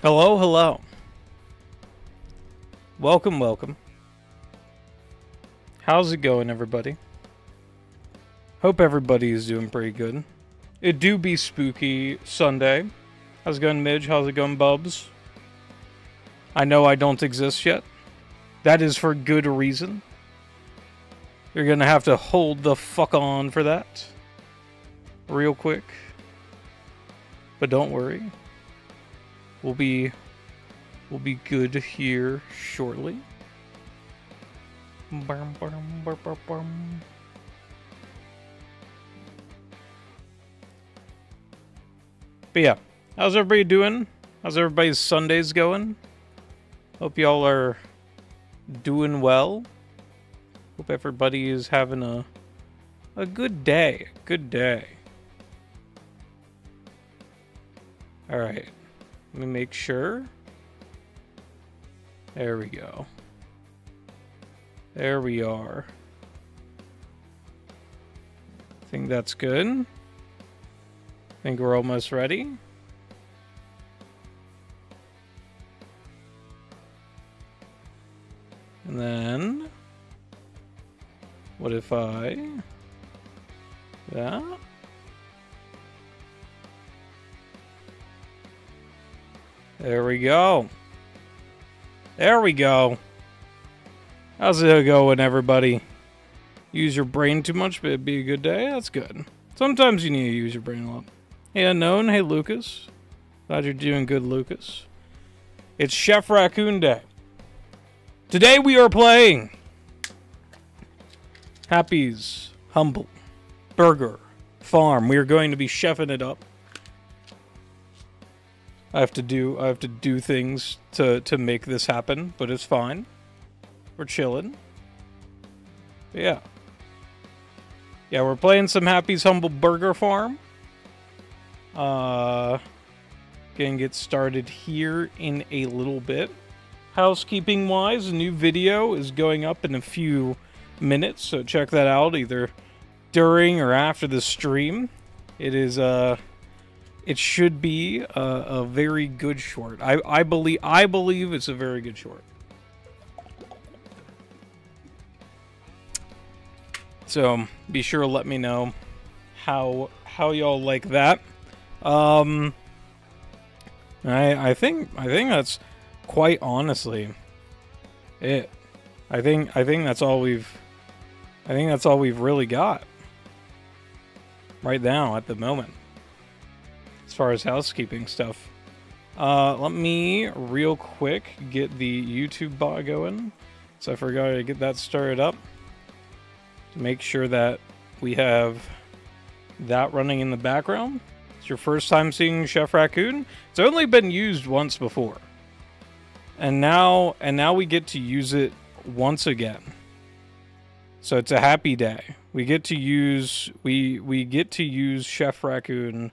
Hello, hello. Welcome, welcome. How's it going, everybody? Hope everybody is doing pretty good. It do be spooky Sunday. How's it going, Midge? How's it going, Bubs? I know I don't exist yet. That is for good reason. You're gonna have to hold the fuck on for that. Real quick. But don't worry. We'll be we'll be good here shortly. But yeah, how's everybody doing? How's everybody's Sundays going? Hope y'all are doing well. Hope everybody is having a a good day. Good day. All right. Let me make sure. There we go. There we are. I think that's good. I think we're almost ready. And then, what if I, that? There we go. There we go. How's it going, everybody? Use your brain too much, but it'd be a good day? That's good. Sometimes you need to use your brain a lot. Hey, Unknown. Hey, Lucas. Glad you're doing good, Lucas. It's Chef Raccoon Day. Today we are playing Happy's Humble Burger Farm. We are going to be chefing it up. I have to do I have to do things to to make this happen, but it's fine. We're chilling. Yeah. Yeah, we're playing some Happy's Humble Burger Farm. Uh gonna get started here in a little bit. Housekeeping wise, a new video is going up in a few minutes, so check that out either during or after the stream. It is uh it should be a, a very good short. I, I believe I believe it's a very good short. So be sure to let me know how how y'all like that. Um, I I think I think that's quite honestly it. I think I think that's all we've I think that's all we've really got right now at the moment as far as housekeeping stuff. Uh, let me real quick get the YouTube bot going. So I forgot to get that started up to make sure that we have that running in the background. It's your first time seeing Chef Raccoon. It's only been used once before. And now and now we get to use it once again. So it's a happy day. We get to use we we get to use Chef Raccoon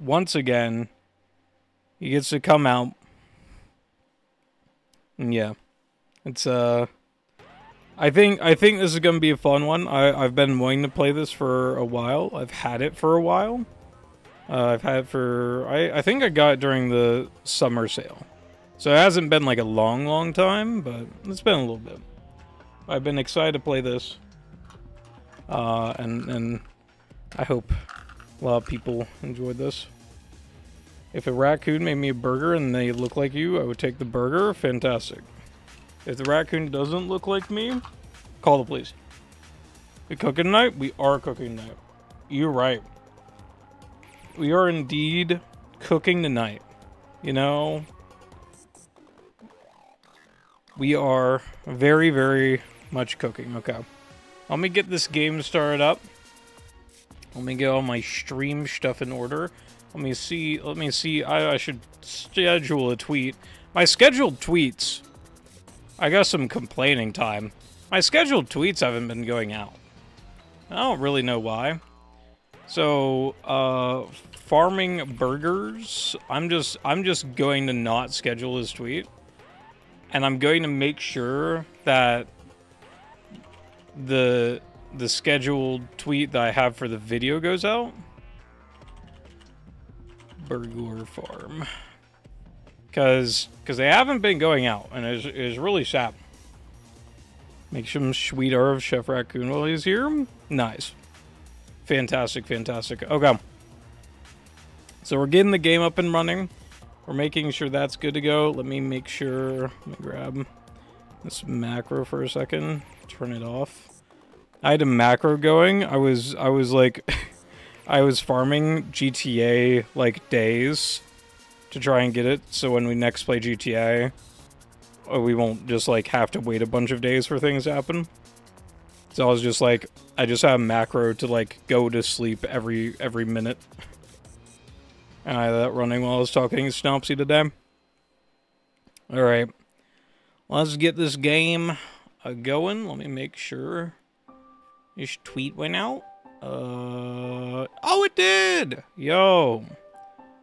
once again, he gets to come out. And yeah, it's uh, I think I think this is gonna be a fun one. I I've been wanting to play this for a while. I've had it for a while. Uh, I've had it for I I think I got it during the summer sale, so it hasn't been like a long long time, but it's been a little bit. I've been excited to play this. Uh, and and I hope a lot of people enjoyed this. If a raccoon made me a burger and they look like you, I would take the burger. Fantastic. If the raccoon doesn't look like me, call the police. We cooking tonight? We are cooking tonight. You're right. We are indeed cooking tonight. You know, we are very, very much cooking. Okay. Let me get this game started up. Let me get all my stream stuff in order. Let me see. Let me see. I, I should schedule a tweet. My scheduled tweets. I got some complaining time. My scheduled tweets haven't been going out. I don't really know why. So, uh, farming burgers. I'm just, I'm just going to not schedule his tweet, and I'm going to make sure that the the scheduled tweet that I have for the video goes out. Burglar Farm. Because because they haven't been going out, and it's, it's really sad. Make some sweet herb Chef Raccoon while he's here. Nice. Fantastic, fantastic. Okay. So we're getting the game up and running. We're making sure that's good to go. Let me make sure. Let me grab this macro for a second. Turn it off. I had a macro going. I was I was like I was farming GTA like days to try and get it so when we next play GTA uh, we won't just like have to wait a bunch of days for things to happen. So I was just like I just have macro to like go to sleep every every minute. And I had that running while I was talking to Snopsy today. Alright. Let's get this game uh, going. Let me make sure this tweet went out. Uh, oh, it did! Yo.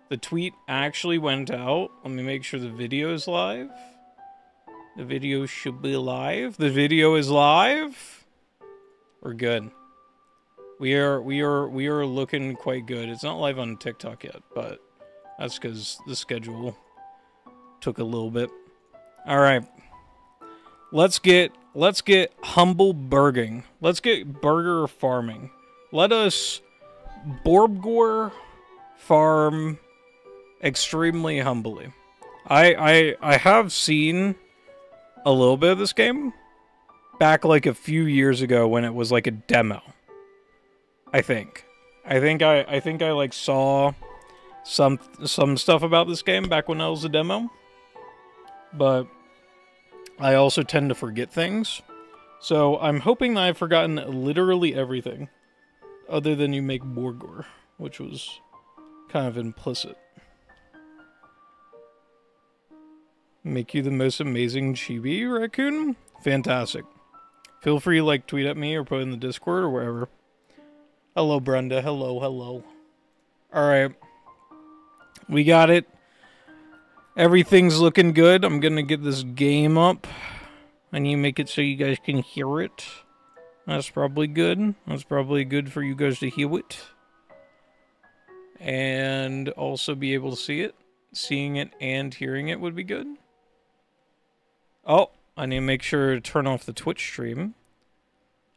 The tweet actually went out. Let me make sure the video is live. The video should be live. The video is live. We're good. We are we are we are looking quite good. It's not live on TikTok yet, but that's because the schedule took a little bit. All right. Let's get let's get humble burging. Let's get burger farming. Let us Borbgor farm extremely humbly. I I I have seen a little bit of this game back like a few years ago when it was like a demo. I think. I think I I think I like saw some some stuff about this game back when it was a demo. But I also tend to forget things. So I'm hoping that I've forgotten literally everything other than you make Borgor, which was kind of implicit. Make you the most amazing chibi raccoon? Fantastic. Feel free to like tweet at me or put in the Discord or wherever. Hello, Brenda. Hello, hello. Alright. We got it. Everything's looking good. I'm gonna get this game up. I need to make it so you guys can hear it. That's probably good. That's probably good for you guys to hear it. And also be able to see it. Seeing it and hearing it would be good. Oh, I need to make sure to turn off the Twitch stream.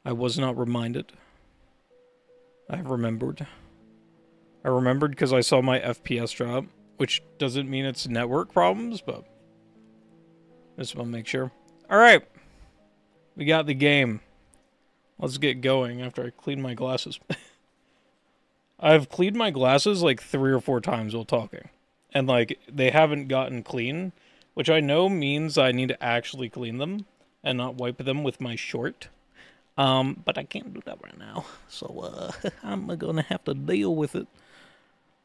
I was not reminded. I remembered. I remembered because I saw my FPS drop, which doesn't mean it's network problems, but just want to make sure. All right, we got the game. Let's get going after I clean my glasses. I've cleaned my glasses like three or four times while talking, and like they haven't gotten clean, which I know means I need to actually clean them and not wipe them with my short. Um, but I can't do that right now, so uh, I'm gonna have to deal with it.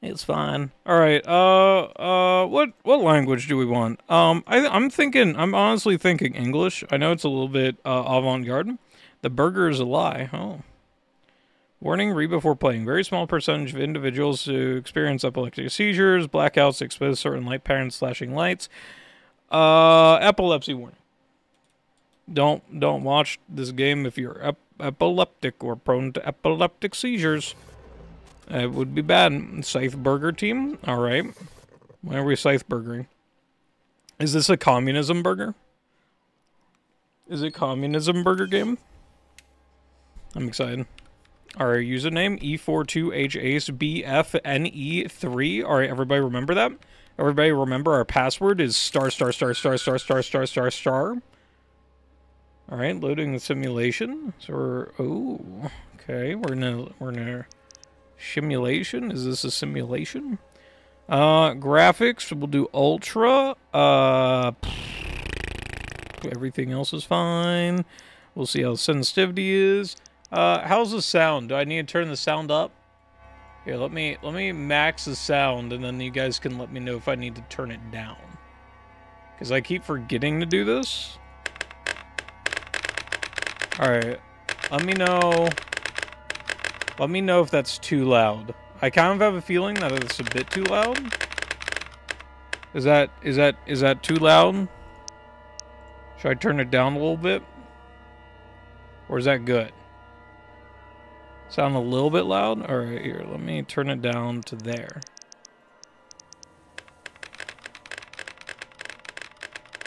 It's fine. All right. Uh, uh, what what language do we want? Um, I I'm thinking. I'm honestly thinking English. I know it's a little bit uh, avant-garde. The burger is a lie. Oh. Warning: Read before playing. Very small percentage of individuals who experience epileptic seizures, blackouts, expose certain light patterns, flashing lights. Uh, epilepsy warning. Don't don't watch this game if you're ep epileptic or prone to epileptic seizures. It would be bad. Scythe Burger Team? Alright. Why are we Scythe Burgering? Is this a communism burger? Is it communism burger game? I'm excited. Our username, E42HACEBFNE3. Alright, everybody remember that? Everybody remember our password is star star star star star star star star star. Alright, loading the simulation. So we're oh okay, we're in a we're in a Simulation? Is this a simulation? Uh, graphics, we'll do ultra. Uh, everything else is fine. We'll see how sensitivity is. Uh, how's the sound? Do I need to turn the sound up? Here, let me let me max the sound, and then you guys can let me know if I need to turn it down. Because I keep forgetting to do this. Alright, let me know let me know if that's too loud. I kind of have a feeling that it's a bit too loud. Is that is that is that too loud? Should I turn it down a little bit? Or is that good? Sound a little bit loud? Alright, here, let me turn it down to there.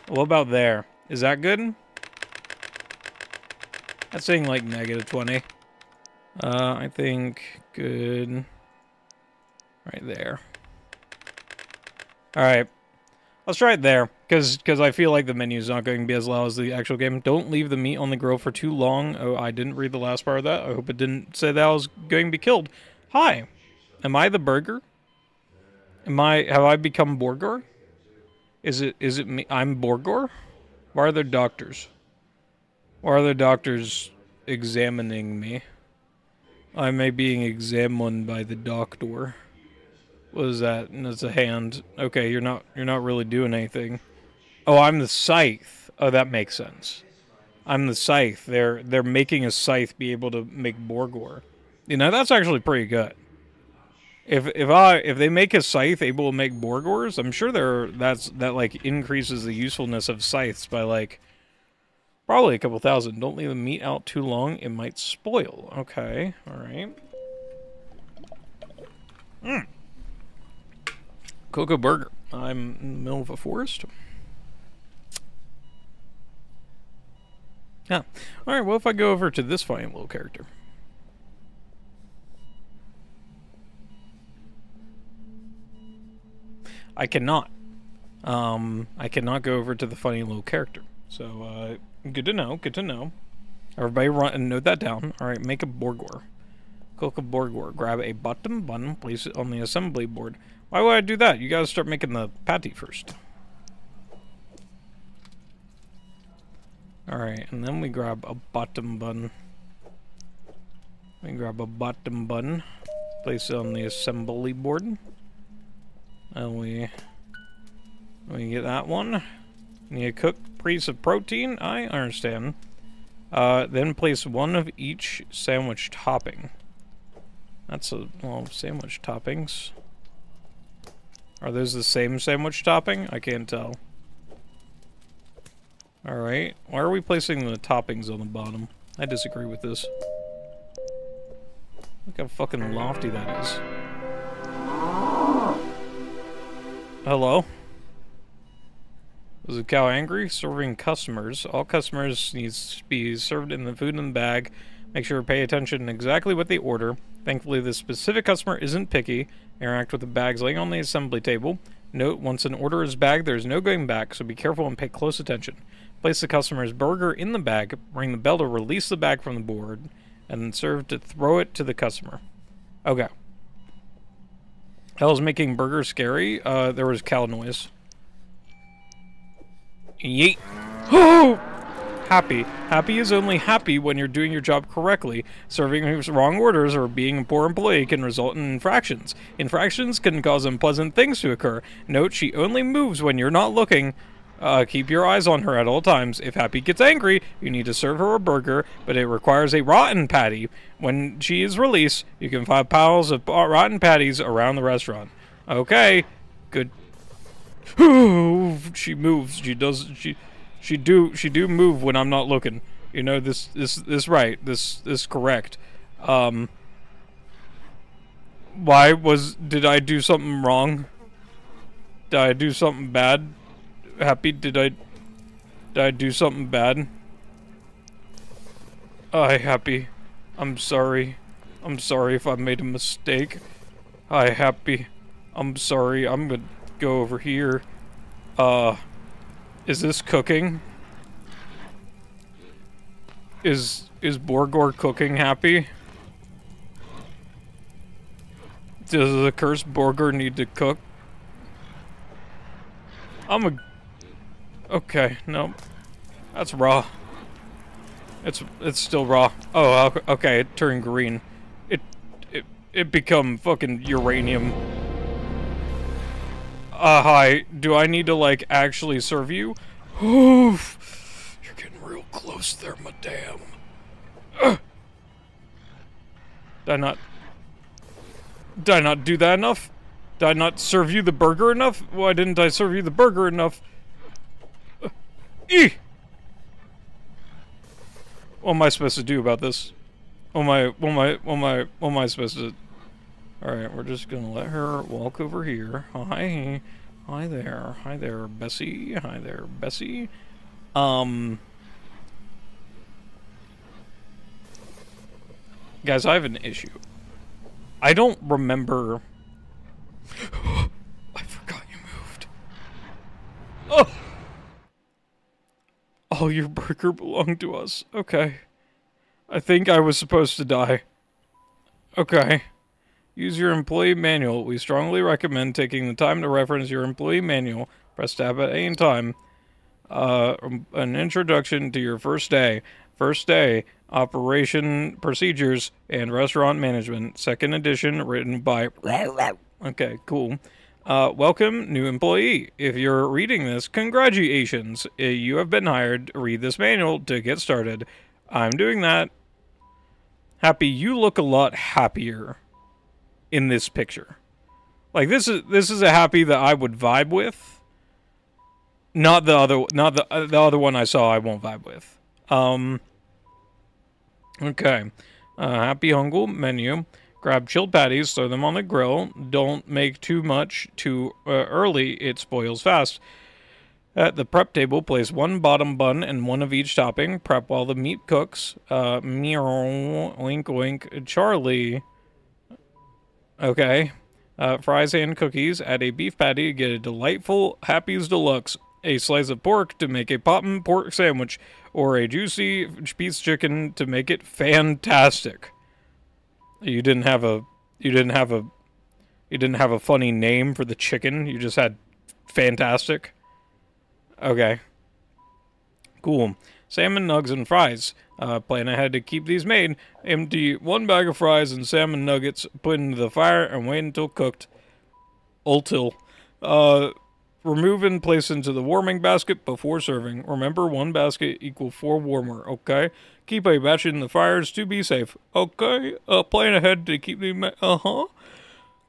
What about there? Is that good? That's saying like negative 20. Uh, I think good. Right there. Alright. Let's try it there, because because I feel like the menu's not going to be as loud as the actual game. Don't leave the meat on the grill for too long. Oh, I didn't read the last part of that. I hope it didn't say that I was going to be killed. Hi. Am I the burger? Am I, have I become Borgor? Is it, is it me? I'm Borgor? Why are there doctors? Why are there doctors examining me? Am I being examined by the doctor? What is that? And it's a hand. Okay, you're not you're not really doing anything. Oh, I'm the scythe. Oh, that makes sense. I'm the scythe. They're they're making a scythe be able to make Borgor. You know, that's actually pretty good. If if I if they make a scythe able to make Borgors, I'm sure there that's that like increases the usefulness of scythes by like probably a couple thousand. Don't leave the meat out too long; it might spoil. Okay, all right. Hmm. Cocoa Burger. I'm in the middle of a forest. Yeah. All right. Well, if I go over to this funny little character. I cannot. Um, I cannot go over to the funny little character. So, uh, good to know, good to know. Everybody run and note that down. Alright, make a Borgor. Cook a Borgor. Grab a bottom bun, place it on the assembly board. Why would I do that? You gotta start making the patty first. Alright, and then we grab a bottom bun. We grab a bottom bun, place it on the assembly board. And we we get that one. Need a cooked piece of protein. I understand. Uh, then place one of each sandwich topping. That's a well sandwich toppings. Are those the same sandwich topping? I can't tell. Alright. Why are we placing the toppings on the bottom? I disagree with this. Look how fucking lofty that is. Hello? Cow angry? Serving customers. All customers needs to be served in the food in the bag. Make sure to pay attention exactly what they order. Thankfully, the specific customer isn't picky. Interact with the bags laying on the assembly table. Note, once an order is bagged, there is no going back, so be careful and pay close attention. Place the customer's burger in the bag, ring the bell to release the bag from the board, and then serve to throw it to the customer. Okay. Hell's making burgers scary. Uh, there was cow noise. Yeet. Oh! Happy. Happy is only happy when you're doing your job correctly. Serving wrong orders or being a poor employee can result in infractions. Infractions can cause unpleasant things to occur. Note she only moves when you're not looking. Uh, keep your eyes on her at all times. If Happy gets angry, you need to serve her a burger, but it requires a rotten patty. When she is released, you can find piles of rotten patties around the restaurant. Okay, good. she moves. She does. She, she do. She do move when I'm not looking. You know this. This. This right. This. This correct. Um. Why was? Did I do something wrong? Did I do something bad? happy? Did I... Did I do something bad? Hi, Happy. I'm sorry. I'm sorry if I made a mistake. Hi, Happy. I'm sorry. I'm gonna go over here. Uh... Is this cooking? Is... Is Borgor cooking Happy? Does the cursed Borgor need to cook? I'm a Okay, no. That's raw. It's it's still raw. Oh, okay, it turned green. It it it become fucking uranium. Uh, hi. Do I need to, like, actually serve you? Oof. You're getting real close there, madame. Ugh. Did I not... Did I not do that enough? Did I not serve you the burger enough? Why didn't I serve you the burger enough? Eeh! What am I supposed to do about this? What am I, what am I, what am I, what am I supposed to... Alright, we're just gonna let her walk over here. Hi. Hi there. Hi there, Bessie. Hi there, Bessie. Um... Guys, I have an issue. I don't remember... I forgot you moved. Oh! Oh, your burger belonged to us. Okay. I think I was supposed to die. Okay. Use your employee manual. We strongly recommend taking the time to reference your employee manual. Press tab at any time. Uh, an introduction to your first day. First day, operation procedures and restaurant management. Second edition, written by. Okay, cool. Uh, welcome, new employee. If you're reading this, congratulations. Uh, you have been hired. Read this manual to get started. I'm doing that. Happy, you look a lot happier in this picture. Like this is this is a happy that I would vibe with. Not the other not the uh, the other one I saw I won't vibe with. Um Okay. Uh, happy Hungle menu. Grab chilled patties, throw them on the grill. Don't make too much too uh, early, it spoils fast. At the prep table, place one bottom bun and one of each topping. Prep while the meat cooks. Uh, meow, wink, wink. Charlie. Okay. Uh, fries and cookies. Add a beef patty to get a delightful Happy's Deluxe. A slice of pork to make a poppin' pork sandwich. Or a juicy piece chicken to make it fantastic. You didn't have a... You didn't have a... You didn't have a funny name for the chicken. You just had fantastic. Okay. Cool. Salmon nugs and fries. Uh, plan ahead to keep these made. Empty one bag of fries and salmon nuggets, put into the fire, and wait until cooked. Until. Uh, remove and place into the warming basket before serving. Remember, one basket equal four warmer, okay? Keep a batch in the fires to be safe, okay? Uh, plan ahead to keep the... Uh-huh.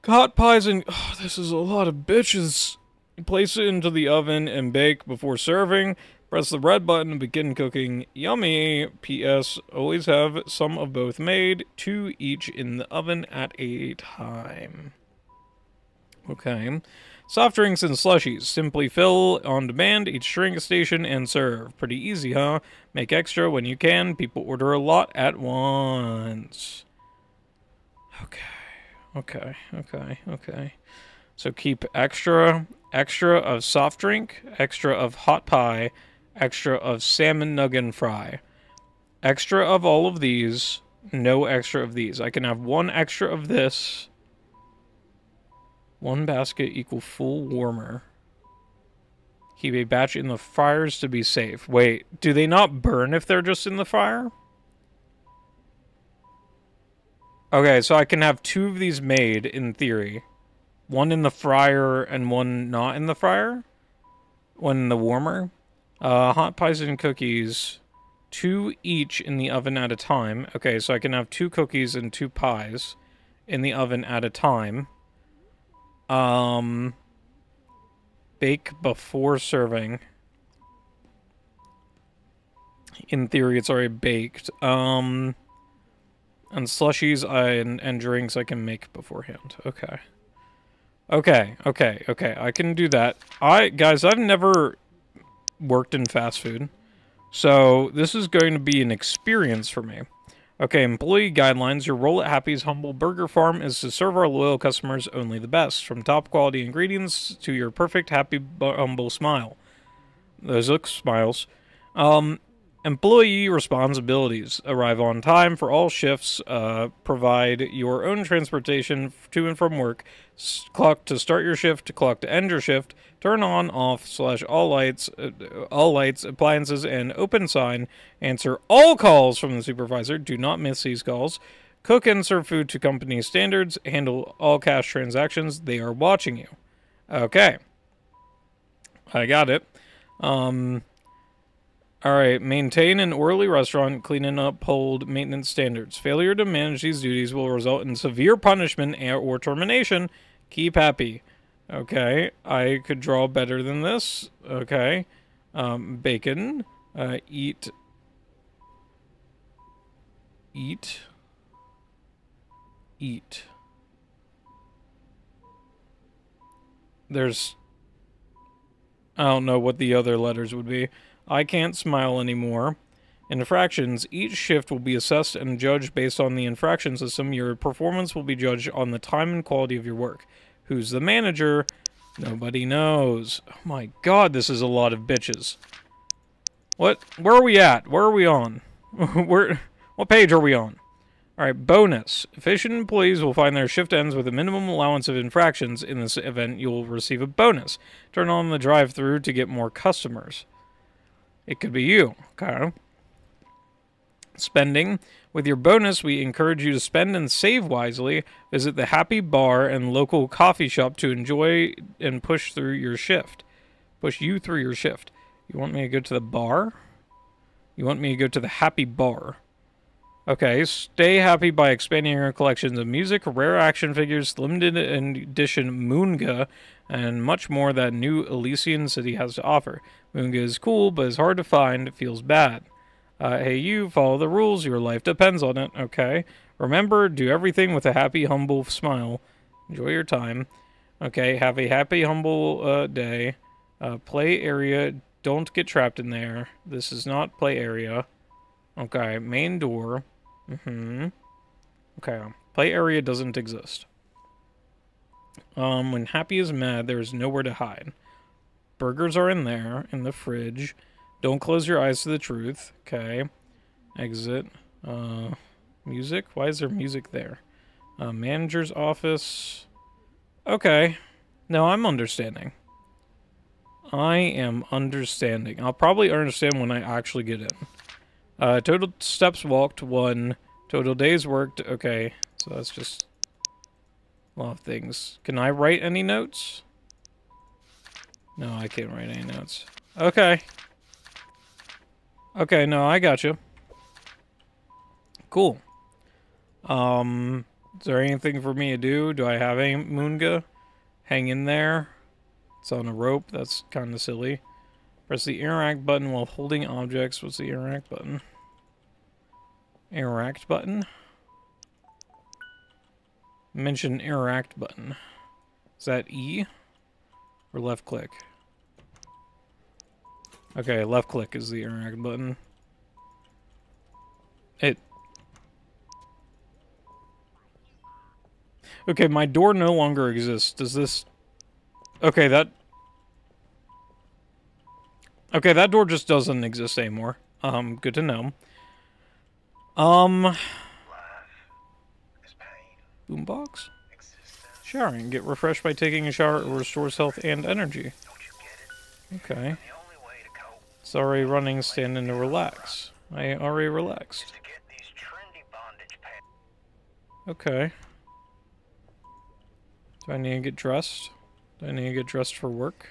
Hot pies and... Oh, this is a lot of bitches. Place it into the oven and bake before serving. Press the red button to begin cooking. Yummy! P.S. Always have some of both made, two each in the oven at a time. Okay. Soft drinks and slushies. Simply fill on demand each drink station and serve. Pretty easy, huh? Make extra when you can. People order a lot at once. Okay. Okay. Okay. Okay. So keep extra extra of soft drink, extra of hot pie, extra of salmon nugget fry. Extra of all of these, no extra of these. I can have one extra of this. One basket equal full warmer. Keep a batch in the fires to be safe. Wait, do they not burn if they're just in the fire? Okay, so I can have two of these made, in theory. One in the fryer and one not in the fryer. One in the warmer. Uh, hot pies and cookies. Two each in the oven at a time. Okay, so I can have two cookies and two pies in the oven at a time. Um, bake before serving. In theory, it's already baked. Um, and slushies I, and, and drinks I can make beforehand. Okay. Okay, okay, okay. I can do that. I guys, I've never worked in fast food. So, this is going to be an experience for me. Okay, employee guidelines. Your role at Happy's Humble Burger Farm is to serve our loyal customers only the best, from top quality ingredients to your perfect happy humble smile. Those look smiles. Um, Employee responsibilities. Arrive on time for all shifts. Uh, provide your own transportation to and from work. S clock to start your shift. Clock to end your shift. Turn on, off, slash all lights, uh, all lights, appliances, and open sign. Answer all calls from the supervisor. Do not miss these calls. Cook and serve food to company standards. Handle all cash transactions. They are watching you. Okay. I got it. Um, all right, maintain an orderly restaurant, clean and uphold maintenance standards. Failure to manage these duties will result in severe punishment or termination. Keep happy. Okay, I could draw better than this. Okay, um, bacon. Uh, eat. Eat. Eat. There's I don't know what the other letters would be. I can't smile anymore. Infractions. Each shift will be assessed and judged based on the infraction system. Your performance will be judged on the time and quality of your work. Who's the manager? Nobody knows. Oh my god, this is a lot of bitches. What? Where are we at? Where are we on? Where? What page are we on? Alright, bonus. Efficient employees will find their shift ends with a minimum allowance of infractions. In this event, you'll receive a bonus. Turn on the drive-through to get more customers. It could be you. Okay. Spending. With your bonus, we encourage you to spend and save wisely. Visit the Happy Bar and local coffee shop to enjoy and push through your shift. Push you through your shift. You want me to go to the bar? You want me to go to the Happy Bar? Okay, stay happy by expanding your collections of music, rare action figures, limited edition Moonga, and much more that new Elysian City has to offer. Moonga is cool, but it's hard to find. It feels bad. Uh, hey, you, follow the rules. Your life depends on it, okay? Remember, do everything with a happy, humble smile. Enjoy your time. Okay, have a happy, humble uh, day. Uh, play area. Don't get trapped in there. This is not play area. Okay, main door. Mm-hmm. Okay, play area doesn't exist. Um, when Happy is mad, there is nowhere to hide. Burgers are in there, in the fridge. Don't close your eyes to the truth. Okay. Exit. Uh, music? Why is there music there? Uh, manager's office. Okay. No, I'm understanding. I am understanding. I'll probably understand when I actually get in. Uh, total steps walked, one. Total days worked, okay. So that's just a lot of things. Can I write any notes? No, I can't write any notes. Okay. Okay, no, I got you. Cool. Um, is there anything for me to do? Do I have any Moonga? Hang in there. It's on a rope. That's kind of silly. Press the interact button while holding objects. What's the interact button? Interact button. Mention interact button. Is that E? Or left click? Okay, left click is the interact button. It... Okay, my door no longer exists. Does this... Okay, that... Okay, that door just doesn't exist anymore. Um, good to know. Um. Boombox? Showering. Get refreshed by taking a shower. It restores health and energy. Okay. Sorry, running, standing to relax. I already relaxed. Okay. Do I need to get dressed? Do I need to get dressed for work?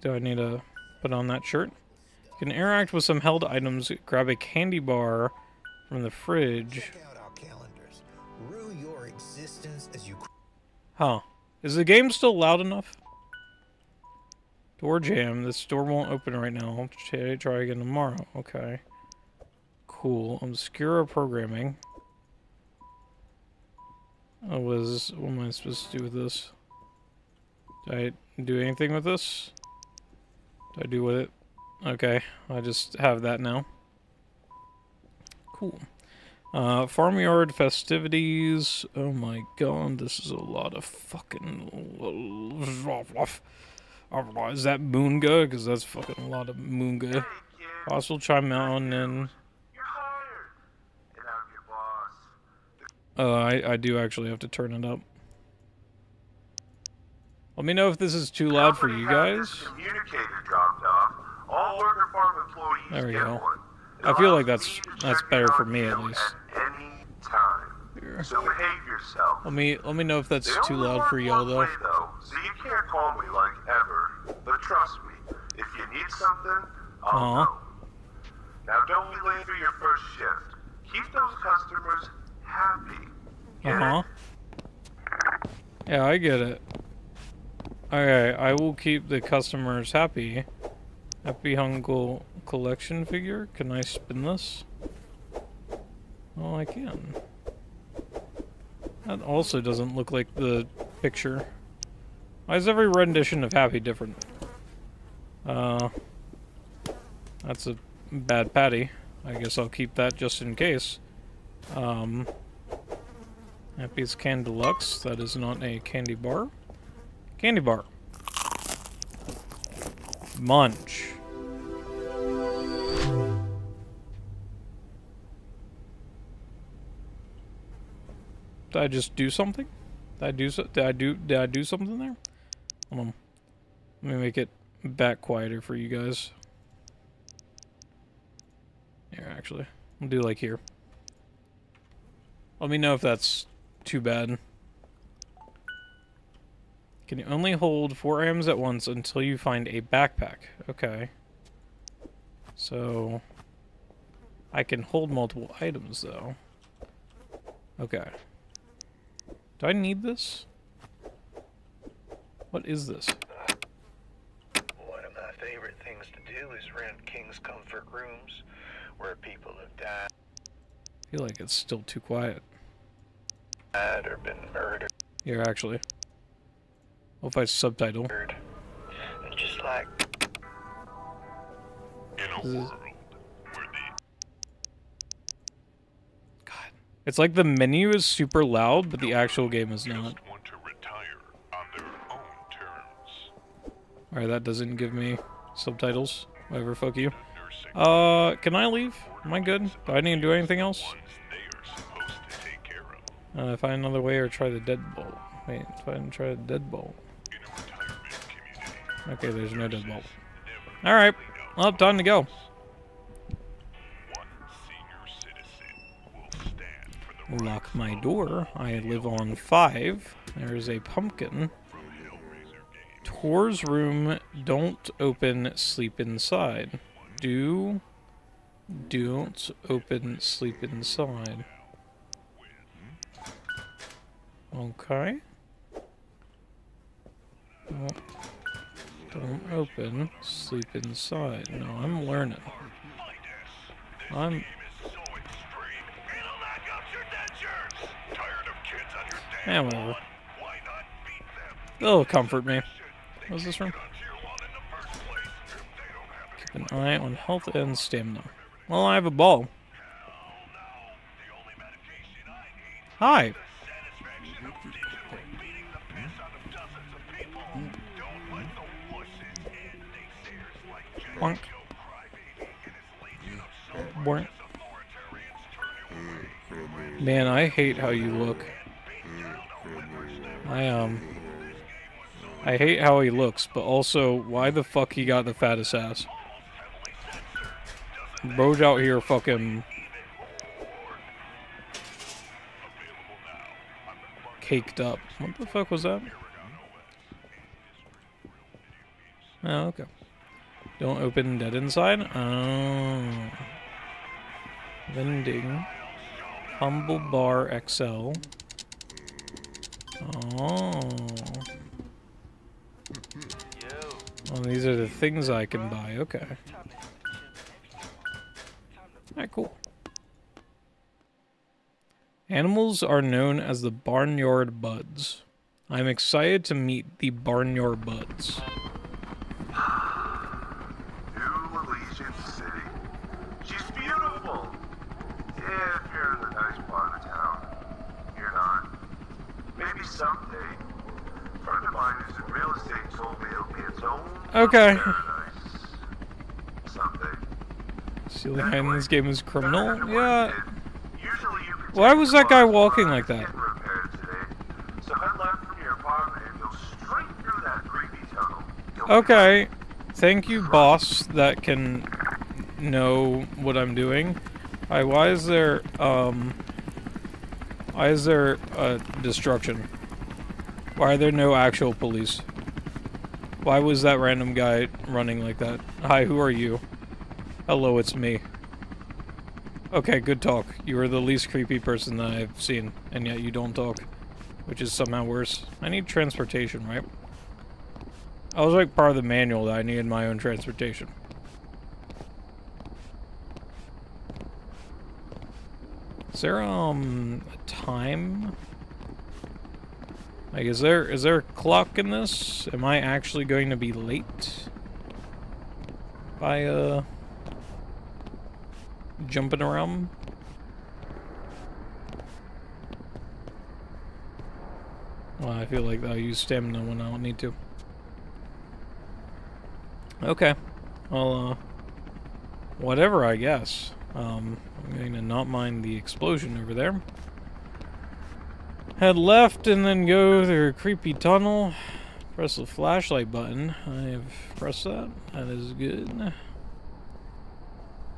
Do I need to put on that shirt? You can interact with some held items, grab a candy bar from the fridge. Huh. Is the game still loud enough? Door jam. This door won't open right now. I'll try, again tomorrow. Okay. Cool. Obscura programming. Oh, what, is this? what am I supposed to do with this? Did I do anything with this? Did I do with it? Okay, I just have that now. Cool. Uh, farmyard festivities. Oh my god, this is a lot of fucking... Is that Moonga? Because that's fucking a lot of Moonga. Also chime on and... Uh, I, I do actually have to turn it up. Let me know if this is too loud for you guys. All worker farm employees there we go. I feel like that's that's better for me at least. At any time. So behave yourself. Let me let me know if that's too loud for y'all though. So you can't call me like ever, but trust me, if you need something, I'll uh -huh. Now don't be late for your first shift. Keep those customers happy. uh huh. Yeah, I get it. Okay, I will keep the customers happy. Happy Hungle collection figure. Can I spin this? Oh, I can. That also doesn't look like the picture. Why is every rendition of Happy different? Uh, that's a bad patty. I guess I'll keep that just in case. Um, Happy's Can Deluxe. That is not a candy bar. Candy bar. Munch. Did I just do something? Did I do so did I do did I do something there? Hold on. Let me make it back quieter for you guys. Here actually. I'll do like here. Let me know if that's too bad. Can you only hold four items at once until you find a backpack? Okay. So... I can hold multiple items, though. Okay. Do I need this? What is this? One of my favorite things to do is rent King's Comfort rooms where people have died I feel like it's still too quiet. or been murdered. Here, actually. What if I subtitle? And just like In a world where the God. It's like the menu is super loud, but the actual game is not. just want to retire on their own terms. Alright, that doesn't give me subtitles. Whatever, fuck you. Uh, can I leave? Am I good? Do I need to do anything else? ones they are supposed to take care of. Uh, find another way or try the deadbolt. Wait, try and try the deadbolt. Okay, there's no deadbolt. Alright, well, time to go. Lock my door. I live on five. There's a pumpkin. Tour's room, don't open, sleep inside. Do, don't open, sleep inside. Okay. Don't, don't open, sleep inside. No, I'm learning. I'm, yeah, whatever. They'll comfort me. What's this room? Keep an eye on health and stamina. Well, I have a ball. Hi. Bonk. Bonk. Man, I hate how you look. I, um... I hate how he looks, but also, why the fuck he got the fattest ass? Bro's out here fucking... Caked up. What the fuck was that? Oh, okay. Don't open dead inside? Oh. Vending. Humble Bar XL. Oh. Oh, these are the things I can buy. Okay. Alright, cool. Animals are known as the Barnyard Buds. I'm excited to meet the Barnyard Buds. New Elysian City. She's beautiful. Yeah, if you're in the nice part of town. You're not. Maybe someday. A friend of mine who's in real estate told me it'll be its own Okay. Someday. Stealing in this game is criminal? No matter what Yeah. you did, usually you can Why was that guy walking like that? getting repaired today. So head left from your apartment and go straight through that creepy tunnel. You'll be Okay. Thank you, boss, that can know what I'm doing. Alright, why is there, um... Why is there, uh, destruction? Why are there no actual police? Why was that random guy running like that? Hi, who are you? Hello, it's me. Okay, good talk. You are the least creepy person that I've seen, and yet you don't talk. Which is somehow worse. I need transportation, right? I was like part of the manual that I needed my own transportation. Is there um a time? Like is there is there a clock in this? Am I actually going to be late? by uh jumping around. Well, I feel like I'll use stamina when I don't need to. Okay. Well, uh, whatever, I guess. Um, I'm going to not mind the explosion over there. Head left and then go through a creepy tunnel. Press the flashlight button. I have pressed that. That is good.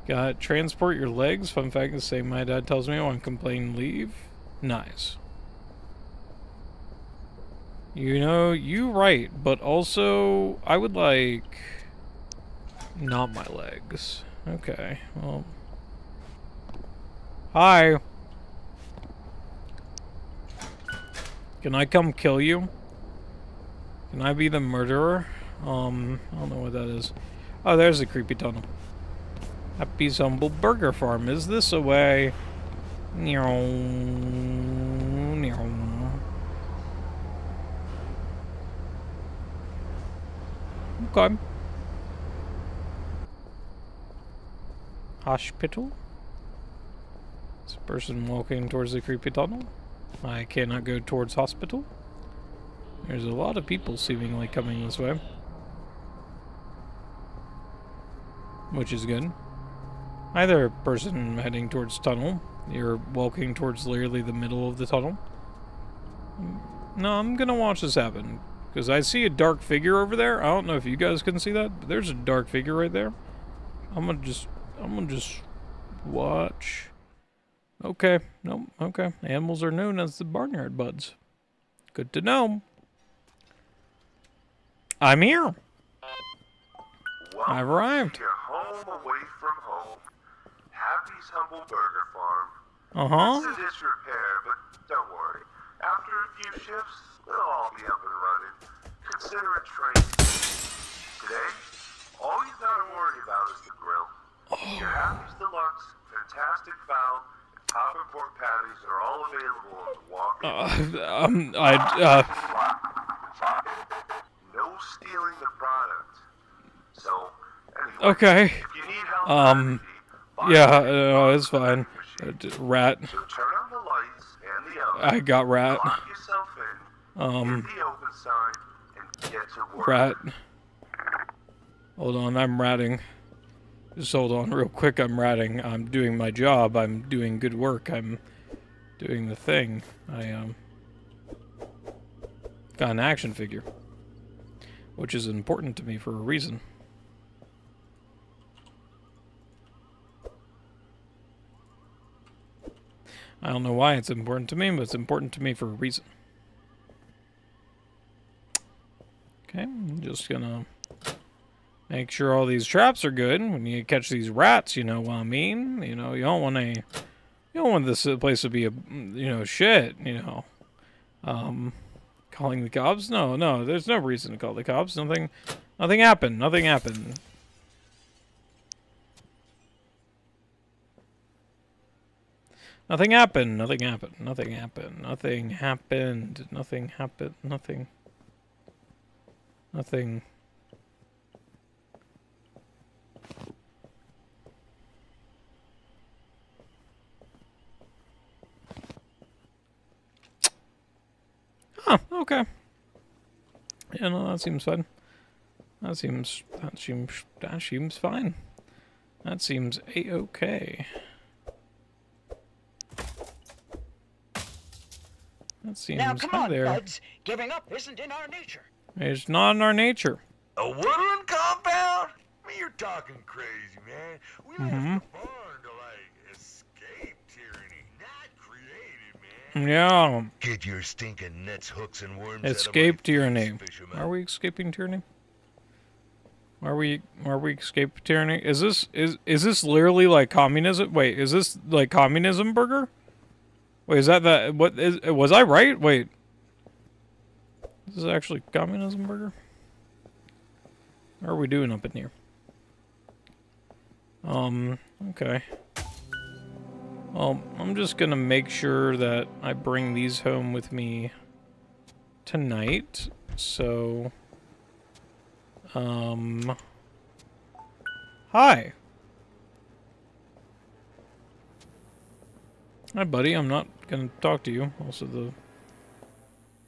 Got transport your legs. Fun fact the same my dad tells me when complain leave. Nice. You know, you right, but also I would like not my legs. Okay, well. Hi. Can I come kill you? Can I be the murderer? Um, I don't know what that is. Oh, there's a creepy tunnel. Happy's Humble Burger Farm. Is this a way? Okay. Hospital? Is a person walking towards the creepy tunnel? I cannot go towards hospital. There's a lot of people seemingly coming this way. Which is good. Either person heading towards tunnel. You're walking towards literally the middle of the tunnel. No, I'm gonna watch this happen. Because I see a dark figure over there. I don't know if you guys can see that, but there's a dark figure right there. I'm gonna just, I'm gonna just watch. Okay, nope, okay. Animals are known as the barnyard buds. Good to know. I'm here. Welcome I've arrived. your home away from home. Happy's Humble Burger Farm. Uh-huh. Disrepair, but don't worry. After a few shifts, it'll all be up and running. Consider it trained. Today, all you gotta worry about is the grill. Your Happy's Deluxe, Fantastic Fowl, Top and Pork Patties are all available on the walk-in. Uh, um, I, uh, no stealing the product. So, anyway, okay. if you need help, Um, Yeah, uh, it's fine. Rat. So turn on the lights and the oven. I got rat. Lock yourself in. Um, hit the open sign and get to work. rat. Hold on, I'm ratting. Just hold on real quick, I'm writing. I'm doing my job. I'm doing good work. I'm doing the thing. I, um... Got an action figure. Which is important to me for a reason. I don't know why it's important to me, but it's important to me for a reason. Okay, I'm just gonna make sure all these traps are good. When you catch these rats, you know what I mean. You know, you don't want to, you don't want this place to be a, you know, shit. You know, um, calling the cops? No, no, there's no reason to call the cops. Nothing, nothing happened. Nothing happened. Nothing happened. Nothing happened. Nothing happened. Nothing happened. Nothing happened. Nothing. Nothing. Huh, okay. Yeah, no, that seems fine. That seems that seems that seems fine. That seems a okay. That seems Now come on, there. buds. Giving up isn't in our nature. It's not in our nature. A woodland compound? I mean, you're talking crazy, man. We Mhm. left the barn to, like, escape tyranny, not create it, man. Yeah. Get your stinking nets, hooks, and worms Escape my tyranny. face, fisherman. Are we escaping tyranny? Are we are we escape tyranny? Is this is is this literally like communism? Wait, is this like communism burger? Wait, is that that what is was I right? Wait. This is actually communism burger? What are we doing up in here? Um, okay. Well, I'm just gonna make sure that I bring these home with me tonight. So, um, Hi. Hi, buddy. I'm not gonna talk to you. Also, the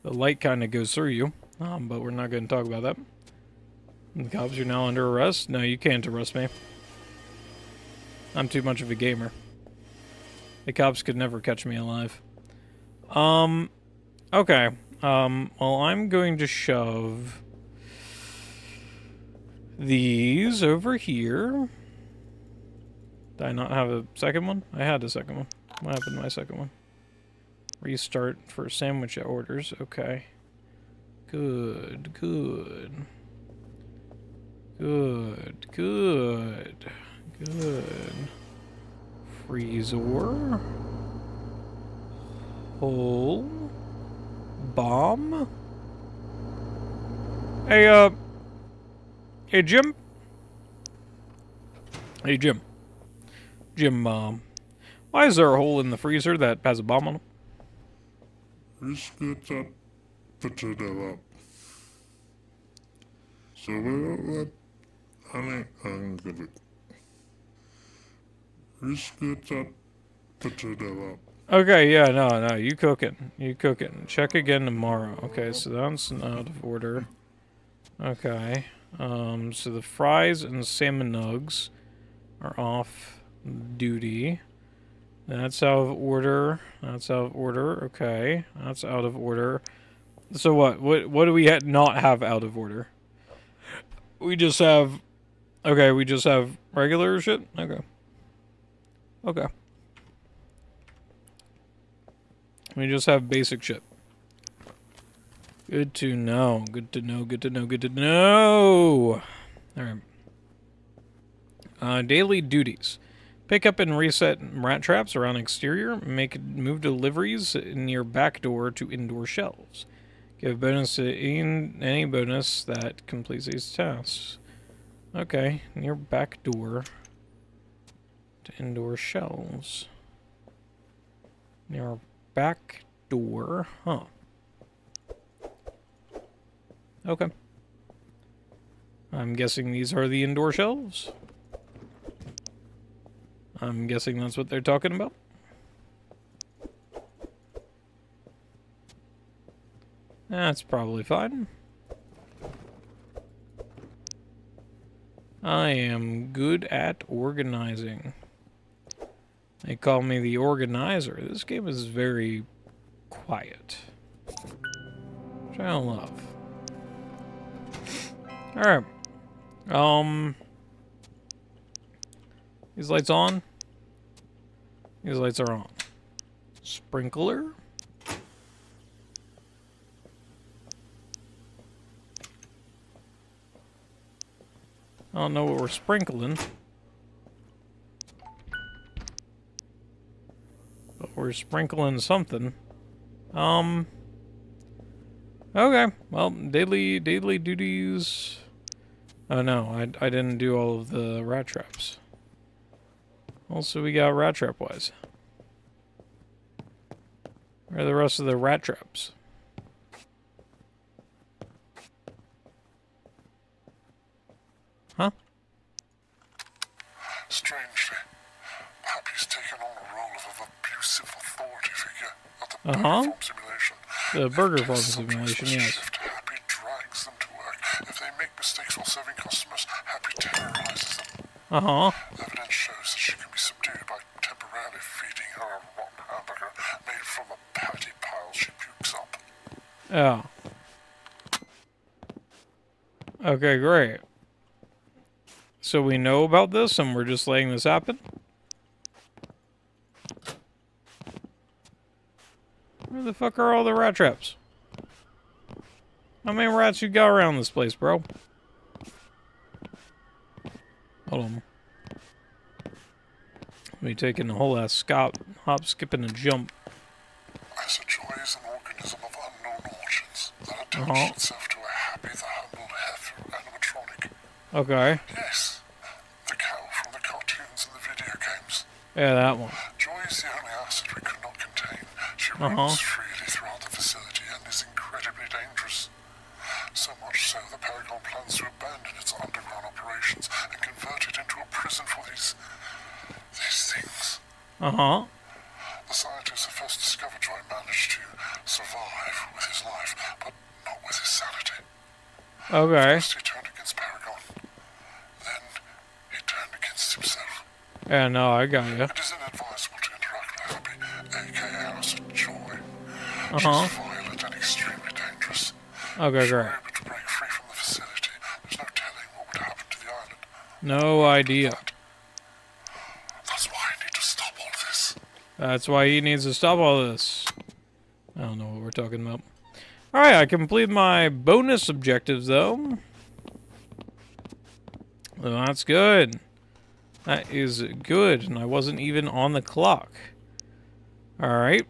the light kind of goes through you, um, but we're not gonna talk about that. The cops are now under arrest. No, you can't arrest me. I'm too much of a gamer. The cops could never catch me alive. Um, okay. Um, well, I'm going to shove these over here. Did I not have a second one? I had a second one. What happened to my second one? Restart for sandwich orders. Okay. Good, good. Good, good, good. Freezer. Hole. Bomb. Hey, uh. Hey, Jim. Hey, Jim. Jim, um. Why is there a hole in the freezer that has a bomb on it? Ryskuta Petudella. Så vad Okay, yeah, no, no, you cooking. You cooking. Check again tomorrow. Okay, so that's out of order. Okay. Um, so the fries and salmon nugs are off duty. That's out of order. That's out of order. Okay. That's out of order. So what? What what do we ha not have out of order? We just have Okay, we just have regular shit? Okay. Okay. We just have basic shit. Good to know. Good to know. Good to know. Good to know. All right. Uh, daily duties. Pick up and reset rat traps around exterior. Make move deliveries near back door to indoor shelves. Give bonus to in, any bonus that completes these tasks. Okay, near back door indoor shelves. Near back door, huh? Okay. I'm guessing these are the indoor shelves. I'm guessing that's what they're talking about. That's probably fine. I am good at organizing. They call me the organizer. This game is very quiet. Which I don't love. Alright. Um... These lights on? These lights are on. Sprinkler? I don't know what we're sprinkling. We're sprinkling something. Um... Okay, well, daily daily duties... Oh no, I, I didn't do all of the rat traps. Also, we got rat trap wise. Where are the rest of the rat traps? Huh? Strangely, Happy's taken on the role of an abusive authority figure at the Uh-huh. Burger Farm simulation. The Burger Farm simulation, yes. Happy drags them to work. If they make mistakes while serving customers, Happy terrorizes them. Uh-huh. Evidence shows that she can be subdued by temporarily feeding her a rotten hamburger made from a patty pile she pukes up. Yeah. Okay, great. So we know about this and we're just letting this happen? Where the fuck are all the rat traps? How many rats you got around this place, bro? Hold on. Me taking the whole ass scop, hop, skip, and a jump. As a joy is an organism of unknown origins that attached Uh-huh. itself to a happy, the humbled heifer animatronic. Okay. Yes, the cow from the cartoons and the video games. Yeah, that one. Joy is the only asset we could not contain. She Uh-huh. freely throughout the facility and is incredibly dangerous. So much so that Paragon plans to abandon its underground operations and convert it into a prison for these. these things. Uh huh. The scientists who first discovered Joy managed to survive with his life, but not with his sanity. Okay. First he turned against Paragon. Then he turned against himself. Yeah, no, I got you. Uh She's huh. violent and extremely dangerous. Okay, If great. able to break free from the facility, there's no telling what would happen to the island. No idea. That- That's why I need to stop all this. That's why he needs to stop all this. I don't know what we're talking about. Alright, I completed my bonus objectives, though. Well, that's good. That is good, and I wasn't even on the clock. Alright.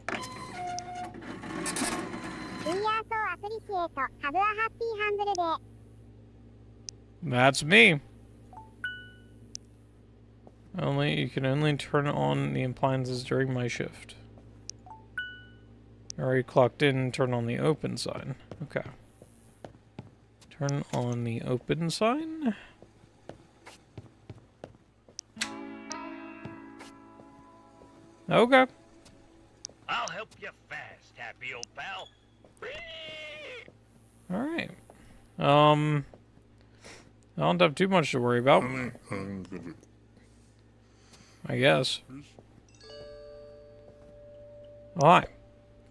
That's me. Only you can only turn on the appliances during my shift. Already clocked in. Turn on the open sign. Okay. Turn on the open sign. Okay. I'll help you fast, happy old pal. Alright. Um I don't have too much to worry about. I guess. Alright.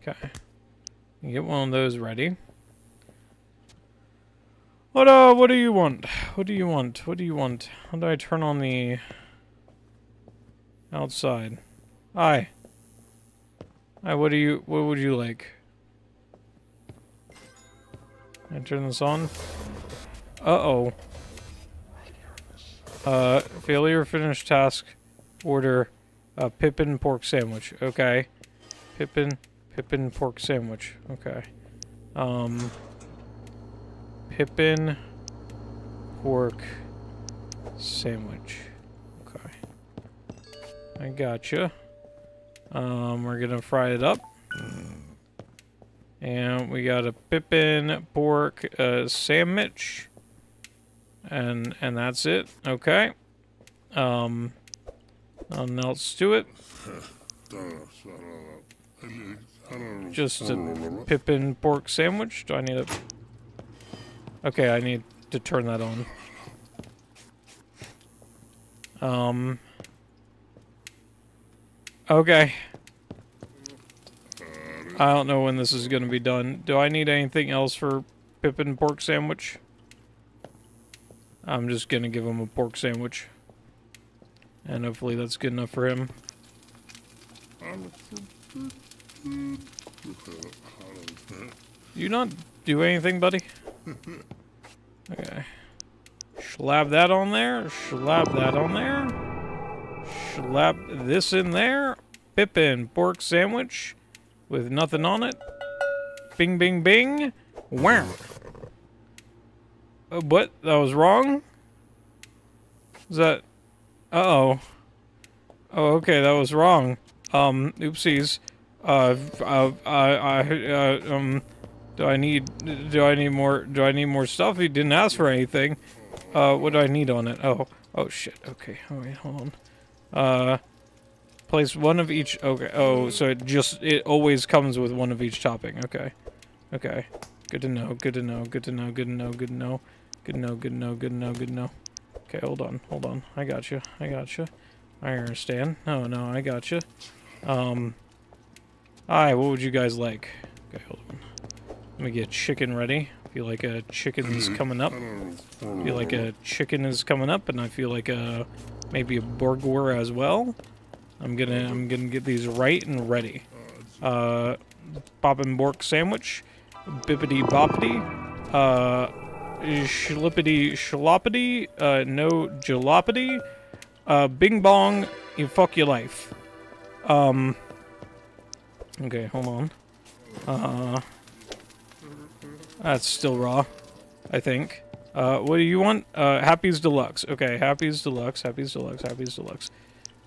Okay. Get one of those ready. What uh what do you want? What do you want? What do you want? How do I turn on the outside? Hi. Hi, what do you what would you like? I turn this on. Uh-oh. Uh, failure finish task order uh, Pippin pork sandwich. Okay. Pippin, Pippin pork sandwich. Okay. Um, Pippin pork sandwich. Okay. I gotcha. Um, we're gonna fry it up. And we got a Pippin pork uh, sandwich. And and that's it. Okay. Um nothing else to it. Just a Pippin pork sandwich. Do I need a Okay, I need to turn that on. Um Okay. I don't know when this is going to be done. Do I need anything else for Pippin pork sandwich? I'm just going to give him a pork sandwich. And hopefully that's good enough for him. You not do anything, buddy? Okay. Slap that on there. Slap that on there. Slap this in there. Pippin pork sandwich with nothing on it. Bing, bing, bing. Wow. Uh, what? That was wrong? Is that... Uh-oh. Oh, okay, that was wrong. Um, oopsies. Uh, uh, I, I, uh, um, do I need, do I need more, do I need more stuff? He didn't ask for anything. Uh, what do I need on it? Oh, oh shit, okay, alright, hold on. Uh, place one of each, okay, oh, so it just, it always comes with one of each topping, okay. Okay, good to know, good to know, good to know, good to know, good to know, good to know, good to know, good to know, good to know. Okay, hold on, hold on, I got you, I got you. I understand. No, no, I got you. Um, alright, what would you guys like? Okay, hold on. Let me get chicken ready. feel like a chicken's coming up. feel like a chicken is coming up, and I feel like a maybe a burger as well. I'm gonna I'm gonna get these right and ready. Uh, Bob and Bork sandwich, bippity boppity, uh, schlippity schloppity, uh, no jalopity, uh, bing bong, you fuck your life. Um, okay, hold on. Uh, that's still raw, I think. Uh, what do you want? Uh, Happy's Deluxe. Okay, Happy's Deluxe, Happy's Deluxe, Happy's Deluxe.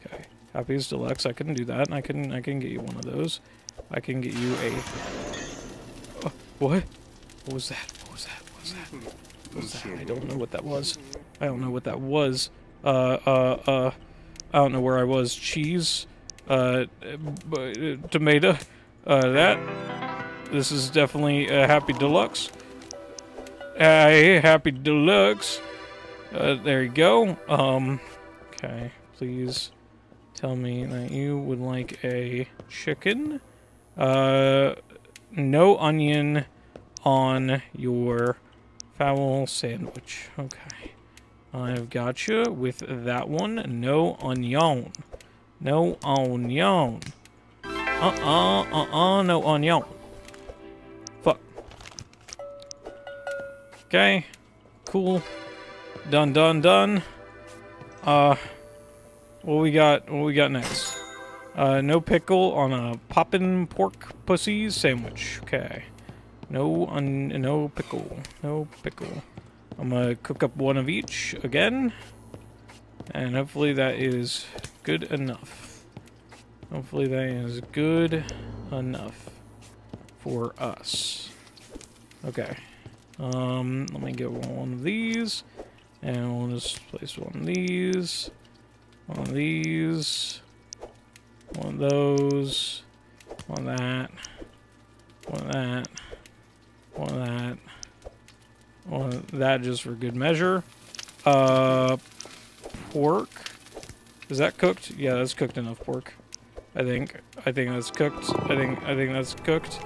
Okay, Happy's Deluxe. I can do that, I can I can get you one of those. I can get you a. Oh, what? What was that? What was that? What's that? I don't know what that was. I don't know what that was. Uh, uh, uh, I don't know where I was. Cheese, uh, uh, tomato, uh, that. This is definitely a Happy Deluxe. Hey, Happy Deluxe. Uh, there you go. Um, okay, please tell me that you would like a chicken. Uh, no onion on your fowl sandwich. Okay. I've got you with that one. No onion. No onion. Uh-uh, uh-uh, no onion. Fuck. Okay. Cool. Done, done, done. Uh, what we got, what we got next? Uh, no pickle on a poppin' pork pussy sandwich. Okay. No un no pickle. No pickle. I'm gonna cook up one of each again. And hopefully that is good enough. Hopefully that is good enough for us. Okay. Um, let me get one of these. And we'll just place one of these. One of these. One of those. One of that. One of that. One of that. One of that just for good measure. Uh, pork. Is that cooked? Yeah, that's cooked enough pork. I think. I think that's cooked. I think. I think that's cooked.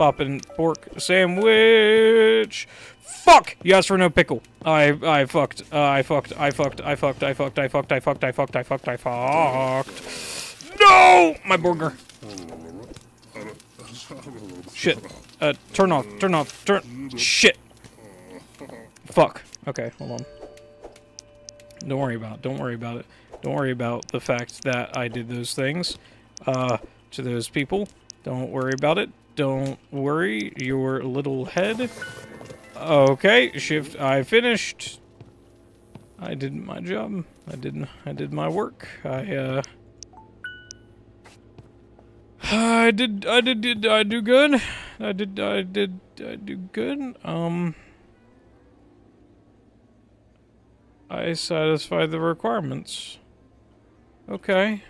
Poppin' pork sandwich. Fuck! You asked for no pickle. I I fucked. Uh, I fucked. I fucked. I fucked. I fucked. I fucked. I fucked. I fucked. I fucked. I fucked. No! My burger. Shit. Uh, turn off. Turn off. Turn. Shit. Fuck. Okay, hold on. Don't worry about it. Don't worry about it. Don't worry about the fact that I did those things uh, to those people. Don't worry about it. Don't worry your little head. Okay, shift. I finished. I did my job. I did. I did my work. I uh. I did. I did. Did I do good? I did. I did. I do good. Um. I satisfied the requirements. Okay.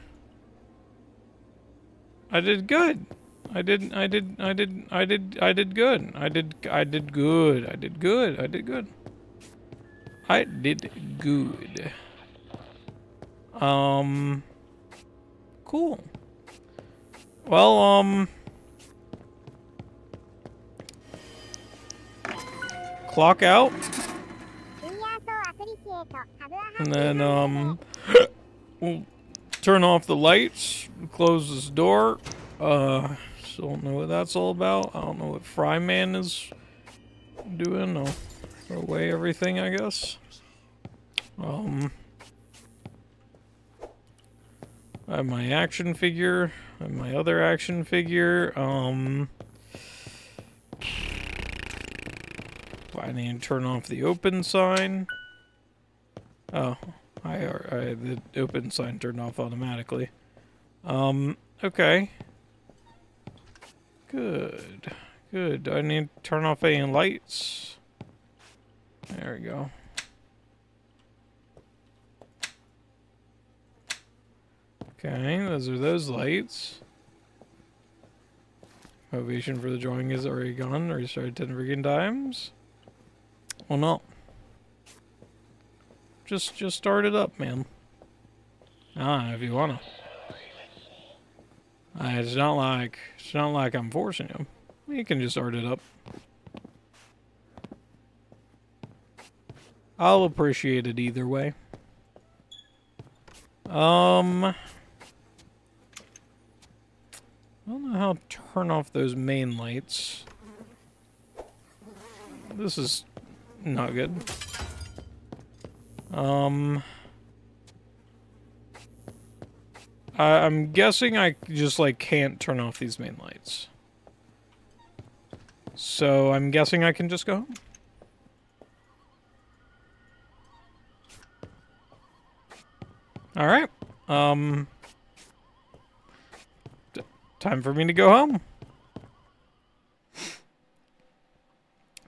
I did good. I did I did I did I did I did good. I did I did good. I did good. I did good. I did good. Um cool. Well, um clock out. And then um we'll turn off the lights, close this door. Uh don't know what that's all about. I don't know what Fryman is doing. I'll throw away everything I guess. Um I have my action figure, I have my other action figure, um I need to turn off the open sign. Oh, I, I the open sign turned off automatically. Um, okay. Good. Good. Do I need to turn off any lights? There we go. Okay, those are those lights. Motivation for the drawing is already gone. Restarted 10 freaking times. Well, no. Just, just start it up, man. Ah, if you wanna. Uh, it's not like, it's not like I'm forcing you. You can just start it up. I'll appreciate it either way. Um, I don't know how to turn off those main lights. This is not good. Um, I, I'm guessing I just like can't turn off these main lights. So I'm guessing I can just go home. All right. Um, time for me to go home.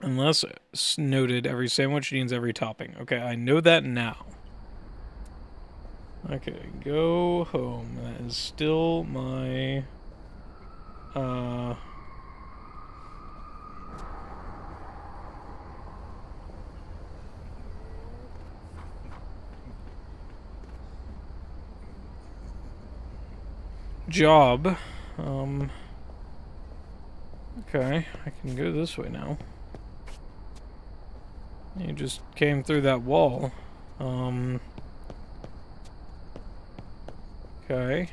Unless s- noted, every sandwich needs every topping. Okay, I know that now. Okay, go home. That is still my uh job. Um Okay, I can go this way now. You just came through that wall. Um Okay.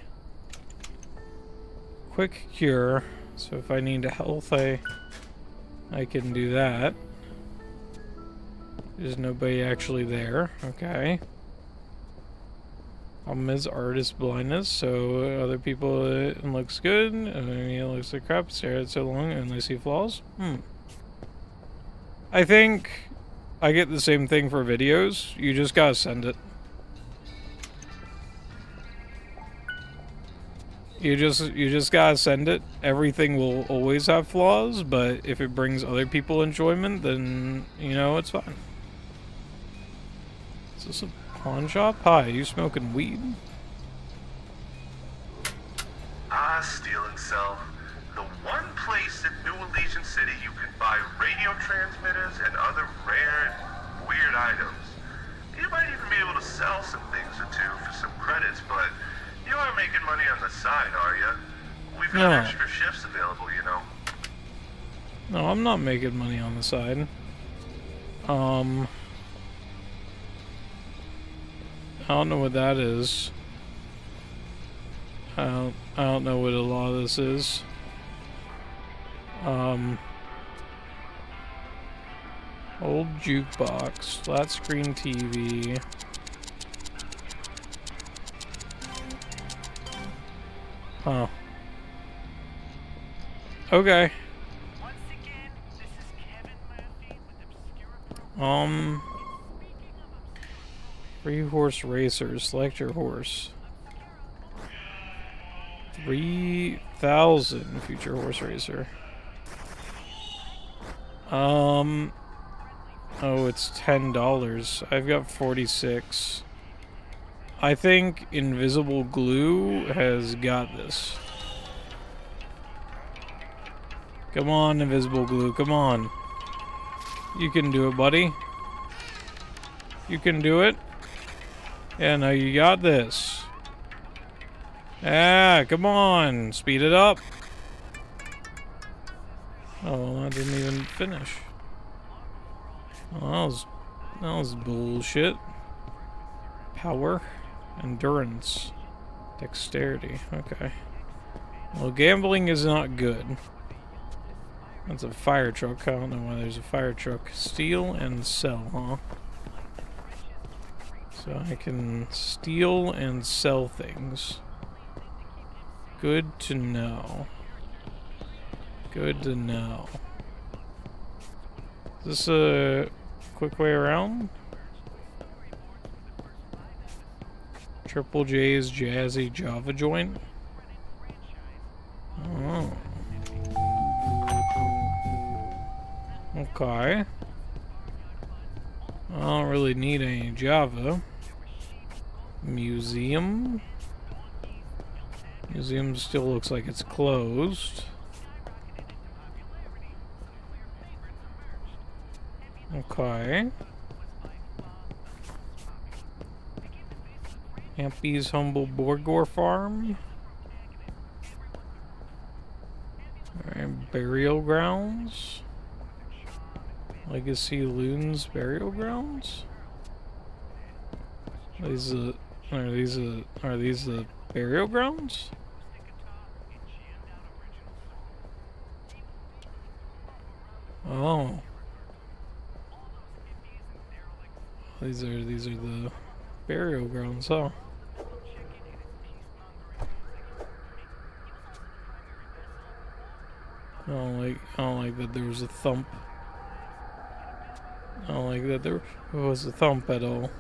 Quick cure. So if I need a health, I I can do that. There's nobody actually there. Okay. Problem is artist blindness, so other people it looks good, and it looks like crap. Stare at it so long and they see flaws. Hmm. I think I get the same thing for videos. You just gotta send it. You just you just gotta send it. Everything will always have flaws, but if it brings other people enjoyment, then you know it's fine. Is this a pawn shop? Hi, you smoking weed? Ah, steal and sell. The one place in New Elysian City you can buy radio transmitters and other rare and weird items. You might even be able to sell some things or two for some credits, but you aren't making money on the side, are you? We've got No. extra shifts available, you know. No, I'm not making money on the side. Um, I don't know what that is. I don't, I don't know what a lot of this is. Um, old jukebox, flat screen TV. Huh. Okay. Um. Three horse racers. Select your horse. 3,000 future horse racer. Um. Oh, it's $10. I've got 46. I think Invisible Glue has got this. Come on, Invisible Glue, come on. You can do it, buddy. You can do it. Yeah, no, you got this. Ah, come on. Speed it up. Oh, I didn't even finish. That was, that was bullshit. Power. Endurance. Dexterity. Okay. Well, gambling is not good. That's a fire truck. I don't know why there's a fire truck. Steal and sell, huh? So I can steal and sell things. Good to know. Good to know. Is this a quick way around? Triple J's Jazzy Java joint? Oh. Okay. I don't really need any Java. Museum. Museum still looks like it's closed. Okay. Ampy's Humble Borgor Farm. Alright, burial grounds. Legacy Loons burial grounds. These are are these the are these the burial grounds? Oh. These are these are the burial grounds, huh? I don't like I don't like that there was a thump. I don't like that there was a thump at all.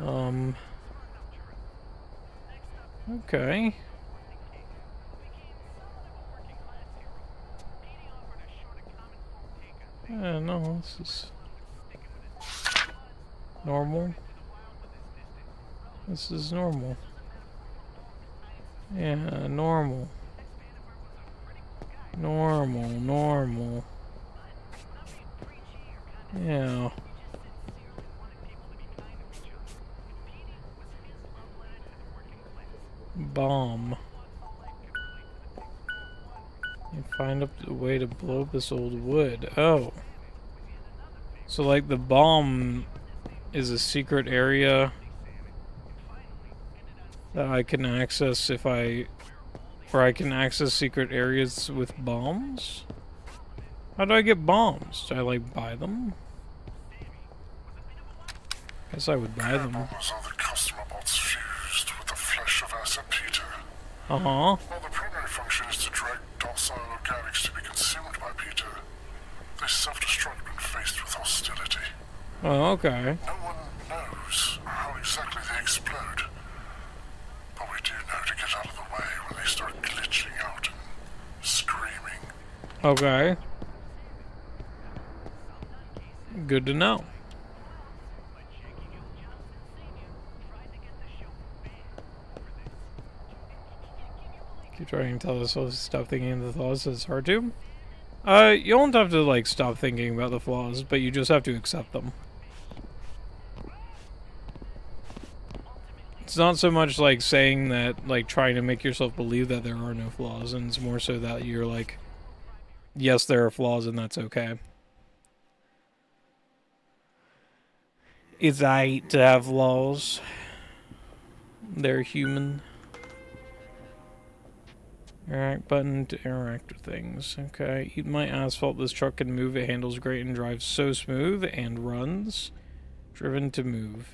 Um Okay. Yeah, no, this is normal. This is normal. Yeah, normal. Normal, normal. Yeah. Bomb. Find up a way to blow up this old wood. Oh. So like the bomb is a secret area that I can access if I where I can access secret areas with bombs? How do I get bombs? Do I like buy them? Guess I would buy them. Are the customer bots fused with the flesh of Asset Peter. Uh huh. While the primary function is to drag docile organics to be consumed by Peter, they self-destruct when faced with hostility. Oh, okay. No one knows how exactly they explode. But we do know to get out of the way when they start glitching out and screaming. Okay. Good to know. Keep trying to tell us to stop thinking of the flaws. It's hard to. Uh, you don't have to like stop thinking about the flaws, but you just have to accept them. It's not so much like saying that, like trying to make yourself believe that there are no flaws, and it's more so that you're like, yes, there are flaws, and that's okay. It's aight to have flaws. They're human. Interact button to interact with things. Okay, eat my asphalt. This truck can move. It handles great and drives so smooth and runs. Driven to move.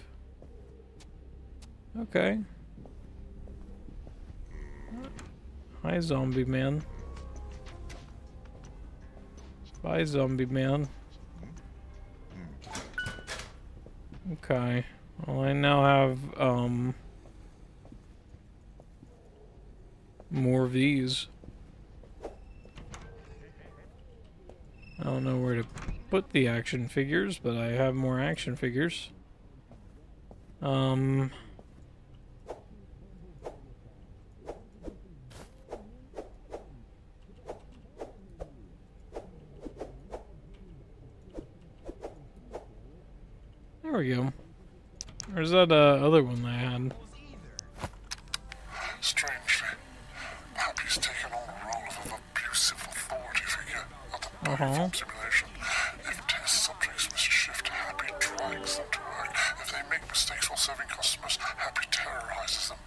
Okay. Hi, zombie man. Bye, zombie man. Okay. Well, I now have, um... More of these. I don't know where to put the action figures, but I have more action figures. Um... There we go. Where's that uh, other one I had? Strangely, Happy's taken on the role of an abusive authority figure at the uh simulation. If test subjects mischief, Happy drags them to work. If they make mistakes while serving customers, Happy terrorizes them.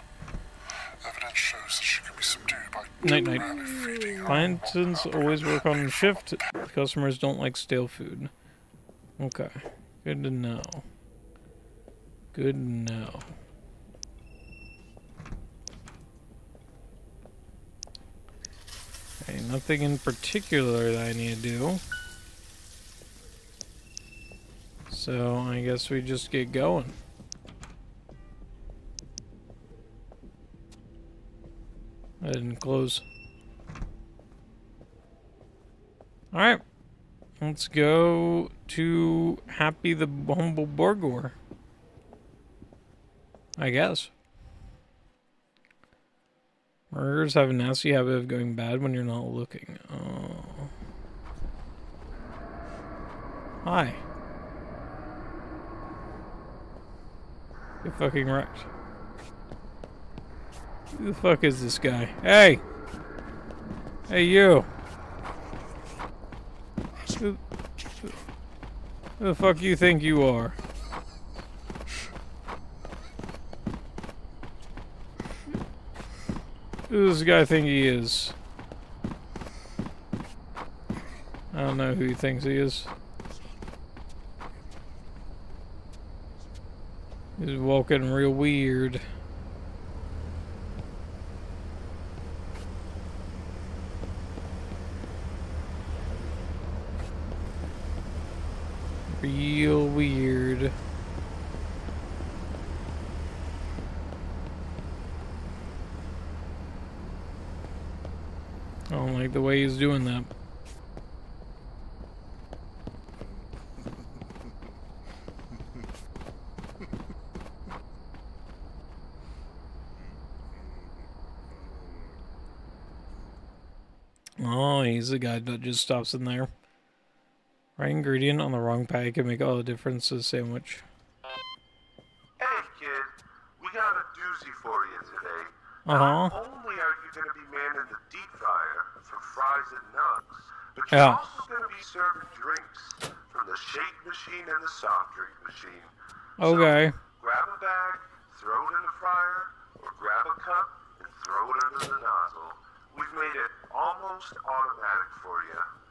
Evidence shows that she can be subdued by Night, night. Clients always work on shift. Customers don't like stale food. Okay. Good to know. Good know. Okay, nothing in particular that I need to do. So I guess we just get going. I didn't close. Alright. Let's go to Happy the Humble Borgor. I guess. Murderers have a nasty habit of going bad when you're not looking. Oh. Hi. Get fucking wrecked. Who the fuck is this guy? Hey! Hey, you! Who, who the fuck you think you are? Who does this guy think he is? I don't know who he thinks he is. He's walking real weird. Real weird. I don't like the way he's doing that. Oh, he's the guy that just stops in there. Right ingredient on the wrong pack can make all the difference to the sandwich. Hey, kid. We got a doozy for you today. Uh huh. Not only are you going to be manning the deep fryer for fries and nuts, but you're Yeah. also going to be serving drinks from the shake machine and the soft drink machine. Okay. Grab a bag, throw it in the fryer, or grab a cup and throw it under the nozzle. We've made it almost automatic for you. Okay. Good luck.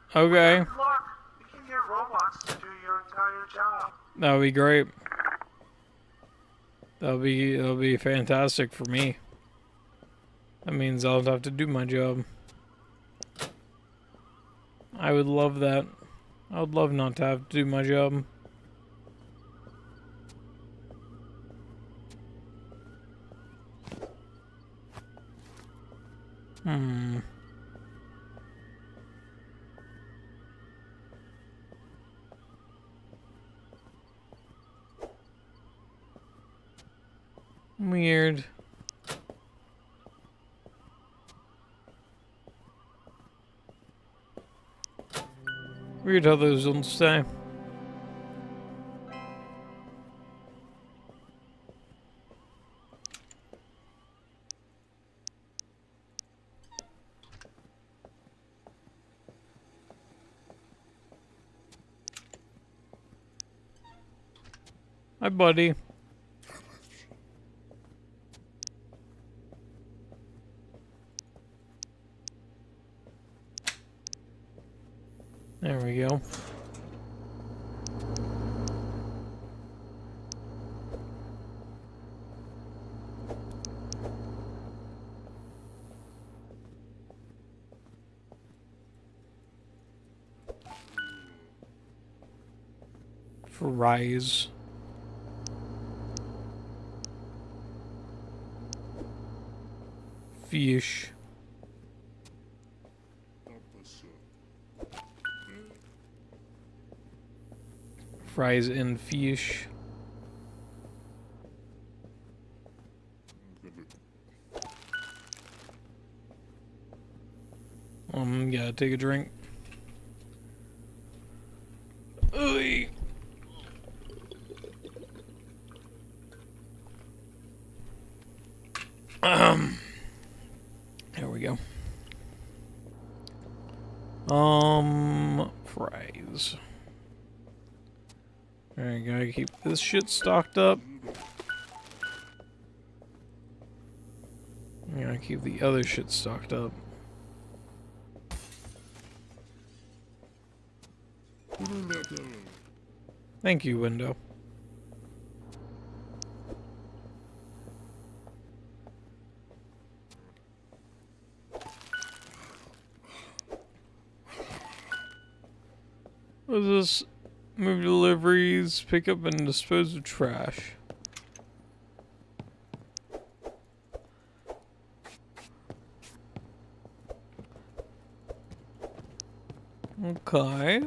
You can get robots to do your entire job. That would be great. That'll be that'll be fantastic for me. That means I'll have to do my job. I would love that. I would love not to have to do my job. Hmm. Weird. Those don't stay. Hi, buddy. There we go. Fries. Fish. Fries and fish. Um, gotta take a drink. Oy. Um, there we go. Um, fries. Alright, gotta keep this shit stocked up. Gotta keep the other shit stocked up. Thank you, window. What is this? Move deliveries, pick up and dispose of trash. Okay.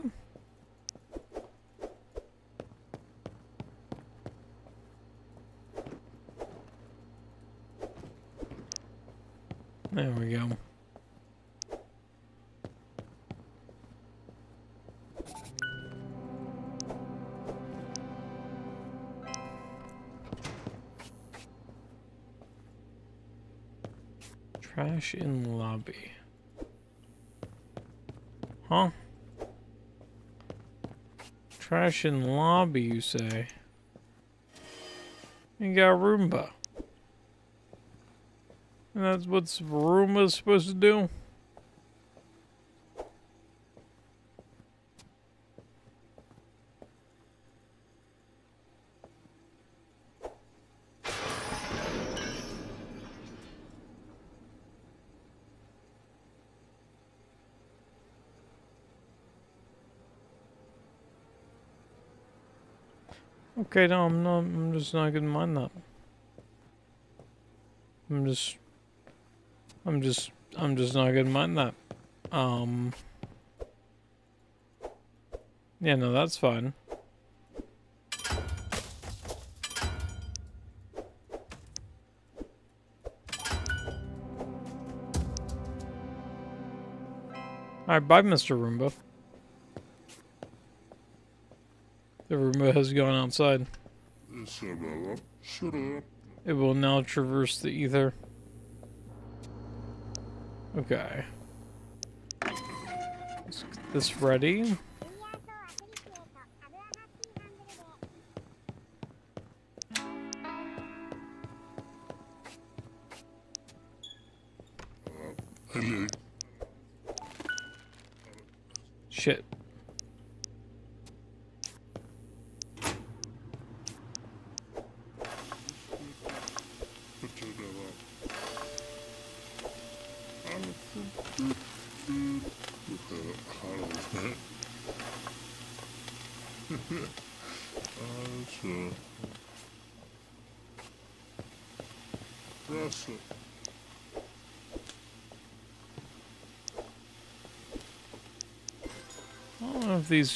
Lobby, you say? You got Roomba. And that's what Roomba's supposed to do? Okay, no, I'm not. I'm just not gonna mind that. I'm just. I'm just. I'm just not gonna mind that. Um. Yeah, no, that's fine. Alright, bye, Mr. Roomba. The has gone outside. It will now traverse the ether. Okay. Let's get this ready.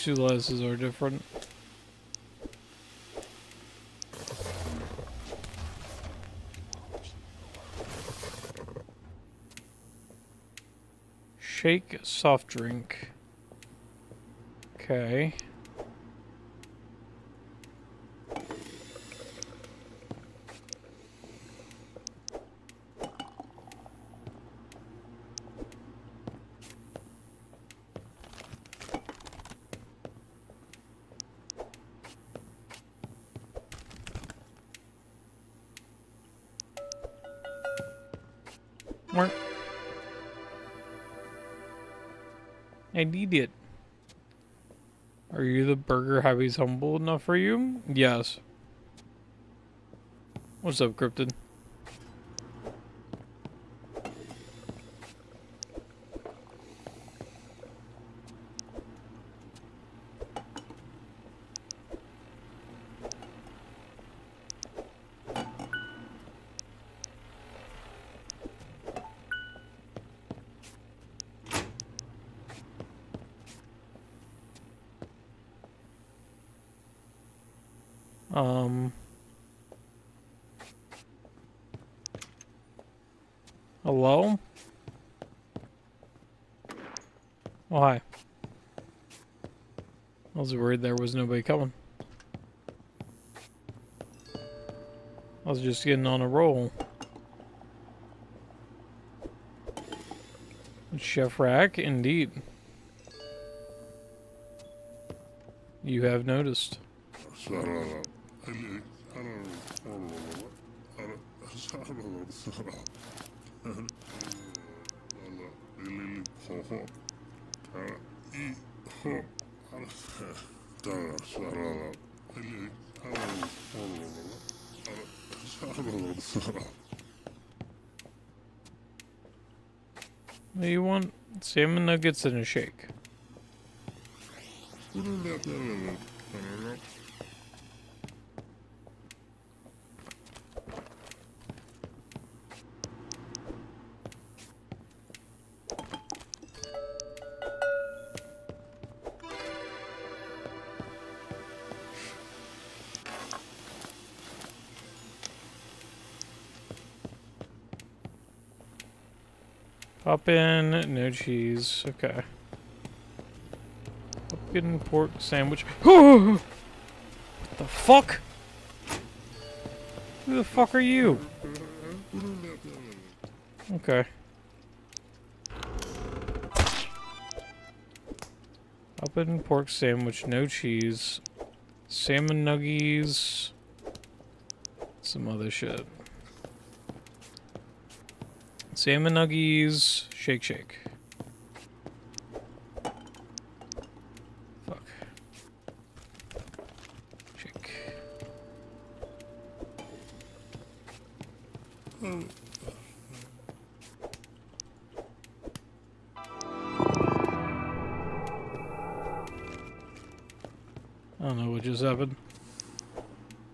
Two lenses are different. Shake soft drink. Okay. Burger humble enough for you? Yes. What's up, Cryptid? Um. Hello? Oh, hi. I was there was nobody coming. I was just getting on a roll. Chef Rack, indeed. You have noticed. Shut up. Hello. Hello. Shut up. Shut up. Lily Poho. E. Ho. Shut up. Hello. Hello. Shut up. What do you want? Salmon nuggets and a shake. Cheese. Okay. Pumpkin pork sandwich. what the fuck? Who the fuck are you? Okay. Pop in pork sandwich, no cheese. Salmon nuggies. Some other shit. Salmon nuggies, shake shake.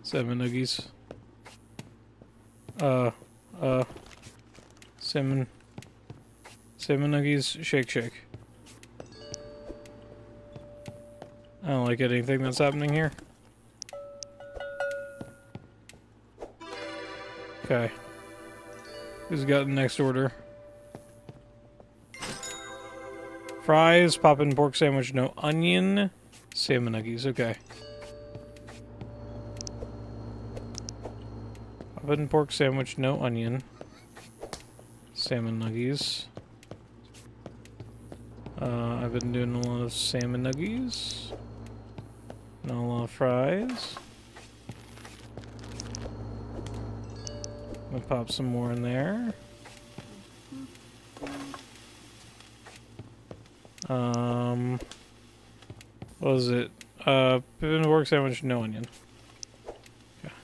Salmon nuggies. Uh, uh. Salmon. Salmon nuggies, shake shake. I don't like anything that's happening here. Okay. Who's got the next order? Fries, poppin' pork sandwich, no onion. Salmon nuggies, okay. Poppin' pork sandwich, no onion. Salmon nuggies. Uh, I've been doing a lot of salmon nuggies. Not a lot of fries. I'm gonna pop some more in there. Um, what was it? Uh, pepperoni pork sandwich, no onion. Okay.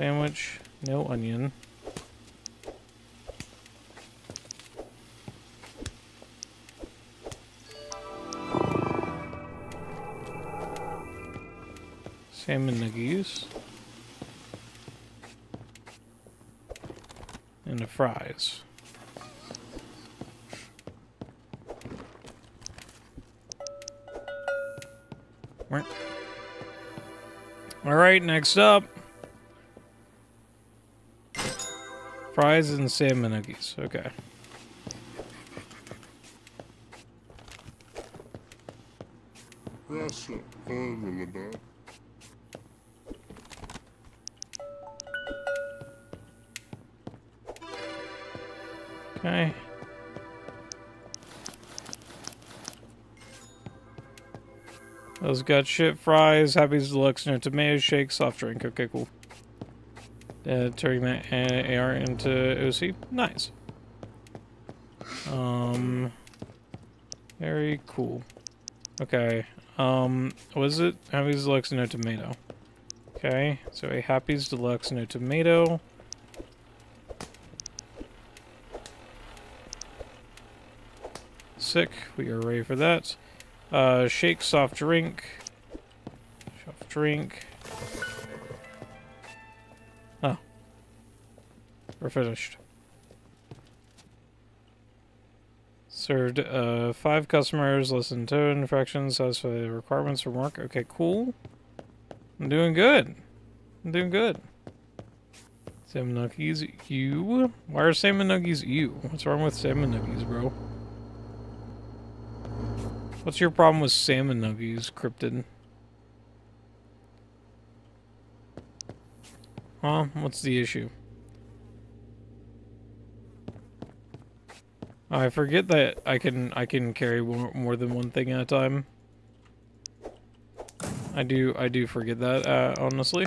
Sandwich, no onion. Salmon nuggies. And the fries. All right, next up. Fries and salmon nuggies. Okay. Uh, la, la, la. Okay. Those got shit fries, Happy's Deluxe, no tomato shake, soft drink. Okay, cool. Uh, turning that AR into OC. Nice. Um, very cool. Okay. Um, was it Happy's Deluxe, no tomato? Okay, so a Happy's Deluxe, no tomato. Sick. We are ready for that. Uh, shake, soft drink. Soft drink. We're finished. Served uh, five customers, less than two infractions, satisfy the requirements from work. Okay, cool. I'm doing good. I'm doing good. Salmon nuggies, you? Why are salmon nuggies you? What's wrong with salmon nuggies, bro? What's your problem with salmon nuggies, Cryptid? Huh? What's the issue? I forget that I can I can carry more than one thing at a time. I do I do forget that uh, honestly.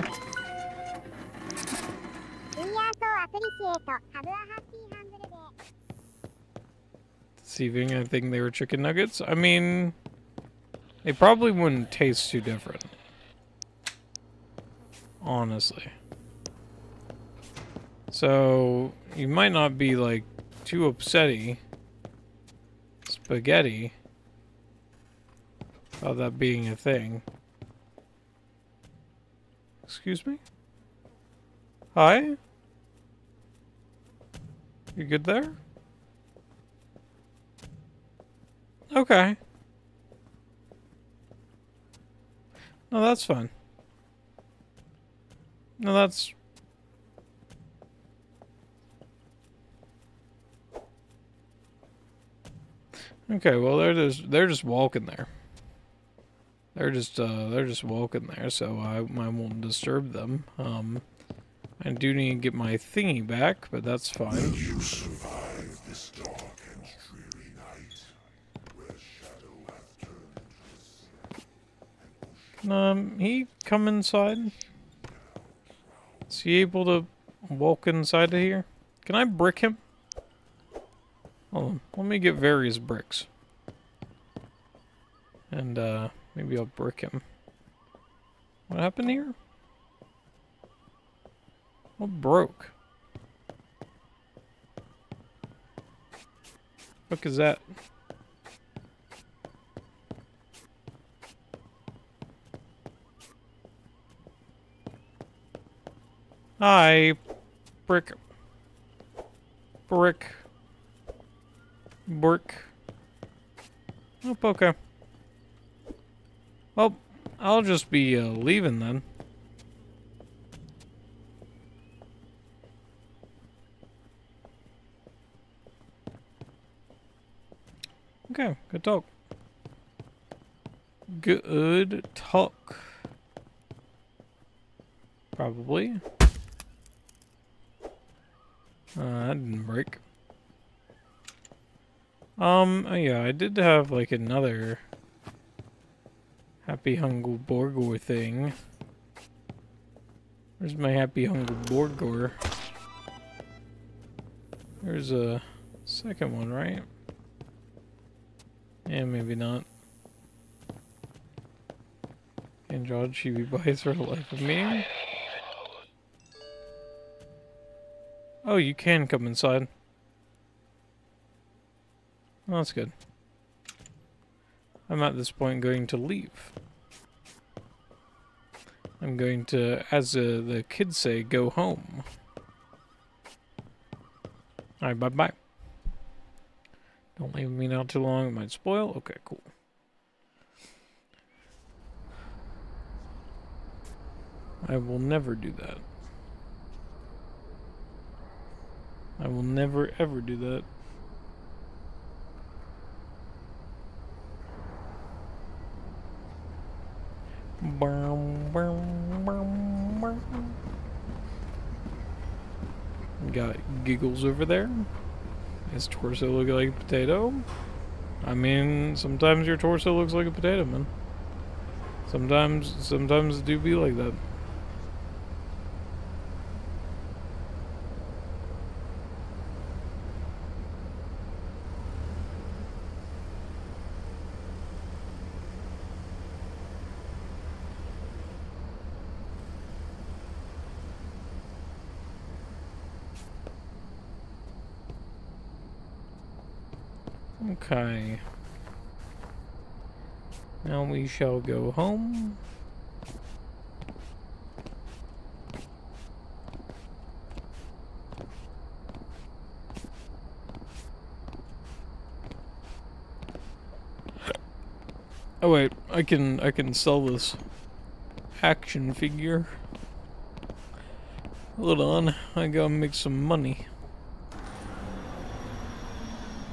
Deceiving, I think they were chicken nuggets. I mean, they probably wouldn't taste too different. Honestly. So, you might not be like too upsetty Spaghetti. About that being a thing. Excuse me? Hi? You good there? Okay. No, that's fine. No, that's... Okay, well they're just they're just walking there. They're just uh they're just walking there, so I I won't disturb them. Um I do need to get my thingy back, but that's fine. You survive this dark and dreary night, where shadow hath turned Can, um, he come inside? Is he able to walk inside of here? Can I brick him? Hold on, let me get various bricks. And, uh, maybe I'll brick him. What happened here? What broke? Fuck is that? Hi, brick, brick, brick. Oh, okay. Well, I'll just be uh, leaving then. Okay, good talk. Good talk. Probably. Uh, that didn't break. Um, oh yeah, I did have like another Happy Hungle Borgor thing. Where's my Happy Hungle Borgor? There's a second one, right? Yeah, maybe not. Can draw chibi bites for the life of me. Oh, you can come inside. Well, that's good. I'm at this point going to leave. I'm going to, as uh, the kids say, go home. Alright, bye-bye. Don't leave me out too long, it might spoil. Okay, cool. I will never do that. I will never ever do that. Got giggles over there. His torso look like a potato. I mean, sometimes your torso looks like a potato, man. Sometimes, sometimes it do be like that. Okay. Now we shall go home. Oh wait, I can I can sell this action figure. Hold on, I gotta make some money.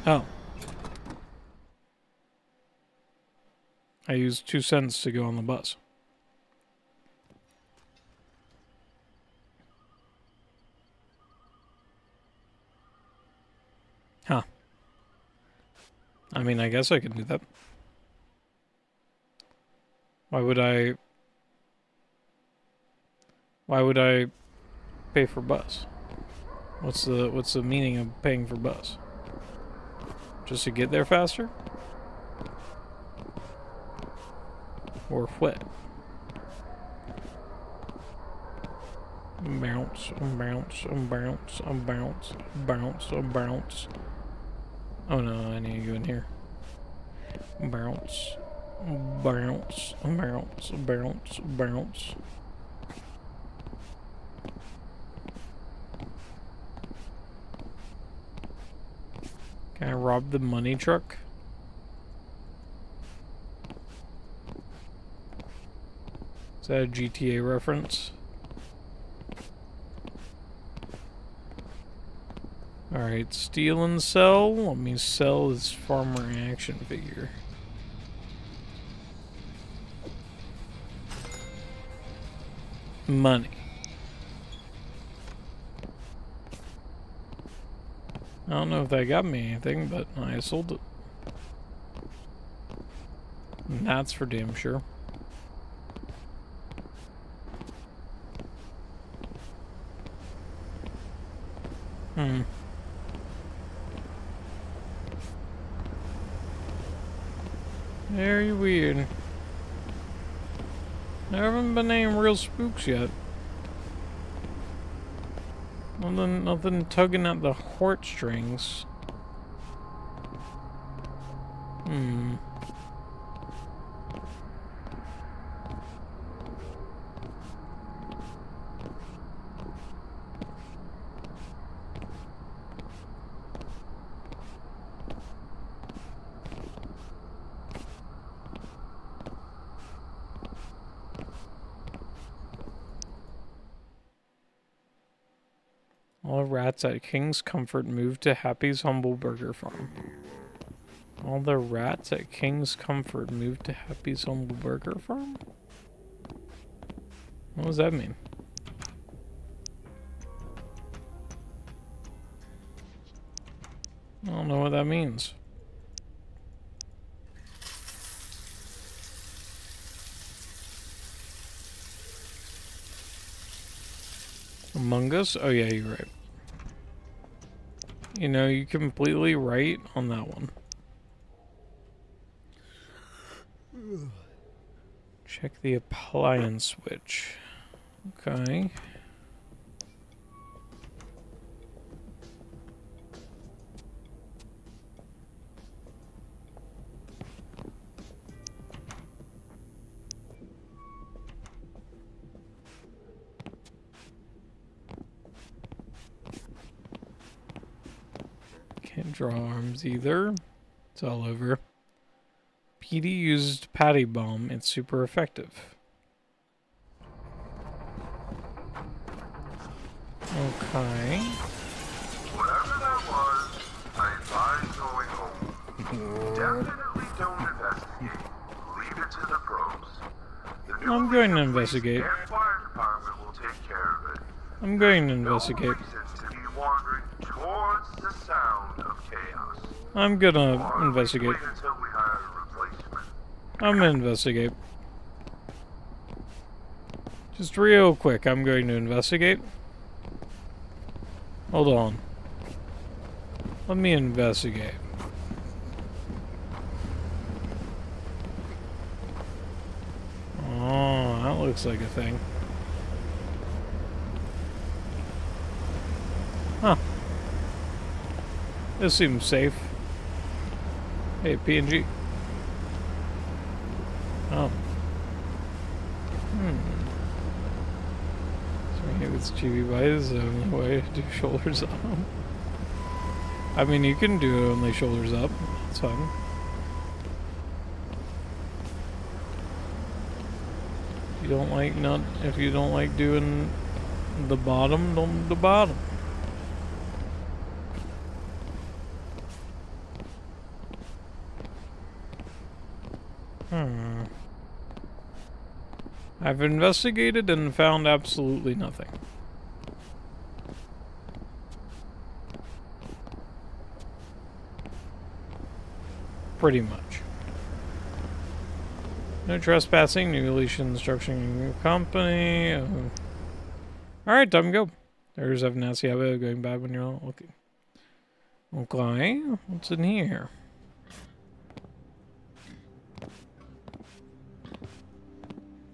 Oh. I used two cents to go on the bus. Huh. I mean, I guess I can do that. Why would I... Why would I pay for bus? What's the what's the meaning of paying for bus? Just to get there faster? Or what? Bounce, bounce, bounce, bounce, bounce, bounce. Oh no, I need to go in here. Bounce, bounce, bounce, bounce, bounce. Can I rob the money truck? Is that a GTA reference? Alright, steal and sell. Let me sell this farmer action figure. Money. I don't know if that got me anything, but I sold it. And that's for damn sure. Hmm. Very weird. I haven't been named real spooks yet. Nothing, nothing tugging at the heartstrings. Hmm. All rats at King's Comfort moved to Happy's Humble Burger Farm. All the rats at King's Comfort moved to Happy's Humble Burger Farm? What does that mean? I don't know what that means. Among Us? Oh yeah, you're right. You know, you're completely right on that one. Check the appliance switch. Okay. Draw arms either. It's all over. PD used patty bomb. It's super effective. Okay. Whatever that was, I advise going home. Definitely don't investigate. Leave it to the pros. The I'm going to investigate. Fire department will take care of it. I'm going to investigate. I'm gonna investigate. I'm gonna investigate. Just real quick, I'm going to investigate. Hold on. Let me investigate. Oh, that looks like a thing. Huh. This seems safe. Hey, PNG. Oh. Hmm. So maybe it's chibi bite is the only way to do shoulders up. I mean, you can do only shoulders up. That's fine. If you don't like not, if you don't like doing the bottom, don't do the bottom. Hmm. I've investigated and found absolutely nothing. Pretty much. No trespassing, new leash instruction, new company. Uh, Alright, time to go. There's a nasty habit of going bad when you're not looking. Okay, what's in here?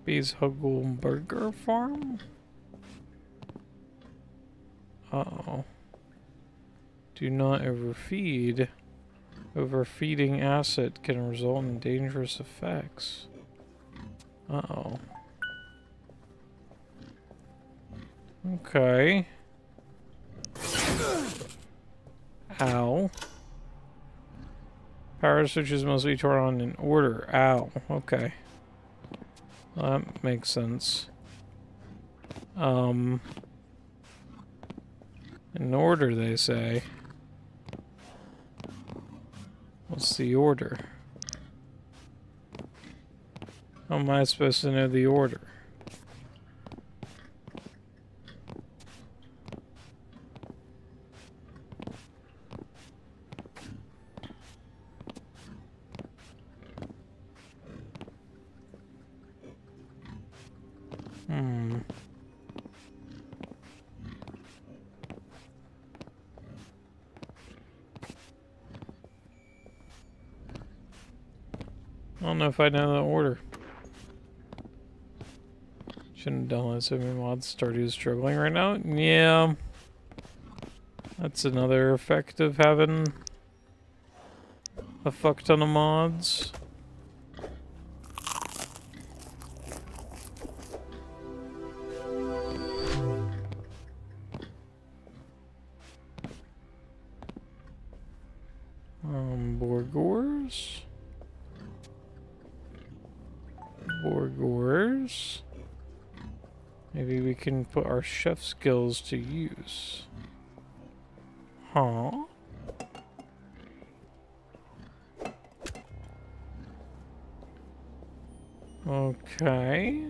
Bees Huggle Burger Farm? Uh-oh. Do not overfeed. Overfeeding asset can result in dangerous effects. Uh-oh. Okay. Ow. Power switches must be turned on in order. Ow. Okay. That makes sense. Um, in order, they say. What's the order? How am I supposed to know the order? Hmm. If I know the order. Shouldn't have done that. So many mods started struggling right now. Yeah. That's another effect of having a fuck ton of mods. put our chef skills to use. Huh? Okay.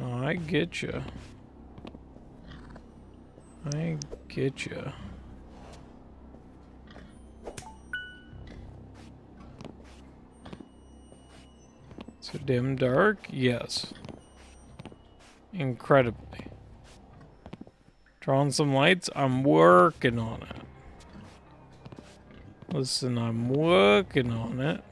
No, I get you. I get you. So dim dark, yes. Incredibly. Drawing some lights, I'm working on it. Listen, I'm working on it.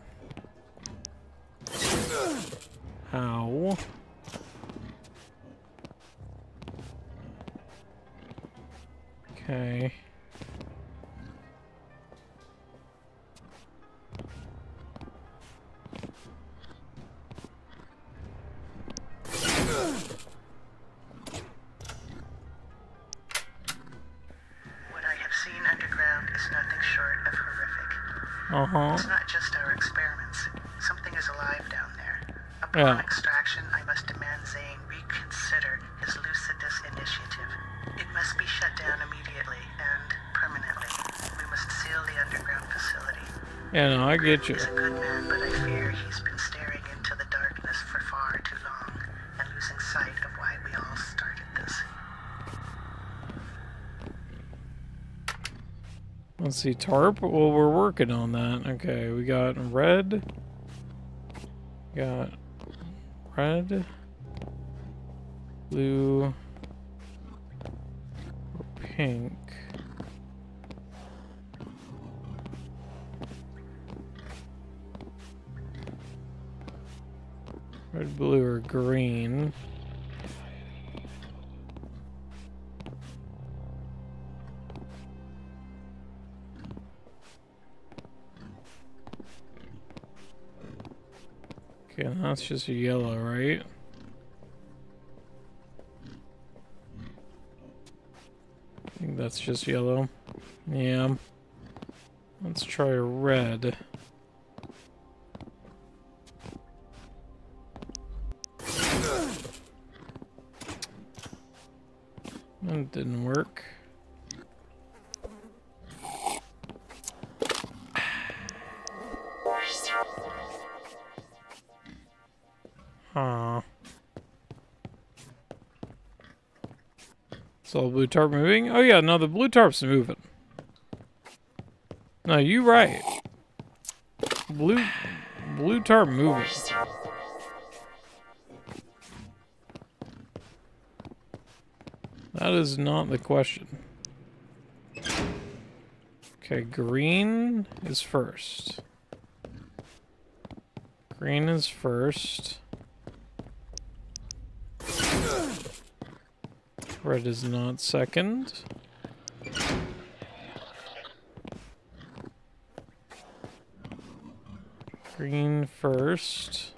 Get you. He's a good man, but I fear he's been staring into the darkness for far too long and losing sight of why we all started this. Let's see, tarp. Well, we're working on that. Okay, we got red. Got red, blue, Just yellow, right? I think that's just yellow. Yeah. Let's try red. The blue tarp moving? Oh yeah, no, the blue tarp's moving. No, you right. Blue blue tarp moving. That is not the question. Okay, green is first. Green is first. Red is not second. Green first.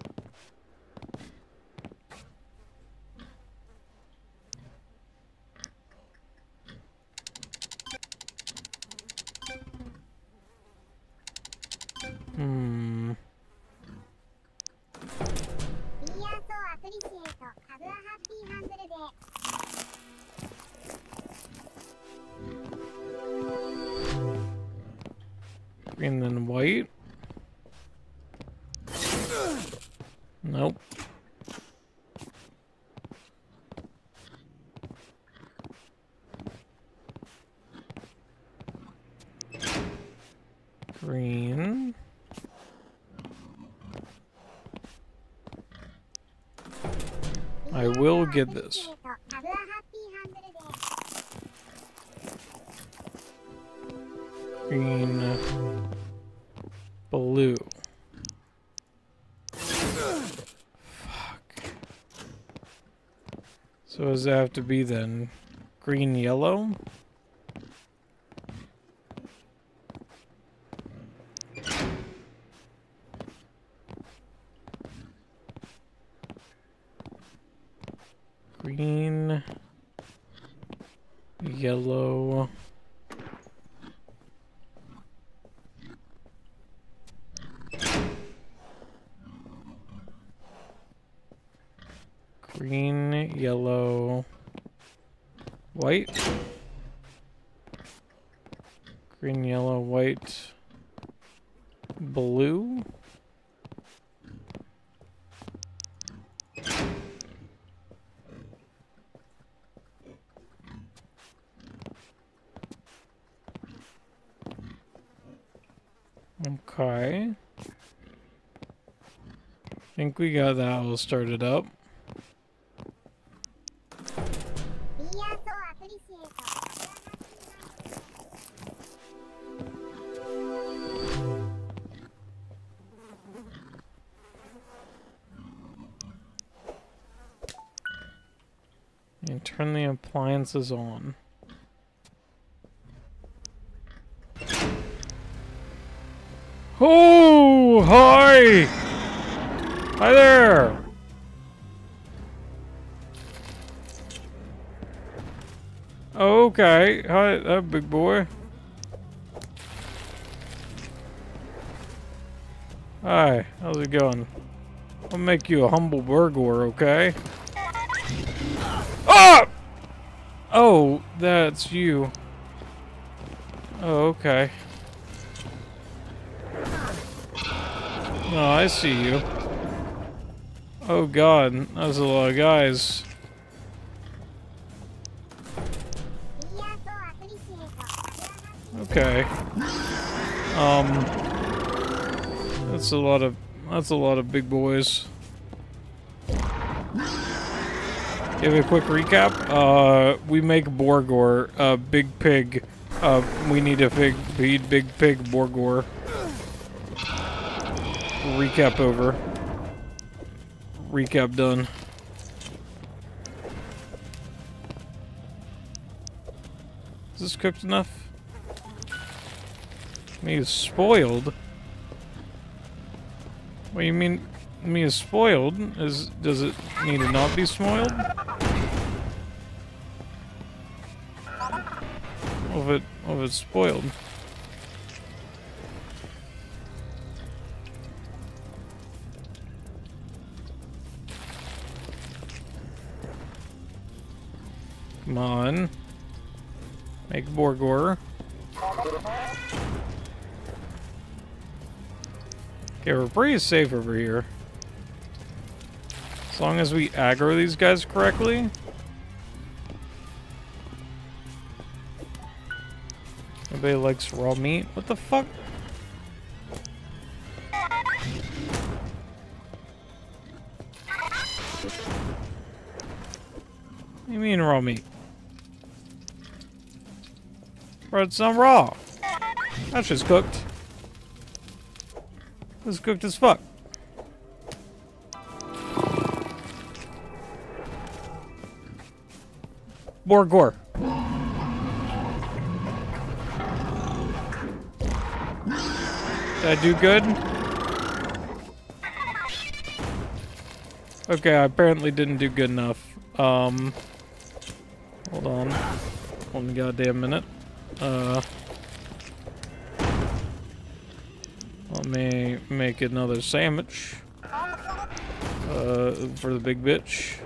get this. Green, blue. Fuck. So does that have to be then green, yellow? we got that all started up. And turn the appliances on. Oh, hi! Okay, hi, that big boy. Hi, how's it going? I'll make you a humble burglar, okay? Ah! Oh, that's you. Oh, okay. Oh, I see you. Oh god, that's a lot of guys. Um That's a lot of that's a lot of big boys. Give a quick recap. Uh we make Borgor, uh big pig. Uh we need to feed big pig Borgor. Recap over. Recap done. Is this cooked enough? Me is spoiled. What do you mean? Me is spoiled? Is does it need to not be spoiled? Of it, of it's spoiled. Come on. Make Borgor. Okay, we're pretty safe over here. As long as we aggro these guys correctly. Nobody likes raw meat. What the fuck? What do you mean raw meat? Bro, it's not raw. That's just cooked. It's cooked as fuck. More gore. Did I do good? Okay, I apparently didn't do good enough. Um, hold on. One goddamn minute. Uh, make another sandwich. Uh, for the big bitch.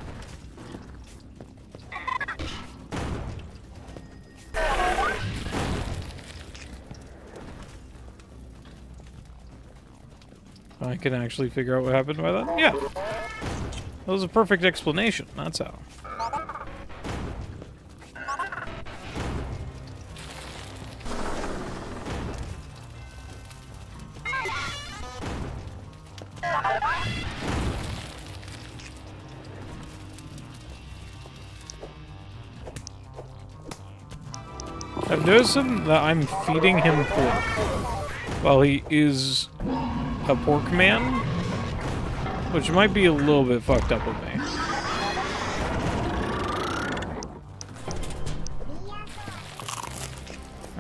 I can actually figure out what happened by that. Yeah. That was a perfect explanation. That's how. Him that I'm feeding him pork while he is a pork man, which might be a little bit fucked up with me.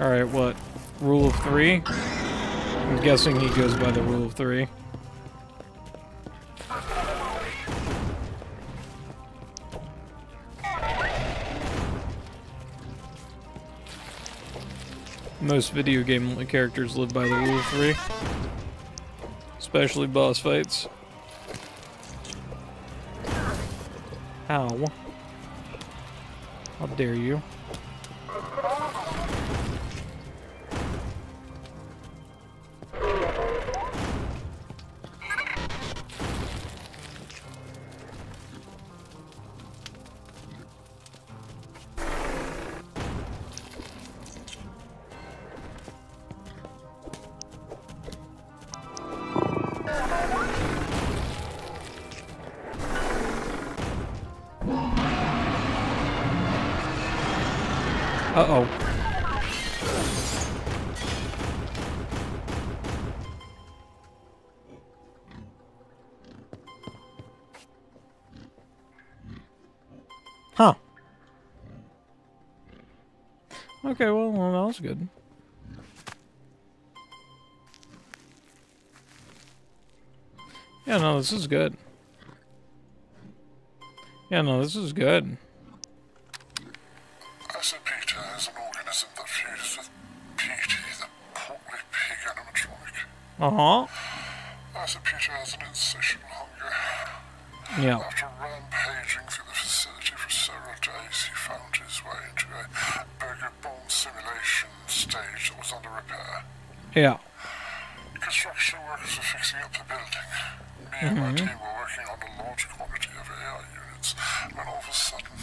Alright, what? Rule of three? I'm guessing he goes by the rule of three. Most video game characters live by the rule three. Especially boss fights. How? How dare you? Okay, well, well that was good. Yeah, no, this is good. Yeah, no, this is good. Peter is an organism that fuses with Petey, the portly pig animatronic. Uh-huh. Peter has an insatiable hunger. Yeah. After rampaging through the facility for several days, he found his way into a burger bomb simulation stage that was under repair. Yeah. Construction workers were fixing up the building. Me and my mm-hmm. team were working on a large quantity of AI units when all of a sudden,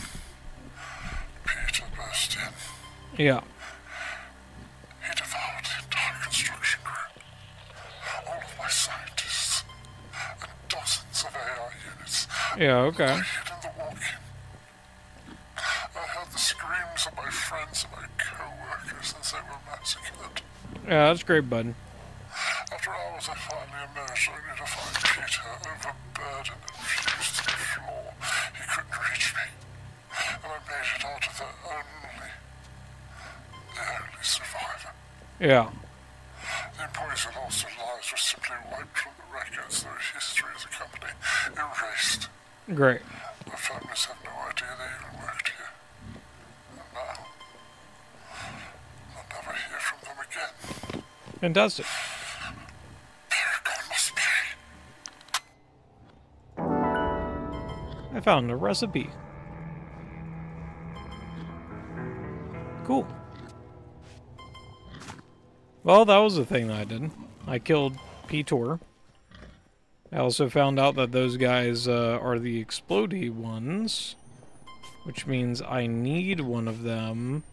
Peter burst in. Yeah. He devoured the entire construction crew, all of my scientists, and dozens of AI units. Yeah, okay. I hid in the walk-in. I heard the screams of my friends and my co-workers as they were massacred. Yeah, that's great, bud. After hours, I finally emerged only to find Peter overburdened and fused to the floor. He couldn't reach me, and I made it out of the only, the only survivor. Yeah. The employees who lost their lives were simply wiped from the records. Their history as a company erased. Great. Their families have no idea they even worked here. And now, I'll never hear from them again. does it. I found a recipe. Cool. Well, that was the thing that I did. I killed Petor. I also found out that those guys uh, are the explodey ones, which means I need one of them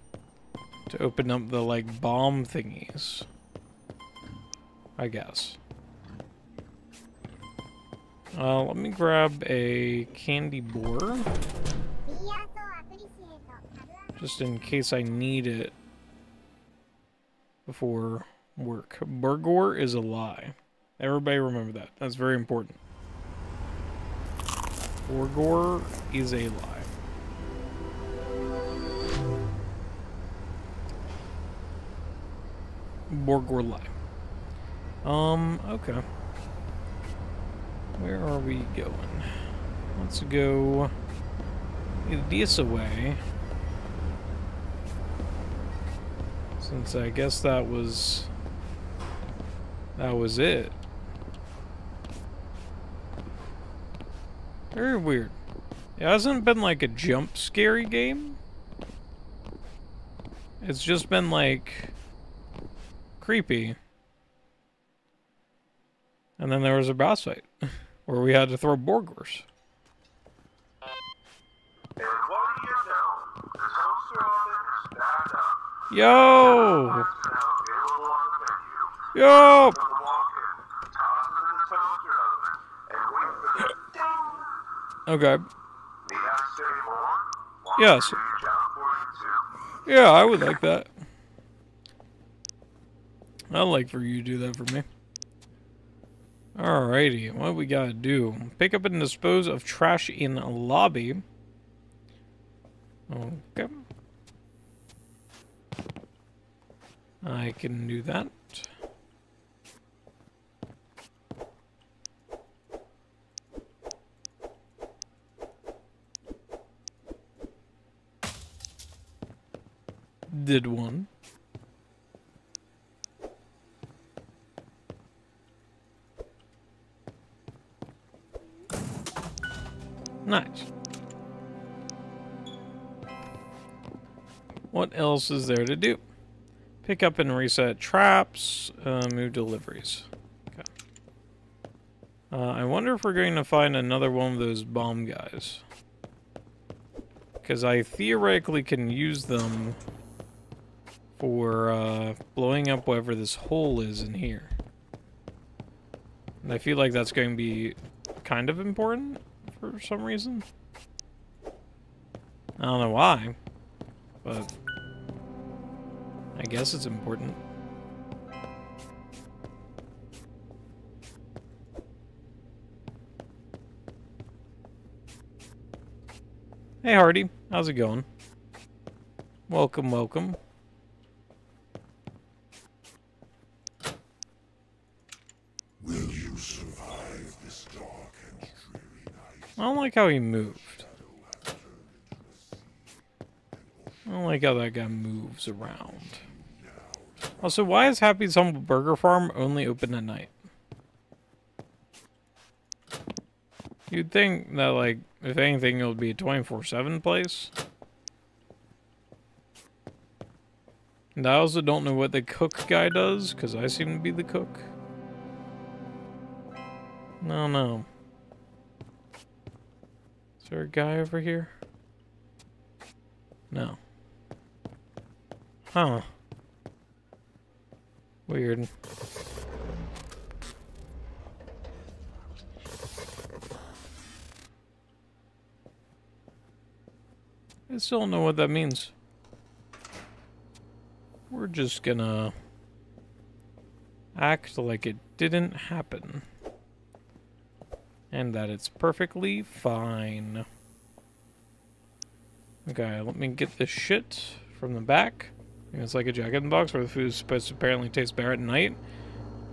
to open up the, like, bomb thingies. I guess. Uh, let me grab a candy boar. Just in case I need it before work. Burgor is a lie. Everybody remember that. That's very important. Burgor is a lie. Borgor lie. Um, okay. Where are we going? Let's go this away. Since I guess that was that was it. Very weird. It hasn't been like a jump scary game. It's just been like creepy. And then there was a boss fight where we had to throw up. Yo! Yo! Okay. Yes. Yeah, I would like that. I'd like for you to do that for me. Alrighty, what we gotta do? Pick up and dispose of trash in a lobby. Okay. I can do that. Did one. Nice. What else is there to do? Pick up and reset traps, uh, move deliveries. Uh, I wonder if we're going to find another one of those bomb guys. Because I theoretically can use them for uh, blowing up whatever this hole is in here. And I feel like that's going to be kind of important for some reason. I don't know why, but I guess it's important. Hey Hardy, how's it going? Welcome, welcome. Will you survive this dark and dreary night? I don't like how he moved. I don't like how that guy moves around. Also, why is Happy's Humble Burger Farm only open at night? You'd think that, like, if anything, it would be a 24-7 place. And I also don't know what the cook guy does, because I seem to be the cook. No, no. There a guy over here? No. Huh. Weird. I still don't know what that means. We're just gonna act like it didn't happen. And that it's perfectly fine. Okay, let me get this shit from the back. It's like a Jack in the Box where the food is supposed to apparently taste better at night.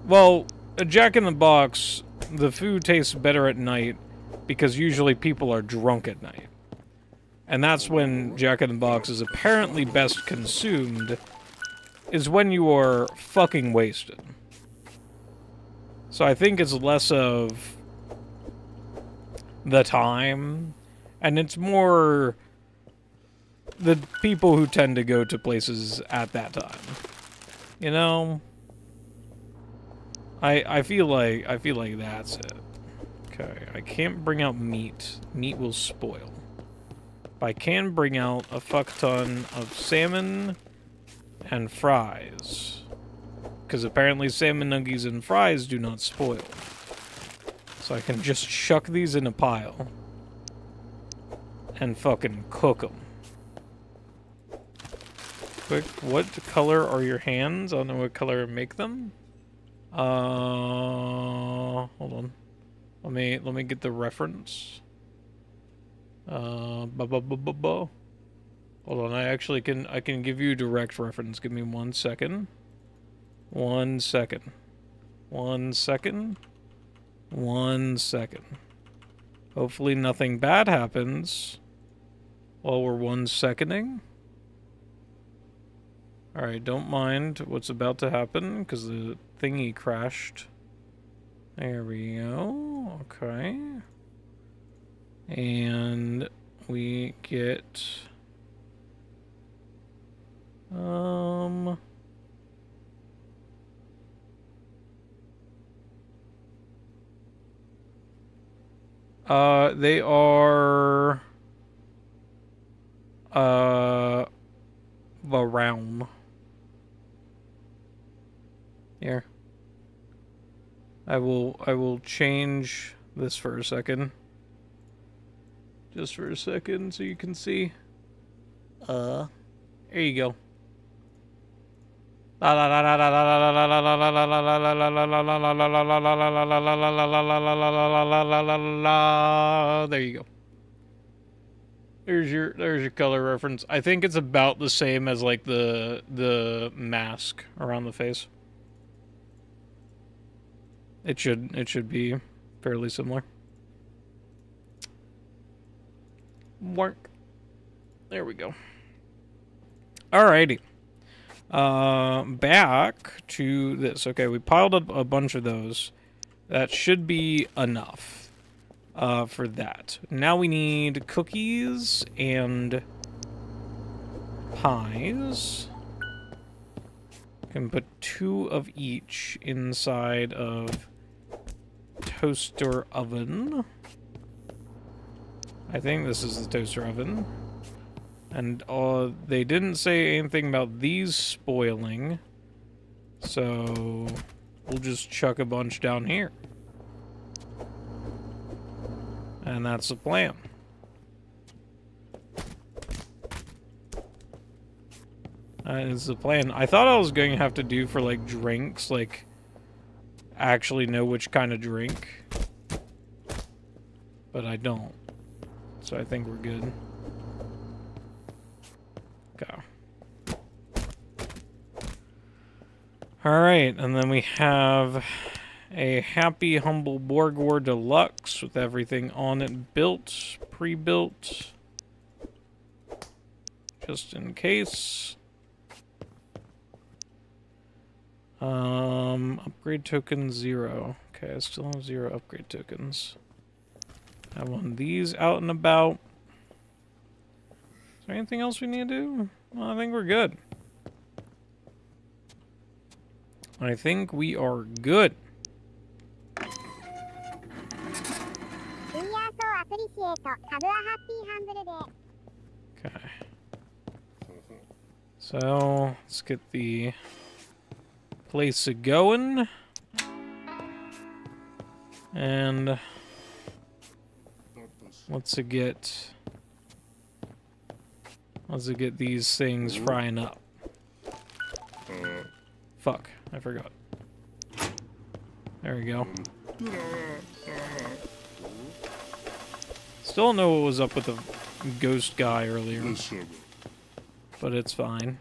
Well, a Jack in the Box, the food tastes better at night because usually people are drunk at night. And that's when Jack in the Box is apparently best consumed, is when you are fucking wasted. So I think it's less of the time, and it's more the people who tend to go to places at that time. You know? I I feel like I feel like that's it. Okay, I can't bring out meat. Meat will spoil. But I can bring out a fuck ton of salmon and fries. Because apparently salmon nuggies and fries do not spoil. So I can just chuck these in a pile. And fucking cook them. Quick, what color are your hands? I don't know what color make them. Uh, hold on. Let me let me get the reference. Uh, bu bu bu bu. Hold on, I actually can I can give you direct reference. Give me one second. One second. One second. One second. Hopefully nothing bad happens while we're one seconding. Alright, don't mind what's about to happen because the thingy crashed. There we go. Okay. And we get... Um... Uh, they are... Uh... Around. Here. I will I will change this for a second. Just for a second so you can see. Uh there you go. There you go. There's your there's your color reference. I think it's about the same as like the the mask around the face. It should it should be fairly similar. Work. There we go. Alrighty. Uh, back to this. Okay, we piled up a bunch of those. That should be enough uh, for that. Now we need cookies and pies. Can put two of each inside of toaster oven. I think this is the toaster oven. And uh, they didn't say anything about these spoiling. So we'll just chuck a bunch down here. And that's the plan. That is the plan. I thought I was going to have to do for like drinks, like actually know which kind of drink. But I don't. So I think we're good. Okay. Alright, and then we have a Happy Humble Borgor Deluxe with everything on it built, pre-built. Just in case. Um, upgrade token zero. Okay, I still have zero upgrade tokens. One of these out and about there anything else we need to do? Well, I think we're good. I think we are good. Okay. So, let's get the place going. And let's get let's it get these things mm. frying up. Mm. Fuck, I forgot. There we go. Still don't know what was up with the ghost guy earlier, but it's fine.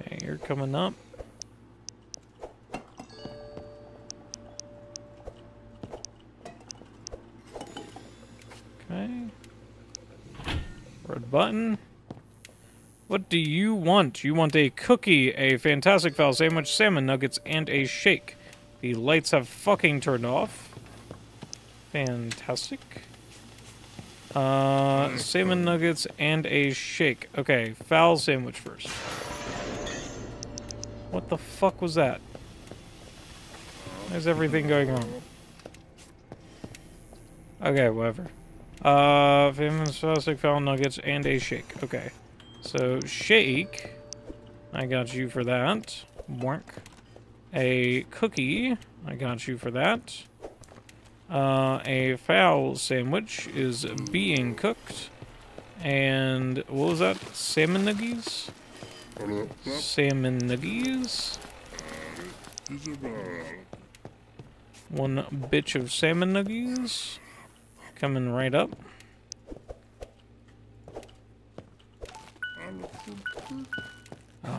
Okay, you're coming up. Okay. Red button. What do you want? You want a cookie, a fantastic fowl sandwich, salmon nuggets, and a shake. The lights have fucking turned off. Fantastic. Uh, salmon nuggets and a shake. Okay, fowl sandwich first. What the fuck was that? Where's everything going on? Okay, whatever. Uh, famous fantastic fowl nuggets and a shake. Okay. So, shake. I got you for that. Bork. A cookie. I got you for that. Uh, a fowl sandwich is being cooked. And what was that? Salmon nuggies? Salmon nuggies. One bitch of salmon nuggies. Coming right up.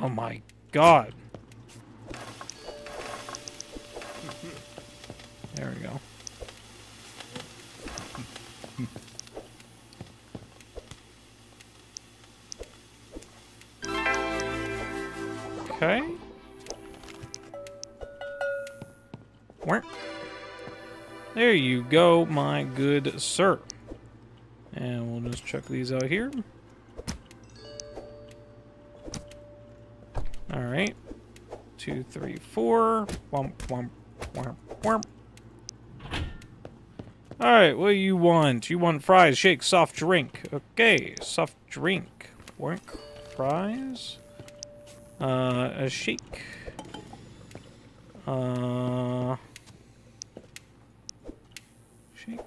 Oh my god. There we go. Okay. Where? There you go, my good sir. And we'll just check these out here. Alright. Two, three, four. Womp, womp, womp, womp. Alright, what do you want? You want fries, shake, soft drink. Okay, soft drink. Work, fries. Uh, a shake. Uh... Shake.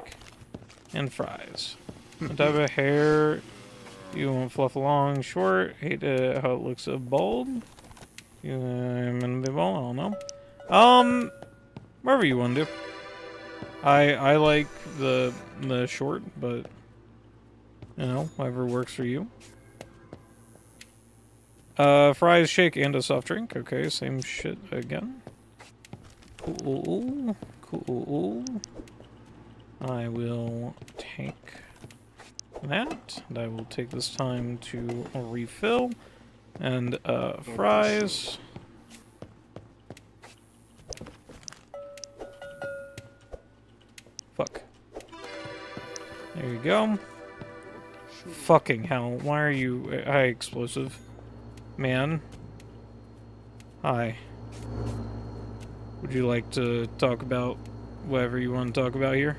And fries. what type of hair you want fluff long, short? Hate uh, how it looks so. You, I'm gonna be bald, I don't know. Um, wherever you want to. I I like the the short, but you know, whatever works for you. Uh, fries, shake, and a soft drink. Okay, same shit again. Cool, cool. I will take that, and I will take this time to refill. And, uh, fries. Fuck. There you go. Fucking hell, why are you... Hi, explosive. Man. Hi. Would you like to talk about whatever you want to talk about here?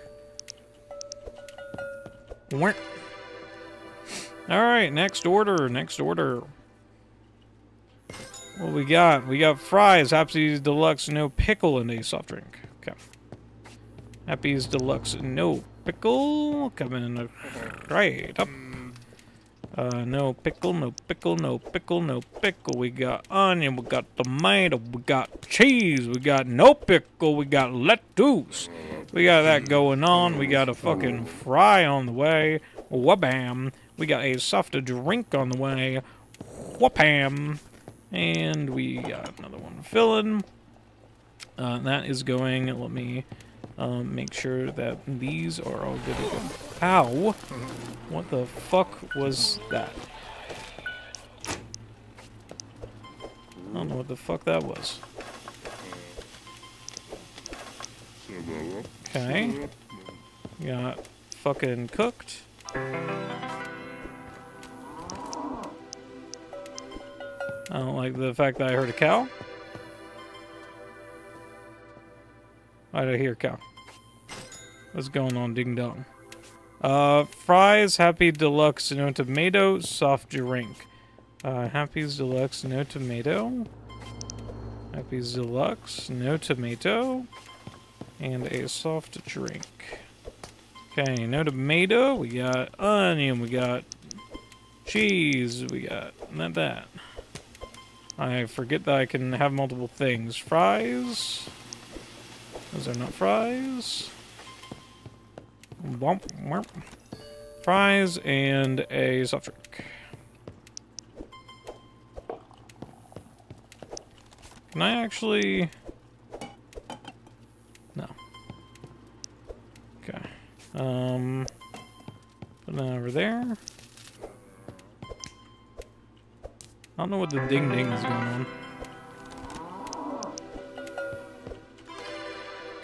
All right, next order, next order. What we got? We got fries, Happy's Deluxe, no pickle, and a soft drink. Okay. Happy's Deluxe, no pickle. Coming right up. Uh, no pickle, no pickle, no pickle, no pickle. We got onion, we got tomato, we got cheese, we got no pickle, we got lettuce. We got that going on. We got a fucking fry on the way. Whabam. We got a soft drink on the way. Whapam. And we got another one filling. Uh, that is going, let me um, make sure that these are all good to go. Ow! What the fuck was that? I don't know what the fuck that was. Okay. Got fucking cooked. I don't like the fact that I heard a cow. Why did I hear a cow? What's going on, ding dong? Uh, fries, Happy Deluxe, no tomato, soft drink. Uh, Happy's Deluxe, no tomato. Happy's Deluxe, no tomato. And a soft drink. Okay, no tomato. We got onion. We got cheese. We got not that. I forget that I can have multiple things. Fries. Those are not fries. Womp, womp. Fries and a soft drink. Can I actually... No. Okay. Um... Put that over there. I don't know what the ding ding is going on.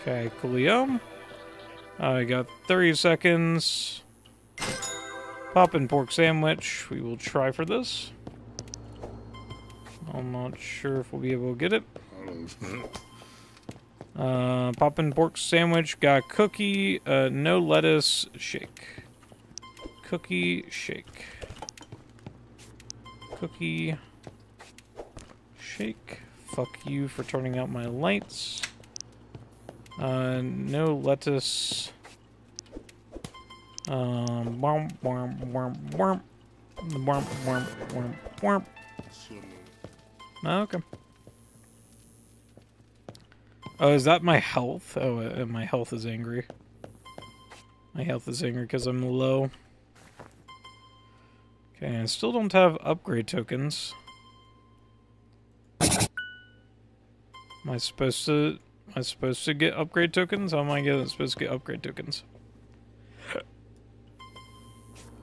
Okay, coolio. I got 30 seconds. Poppin' pork sandwich. We will try for this. I'm not sure if we'll be able to get it. Uh, poppin' pork sandwich. Got cookie. Uh, no lettuce. Shake. Cookie. Shake. Cookie. Shake. Fuck you for turning out my lights. Uh, no lettuce. Um, warm, warm, warm, warm, warm, warm, warm, warm. Okay. Oh, is that my health? Oh, uh, my health is angry. My health is angry because I'm low. Okay, I still don't have upgrade tokens. Am I supposed to... I supposed to get upgrade tokens? How am I supposed to get upgrade tokens?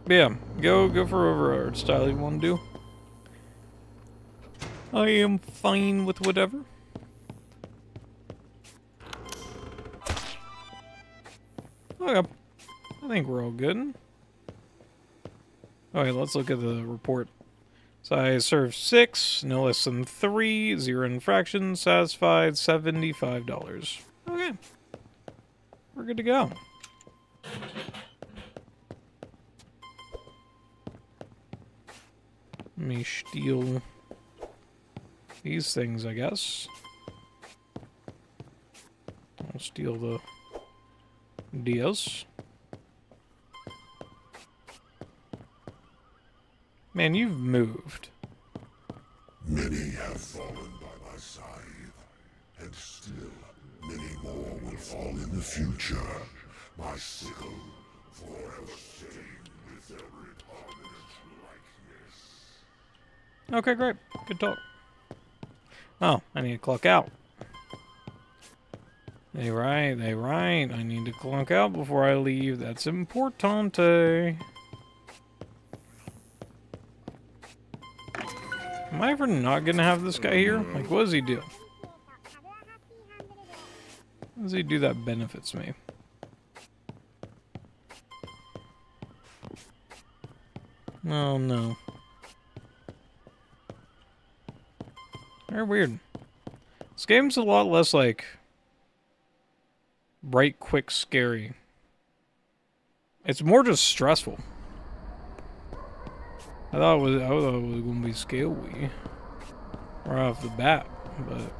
Yeah, go go for overlord style you want to do. I am fine with whatever. Oh, okay. I think we're all good. Okay, let's look at the report. So I served six, no less than three, zero infractions, satisfied, $75. Okay. We're good to go. Let me steal these things, I guess. I'll steal the Diaz. Man, you've moved. Many have fallen by my side, and still many more will fall in the future. My sickle Okay, great. Good talk. Oh, I need to clock out. They right, they right. I need to clock out before I leave. That's importante. Am I ever not gonna have this guy here? Like, what does he do? What does he do that benefits me? Oh no. Very weird. This game's a lot less like bright, quick, scary. It's more just stressful. I thought it was I thought it was gonna be scary right off the bat, but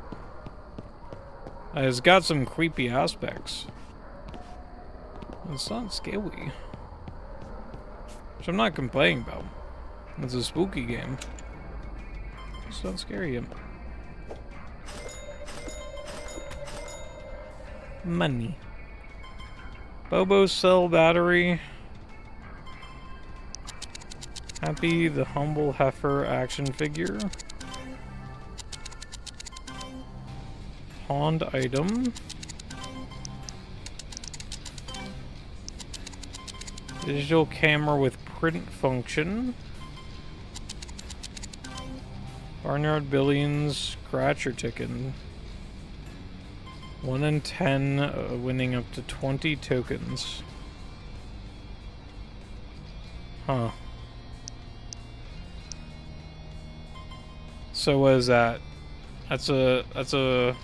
it's got some creepy aspects. It's not scary. Which I'm not complaining about. It's a spooky game. It's not scary yet. Money. Bobo cell battery. Happy the humble heifer action figure. Pawned item. Digital camera with print function. Barnyard Billions scratcher ticket. 1 in 10, uh, winning up to 20 tokens. Huh. So what is that? That's a, that's a...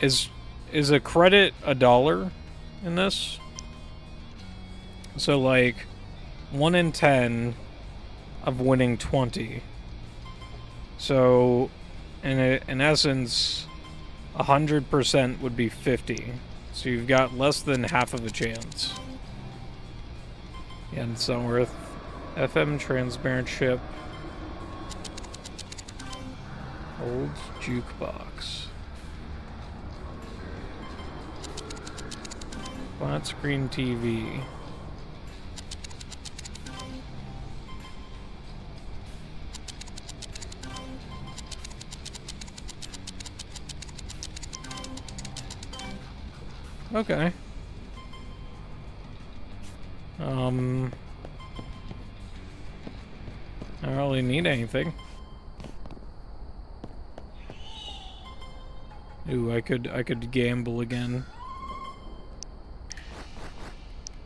Is, is a credit a dollar in this? So like, 1 in 10 of winning 20. So in a, in essence, hundred percent would be fifty. So you've got less than half of a chance. And it's not worth FM transparent ship. Old jukebox. Flat screen TV. Okay. Um... I don't really need anything. Ooh, I could I could gamble again.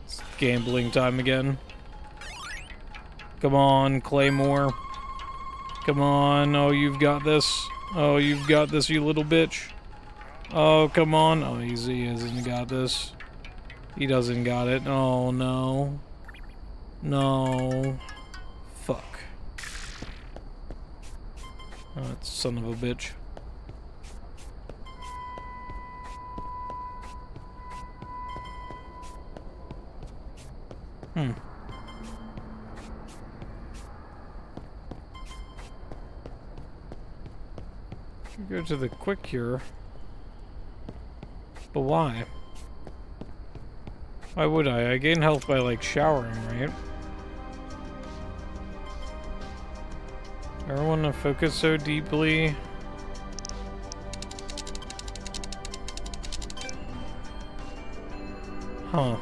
It's gambling time again. Come on, Claymore. Come on. Oh, you've got this. Oh, you've got this, you little bitch. Oh, come on. Oh, he's, he hasn't got this. He doesn't got it. Oh, no. No. Oh, son of a bitch. Hmm. Go to the quick cure. But why? Why would I? I gain health by, like, showering, right? Don't want to focus so deeply. Huh.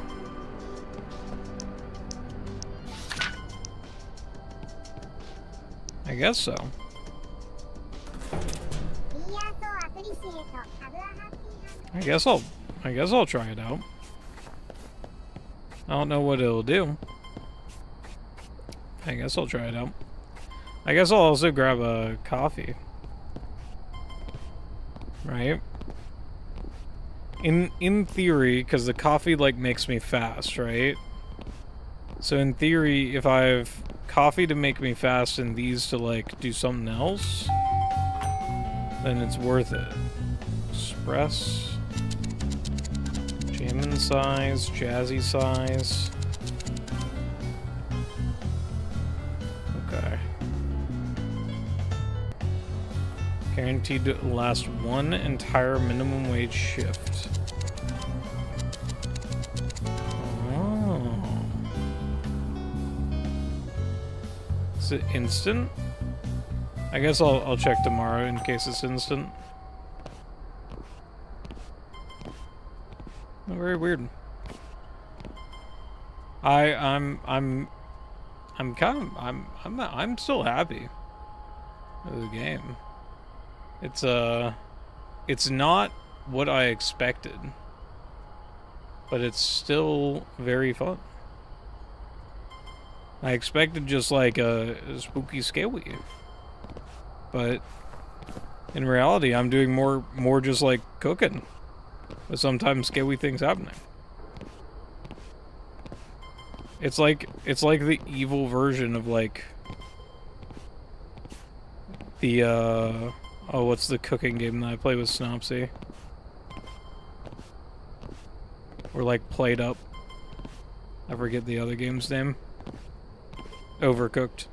I guess so. I guess I'll I guess I'll try it out. I don't know what it'll do. I guess I'll try it out. I guess I'll also grab a coffee. Right? In in theory, because the coffee like makes me fast, right? So in theory, if I have coffee to make me fast and these to like do something else, then it's worth it. Express. Jammin' size, jazzy size. Guaranteed to last one entire minimum wage shift. Oh. Is it instant? I guess I'll, I'll check tomorrow in case it's instant. Very weird. I I'm I'm I'm kind of I'm I'm I'm still happy with the game. It's uh it's not what I expected. But it's still very fun. I expected just like a, a spooky scary. But in reality I'm doing more more just like cooking. But sometimes scary things happening. It's like it's like the evil version of like the uh oh what's the cooking game that I play with Snopsy? Or like played up. I forget the other game's name. Overcooked.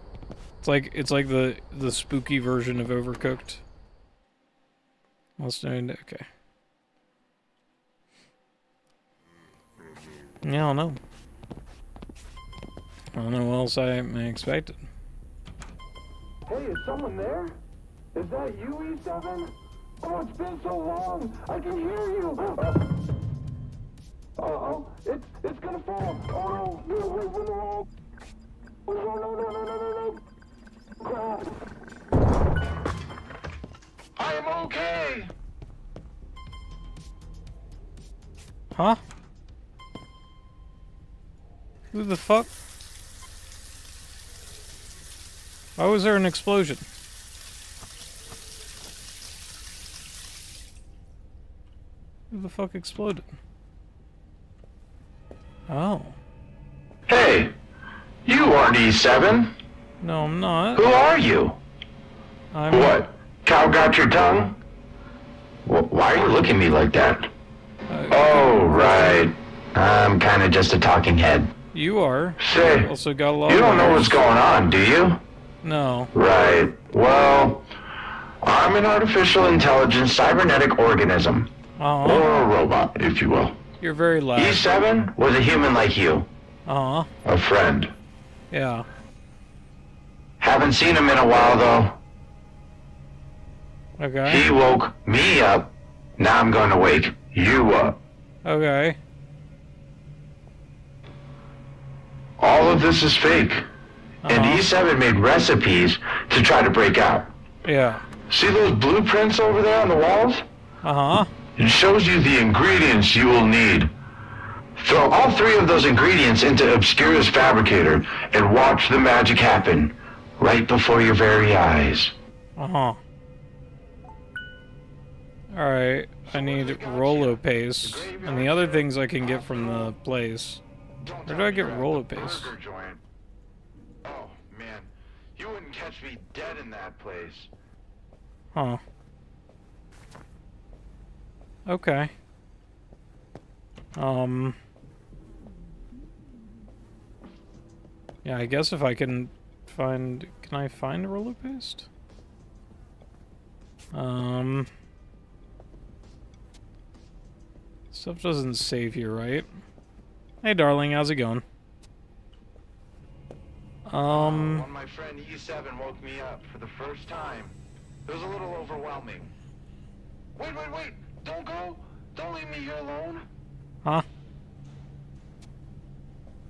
It's like it's like the the spooky version of Overcooked. Do it. Okay. Yeah, I don't know. I don't know what else I, expected. Hey, is someone there? Is that you, E7? Oh, it's been so long. I can hear you. Uh oh, it's it's gonna fall. Oh no, no, no, no, no. Oh, no, no, no, no, no, no, no. Crap. I am okay. Huh? Who the fuck? Why was there an explosion? Who the fuck exploded? Oh. Hey, you aren't E7. No, I'm not. Who are you? I'm What? Cow got your tongue? Why are you looking at me like that? Uh, Oh, right. I'm kind of just a talking head. You are. Say, Also got a lot you don't know what's going on, do you? No. Right. Well, I'm an artificial intelligence cybernetic organism. Uh-huh. Or a robot, if you will. You're very loud. E7 was a human like you. Uh-huh. A friend. Yeah. Haven't seen him in a while, though. Okay. He woke me up. Now I'm going to wake you up. Okay. All of this is fake. And Uh-huh. E7 made recipes to try to break out. Yeah. See those blueprints over there on the walls? Uh-huh. It shows you the ingredients you will need. Throw all three of those ingredients into Obscura's fabricator and watch the magic happen right before your very eyes. Uh-huh. Alright, I need Rolo paste. And the other things I can get from the place. Where do I get Rolo paste? Oh, man. You wouldn't catch me dead in that place. Huh. Okay. Um... Yeah, I guess if I can find... Can I find a roller paste? Um... Stuff doesn't save here, right? Hey, darling, how's it going? Um... When my friend E7 woke me up for the first time, it was a little overwhelming. Wait, wait, wait! Don't go! Don't leave me here alone! Huh?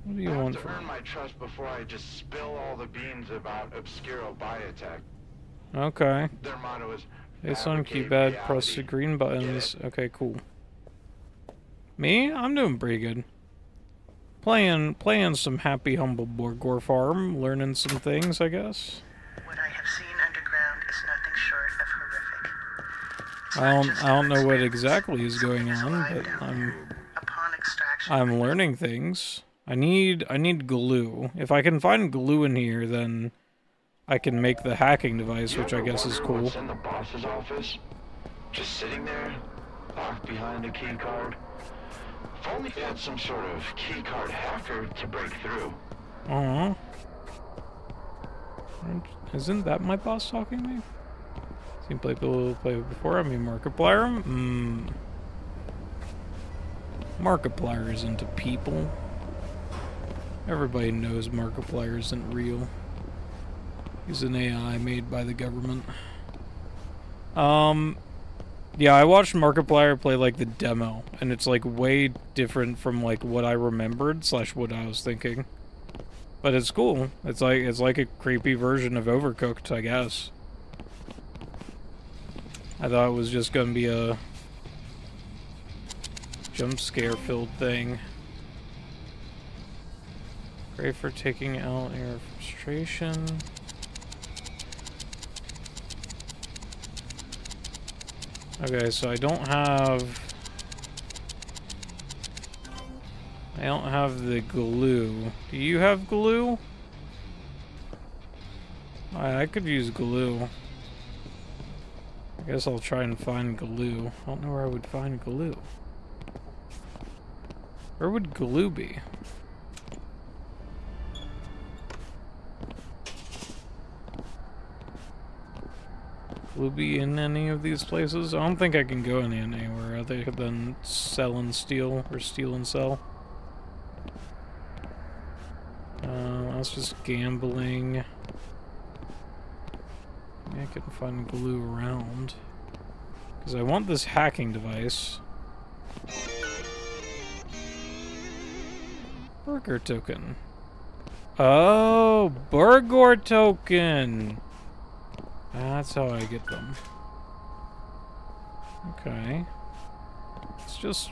What do you I have want to from earn my trust before I just spill all the beans about Obscura Biotech. Okay. Their motto is Face on keypad, press the green buttons. Okay, cool. Me? I'm doing pretty good. Playing playing some happy humble Borgor farm, learning some things, I guess. I don't I don't know what exactly is going on, but I'm there. Upon extraction, I'm learning things. I need I need glue. If I can find glue in here, then I can make the hacking device, which I guess is cool. What's in the boss's office? Just sitting there, locked behind a key card. If only he had some sort of key card hacker to break through. Uh huh. Isn't that my boss talking to me? Seen play people play before. I mean, Markiplier. Hmm. Markiplier isn't a people. Everybody knows Markiplier isn't real. He's an AI made by the government. Um, yeah, I watched Markiplier play like the demo, and it's like way different from like what I remembered slash what I was thinking. But it's cool. It's like it's like a creepy version of Overcooked, I guess. I thought it was just gonna be a jump scare filled thing. Great for taking out your frustration. Okay, so I don't have... I don't have the glue. Do you have glue? I, I could use glue. I guess I'll try and find glue. I don't know where I would find glue. Where would glue be? Will be in any of these places? I don't think I can go in anywhere other than sell and steal, or steal and sell. Uh, that's just gambling. I can find glue around. Because I want this hacking device. Burger token. Oh, Burgor token! That's how I get them. Okay. Let's just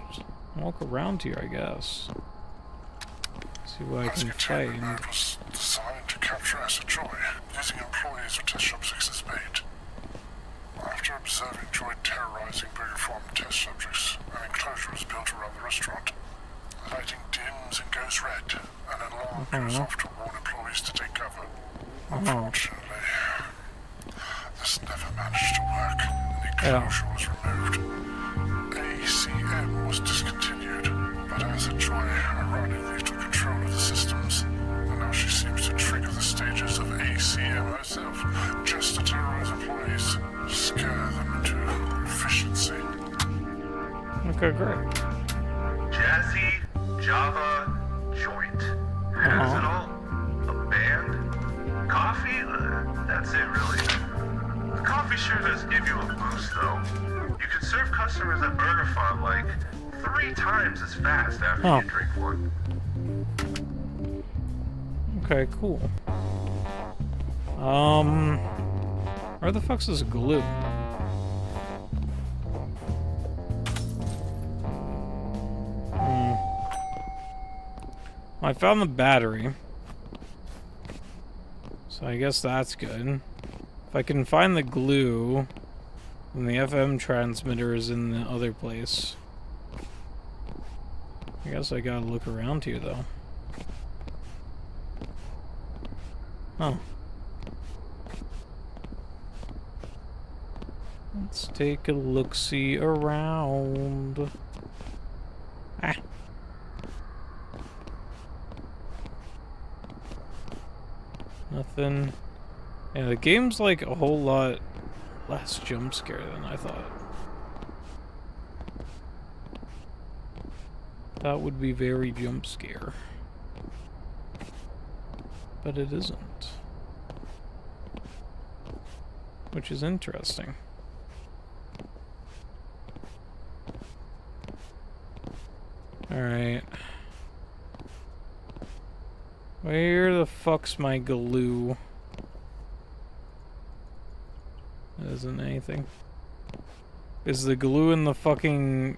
walk around here, I guess. See what I can find. was designed to capture Asa Joy, using employees of test subjects as bait. After observing Joy terrorizing Burger Farm test subjects, an enclosure was built around the restaurant. The lighting dims and goes red, and an alarm goes Uh-huh. off to warn employees to take cover. Oh. Unfortunately, this never managed to work, and the Yeah. enclosure was removed. ACM was discontinued, but Asa Joy ironically took control of the systems, and now she seems to trigger the stages of ACM herself, just to terrorize employees, scare them into efficiency. Okay, great. Jazzy, Java, Joint. Has it all? A band? Coffee? Uh, that's it, really. The coffee sure does give you a boost, though. You can serve customers at Burger Farm like three times as fast after Oh. you drink one. Okay, cool. Um, where the fuck's this glue? Hmm. I found the battery. So I guess that's good. If I can find the glue, then the FM transmitter is in the other place. I guess I gotta look around here though. Oh. Let's take a look-see around. Ah. Nothing. Yeah, the game's like a whole lot less jump scare than I thought. That would be very jump scare. But it isn't. Which is interesting. Alright. Where the fuck's my glue? Isn't anything. Is the glue in the fucking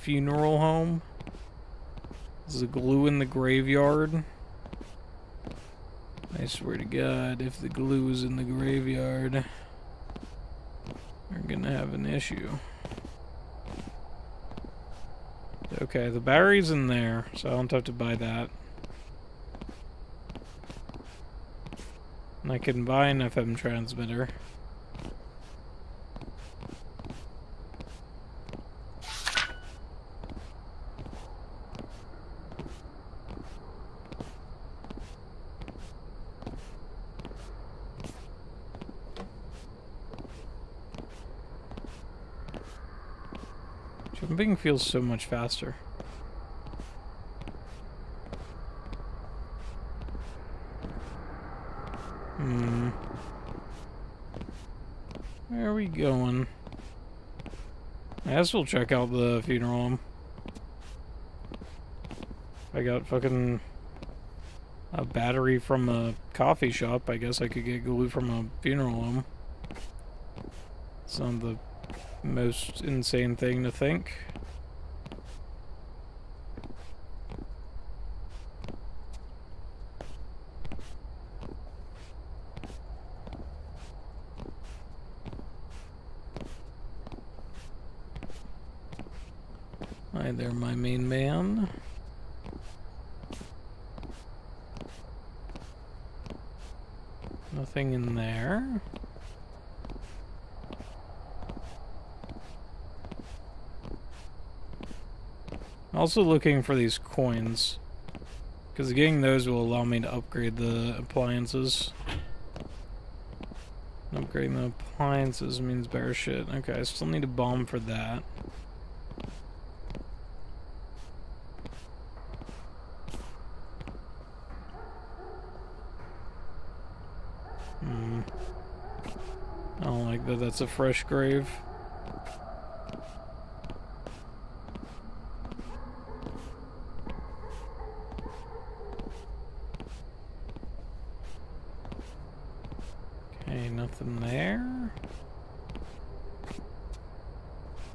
funeral home? Is the glue in the graveyard? I swear to God, if the glue is in the graveyard, we're gonna have an issue. Okay, the battery's in there, so I don't have to buy that. And I can buy an FM transmitter. Jumping feels so much faster. Hmm. Where are we going? I guess we'll check out the funeral home. I got fucking a battery from a coffee shop. I guess I could get glue from a funeral home. It's on the most insane thing to think. Hi there, my main man. Nothing in there. Also looking for these coins. Because getting those will allow me to upgrade the appliances. Upgrading the appliances means better shit. Okay, I still need a bomb for that. Hmm. I don't like that that's a fresh grave. Okay, nothing there.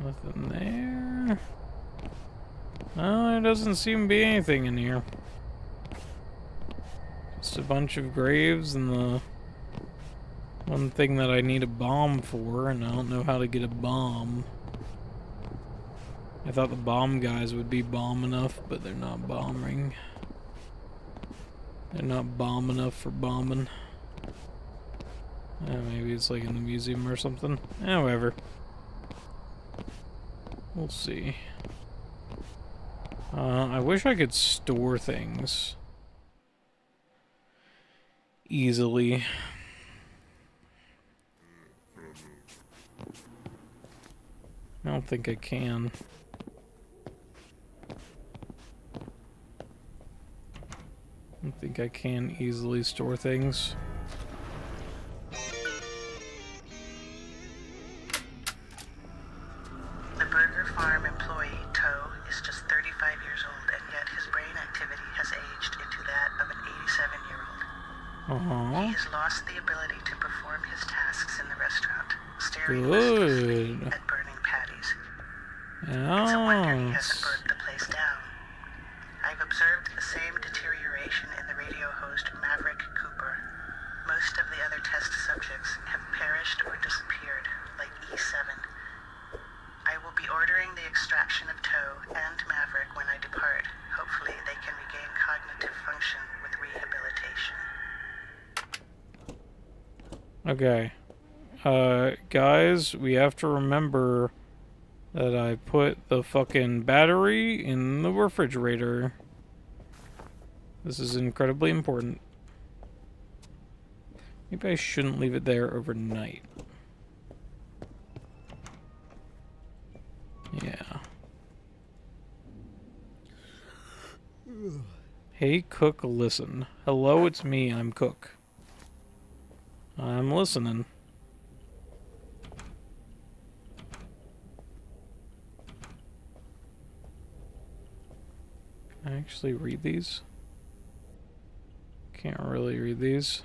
Nothing there. No, there doesn't seem to be anything in here. Just a bunch of graves and the one thing that I need a bomb for, and I don't know how to get a bomb. I thought the bomb guys would be bomb enough, but they're not bombing. They're not bomb enough for bombing. Uh, maybe it's like in the museum or something. However. We'll see. Uh, I wish I could store things. Easily. I don't think I can. I don't think I can easily store things. Farm employee, Toe, is just 35 years old, and yet his brain activity has aged into that of an 87 year old. Uh-huh. He has lost the ability to perform his tasks in the restaurant, staring Good. at burning patties. It's a wonder he hasn't Yes. burnt the place down. I've observed the same deterioration in the radio host Maverick Cooper. Most of the other test subjects have perished or disappeared, like E7. I will be ordering the extraction of Toe and Maverick when I depart. Hopefully, they can regain cognitive function with rehabilitation. Okay. Uh, guys, we have to remember that I put the fucking battery in the refrigerator. This is incredibly important. Maybe I shouldn't leave it there overnight. Yeah. Hey, Cook, listen. Hello, it's me, I'm Cook. I'm listening. Can I actually read these? Can't really read these.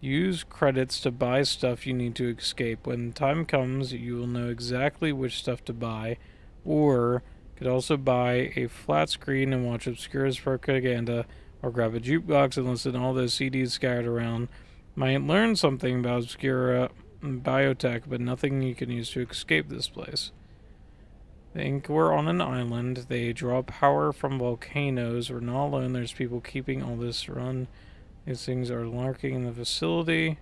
Use credits to buy stuff you need to escape. When time comes, you will know exactly which stuff to buy, or could also buy a flat screen and watch Obscura propaganda, or grab a jukebox and listen to all those CDs scattered around. Might learn something about Obscura uh, biotech, but nothing you can use to escape this place. Think we're on an island. They draw power from volcanoes. We're not alone. There's people keeping all this run. These things are lurking in the facility.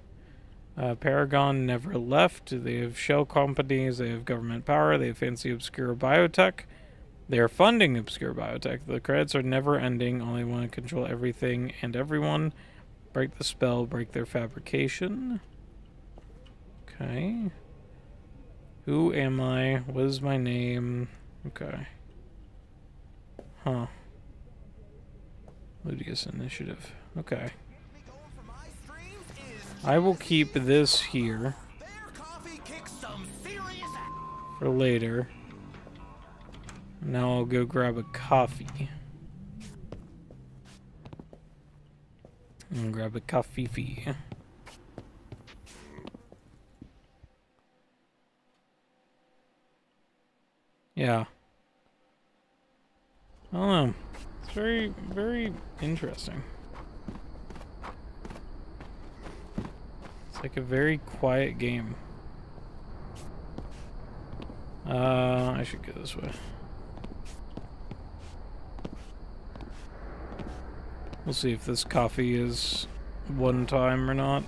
Uh, Paragon never left. They have shell companies. They have government power. They have fancy Obscura biotech. They are funding Obscura biotech. The credits are never ending. They want to control everything and everyone. Break the spell. Break their fabrication. Okay. Who am I? What is my name? Okay. Huh. Ludius Initiative. Okay. I will keep this here. for later. Now I'll go grab a coffee. And grab a coffee fee. Yeah. I don't know. It's very, very interesting. It's like a very quiet game. Uh, I should go this way. We'll see if this coffee is one time or not.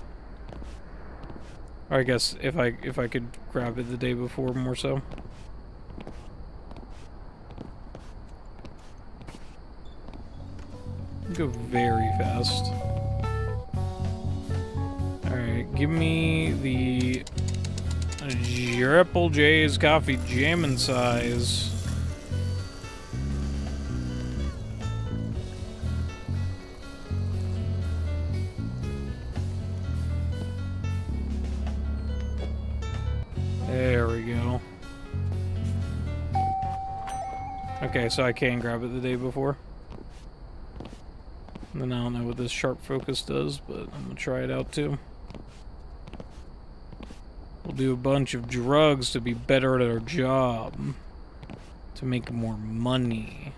Or I guess if I if I could grab it the day before more so. Go very fast. Alright, give me the Triple J's coffee jammin' size. There we go. Okay, so I can grab it the day before. And then I don't know what this sharp focus does, but I'm gonna try it out too. We'll do a bunch of drugs to be better at our job. To make more money.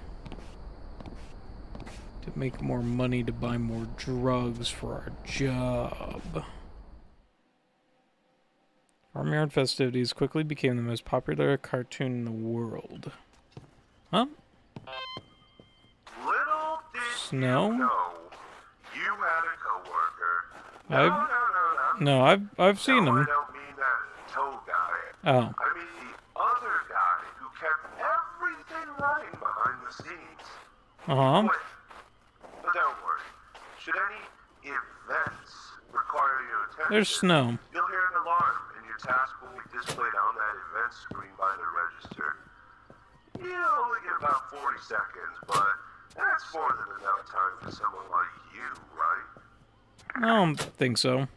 To make more money to buy more drugs for our job. Farmyard festivities quickly became the most popular cartoon in the world. Huh? Little did Snow? you know you had a coworker. No, I've- no, no, no. I've I've seen no, I them. don't mean that toe guy. Oh. I mean the other guy who kept everything running behind the scenes. Uh huh. But, but don't worry. Should any events require your attention, There's snow. you'll hear an alarm, your task will be displayed on that event screen by the register. You only get about 40 seconds, but that's more than enough time for someone like you, right? I don't think so.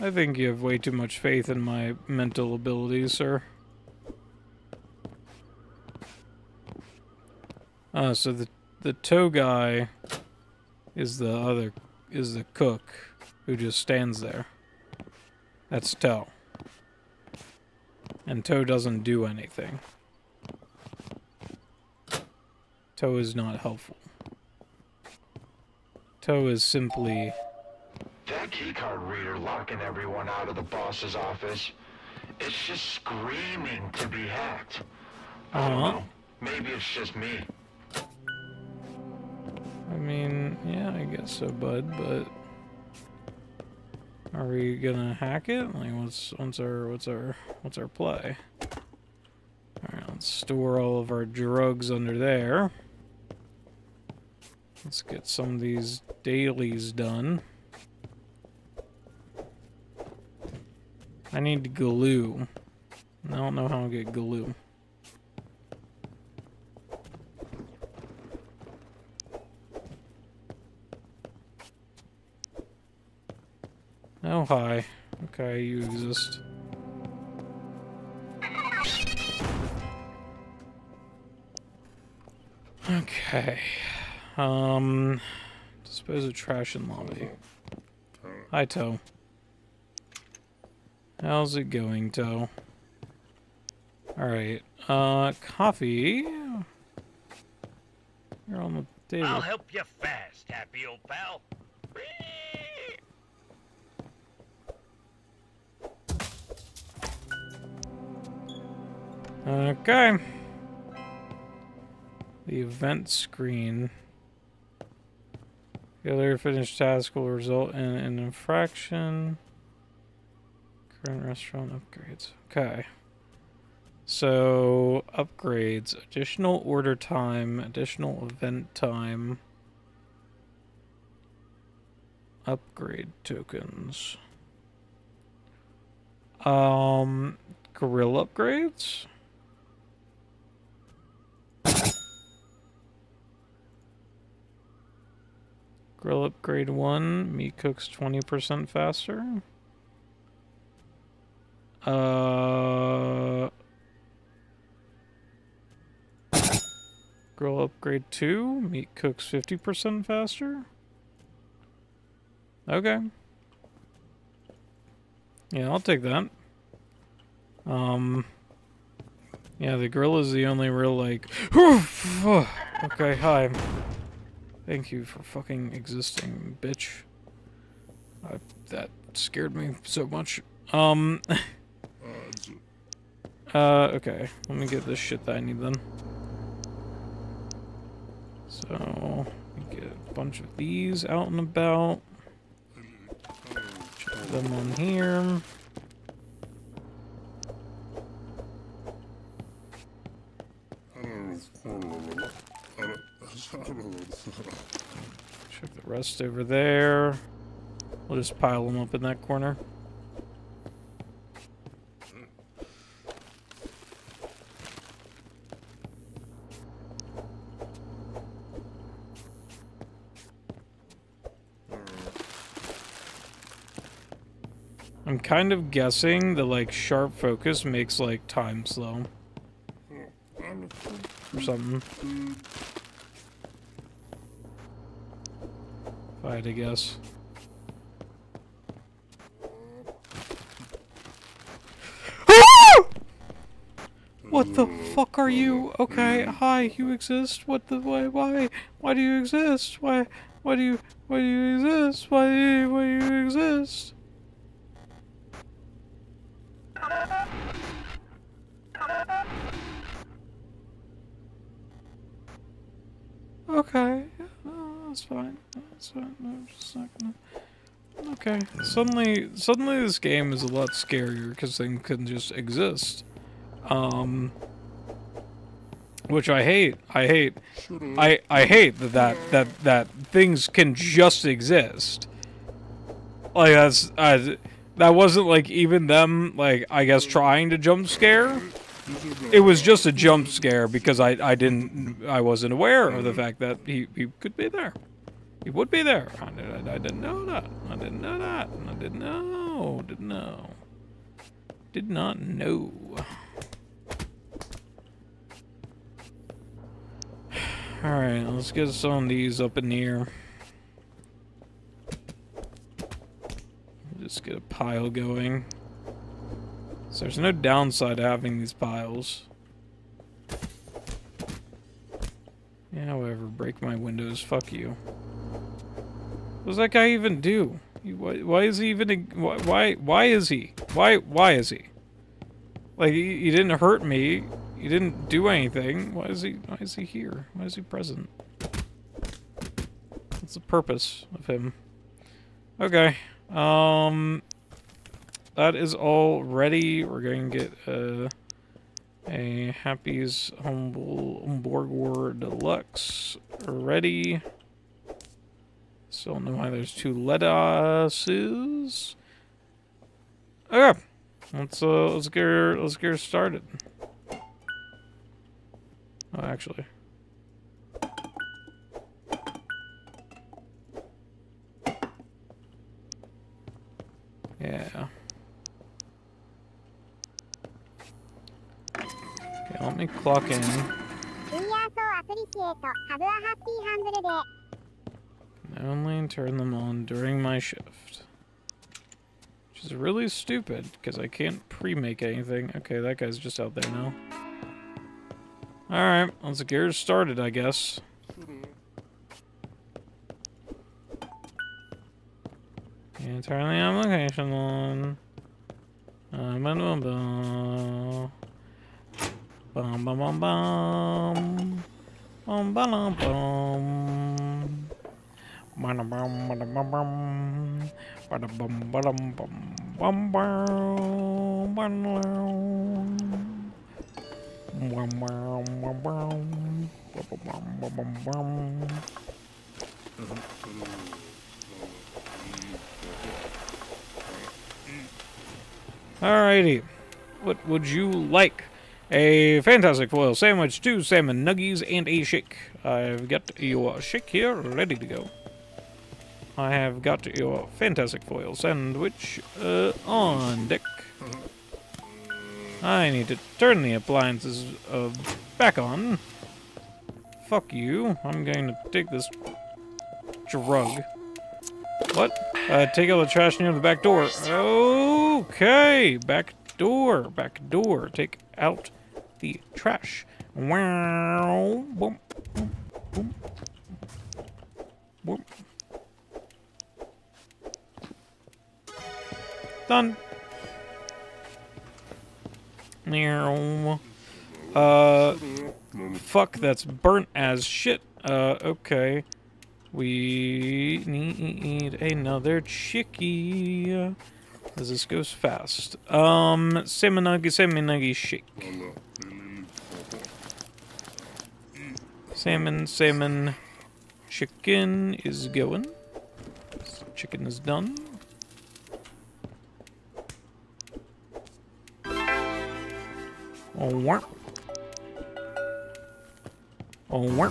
I think you have way too much faith in my mental abilities, sir. Uh, so the the toe guy is the other is the cook who just stands there. That's Toe. And Toe doesn't do anything. Toe is not helpful. Toe is simply That keycard reader locking everyone out of the boss's office. It's just screaming to be hacked. I don't Uh-huh. know. Maybe it's just me. I mean, yeah, I guess so, bud, but are we gonna hack it? Like what's what's our what's our what's our play? Alright, let's store all of our drugs under there. Let's get some of these dailies done. I need glue. I don't know how to get glue. Oh, hi. Okay, you exist. Okay. Um, dispose of trash in lobby. Hi, Toe. How's it going, Toe? Alright, uh, coffee. You're on the table. I'll help you fast, happy old pal. Okay. The event screen. Failure to finish task will result in an infraction. Current restaurant upgrades. Okay. So, upgrades. Additional order time. Additional event time. Upgrade tokens. Um, grill upgrades? Grill upgrade 1, meat cooks 20% faster. Uh, grill upgrade 2, meat cooks 50% faster. Okay. Yeah, I'll take that. Um... Yeah, the grill is the only real, like... okay, hi. Thank you for fucking existing, bitch. I, that scared me so much. Um... uh, okay. Let me get this shit that I need then. So, get a bunch of these out and about. Put them on here. Check the rest over there. We'll just pile them up in that corner. I'm kind of guessing the like sharp focus makes like time slow. Or something. If I had to guess. What the fuck are you? Okay, hi, you exist? What the why why why do you exist? Why why do you why do you exist? Why do you, why do you exist? Okay, that's fine. That's fine. I'm just not gonna. Okay. Suddenly, suddenly this game is a lot scarier because things can just exist. Um, which I hate. I hate. I I hate that that that that things can just exist. Like that's uh, that wasn't like even them like I guess trying to jump scare. It was just a jump scare because I I didn't I wasn't aware of the fact that he he could be there. He would be there. I, I, I didn't know that. I didn't know that. I didn't know. Didn't know. Did not know. Alright, let's get some of these up in the air. Just get a pile going. So there's no downside to having these piles. Yeah, however, break my windows. Fuck you. What does that guy even do? Why, why is he even? Why, why? Why is he? Why? Why is he? Like he, he didn't hurt me. He didn't do anything. Why is he? Why is he here? Why is he present? What's the purpose of him? Okay. Um. That is all ready. We're going to get uh, a Happy's Humble Humborg War Deluxe ready. Still don't know why there's two lettuces. Okay. Let's uh let's get let's get started. Oh actually. Yeah. Okay, let me clock in. I only turn them on during my shift. Which is really stupid, because I can't pre-make anything. Okay, that guy's just out there now. Alright, let's gears started, I guess. And turn the application on. Uh, blah, blah, blah bum, bum, bum. Bum, bum, bum, bum. Bum, bum, bum. Ba-da-bum, ba-da-bum, bum. Ba-da-bum, ba-dum, bum, bum, bum, ba-dum. Bum, bum, bum, bum. Ba-ba-bum, ba-bum, bum. Alrighty. What would you like? A fantastic foil sandwich, two salmon nuggies, and a shake. I've got your shake here ready to go. I have got your fantastic foil sandwich uh, on deck. I need to turn the appliances uh, back on. fuck you. I'm going to take this drug. What? Uh, take out the trash near the back door. Okay, back door, back door. Take out the trash. Wow. Boom. Boom. Boom. Boom. Done. Meow. Uh, fuck, that's burnt as shit. Uh, okay. We need another chickie. As this goes fast. Um, Seminagi Seminagi shake. Salmon, salmon, chicken is going. Chicken is done. Oh, what? Oh? What?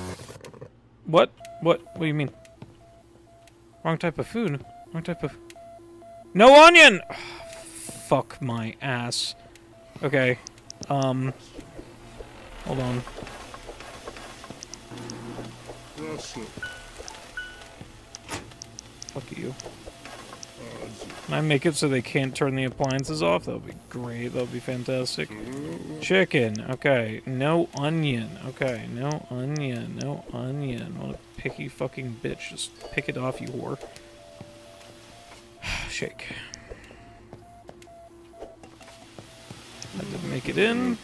What? What do you mean? Wrong type of food. Wrong type of... No onion! Fuck my ass. Okay. Um... Hold on. Fuck you. Can I make it so they can't turn the appliances off? That would be great. That would be fantastic. Chicken. Okay. No onion. Okay. No onion. No onion. What a picky fucking bitch. Just pick it off, you whore. Shake. I didn't make it in.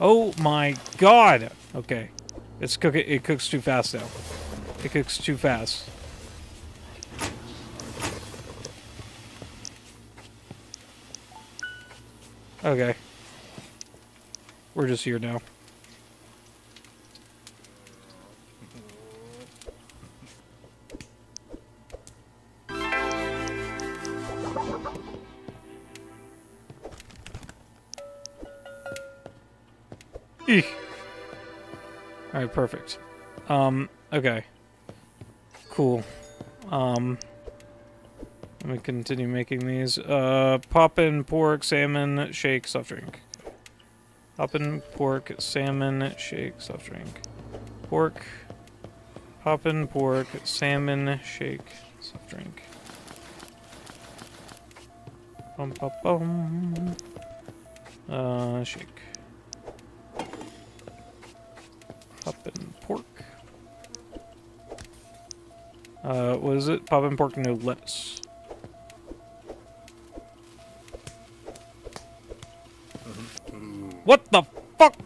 Oh my god! Okay. It's cooking it cooks too fast now. It cooks too fast. Okay. We're just here now. Eek. Alright, perfect. Um, okay. Cool. Um, let me continue making these. Uh, poppin' pork, salmon, shake, soft drink. Poppin' pork, salmon, shake, soft drink. Pork. Poppin' pork, salmon, shake, soft drink. Bum, bum, bum. Uh, shake. Poppin' pork. Uh, what is it? Poppin' pork, no lettuce. What the fuck?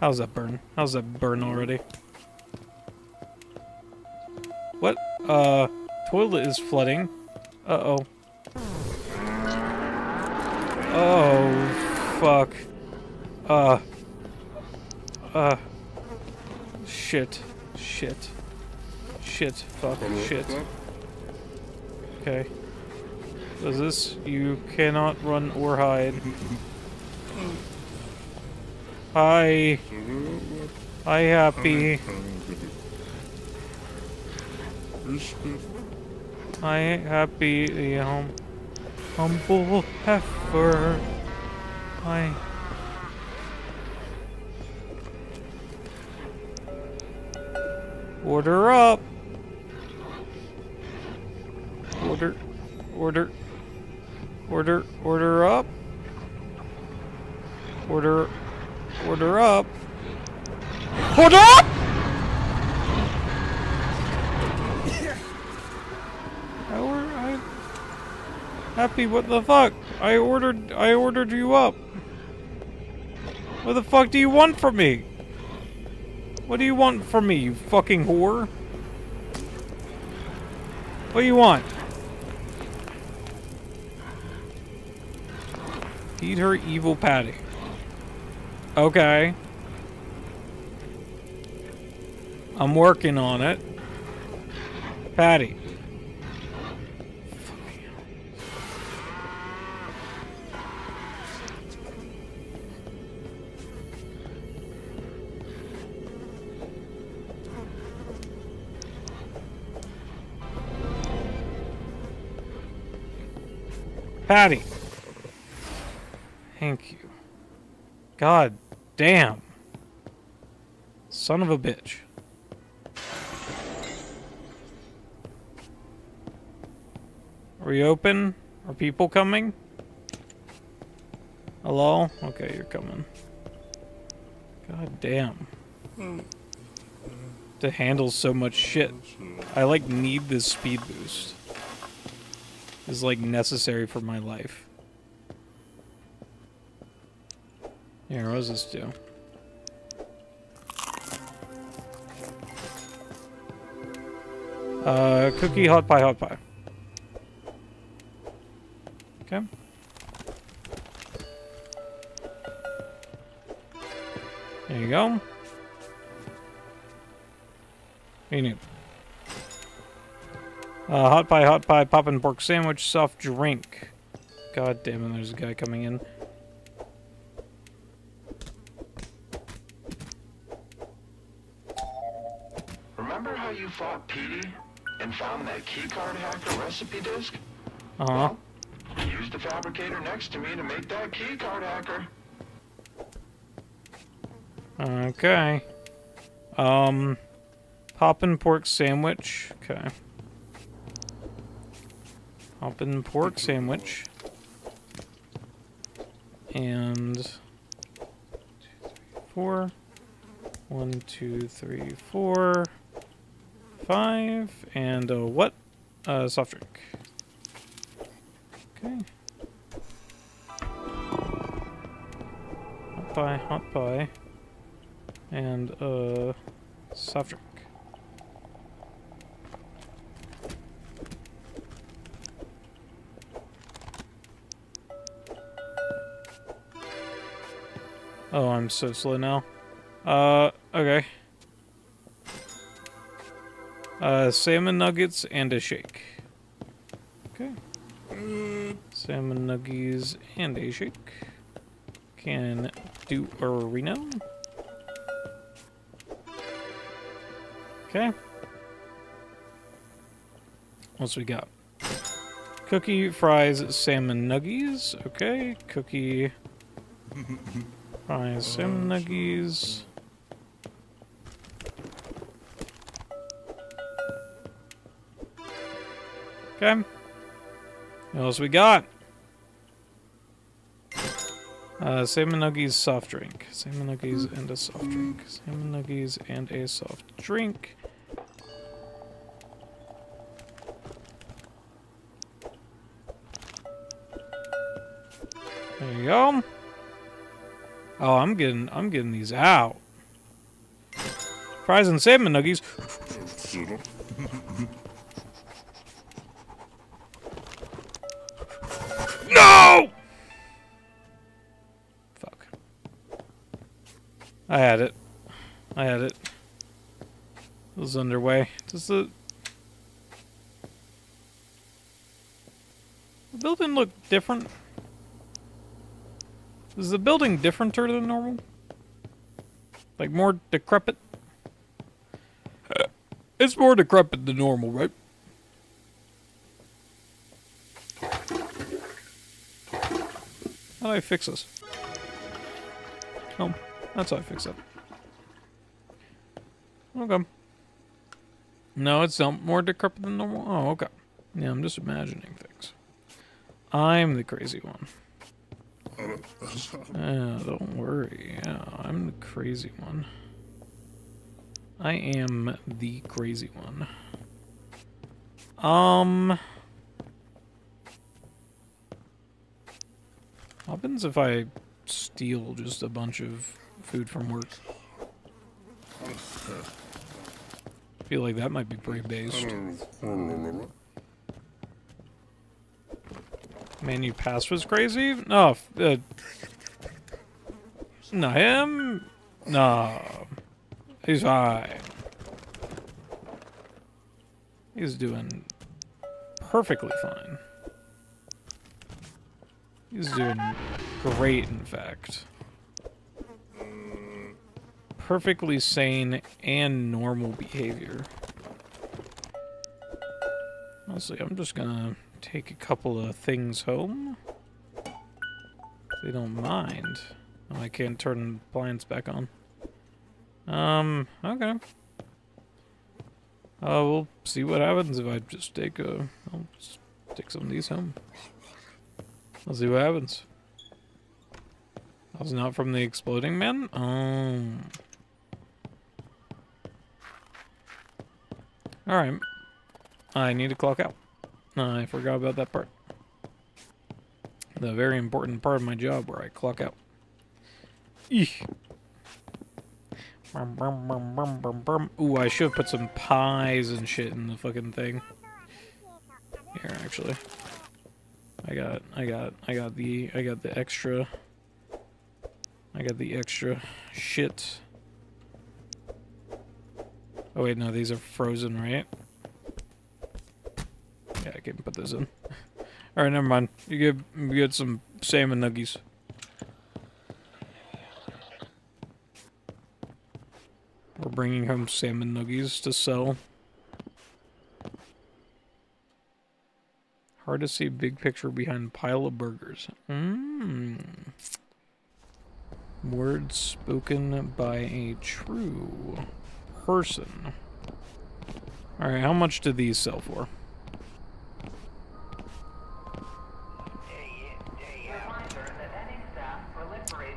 How's that burn? How's that burn already? What? Uh, toilet is flooding. Uh-oh. Oh, fuck. Uh. Uh. Shit. Shit. Shit. Fuck. Shit. Okay. Does this? You cannot run or hide. Hi. Hi, happy. Hi, happy. The hum humble heifer. Hi. Order up. Order. Order. Order. Order up. Order. Order up. Order up! I order. I. Happy. What the fuck? I ordered. I ordered you up. What the fuck do you want from me? What do you want from me, you fucking whore? What do you want? Feed her evil patty. Okay. I'm working on it. Patty. Patty. Thank you. God damn. Son of a bitch. Are we open? Are people coming? Hello? Okay, you're coming. God damn. Hmm. To handle so much shit. I like need this speed boost. Is like necessary for my life. Here, what does this do? Uh, cookie, hot pie, hot pie. Okay. There you go. Do you? Uh, hot pie, hot pie, poppin' pork sandwich, soft drink. God damn it, there's a guy coming in. Remember how you fought Petey and found that keycard hacker recipe disk? Uh-huh. Used the fabricator next to me to make that keycard hacker. Okay. Um, poppin' pork sandwich. Okay. Poppin' pork sandwich. And four. One, two, three, four, five, and what? Uh, soft drink. Okay. Hot pie, hot pie, and uh, soft drink. Oh, I'm so slow now. Uh, okay. Uh, salmon nuggets and a shake. Okay. Salmon nuggies and a shake. Can do a Reno. Okay. What's we got? Cookie, fries, salmon nuggies. Okay. Cookie, fries, salmon nuggies. Okay. What else we got? Uh, salmon nuggies, soft drink. Salmon nuggies and a soft drink. Salmon nuggies and a soft drink. There you go. Oh, I'm getting, I'm getting these out. Fries and salmon nuggies. I had it. I had it. It was underway. Does the... The building look different? Is the building differenter than normal? Like more decrepit? Uh, it's more decrepit than normal, right? How do I fix this? Oh, that's how I fix it. Okay. No, it's not more decrepit than normal. Oh, okay. Yeah, I'm just imagining things. I'm the crazy one. Yeah, don't worry. Yeah, I'm the crazy one. I am the crazy one. Um... What happens if I steal just a bunch of food from work? I feel like that might be pretty based. Menu pass was crazy? No, uh, no, him? No. He's fine. He's doing perfectly fine. He's doing great, in fact. Perfectly sane and normal behavior. Honestly, I'm just gonna take a couple of things home. If they don't mind. Oh, I can't turn blinds back on. Um, okay. Uh, we'll see what happens if I just take a... I'll just take some of these home. We'll see what happens. That was not from the exploding man? Oh. Alright. I need to clock out. I forgot about that part. The very important part of my job where I clock out. Eek. Ooh, I should have put some pies and shit in the fucking thing. Here, actually. I got, I got, I got the, I got the extra. I got the extra shit. Oh wait, no, these are frozen, right? Yeah, I can put those in. Alright, never mind. You get, you get some salmon nuggies. We're bringing home salmon nuggies to sell. Hard to see big picture behind pile of burgers. Mmm. Words spoken by a true person. Alright, how much do these sell for?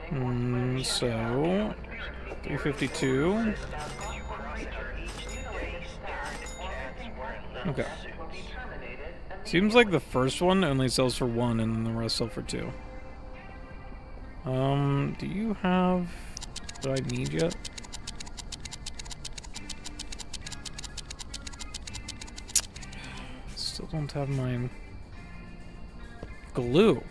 Mm, so, 352. Okay. Seems like the first one only sells for one and then the rest sell for two. Um, do you have what I need yet? Don't have my glue.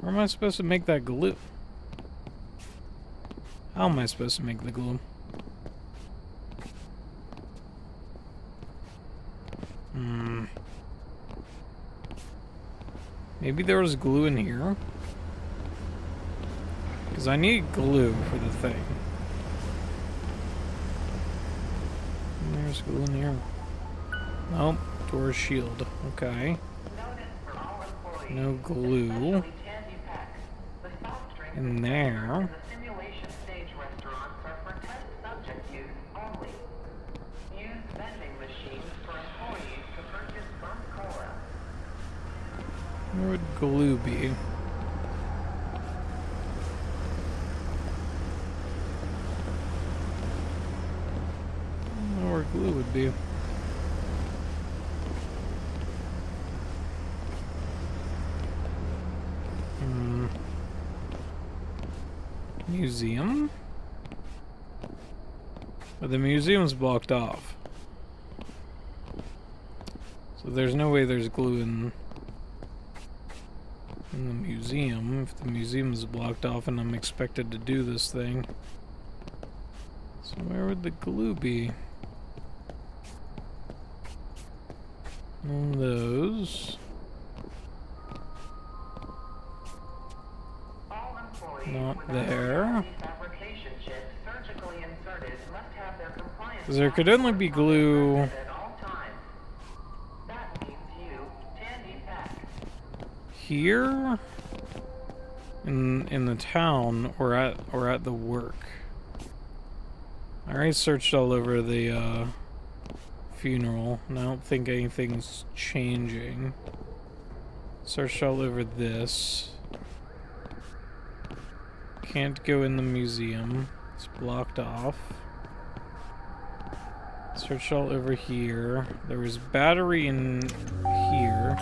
Where am I supposed to make that glue? How am I supposed to make the glue? Hmm. Maybe there was glue in here? Because I need glue for the thing. There's glue in here. Nope. Door shield. Okay. No glue. In there. Where would glue be? I don't know Hmm. Museum? But the museum's blocked off. So there's no way there's glue in in the museum if the museum is blocked off and I'm expected to do this thing. So where would the glue be? Those. Not there. Because there could only be glue here in in the town or at or at the work. I already searched all over the uh, funeral and I don't think anything's changing. Searched all over this. Can't go in the museum. It's blocked off. Search all over here. There was battery in here.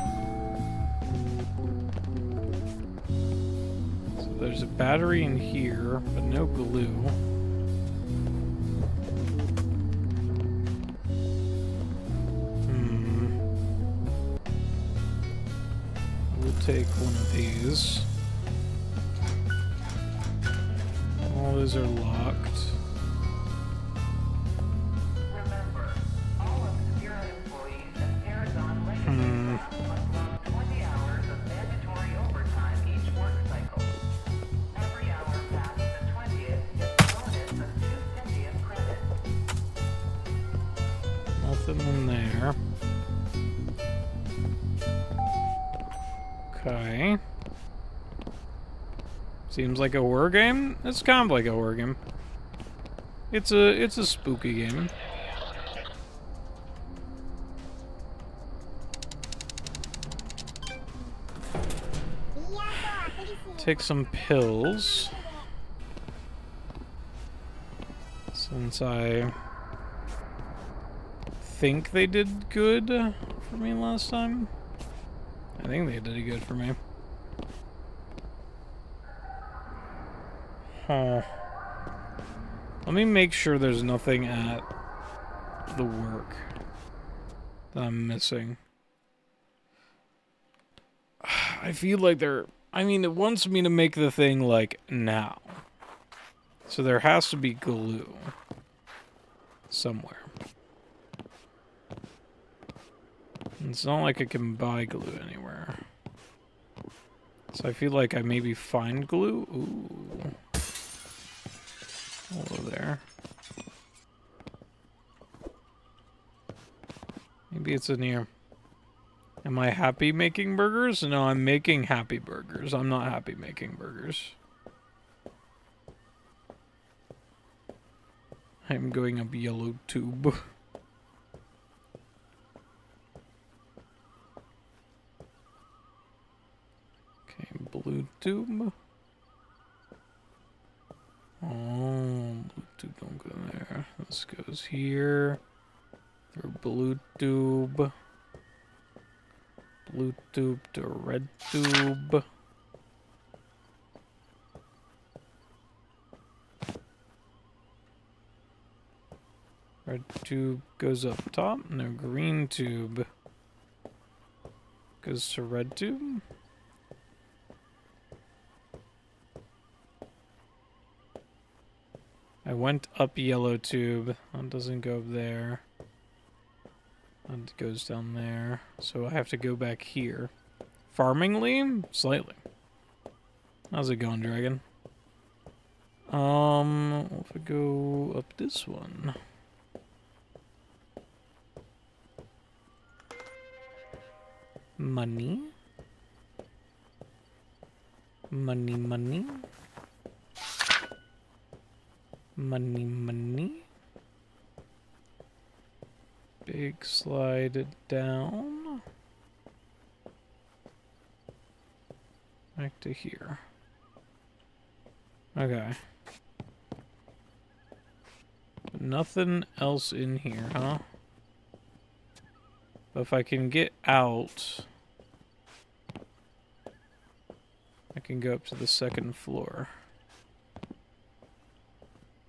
So there's a battery in here, but no glue. Take one of these. All those are locked. Seems like a horror game. It's kind of like a horror game. It's a it's a spooky game. Take some pills. Since I think they did good for me last time. I think they did good for me. Huh. Let me make sure there's nothing at the work that I'm missing. I feel like they're... I mean, it wants me to make the thing, like, now. So there has to be glue. Somewhere. It's not like I can buy glue anywhere. So I feel like I maybe find glue. Ooh. Hello there. Maybe it's in here. Am I happy making burgers? No, I'm making happy burgers. I'm not happy making burgers. I'm going up yellow tube. Okay, blue tube. Um, oh, blue tube don't go there. This goes here. Through blue tube. Blue tube to red tube. Red tube goes up top. No, green tube goes to red tube. I went up yellow tube. That doesn't go up there. That goes down there. So I have to go back here. Farmingly? Slightly. How's it going, Dragon? Um, if I go up this one. Money. Money, money. Money, money. Big slide down. Back to here. Okay. Nothing else in here, huh? But if I can get out, I can go up to the second floor.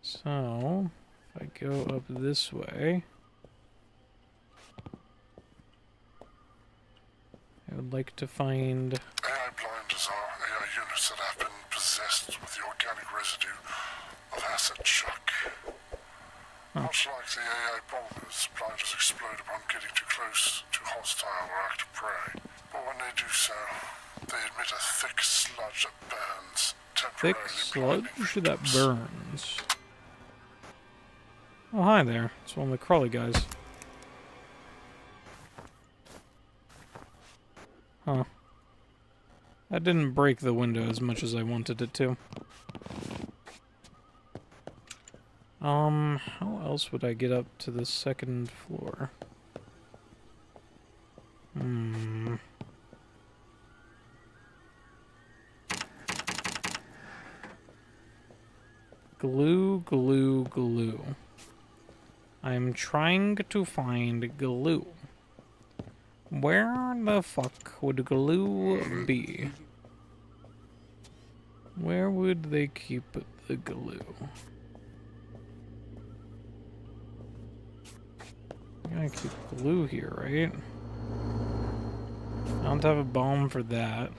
So, if I go up this way, I would like to find... AI blinders are AI units that have been possessed with the organic residue of acid shock. Much like the AI bombers, blinders explode upon getting too close to hostile or active prey. But when they do so, they emit a thick sludge that burns, Thick sludge that burns. Oh, hi there. It's one of the crawly guys. Huh. That didn't break the window as much as I wanted it to. Um, how else would I get up to the second floor? Hmm. Glue, glue, glue. I'm trying to find glue. Where the fuck would glue be? Where would they keep the glue? I gotta keep glue here, right? I don't have a bomb for that.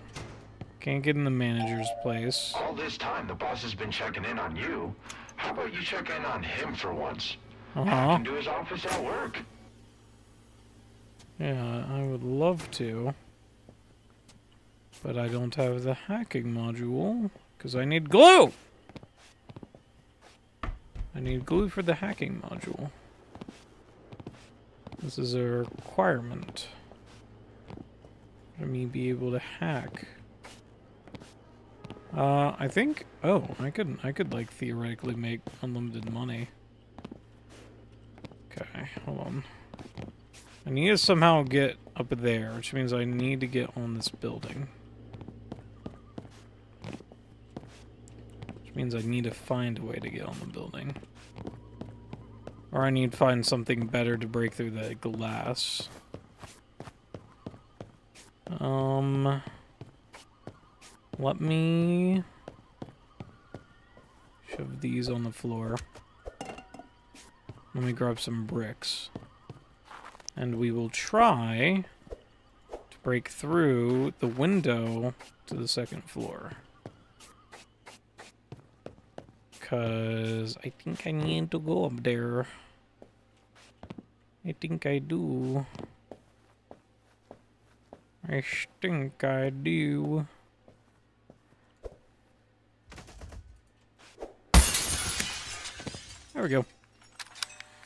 Can't get in the manager's place. All this time, the boss has been checking in on you. How about you check in on him for once? Uh huh. into his office at work. Yeah, I would love to. But I don't have the hacking module, because I need glue! I need glue for the hacking module. This is a requirement for me be able to hack. Uh, I think. Oh, I could. I could like theoretically make unlimited money. Okay, hold on. I need to somehow get up there, which means I need to get on this building. Which means I need to find a way to get on the building. Or I need to find something better to break through the glass. Um... Let me... Shove these on the floor. Let me grab some bricks. And we will try to break through the window to the second floor. Because I think I need to go up there. I think I do. I think I do. There we go.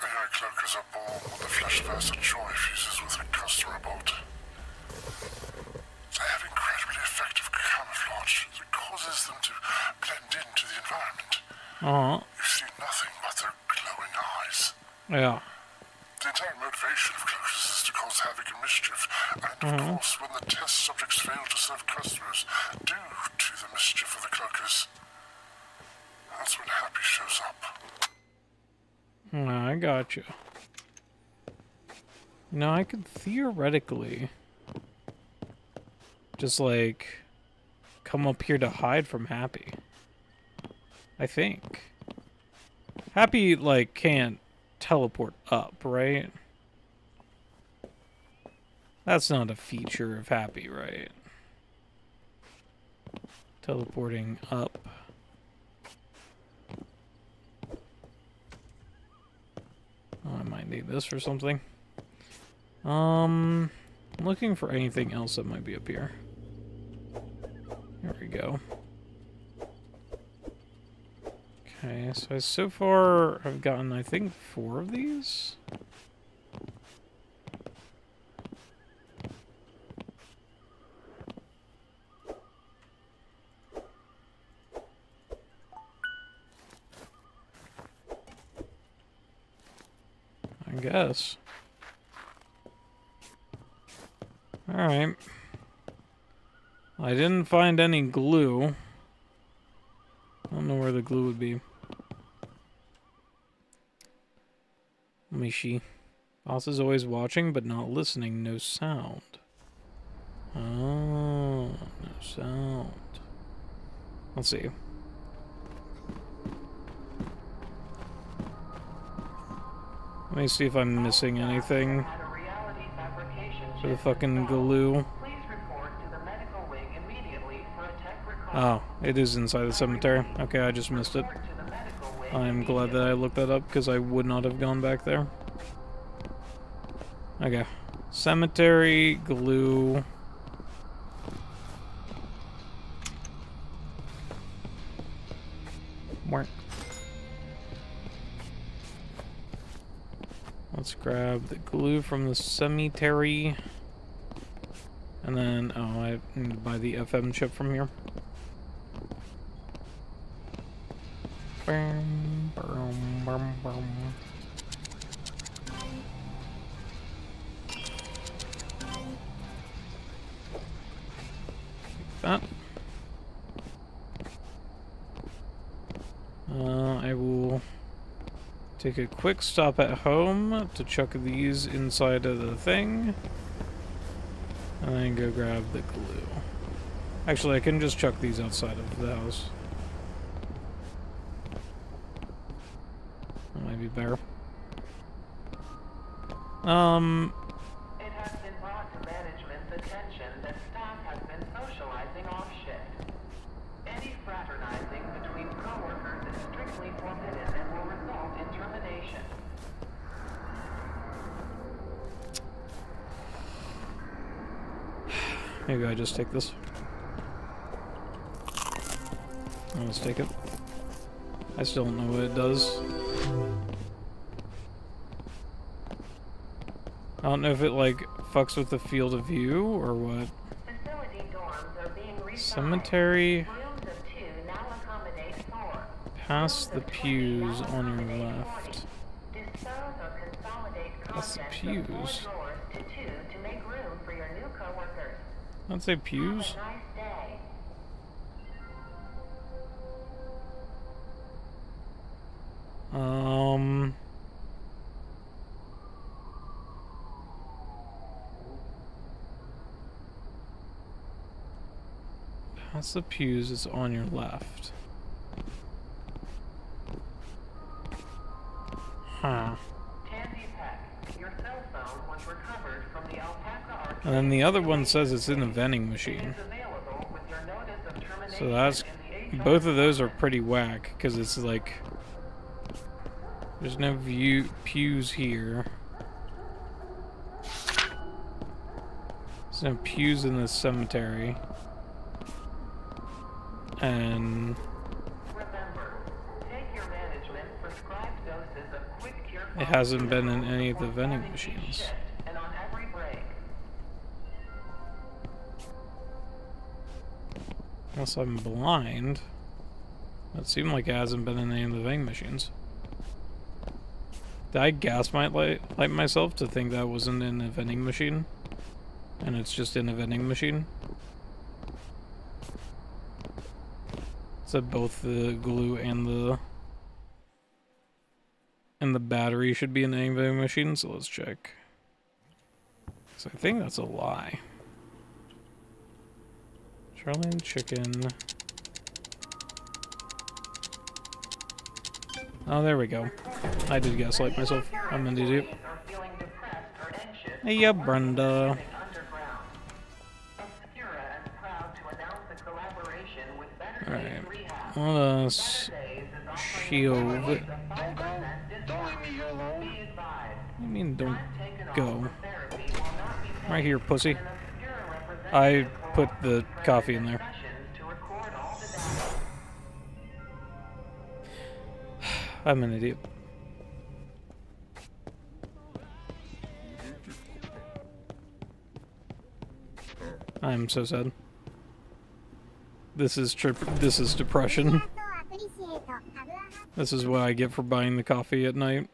AI cloakers are born with the joy fuses with a customer bolt. They have incredibly effective camouflage that causes them to blend into the environment. Uh You see nothing but their glowing eyes. Yeah. The entire motivation of cloakers is to cause havoc and mischief, and of Mhm. course, when the test subjects fail to serve customers due to the mischief of the cloakers, that's when Happy shows up. I got you. No, I could theoretically just like come up here to hide from Happy. I think. Happy like can't teleport up, right? That's not a feature of Happy, right? Teleporting up. Oh, I might need this for something. Um, I'm looking for anything else that might be up here. There we go. Okay, so so far I've gotten, I think, four of these. I guess. Alright. I didn't find any glue. I don't know where the glue would be. Let me see. Boss is always watching but not listening. No sound. Oh, no sound. Let's see. Let me see if I'm missing anything. The fucking glue. Oh, it is inside the cemetery. Okay, I just missed it. I'm glad that I looked that up because I would not have gone back there. Okay. Cemetery, glue. Work. Let's grab the glue from the cemetery. And then, oh, I need to buy the FM chip from here. Bum, bum, bum, bum. That. Uh, I will take a quick stop at home to chuck these inside of the thing. And then go grab the glue. Actually, I can just chuck these outside of the house. That might be better. Um, It has been brought to management's attention that staff has been socializing off shift. Any fraternizing between coworkers is strictly forbidden and will result in termination. Maybe I just take this. Just take it. I still don't know what it does. I don't know if it like fucks with the field of view or what. Cemetery past the pews on your left. That's the pews. I'd say pews. Um. Past the pews is on your left. Huh. And then the other one says it's in a vending machine. So that's both of those are pretty whack because it's like there's no view pews here. There's no pews in the cemetery. And it hasn't been in any of the vending machines. Unless I'm blind. It seemed like it hasn't been in any of the vending machines. Did I gas my light, light myself to think that wasn't in a vending machine? And it's just in a vending machine? Said both the glue and the and the battery should be in the vending machine, so let's check. So I think that's a lie. Charlie chicken. Oh, there we go. I did gaslight myself. I'm an idiot. Hey, yeah, Brenda. Alright. Shield. What do you mean don't go? Right here, pussy. I put the coffee in there. I'm an idiot. I'm so sad. This is trip. This is depression. This is what I get for buying the coffee at night.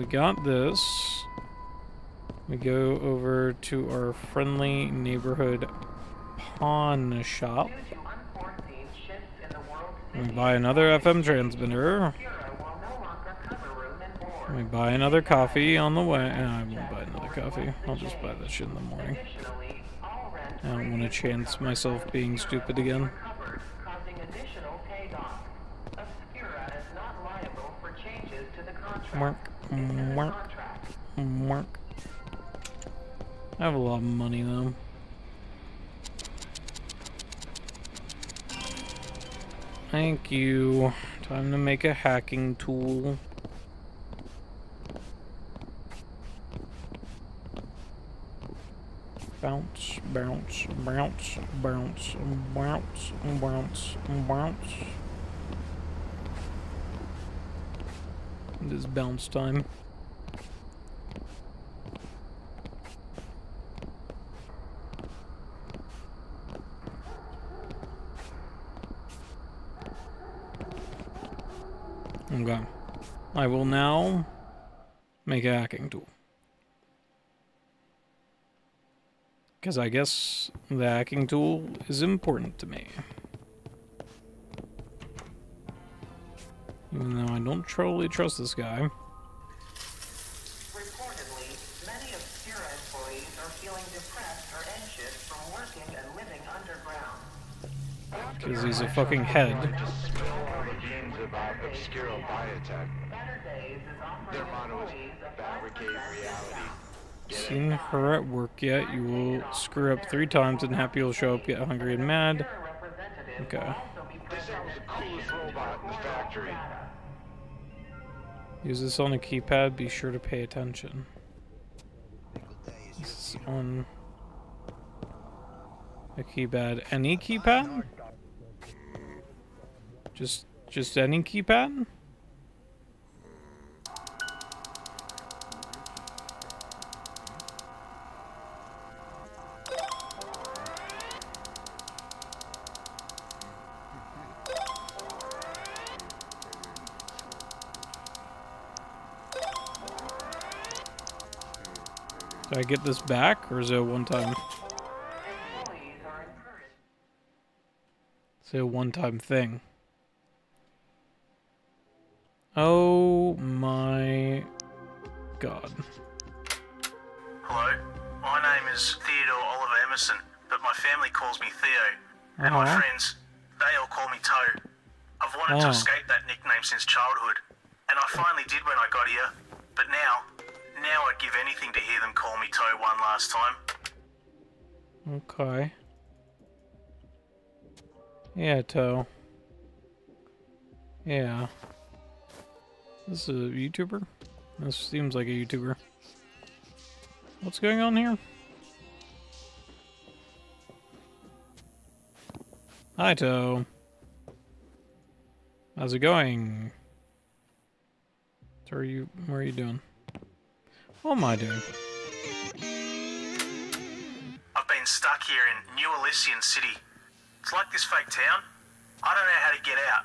We got this. We go over to our friendly neighborhood pawn shop. We buy another FM transmitter. We buy another coffee on the way. I won't buy another coffee. I'll just buy that shit in the morning. I don't want to chance myself being stupid again. Mark, mark, mark. I have a lot of money though. Thank you. Time to make a hacking tool. Bounce, bounce, bounce, bounce, bounce, bounce, bounce. It is bounce time. Okay. I will now make a hacking tool. Because I guess the hacking tool is important to me. Even though I don't totally trust this guy. Reportedly, many Obscura employees are feeling depressed or anxious from working and living underground. Because he's a fucking head. about Obscura Biotech. Their motto is fabricate reality. Seen her at work yet? You will screw up three times and Happy will show up, get hungry and mad. Okay. They said it was the coolest robot in the factory. Use this on a keypad, be sure to pay attention. This is on a keypad. Any keypad? Just just any keypad? I get this back, or is it a one-time? It's a one-time thing. Oh my god. Hello, my name is Theodore Oliver Emerson, but my family calls me Theo. And my Uh-huh. friends, they all call me Toe. I've wanted Oh. to escape that nickname since childhood, and I finally did when I got here. But now, now I'd give anything to hear them call me Toe one last time. Okay. Yeah, Toe. Yeah. This is a YouTuber? This seems like a YouTuber. What's going on here? Hi, Toe. How's it going? So are you, what are you doing? What am I doing? I've been stuck here in New Elysian City. It's like this fake town. I don't know how to get out.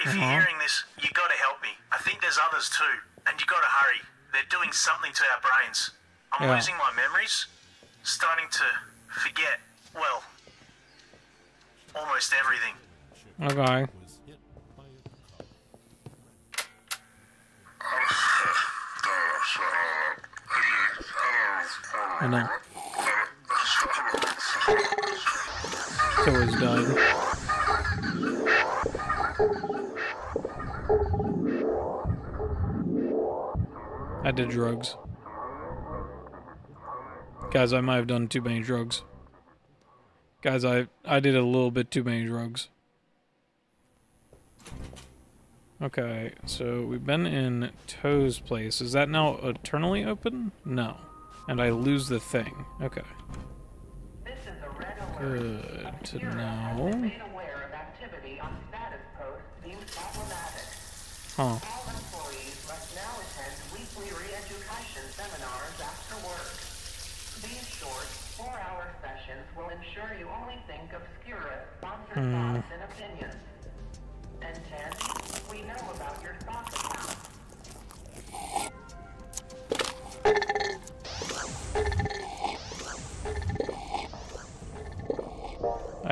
If you're Uh-huh. hearing this, you gotta help me. I think there's others too. And you gotta hurry. They're doing something to our brains. I'm Yeah. losing my memories. Starting to forget, well, almost everything. Okay. I know. Toa's died. I did drugs. Guys, I might have done too many drugs. Guys, I I did a little bit too many drugs. Okay, so we've been in Toe's place. Is that now eternally open? No. And I lose the thing. Okay. Good to know. Huh. All now attend weekly re-education seminars after work. These short, four-hour sessions will ensure you only think of sponsored Hmm.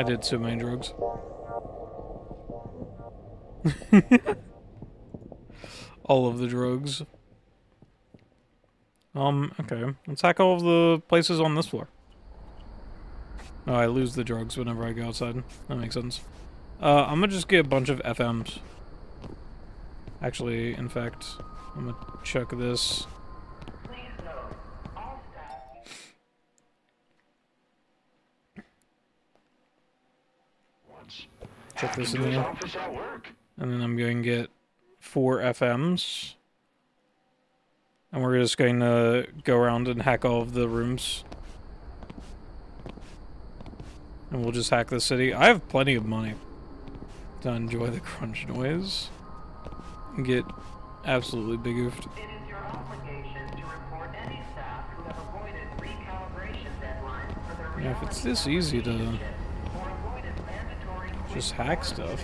I did so many drugs. all of the drugs. Um, okay. Let's hack all of the places on this floor. Oh, I lose the drugs whenever I go outside. That makes sense. Uh, I'm gonna just get a bunch of FMs. Actually, in fact, I'm gonna check this. Check this in his here. office at work. And then I'm going to get four FMs. And we're just going to go around and hack all of the rooms. And we'll just hack the city. I have plenty of money to enjoy the crunch noise. And get absolutely big oofed. Yeah, if it's this easy to just hack stuff,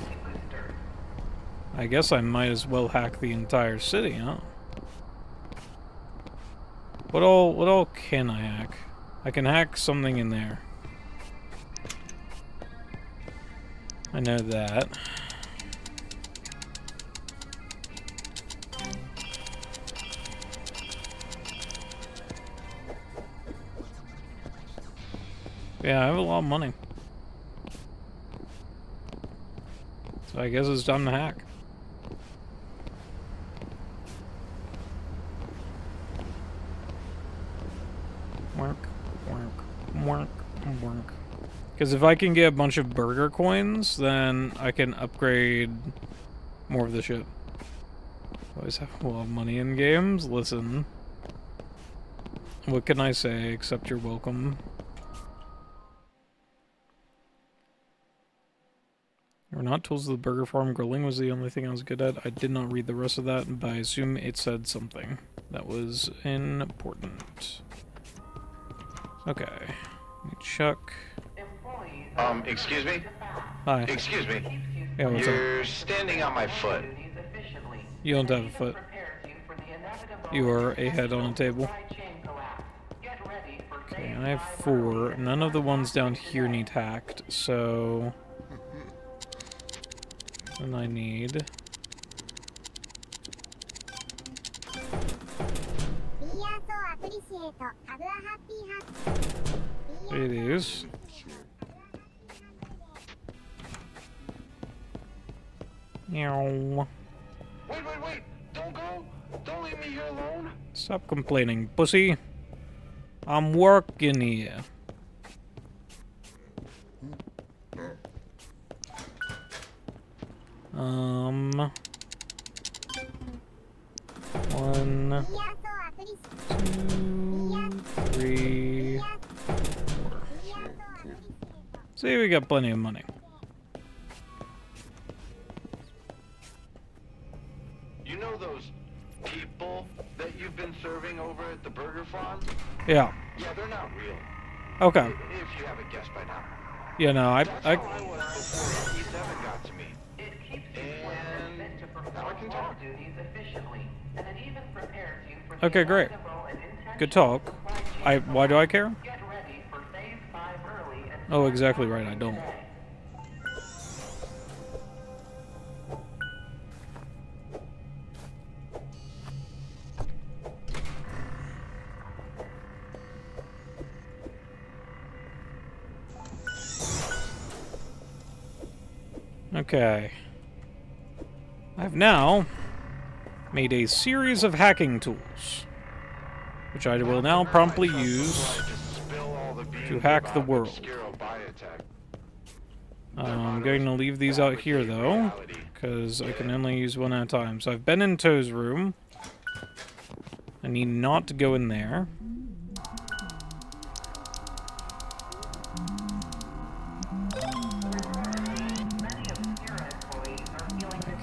I guess I might as well hack the entire city, huh? What all what all can I hack? I can hack something in there. I know that. Yeah, I have a lot of money. I guess it's time to hack. Work, work, work, work. Because if I can get a bunch of burger coins, then I can upgrade more of the ship. Always have a lot of money in games. Listen. What can I say except you're welcome? Or not tools of the burger farm. Grilling was the only thing I was good at. I did not read the rest of that, but I assume it said something that was important. Okay. Let me check. Um, excuse me? Hi. Excuse me. Yeah, what's? You're standing on my foot. You don't have a foot. You are a head on a table. Okay, I have four. None of the ones down here need hacked, so... And I need... It is. Wait, wait, wait! Don't go! Don't leave me here alone! Stop complaining, pussy! I'm working here. Um, one, two, three, four. See, we got plenty of money. You know those people that you've been serving over at the burger farm? Yeah. Yeah, they're not real. Okay. If you haven't guessed by now. Yeah, no, I... That's I, I now I can talk. okay, great. Good talk. I, why do I care? Oh, exactly right, I don't. Okay. I've now made a series of hacking tools, which I will now promptly use to hack the world. I'm going to leave these out here though, because I can only use one at a time. So I've been in Toe's room. I need not to go in there.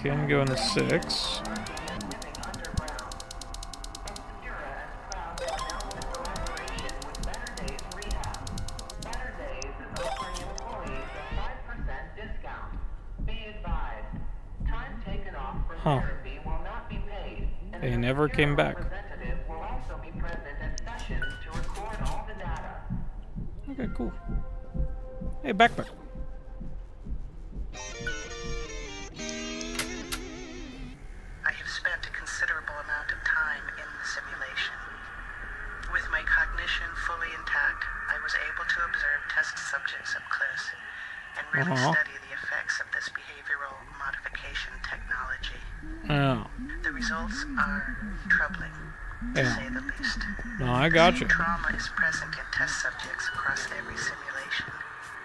Can go into six. Huh. They never came back. Okay, cool. Hey, backpack. Trauma is present in test subjects across every simulation,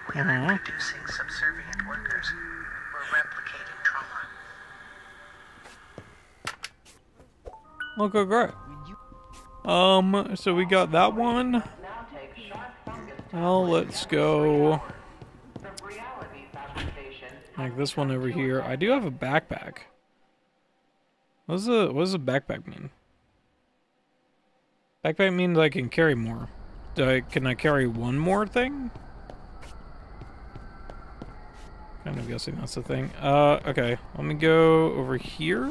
whether Uh-huh. producing subservient workers or replicating trauma. Okay, great. Um, so we got that one. Well, let's go. Like this one over here. I do have a backpack. What does a what does a backpack mean? Backpack means I can carry more. Do I can I carry one more thing? Kind of guessing that's the thing. Uh, okay. Let me go over here.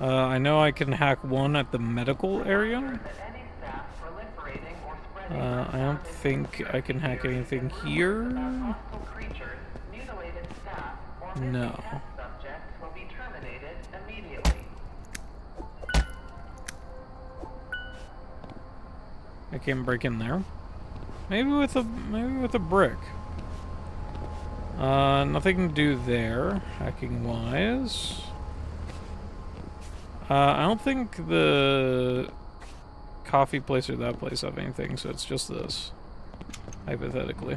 Uh, I know I can hack one at the medical area. Uh, I don't think I can hack anything here. No. I can't break in there. Maybe with a maybe with a brick. Uh, nothing to do there, hacking wise. Uh, I don't think the coffee place or that place have anything, so it's just this. Hypothetically.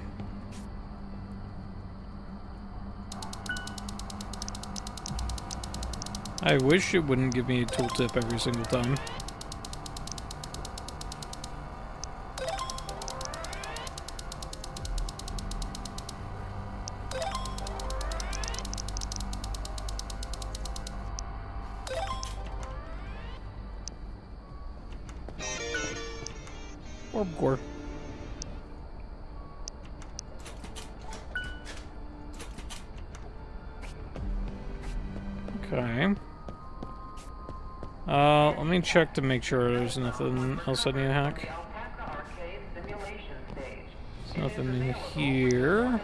I wish it wouldn't give me a tooltip every single time. Check to make sure there's nothing else I need to hack. There's nothing in here.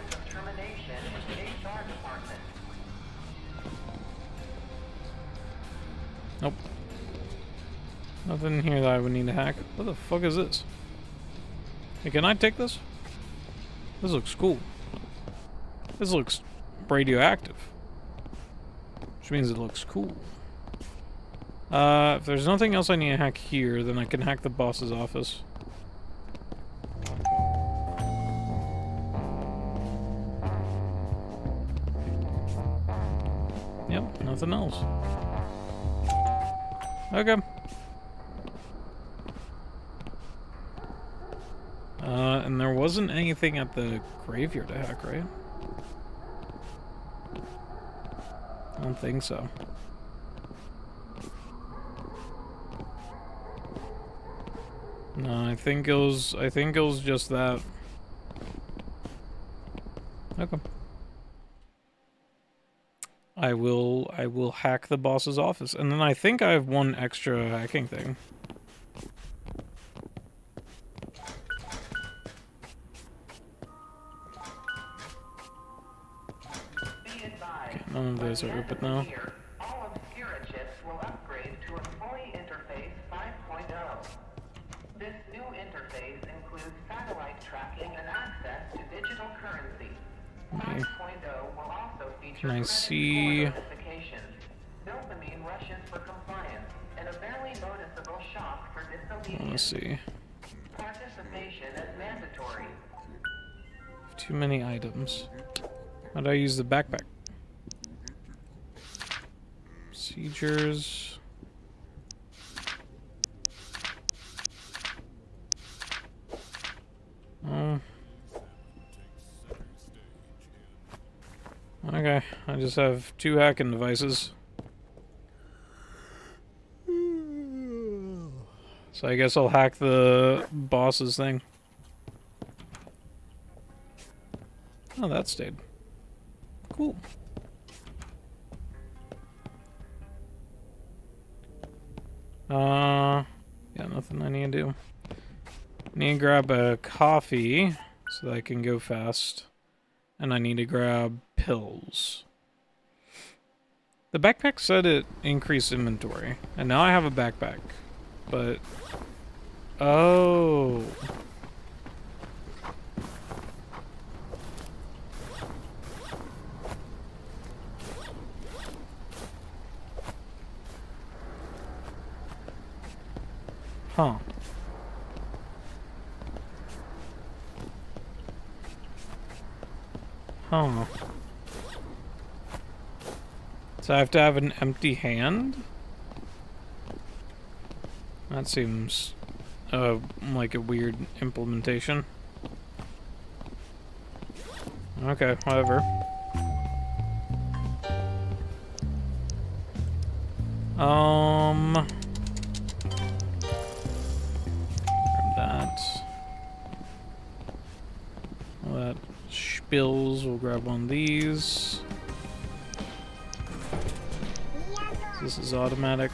Nope. Nothing in here that I would need to hack. What the fuck is this? Hey, can I take this? This looks cool. This looks radioactive. Which means it looks cool. Uh, if there's nothing else I need to hack here, then I can hack the boss's office. Yep, nothing else. Okay. Uh, and there wasn't anything at the graveyard to hack, right? I don't think so. No, I think it was, I think it was just that. Okay. I will, I will hack the boss's office. And then I think I have one extra hacking thing. Okay, none of those are open now. Shock I disobedience. Let's see. Participation is mandatory. Too many items. How do I use the backpack? Procedures. Oh. Okay, I just have two hacking devices. So I guess I'll hack the boss's thing. Oh, that stayed. Cool. Uh, yeah, nothing I need to do. Need to grab a coffee so that I can go fast. And I need to grab pills. The backpack said it increased inventory. And now I have a backpack. But... Oh... Huh. Huh. So I have to have an empty hand? That seems uh, like a weird implementation. Okay, whatever. Um... Grab that. That spills, we'll grab one of these. This is automatic.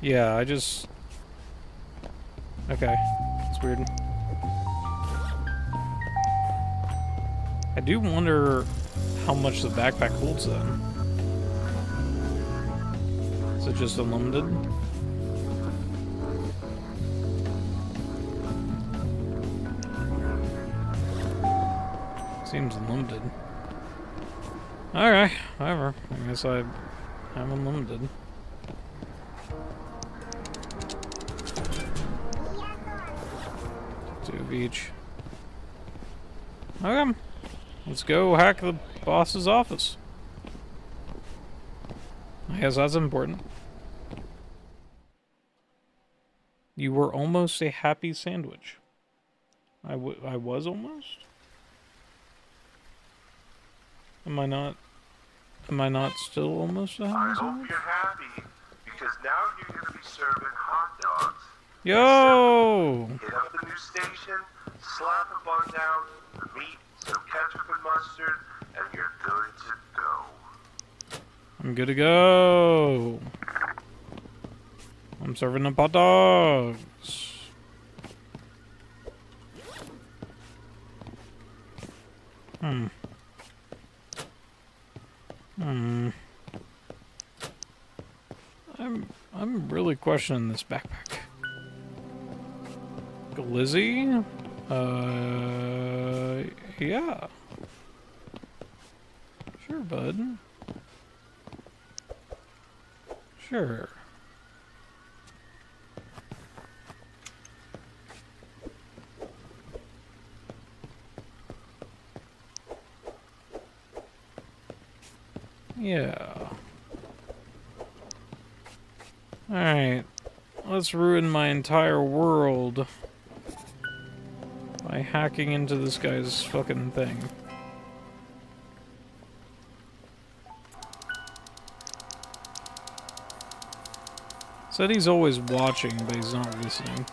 Yeah, I just... Okay, it's weird. I do wonder how much the backpack holds then. Is it just unlimited? Seems unlimited. Alright, whatever. I guess I have unlimited. Two of each. Okay. Let's go hack the boss's office. I guess that's important. You were almost a happy sandwich. I, I was almost? Am I not? Am I not still almost at I hope you're happy, because now you're gonna be serving hot dogs. Yo! Hit up the new station, slap a bun down, the meat, some ketchup and mustard, and you're good to go. I'm good to go. I'm serving up hot dogs. Hmm. Hmm. I'm I'm really questioning this backpack. Glizzy? Uh yeah. Sure, bud. Sure. Yeah. Alright. Let's ruin my entire world by hacking into this guy's fucking thing. Said he's always watching, but he's not listening.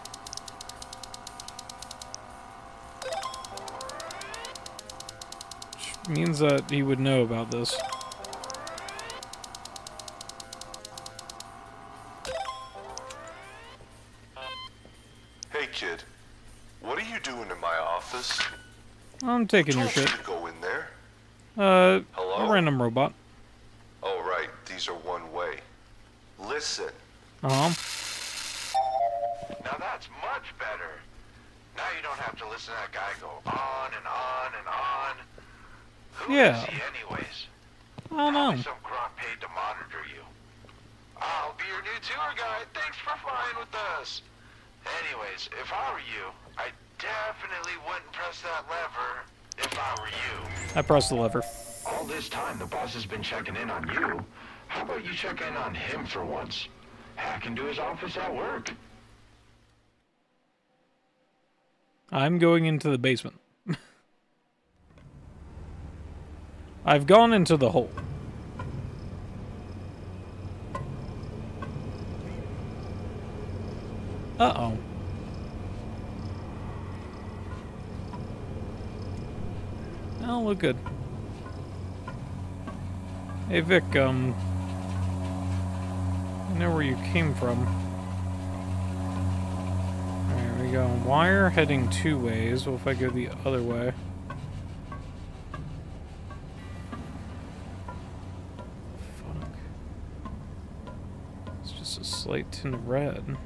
Which means that he would know about this. Taking your shit. you go in there. Uh, Hello? a random robot. Oh, right. These are one way. Listen. Uh-huh. Now that's much better. Now you don't have to listen to that guy go on and on and on. Who Yeah. is he anyways? I don't know. Some grunt paid to monitor you. I'll be your new tour guide. Thanks for flying with us. Anyways, if I were you, I definitely wouldn't press that lever if I were you. I pressed the lever. All this time, the boss has been checking in on you. How about you check in on him for once? Hack into his office at work. I'm going into the basement. I've gone into the hole. Uh-oh. Look good. Hey, Vic, um... I know where you came from. There we go. Wire heading two ways. What if I go the other way? Fuck. It's just a slight tint of red.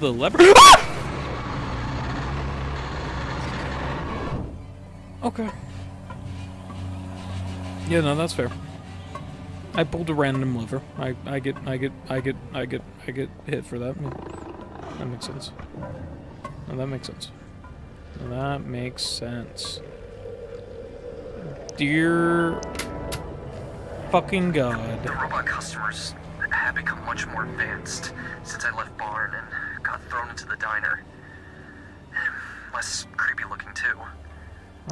The lever. Ah! okay. Yeah, no, that's fair. I pulled a random lever. I, I get, I get, I get, I get, I get hit for that. Mm. That makes sense. No, that makes sense. That makes sense. Dear fucking god. The robot customers have become much more advanced since I left Barn and got thrown into the diner. Less creepy looking, too.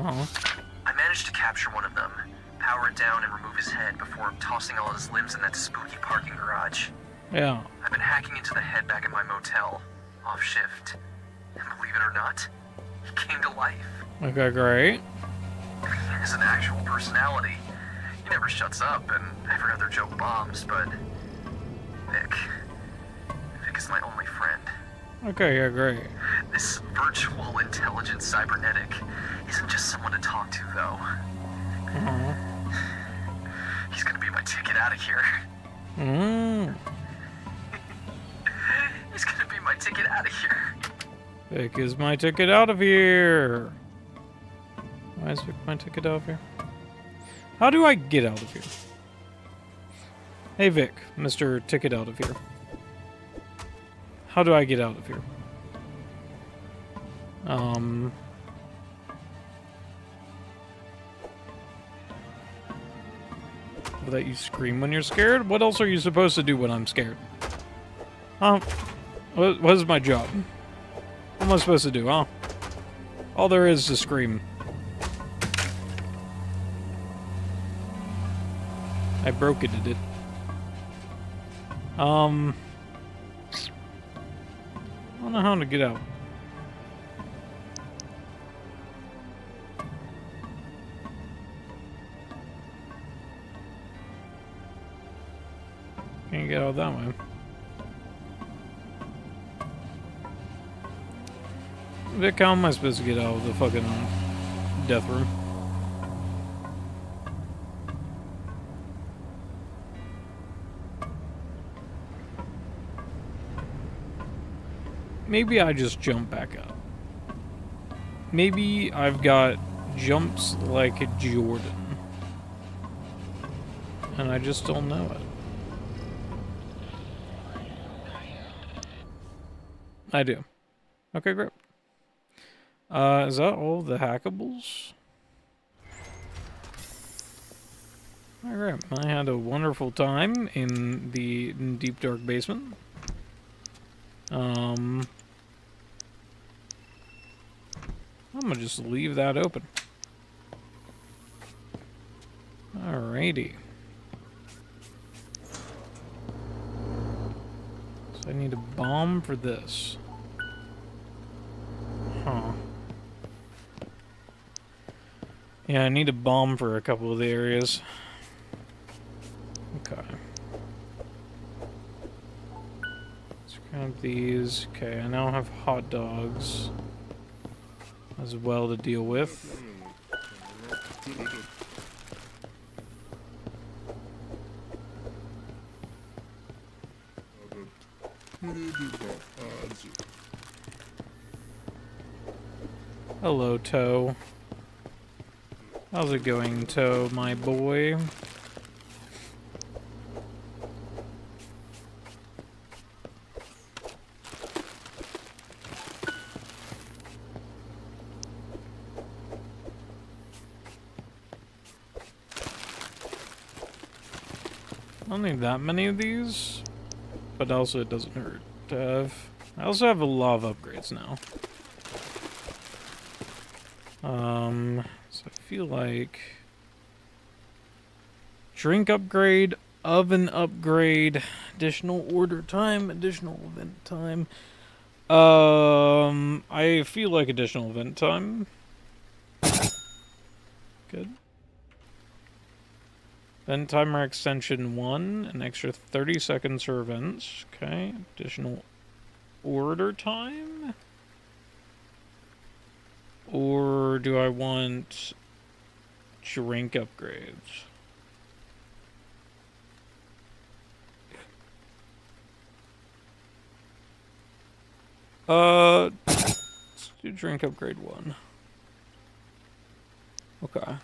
Oh. I managed to capture one of them, power it down, and remove his head before tossing all his limbs in that spooky parking garage. Yeah. I've been hacking into the head back at my motel, off shift. And believe it or not, he came to life. Okay, great. He has an actual personality. He never shuts up, and every other joke bombs, but. Vic. Vic is my only friend. Okay, yeah, great. This virtual intelligent cybernetic isn't just someone to talk to, though. Uh-huh. He's gonna be my ticket out of here. Mm. He's gonna be my ticket out of here. Vic is my ticket out of here. Why is Vic my ticket out of here? How do I get out of here? Hey Vic, Mr. Ticket out of here. How do I get out of here? Um... That you scream when you're scared? What else are you supposed to do when I'm scared? Huh? What, what is my job? What am I supposed to do, huh? All there is to scream. I broke it, did it? Um... I don't know how to get out. Can't get out that way. Vic, how am I supposed to get out of the fucking uh, death room? Maybe I just jump back up. Maybe I've got jumps like Jordan. And I just don't know it. I do. Okay, great. Uh, is that all the hackables? Alright, I had a wonderful time in the deep dark basement. Um, I'm gonna just leave that open. Alrighty. I need a bomb for this. Huh. Yeah, I need a bomb for a couple of the areas. Okay. Let's grab these. Okay, I now have hot dogs as well to deal with. Hello, Toe. How's it going, Toe, my boy? I don't need that many of these, but also it doesn't hurt to have. I also have a lot of upgrades now. Um, so I feel like drink upgrade, oven upgrade, additional order time, additional event time. Um, I feel like additional event time. Good. Event timer extension 1, an extra 30 seconds for events. Okay, additional order time? Or do I want drink upgrades? Uh, let's do drink upgrade 1. Okay.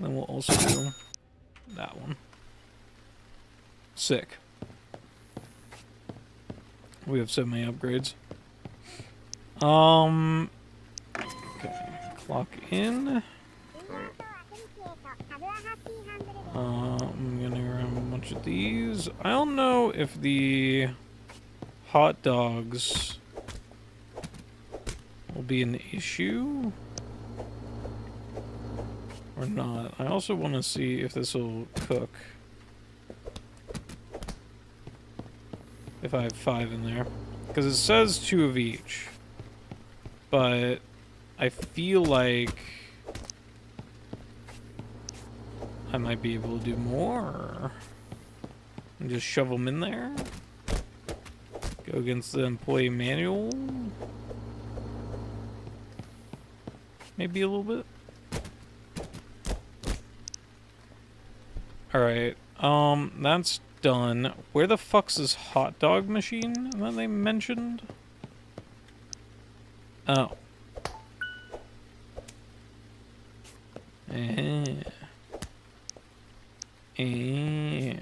Then we'll also do that one. Sick. We have so many upgrades. Um. Okay. Clock in. Uh, I'm gonna grab a bunch of these. I don't know if the hot dogs will be an issue or not. I also want to see if this will cook. If I have five in there. Because it says two of each. But I feel like I might be able to do more. And just shove them in there. Go against the employee manual. Maybe a little bit. Alright, um, that's done. Where the fuck's this hot dog machine that they mentioned? Oh. Eh. Eh.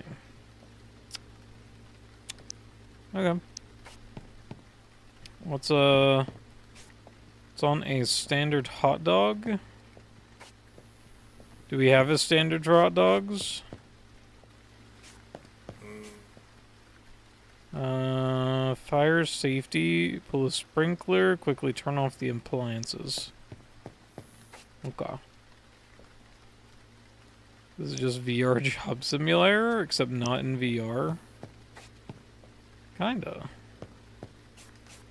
Okay. What's uh It's on a standard hot dog? Do we have a standard for hot dogs? Uh, fire safety, pull a sprinkler, quickly turn off the appliances. Okay. This is just VR job simulator, except not in VR. Kinda.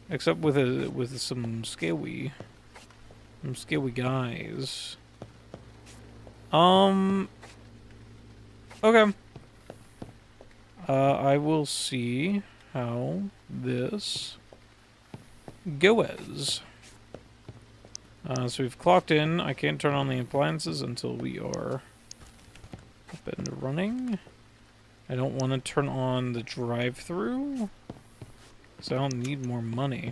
Except with a with some scary, some scary guys. Um. Okay. Uh, I will see how this goes. Uh, so we've clocked in. I can't turn on the appliances until we are up and running. I don't want to turn on the drive-through. because I don't need more money.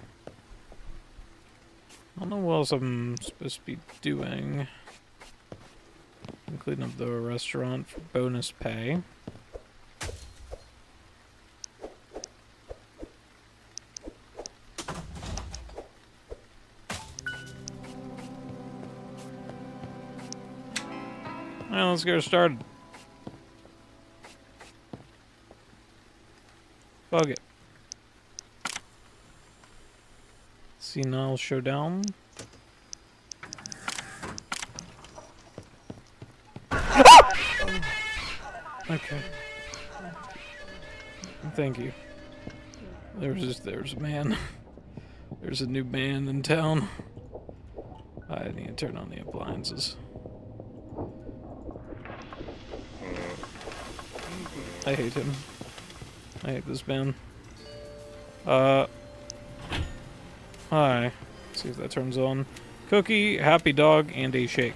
I don't know what else I'm supposed to be doing. I'm cleaning up the restaurant for bonus pay. Alright, let's get started. Fuck it. Senile Showdown. Ah! okay. Thank you. There's there's a man. There's a new man in town. I need to turn on the appliances. I hate him. I hate this man. Uh. Hi. Let's see if that turns on. Cookie, happy dog, and a shake.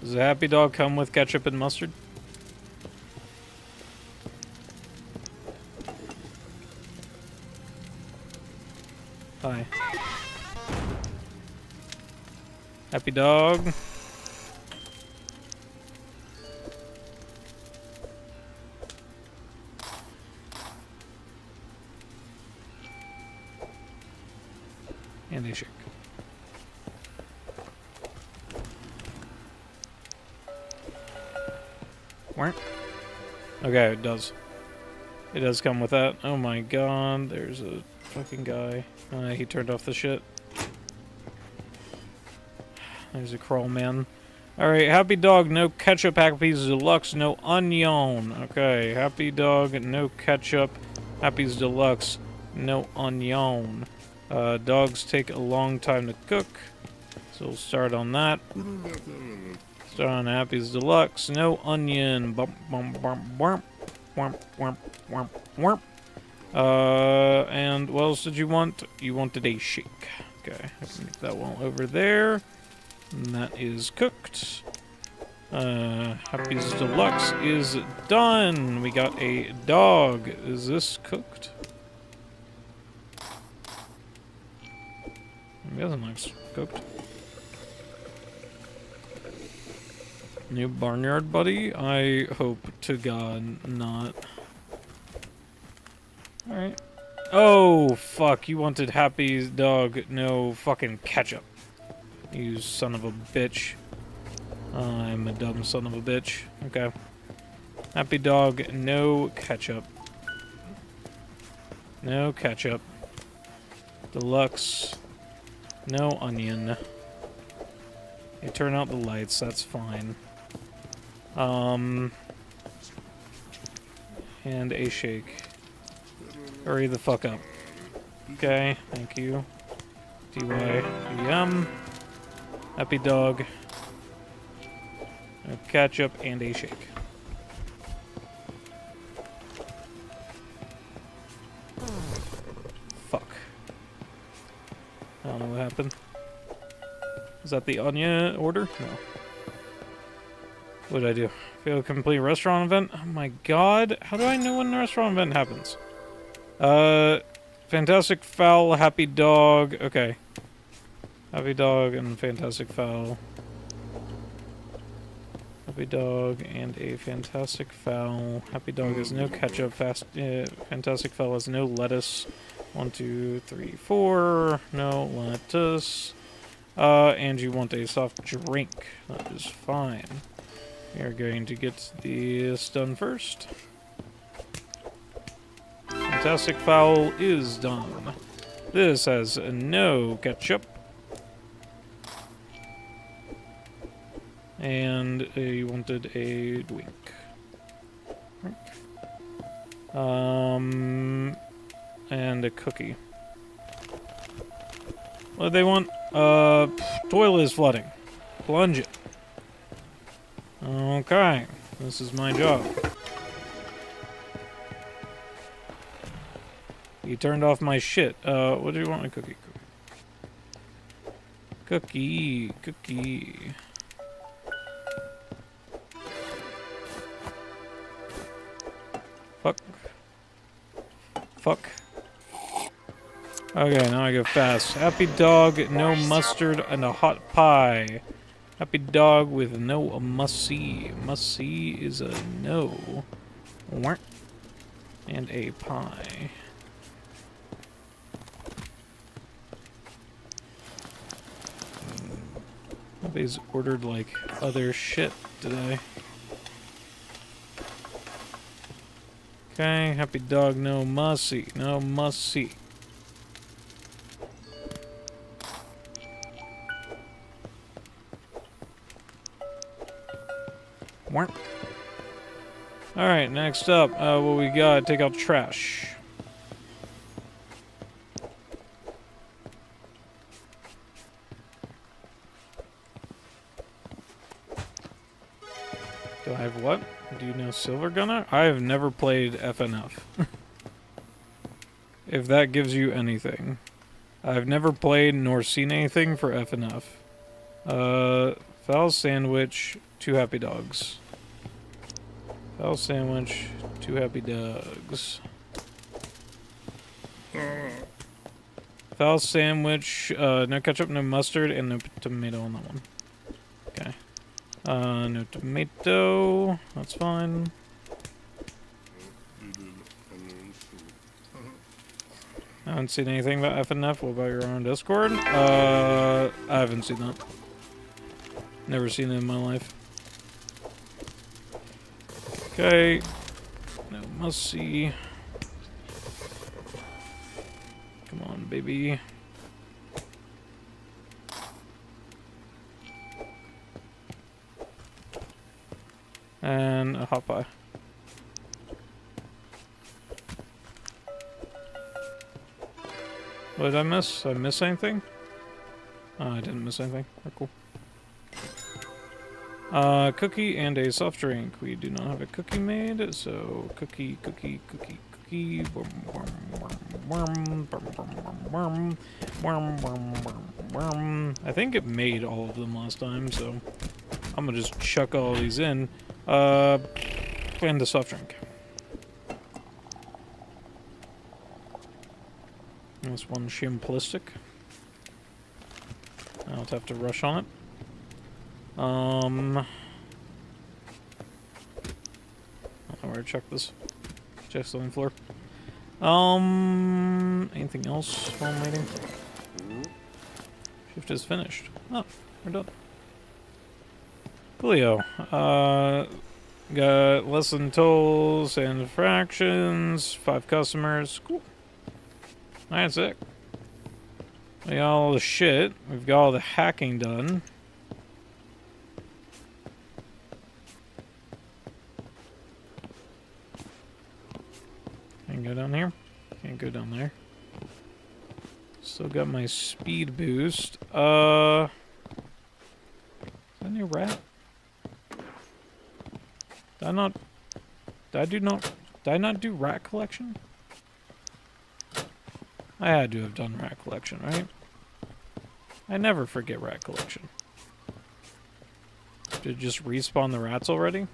Does a happy dog come with ketchup and mustard? Happy dog. And a shake. Weren't? Okay, it does. It does come with that. Oh my god, there's a fucking guy. Uh, he turned off the shit. There's a crawl man. Alright, happy dog, no ketchup, Happy's Deluxe, no onion. Okay, happy dog, no ketchup, Happy's Deluxe, no onion. Uh, dogs take a long time to cook, so we'll start on that. Start on Happy's Deluxe, no onion. Bump, bump, bump, bump, bump, bump, bump, bump. Uh, and what else did you want? You wanted a shake. Okay, can make that one over there. And that is cooked. Uh, Happy's Deluxe is done. We got a dog. Is this cooked? It doesn't cooked. New barnyard buddy? I hope to God not. Alright. Oh, fuck. You wanted Happy's dog, no fucking ketchup. You son of a bitch. I'm a dumb son of a bitch. Okay. Happy dog, no ketchup. No ketchup. Deluxe. No onion. You turn out the lights, that's fine. Um... And a shake. Hurry the fuck up. Okay, thank you. D-Y-E-M. Happy dog. A ketchup and a shake. Fuck. I don't know what happened. Is that the Anya order? No. What did I do? Fail a complete restaurant event? Oh my god. How do I know when the restaurant event happens? Uh, fantastic fowl. happy dog. Okay. Happy Dog and Fantastic Fowl. Happy Dog and a Fantastic Fowl. Happy Dog has no ketchup. Fast, uh, Fantastic Fowl has no lettuce. One, two, three, four. No lettuce. Uh, and you want a soft drink. That is fine. We are going to get this done first. Fantastic Fowl is done. This has no ketchup. And you wanted a drink. Um, and a cookie. What do they want? Uh, toilet is flooding. Plunge it. Okay, this is my job. You turned off my shit. Uh, what do you want? A cookie? Cookie, cookie. Fuck. Fuck. Okay, now I go fast. Happy dog, no mustard, and a hot pie. Happy dog with no must see. Must see is a no. And a pie. Nobody's ordered like other shit today. Okay, happy dog, no must. No see. Alright, next up, uh, what we got? Take out trash. Silver Gunner? I have never played FNF. if that gives you anything. I've never played nor seen anything for FNF. Uh, fowl sandwich, two happy dogs. Fowl sandwich, two happy dogs. Fowl sandwich, uh, no ketchup, no mustard, and no tomato on that one. Uh, no tomato. That's fine. I haven't seen anything about FNF. What about your own Discord? Uh, I haven't seen that. Never seen it in my life. Okay. No must see. Come on, baby. hopper. What did I miss? Did I miss anything? Oh, I didn't miss anything. Ah, cool. Uh, cookie and a soft drink. We do not have a cookie made, so cookie, cookie, cookie, cookie. I think it made all of them last time, so I'm gonna just chuck all these in. Uh, and the soft drink. This one shimplistic. I don't have to rush on it. Um, where to check this. Check on the floor. Um, anything else while I'm waiting? Shift is finished. Oh, we're done. Coolio. Uh, got lesson tolls and fractions. Five customers. Cool. That's it. We got all the shit. We've got all the hacking done. Can't go down here. Can't go down there. Still got my speed boost. Uh, is that new rat? I not? Did I do not? Did I not do rat collection? I had to have done rat collection, right? I never forget rat collection. Did just respawn the rats already?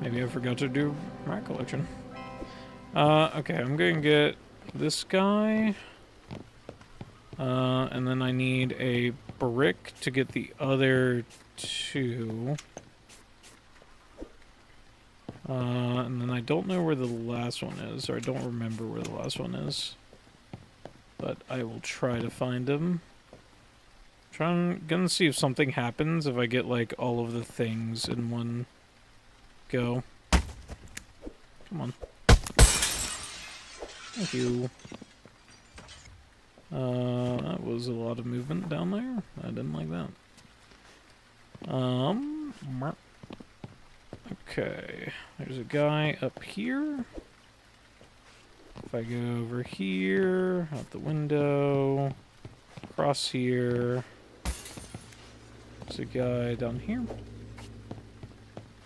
Maybe I forgot to do rat collection. Uh, okay, I'm gonna get this guy. Uh, and then I need a brick to get the other two. Uh, and then I don't know where the last one is, or I don't remember where the last one is. But I will try to find him. Trying, gonna see if something happens if I get like all of the things in one go. Come on. Thank you. Uh, that was a lot of movement down there. I didn't like that. Um, okay. There's a guy up here. If I go over here, out the window, across here, there's a guy down here.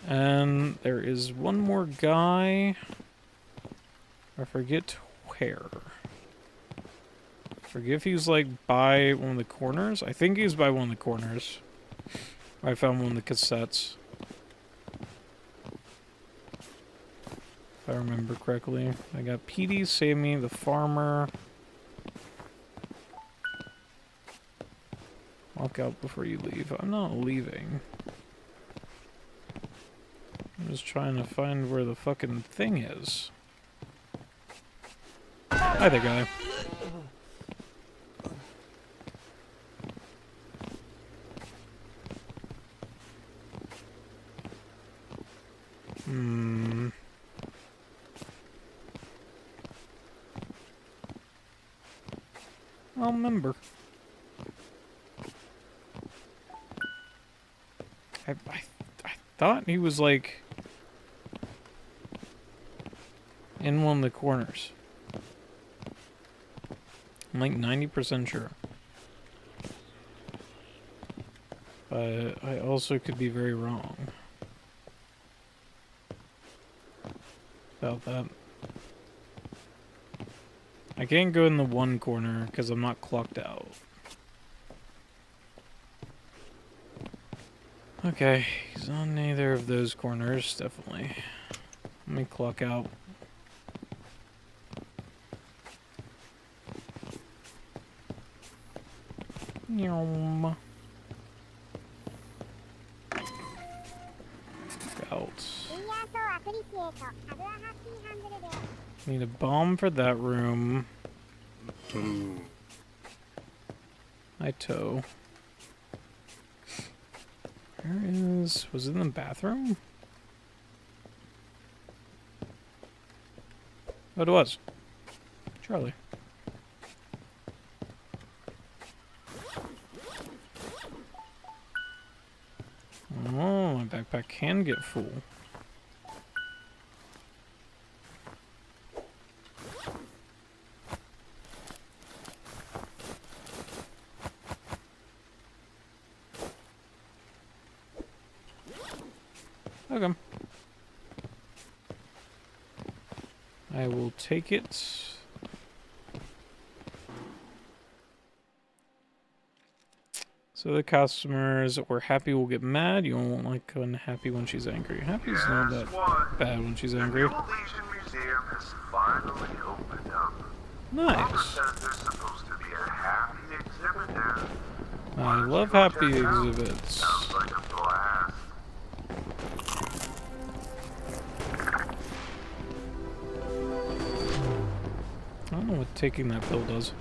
And there is one more guy. I forget where. Forget if he's like by one of the corners. I think he's by one of the corners. I found one of the cassettes. If I remember correctly. I got PD, Save Me, the Farmer. Walk out before you leave. I'm not leaving. I'm just trying to find where the fucking thing is. Hi there, guy. Hmm. I'll remember. I, I, I thought he was like in one of the corners. I'm like 90% sure. But I also could be very wrong. About that. I can't go in the one corner because I'm not clocked out. Okay, he's on neither of those corners, definitely. Let me clock out. Yum. Out. Need a bomb for that room. I tow. Where is... Was it in the bathroom? Oh, it was. Charlie. Oh, my backpack can get full. Okay. I will take it. So the customers that were happy will get mad. You won't like unhappy when she's angry. Happy's not that bad when she's angry. The Legion Museum has finally opened up. Nice. Mama says there's supposed to be a happy exhibit there. I love happy exhibits. I don't know what taking that pill does.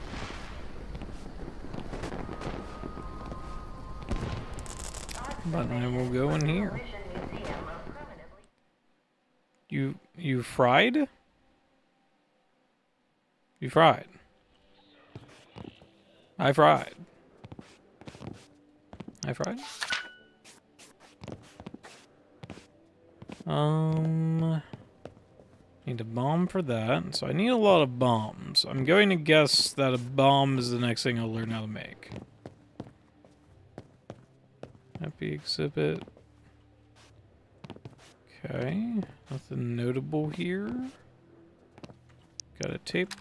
But I will go in here. You you fried? You fried. I fried. I fried? Um Need a bomb for that. So I need a lot of bombs. I'm going to guess that a bomb is the next thing I'll learn how to make. Happy exhibit. Okay. Nothing notable here. Got a tape.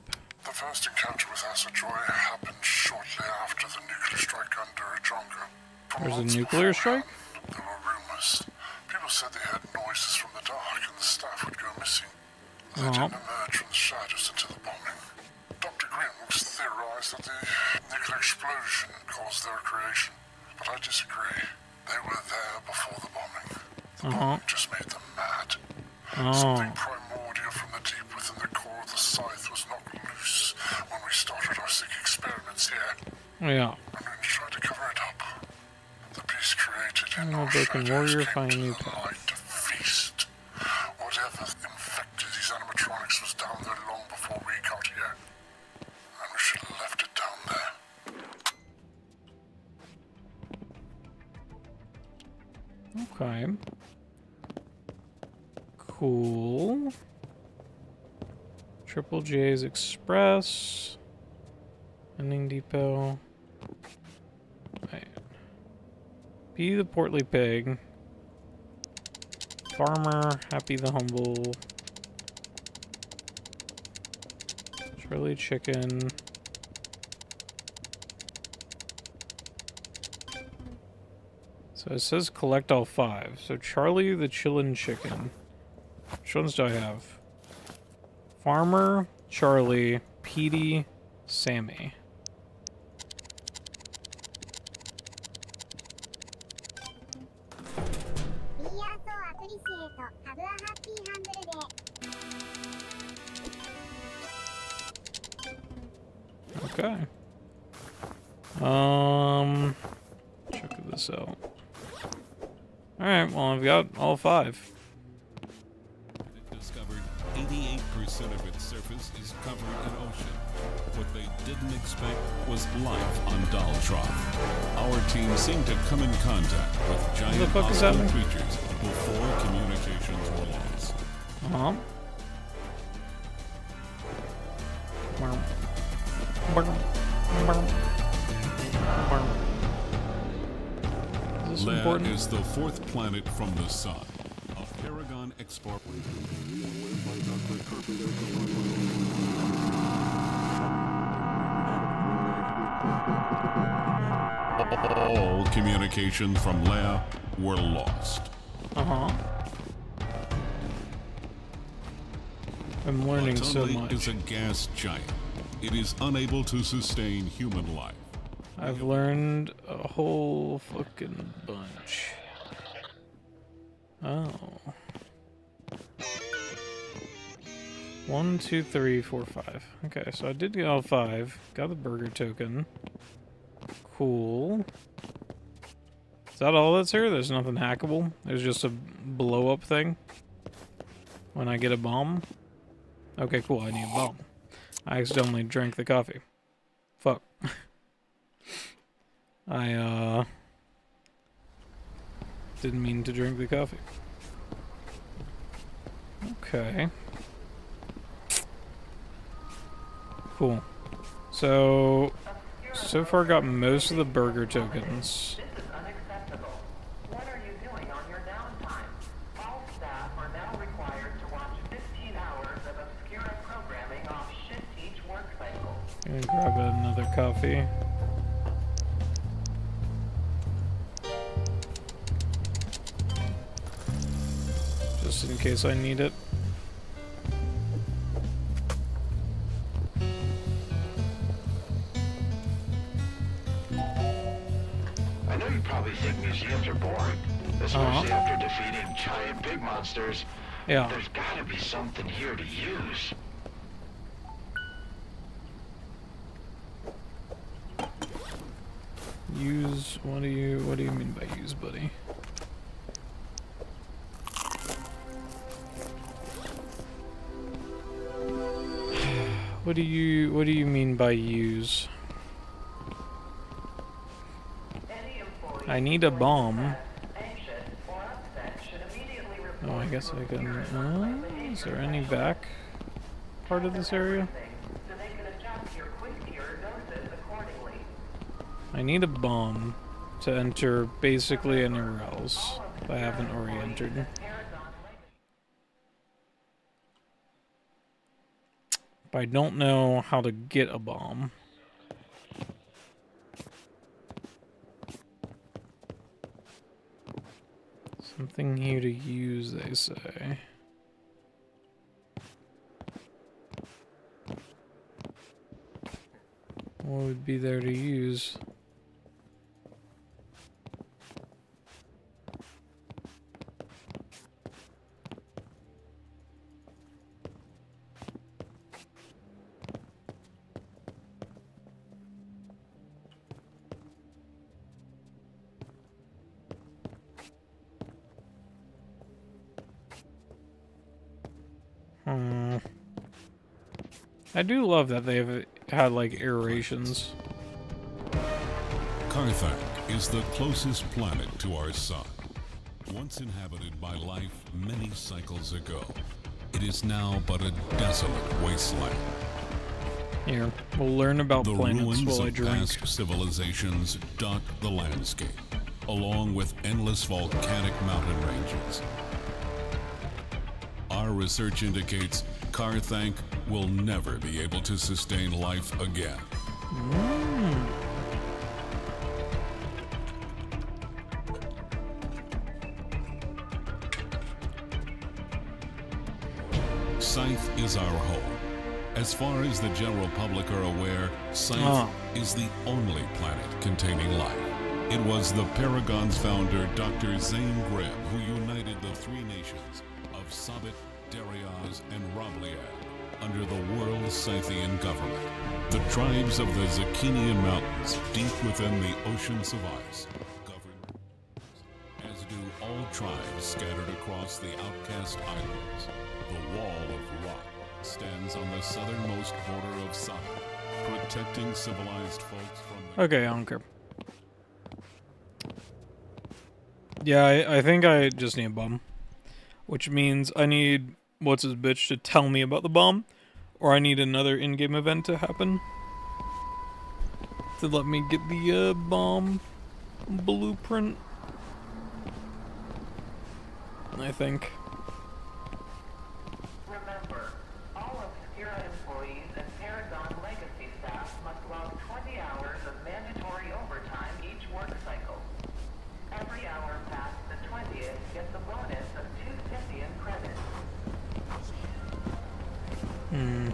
The first encounter with Asa Joy happened shortly after the nuclear strike under Ajonga. For There's a nuclear strike? There were rumors. People said they heard noises from the dark and the staff would go missing. They Uh-huh. didn't emerge from the shadows until the bombing. Dr. Grimms theorized that the nuclear explosion caused their creation, but I disagree. They were there before the bombing. The Uh-huh. bombing just made them mad. Oh. Something primordial from the deep within the core of the scythe was knocked loose when we started our sick experiments here. Yeah. And we tried to cover it up. The beast created in our broken shadows warrior came to the light to feast. Whatever these animatronics was down there long before we got here. And we should have left it down there. Okay. Cool. Triple J's Express. Ending Depot. Right. Be the portly pig. Farmer, happy the humble. Charlie chicken. So it says collect all five. So Charlie the chillin' chicken. Which ones do I have? Farmer, Charlie, Petey, Sammy. Got all five. discovered 88% of its surface is covered in ocean. What they didn't expect was life on Daltroth. Our team seemed to come in contact with giant the fuck is hostile happening? creatures before communications were lost. Uh-huh. Is is the fourth planet from the sun. A Paragon export. All communications from Leia were lost. Uh-huh. I'm learning so much. is a gas giant. It is unable to sustain human life. I've learned a whole fucking bunch. Oh. One, two, three, four, five. Okay, so I did get all five. Got the burger token. Cool. Is that all that's here? There's nothing hackable? There's just a blow up thing? When I get a bomb? Okay, cool. I need a bomb. I accidentally drank the coffee. Fuck. I, uh... Didn't mean to drink the coffee. Okay. Cool. So, so far got most of the burger tokens. This is unacceptable. Just in case I need it. I know you probably think museums are boring, especially uh-huh. after defeating giant big monsters. Yeah. There's gotta be something here to use. Use, what do you, what do you mean by use, buddy? What do you, what do you mean by use? I need a bomb. Oh, I guess I can, uh, is there any back part of this area? I need a bomb to enter basically anywhere else I haven't already entered. But I don't know how to get a bomb. Something here to use, they say. What would be there to use? I do love that they've had like aerations. Karthak is the closest planet to our sun. Once inhabited by life many cycles ago, it is now but a desolate wasteland. Here, we'll learn about The planets ruins while I of drink. past civilizations dot the landscape, along with endless volcanic mountain ranges. Our research indicates Karthak will never be able to sustain life again. Mm. Scythe is our home. As far as the general public are aware, Scythe Ah. is the only planet containing life. It was the Paragon's founder, Dr. Zane Greb, who united the three nations of Sabbat, Dariaz, and Robliad under the World Scythian government. The tribes of the Zakinian Mountains, deep within the oceans of ice, govern as do all tribes scattered across the outcast islands. The Wall of Rock stands on the southernmost border of Sabbat, protecting civilized folks from the Okay, I don't care. Yeah, I, I think I just need a bomb. Which means I need what's his bitch to tell me about the bomb, or I need another in-game event to happen to let me get the uh, bomb blueprint. I think. Remember, all Obscura employees and Paragon Legacy staff must log 20 hours of mandatory overtime each work cycle. Every hour past the 20th gets a bonus of 250 in credit. Hmm.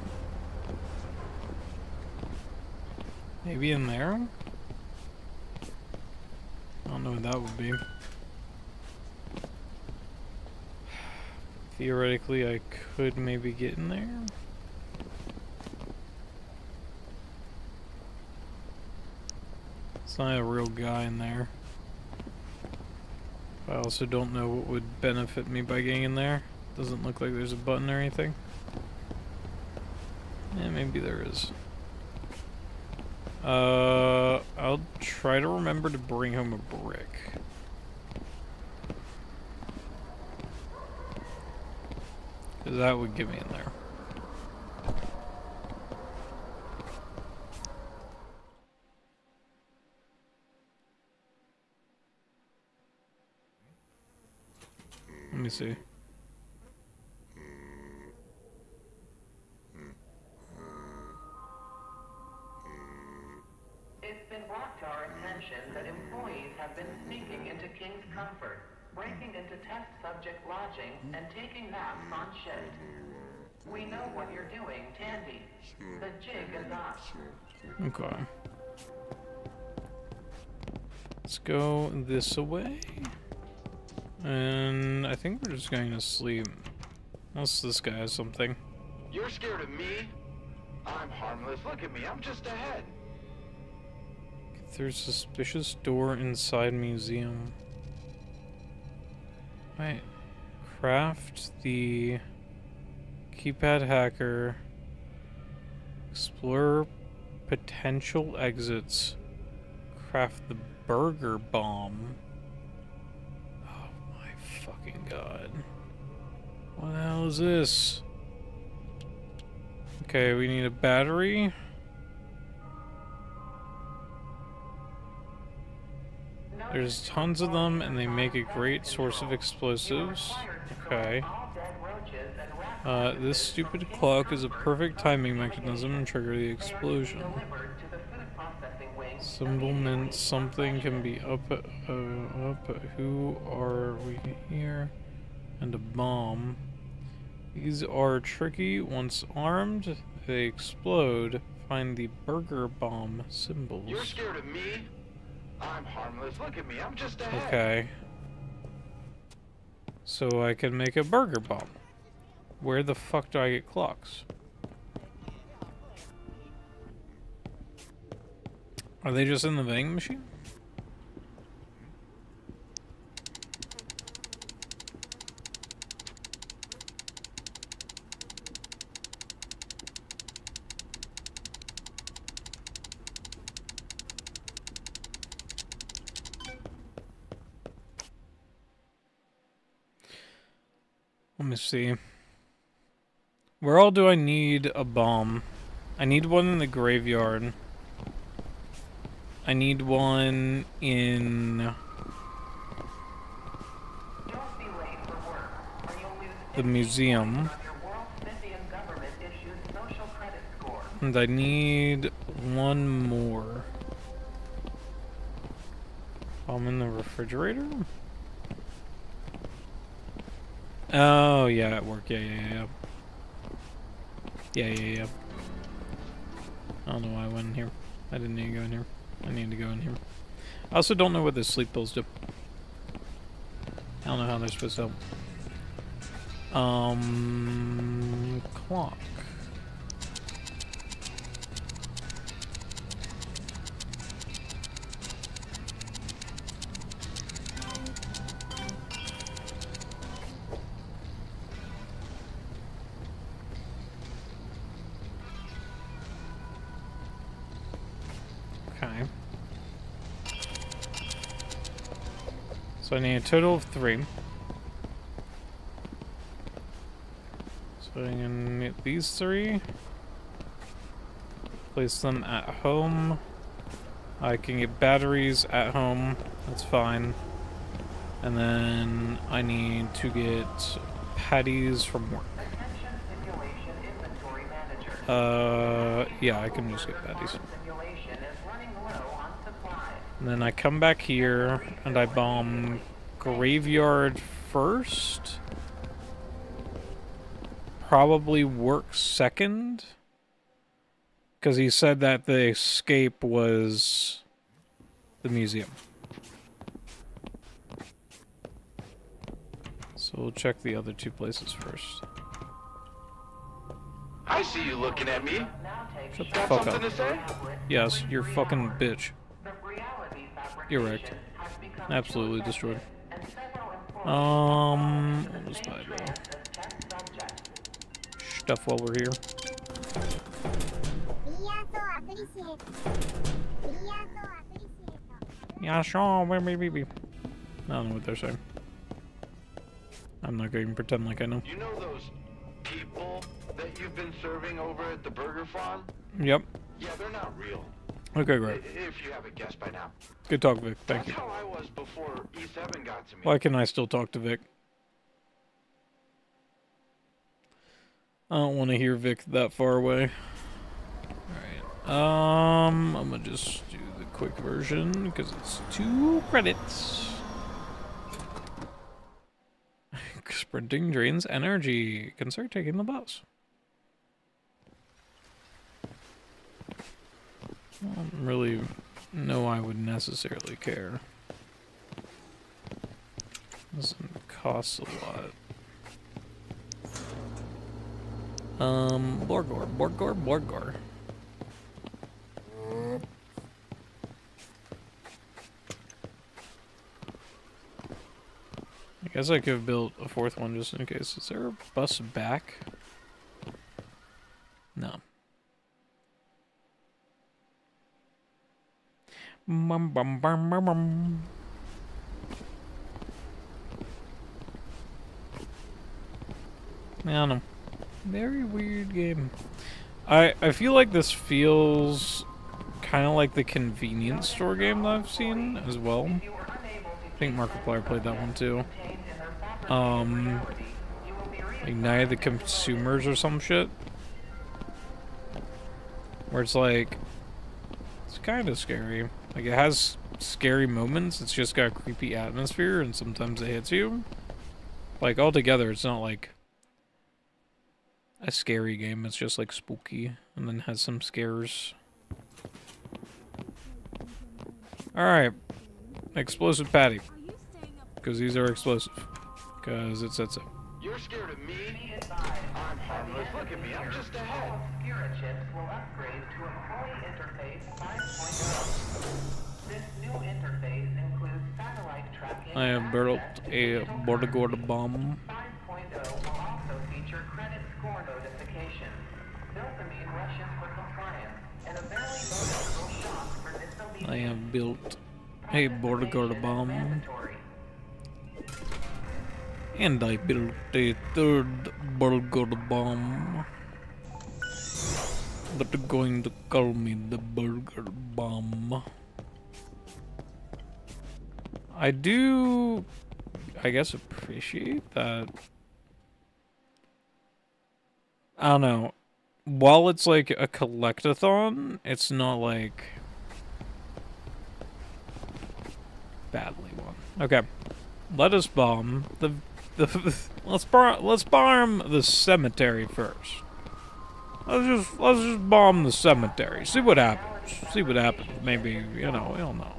Maybe in there? I don't know what that would be. Theoretically, I could maybe get in there. It's not a real guy in there. I also don't know what would benefit me by getting in there. Doesn't look like there's a button or anything. Yeah, maybe there is. Uh, I'll try to remember to bring home a brick. Cause that would get me in there. Let me see. And on shift. We know what you're doing, Tandy. The jig is up. Okay. Let's go this way. And I think we're just going to sleep. Unless this guy has something. You're scared of me? I'm harmless. Look at me. I'm just ahead. There's a suspicious door inside museum. Wait. Craft the keypad hacker. Explore potential exits. Craft the burger bomb. Oh my fucking god. What the hell is this? Okay, we need a battery. There's tons of them, and they make a great source of explosives. Okay. Uh, this stupid clock is a perfect timing mechanism to trigger the explosion. Symbol meant something can be up, uh, up. Who are we here? And a bomb. These are tricky. Once armed, they explode. Find the burger bomb symbols. You're scared of me? I'm harmless. Look at me. I'm just a. Okay. So I can make a burger bomb. Where the fuck do I get clocks? Are they just in the vending machine? Let me see. Where all do I need a bomb? I need one in the graveyard. I need one in the museum. And I need one more. I'm in the refrigerator? Oh, yeah, at work. Yeah, yeah, yeah. Yeah, yeah, yeah. I don't know why I went in here. I didn't need to go in here. I need to go in here. I also don't know what the sleep pills do. I don't know how they're supposed to help. Um, clock. So I need a total of three. So I'm gonna get these three. Place them at home. I can get batteries at home. That's fine. And then I need to get patties from work. Uh, yeah, I can just get patties. And then I come back here and I bomb graveyard first. Probably work second. Because he said that the escape was the museum. So we'll check the other two places first. I see you looking at me. Shut the Got fuck up. Yes, you're fucking bitch. You're wrecked. Absolutely destroyed. Um, we'll just buy stuff while we're here. Yeah, sure. I don't know what they're saying. I'm not going to pretend like I know. You know those people that you've been serving over at the burger farm? Yep. Yeah, they're not real. Okay, great. If you haven't guessed by now. Good talk, Vic. Thank That's you. how I was before E7 got to me. Why can I still talk to Vic? I don't want to hear Vic that far away. Alright. Um, I'm gonna just do the quick version because it's two credits. Sprinting drains energy. Consider taking the bus. I don't really know I would necessarily care. Doesn't cost a lot. Um, Borgor, Borgor, Borgor. I guess I could have built a fourth one just in case. Is there a bus back? No. Bum, bum, bum, bum, bum. I don't know. Very weird game. I I feel like this feels kind of like the convenience store game that I've seen as well. I think Markiplier played that one too. Um, like Night of the Consumers or some shit. Where it's like, it's kind of scary. Like it has scary moments. It's just got a creepy atmosphere, and sometimes it hits you. Like altogether, it's not like a scary game. It's just like spooky, and then has some scares. All right, explosive patty, because these are explosive. Because it sets so. You're scared of me? I'm harmless. Look at me. I'm just a head. Spirit chips will upgrade to Employee Interface 5.0. This new interface includes satellite tracking. I have built a Bordigord bomb. 5.0 will also feature credit score notification, dopamine rushes for compliance, and a barely noticeable shock for disobedience. I have built a Bordigord bomb. And I built a third burger bomb. But going to call me the Burger Bomb. I do, I guess, appreciate that. I don't know. While it's like a collectathon, it's not like badly one. Okay, let us bomb the the let's bar let's bomb the cemetery first. Let's just let's just bomb the cemetery. See what happens. See what happens. Maybe you know we'll know.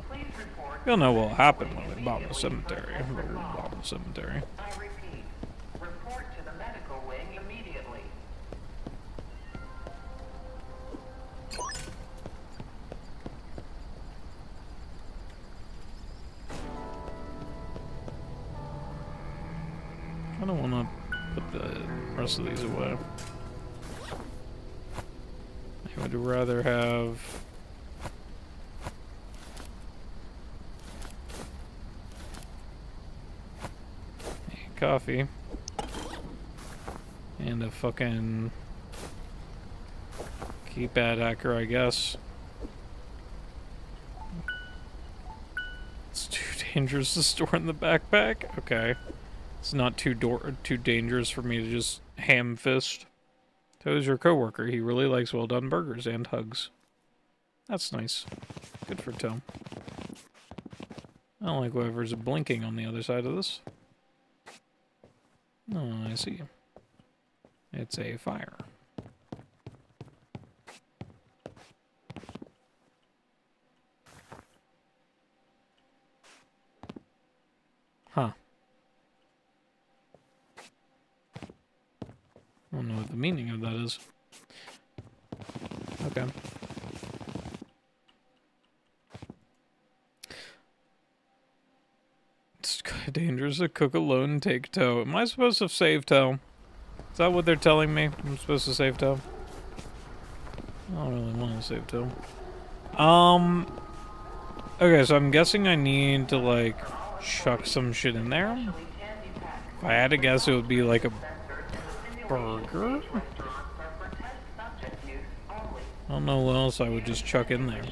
You'll know what'll happen when we bomb the cemetery. We'll bomb the cemetery. Don't want to put the rest of these away. I would rather have coffee and a fucking keypad hacker, I guess. It's too dangerous to store in the backpack? Okay. It's not too too dangerous for me to just ham fist. Toe's your coworker. He really likes well done burgers and hugs. That's nice. Good for Toe. I don't like whoever's blinking on the other side of this. Oh, I see. It's a fire. Huh. I don't know what the meaning of that is. Okay. It's dangerous to cook alone take toe. Am I supposed to save toe? Is that what they're telling me? I'm supposed to save toe? I don't really want to save toe. Um. Okay, so I'm guessing I need to, like, chuck some shit in there. If I had to guess, it would be like a burger? I don't know what else I would just chuck in there.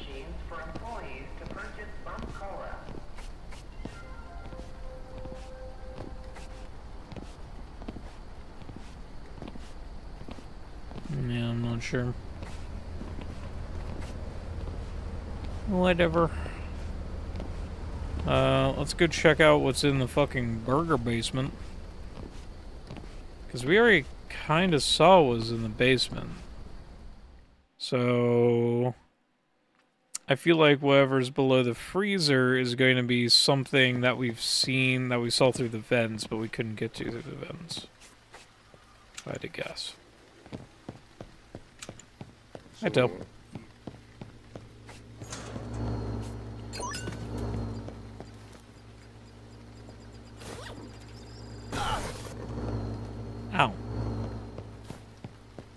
Yeah, I'm not sure. Whatever. Uh, let's go check out what's in the fucking burger basement. Because we already kind of saw was in the basement. So... I feel like whatever's below the freezer is going to be something that we've seen, that we saw through the vents, but we couldn't get to through the vents. If I had to guess. I do. Ow.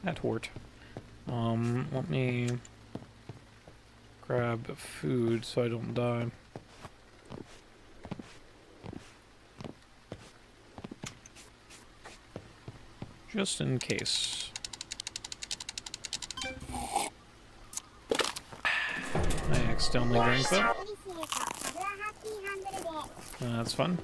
That hurt. Um, let me grab food so I don't die. Just in case. I accidentally drank that. That's fun.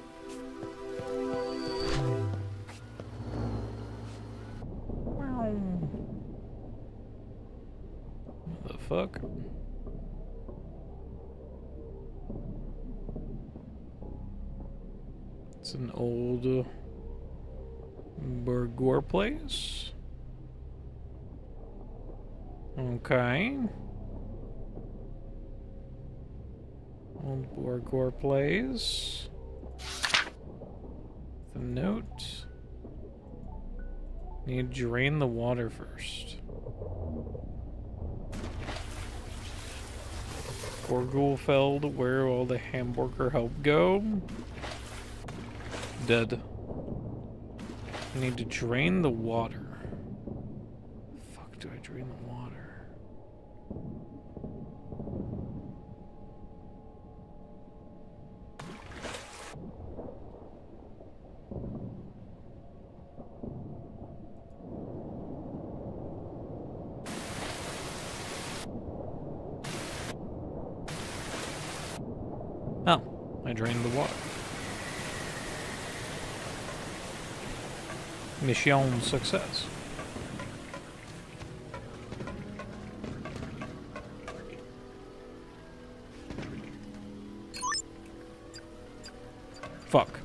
Fuck? It's an old uh, burglar place. Okay. Old burglar place. The note. Need to drain the water first. Gorgulfeld, where will the hamburger help go? Dead. I need to drain the water. Fuck do I drain the water? Oh, I drained the water. Mission success. Fuck.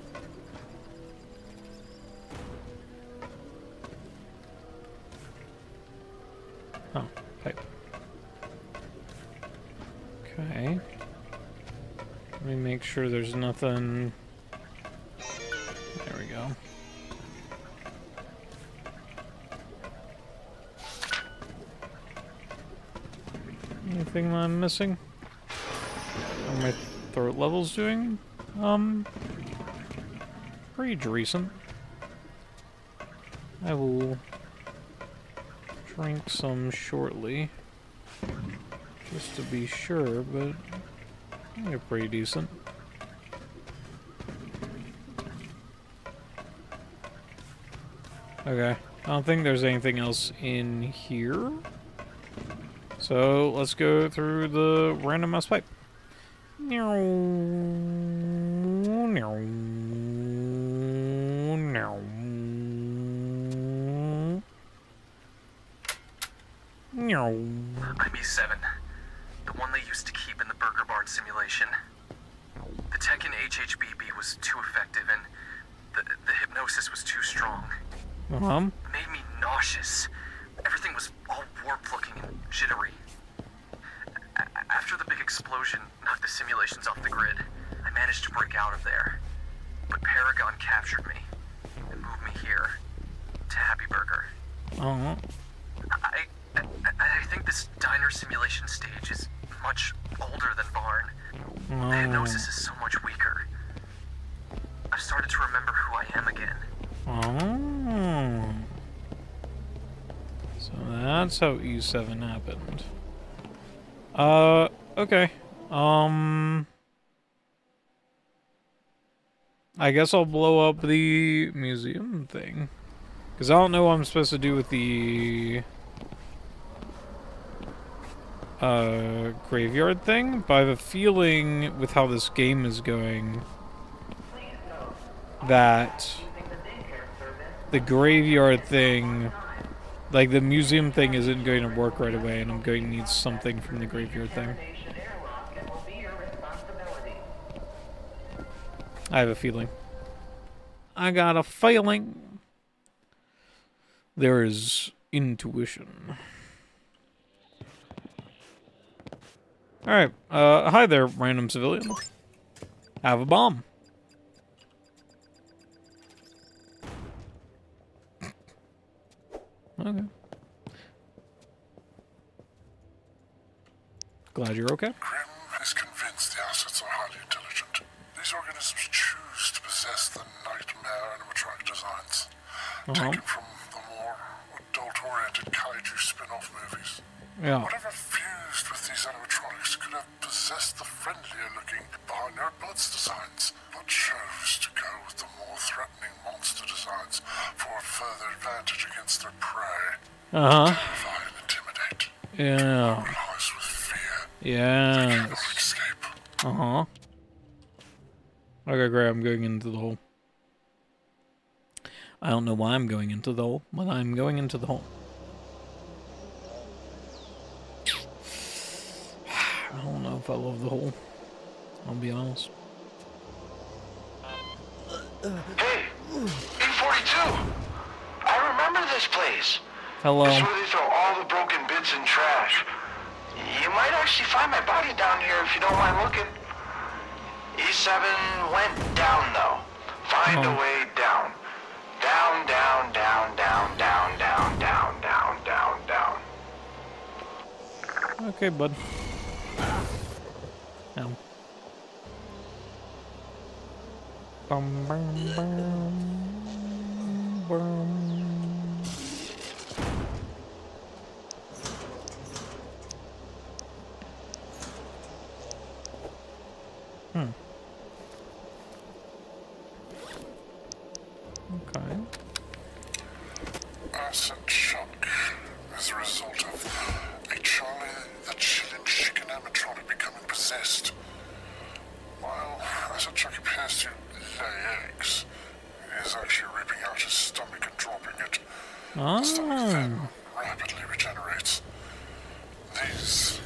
Oh, pipe. Okay. Let me make sure there's nothing... I'm missing? How my throat levels doing? Um, pretty decent. I will drink some shortly, just to be sure, but they're pretty decent. Okay, I don't think there's anything else in here. So let's go through the random mouse pipe. Meow, meow, meow. Meow. I'm E7. The one they used to keep in the Burger Barn simulation. The tech in HHBB was too effective and the, the hypnosis was too strong. Uh-huh. It made me nauseous. Everything was all warped looking and jittery. A- after the big explosion knocked the simulations off the grid, I managed to break out of there. But Paragon captured me and moved me here to Happy Burger. Uh-huh. I, I, I think this diner simulation stage is much older than Barn. Oh. The hypnosis is so much weaker. I've started to remember who I am again. Oh. So that's how E7 happened. Uh, okay. Um... I guess I'll blow up the museum thing. Because I don't know what I'm supposed to do with the... Uh, graveyard thing, but I have a feeling with how this game is going that the graveyard thing, like the museum thing isn't going to work right away and I'm going to need something from the graveyard thing. I have a feeling. I got a feeling. There is intuition. Alright, uh, hi there, random civilian. Have a bomb. Okay. Glad you're okay. Grim is convinced the assets are highly intelligent. These organisms choose to possess the nightmare animatronic designs, Uh-huh. taken from the more adult-oriented kaiju spin-off movies. Yeah. Whatever fused with these animatronics could have possessed the friendlier-looking behind their bloods designs, but chose to go with the more threatening monster designs for a further advantage against their prey. Uh-huh. And intimidate. Yeah. Paralyze with fear. Yes. Uh-huh. Okay, great. I'm going into the hole. I don't know why I'm going into the hole, but I'm going into the hole. I don't know if I love the hole. I'll be honest. Hey, E42! I remember this place. Hello. It's where they throw all the broken bits and trash. You might actually find my body down here if you don't mind looking. E7 went down though. Find Oh. a way Okay, bud. Ow. Bum, bum, bum, bum. Hmm. Okay. Asset Chuck as a result of a Charlie the Chillin chicken animatronic becoming possessed. While Asset Chuck appears to lay eggs, it is actually ripping out his stomach and dropping it. The stomach then Ah. rapidly regenerates. These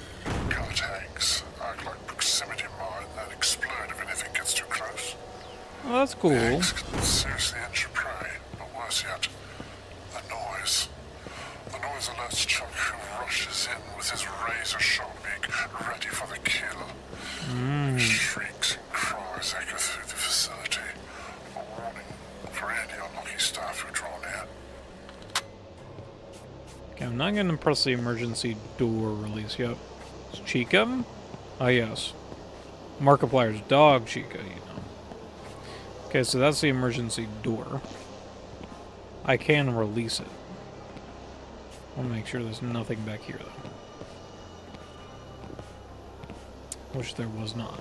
cut eggs act like proximity mine that explode if anything gets too close. Well, that's cool. Eggs can seriously injure prey, but worse yet, the noise. The noise alerts Chuck who rushes in with his razor-sharp beak ready for the kill. Mm. Shrieks and cries echo through the facility, a warning for any unlucky staff who draw near. Okay, I'm not the emergency door release yep. Is Chica? Ah, yes. Markiplier's dog, Chica, you know. Okay, so that's the emergency door. I can release it. I'll make sure there's nothing back here, though. Which there was not.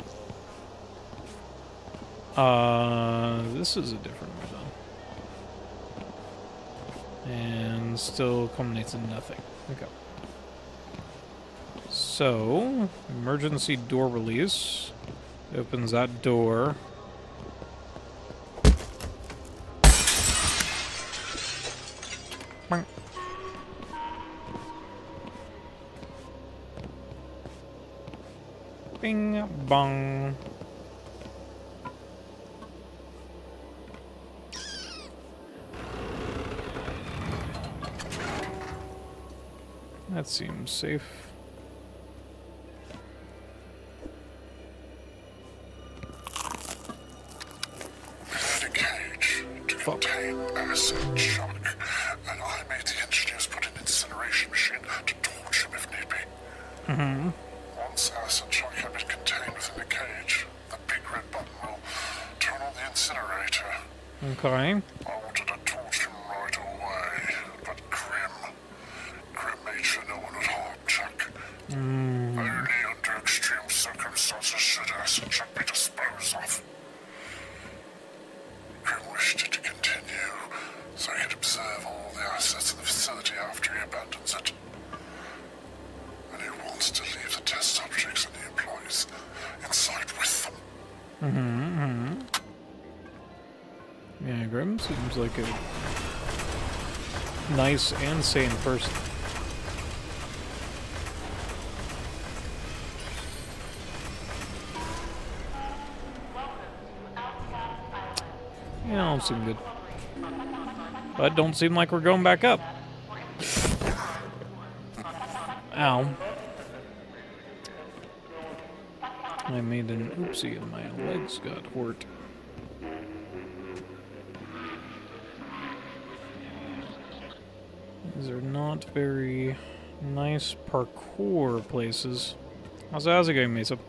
Uh, this is a different one, though. And still culminates in nothing. Okay. So, emergency door release. Opens that door. Bing bong. That seems safe. Had and person. Yeah, don't seem good. But don't seem like we're going back up. Ow. I made an oopsie and my legs got hurt. These are not very nice parkour places. How's, how's it going, Mesa?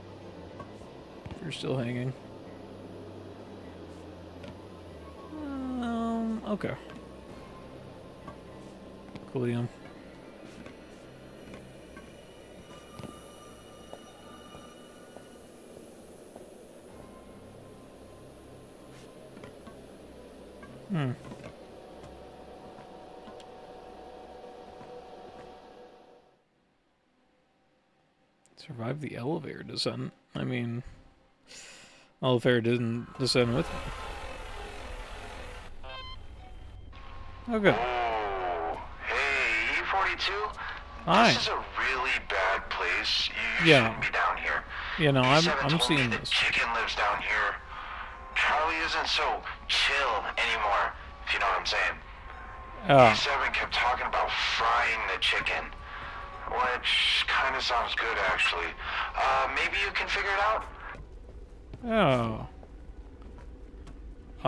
You're still hanging. Um, okay. Cool, Liam. Hmm. Survive the elevator descent. I mean, elevator didn't descend with me. Oh, good. Hey, E42, Hi. This is a really bad place. You, Yeah. shouldn't be down here. You know, I'm I'm seeing this. Chicken lives down here. Charlie isn't so chill anymore, if you know what I'm saying. Oh. Seven kept talking about frying the chicken, which kind of sounds good, actually. Uh, maybe you can figure it out? Oh.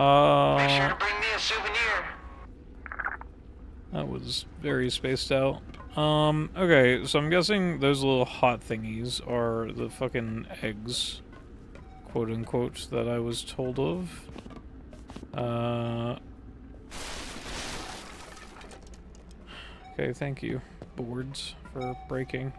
Uh, Make sure to bring me a souvenir. that was very spaced out. Um, okay, so I'm guessing those little hot thingies are the fucking eggs, quote unquote, that I was told of. Uh. Okay, thank you, boards, for breaking.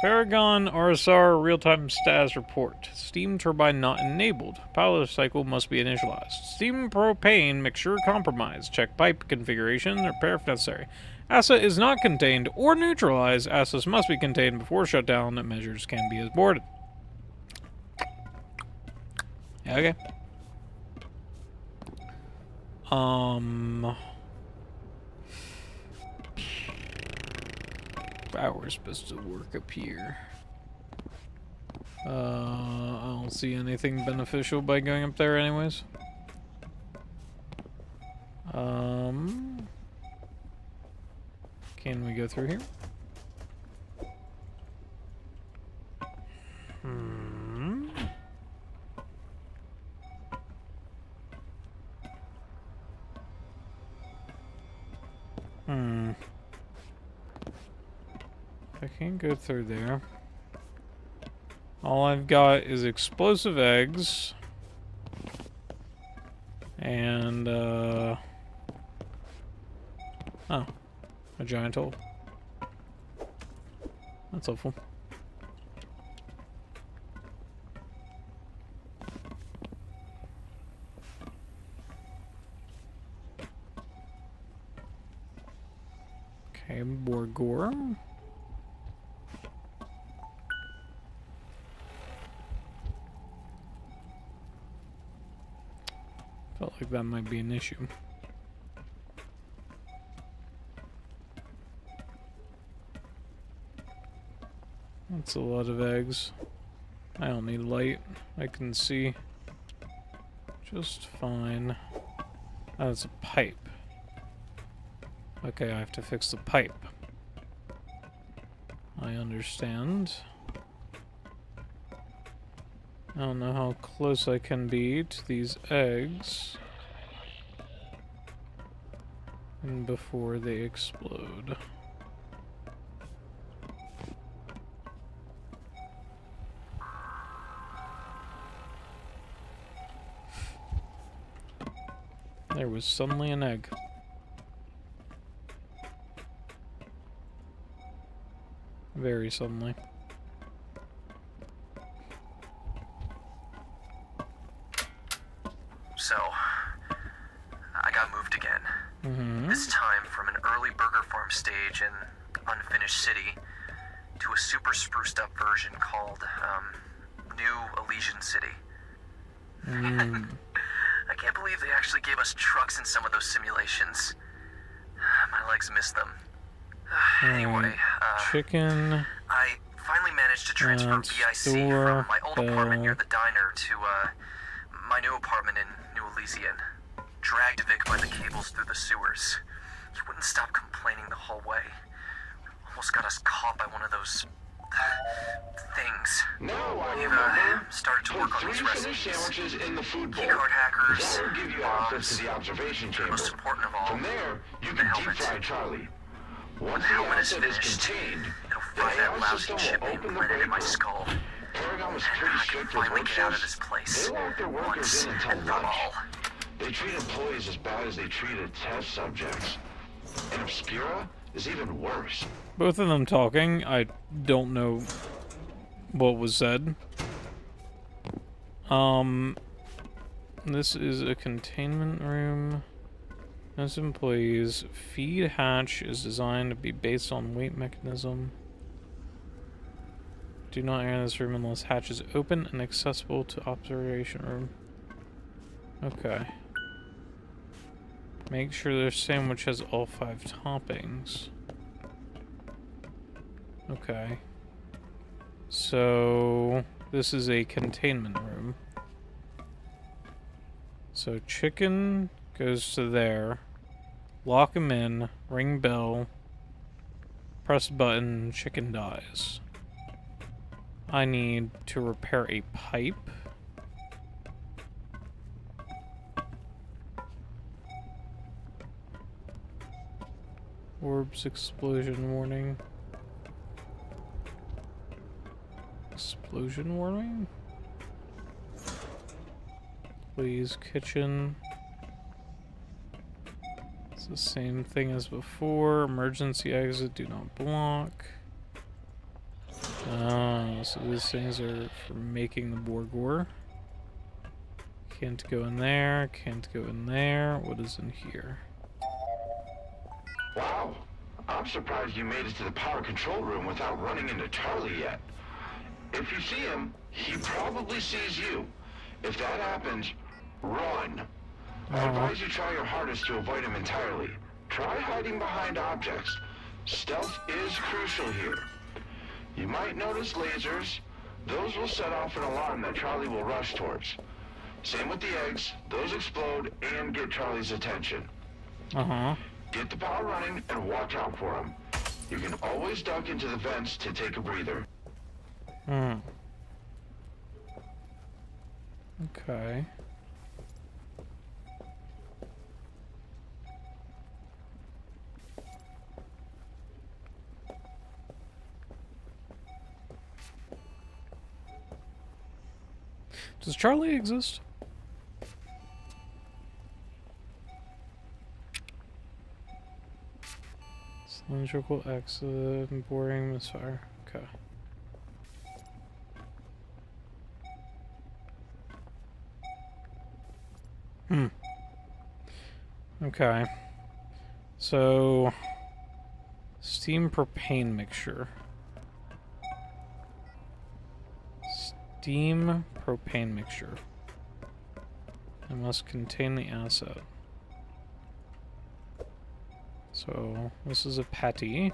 Paragon RSR real-time status report. Steam turbine not enabled. Power cycle must be initialized. Steam propane mixture compromised. Check pipe configuration. Repair if necessary. ASA is not contained or neutralized. ASAs must be contained before shutdown. Measures can be aborted. Okay. Um. How we're supposed to work up here. Uh, I don't see anything beneficial by going up there anyways. Um, can we go through here? Hmm. Hmm. I can't go through there. All I've got is explosive eggs. And, uh... Oh. A giant hole. That's helpful. Okay, Borgor. Felt like that might be an issue. That's a lot of eggs. I don't need light. I can see just fine. Oh, it's a pipe. Okay, I have to fix the pipe. I understand. I don't know how close I can be to these eggs. And before they explode. There was suddenly an egg. Very suddenly. So, I got moved again. Mm-hmm. This time from an early burger farm stage in unfinished city to a super spruced up version called um, New Elysian City. Mm. I can't believe they actually gave us trucks in some of those simulations. My legs missed them. anyway, Alright, uh, chicken. I finally managed to transfer Uh, BIC store, from my old apartment near bell. the diner to uh, my new apartment in New Elysian. Dragged Vic by the cables through the sewers. He wouldn't stop complaining the whole way. Almost got us caught by one of those things. Now I We've remember. uh, started to work on these three recipes. sandwiches in the food bowl. Keycard hackers, That will give you access to the observation chamber. most important of all, From there, you the can deep helmet. fry Charlie. When Once the the helmet is asset is contained, it'll the fry that AI lousy system chip open the implanted in my skull. Paragon was And pretty I strict with finally get out of this place. They locked their workers Once in until and lunch. They treat employees as bad as they treated test subjects. And Obscura is even worse. Both of them talking. I don't know what was said. Um, this is a containment room. As employees, feed hatch is designed to be based on weight mechanism. Do not enter this room unless hatch is open and accessible to observation room. Okay. Make sure their sandwich has all five toppings. Okay. So, this is a containment room. So, chicken goes to there. Lock him in, ring bell, press button, chicken dies. I need to repair a pipe. Orbs explosion warning. Explosion warning? Please, kitchen. It's the same thing as before. Emergency exit, do not block. Oh, so these things are for making the Borgor. Can't go in there, can't go in there. What is in here? Wow. I'm surprised you made it to the power control room without running into Charlie yet. If you see him, he probably sees you. If that happens, run. I oh. advise you try your hardest to avoid him entirely. Try hiding behind objects. Stealth is crucial here. You might notice lasers. Those will set off an alarm that Charlie will rush towards. Same with the eggs. Those explode and get Charlie's attention. Uh-huh. Get the power running and watch out for him. You can always duck into the vents to take a breather. Hmm. Okay. Does Charlie exist? Cylindrical exit, boring misfire. Okay. Hmm. Okay. So, steam propane mixture. Steam propane mixture. It must contain the asset. So, this is a patty.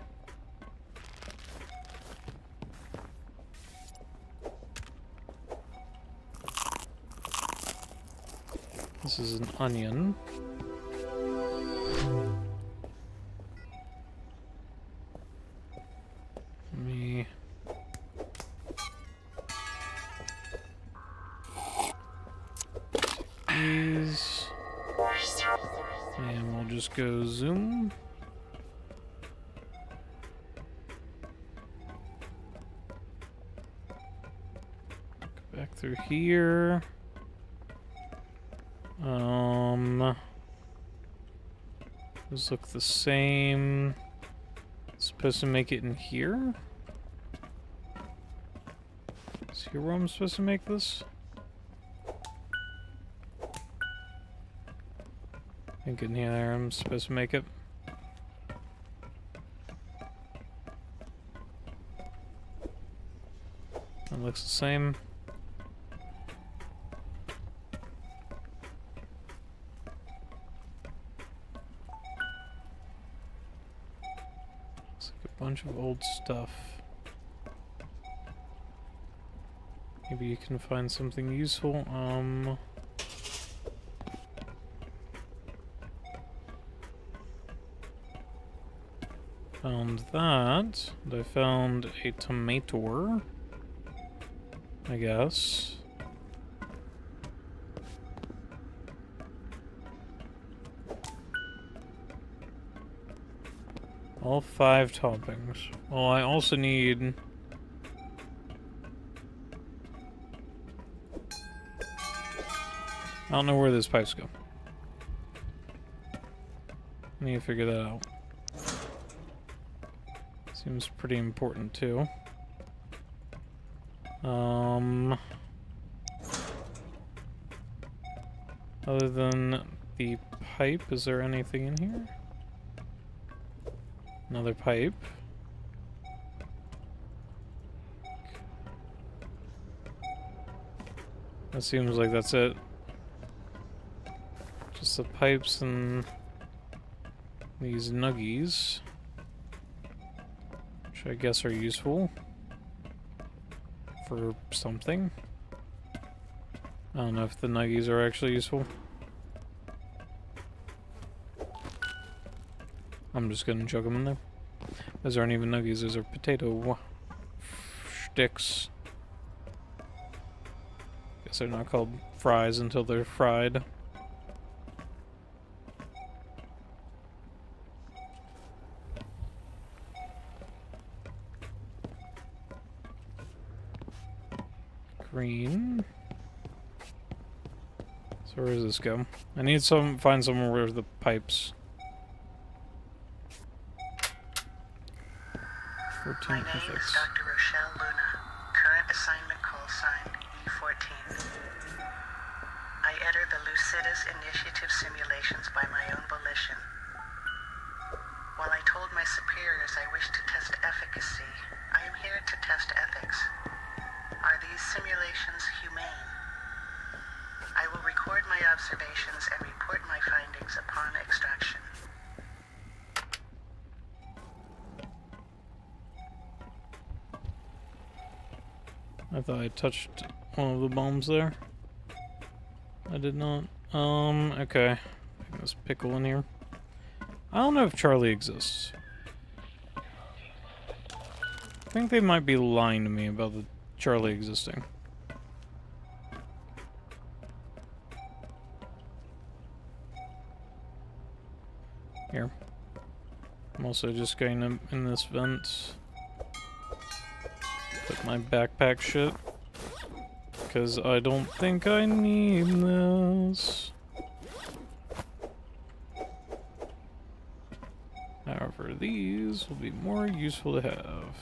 This is an onion. Go zoom. Go back through here. Um, those look the same. Supposed to make it in here? Is here where I'm supposed to make this? I think in here I'm supposed to make it. That looks the same. Looks like a bunch of old stuff. Maybe you can find something useful. Um. Found that. And I found a tomato. I guess. All five toppings. Well, I also need... I don't know where those pipes go. I need to figure that out. Seems pretty important too. Um... Other than the pipe, is there anything in here? Another pipe. That seems like that's it. Just the pipes and these nuggies. I guess are useful. For something. I don't know if the nuggies are actually useful. I'm just gonna chuck them in there. Those aren't even nuggies, those are potato sticks. Guess they're not called fries until they're fried. Green. So where does this go? I need some find somewhere where the pipes. Fourteen My name thought I touched one of the bombs there. I did not. Um, okay. This pickle in here. I don't know if Charlie exists. I think they might be lying to me about the Charlie existing. Here. I'm also just going in this vent. Put my backpack shit. Because I don't think I need this. However, these will be more useful to have.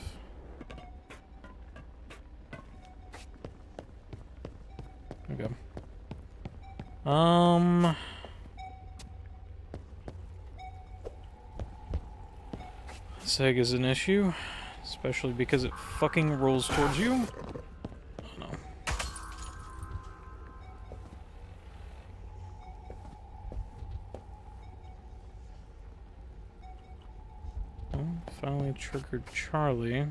Okay. Um... Egg is an issue. Especially because it fucking rolls towards you. Oh no. Oh, finally triggered Charlie.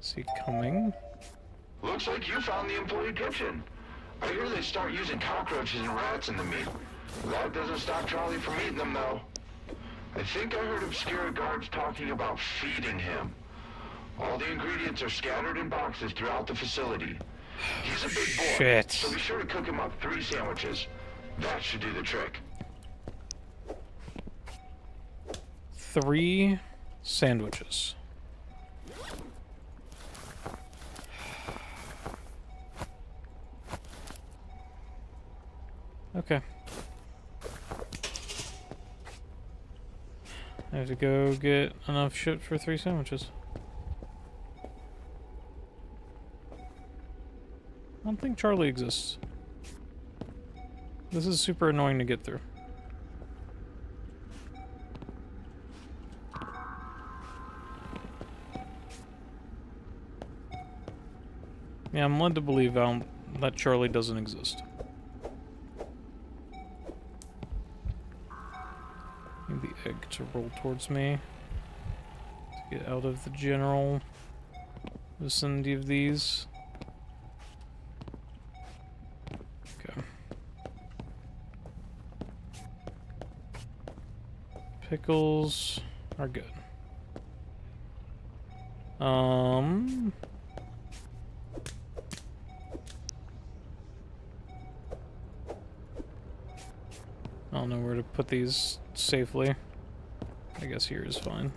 Is he coming? Looks like you found the employee kitchen. I hear they start using cockroaches and rats in the meat. That doesn't stop Charlie from eating them, though. I think I heard Obscura guards talking about feeding him. All the ingredients are scattered in boxes throughout the facility. He's a big boy, Shit. so be sure to cook him up three sandwiches. That should do the trick. Three sandwiches. Okay. I have to go get enough shit for three sandwiches. I don't think Charlie exists. This is super annoying to get through. Yeah, I'm led to believe um, that Charlie doesn't exist. Need the egg to roll towards me. To get out of the general vicinity of these. Okay. Pickles are good. Um... I don't know where to put these safely. I guess here is fine.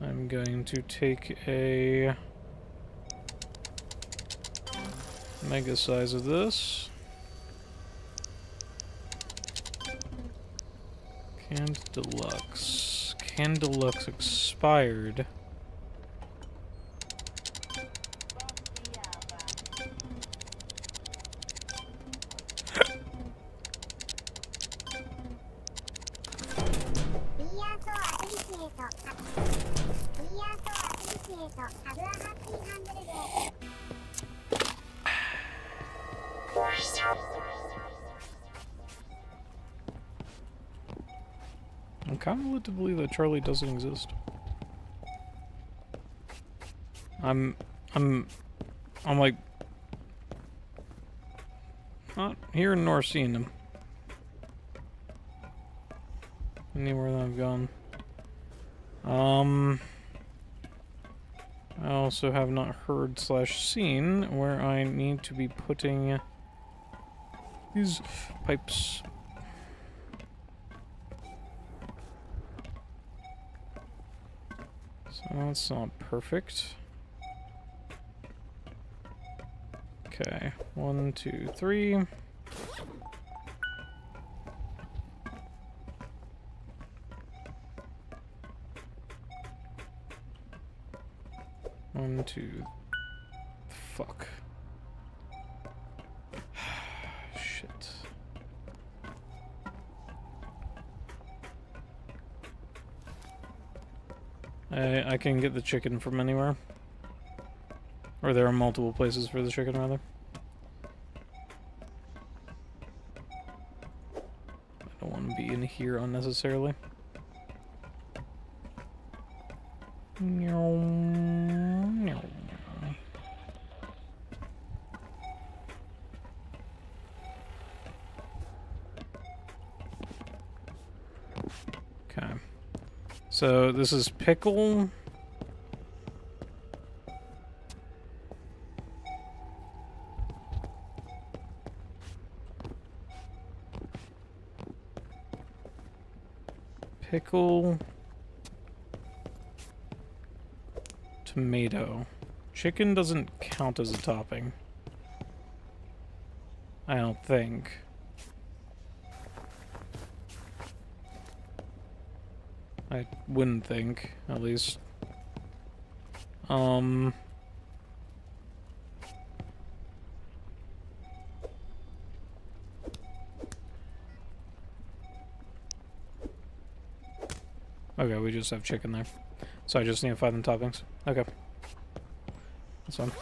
I'm going to take a mega size of this. Canned Deluxe. Canned Deluxe expired. Charlie doesn't exist. I'm, I'm, I'm like, not hearing nor seeing him. Anywhere that I've gone. Um, I also have not heard slash seen where I need to be putting these pipes. That's not perfect. Okay, one, two, three. One, two. Fuck. I can get the chicken from anywhere. Or there are multiple places for the chicken, rather. I don't want to be in here unnecessarily. So this is pickle. Pickle. Tomato. Chicken doesn't count as a topping. I don't think. I wouldn't think, at least. Um... Okay, we just have chicken there. So I just need to find the toppings. Okay. That's fine.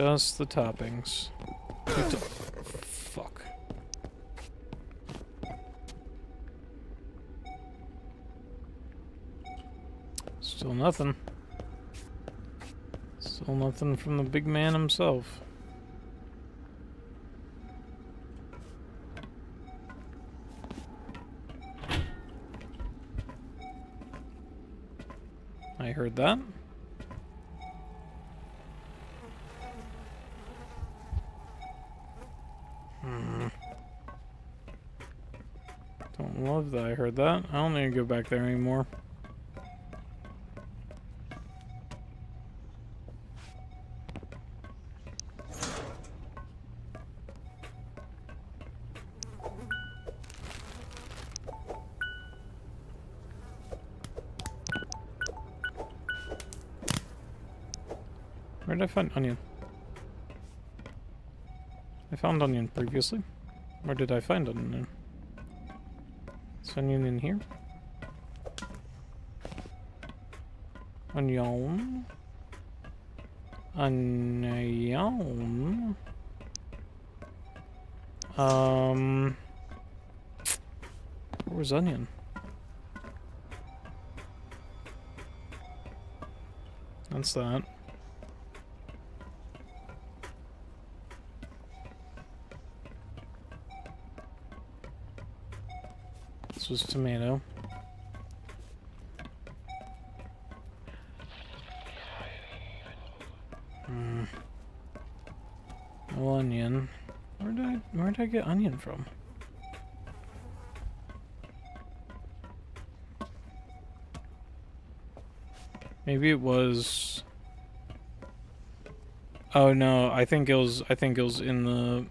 Just the toppings. To- Fuck. Still nothing. Still nothing from the big man himself. I heard that. Hmm. Don't that I heard that. I don't need to go back there anymore. Where did I find onion? I found onion previously. Where did I find onion? Onion in here? Onion. Onion. Um. Where was onion? That's that. Was tomato. Hmm. No onion. Where did I where did I get onion from? Maybe it was Oh no, I think it was I think it was in the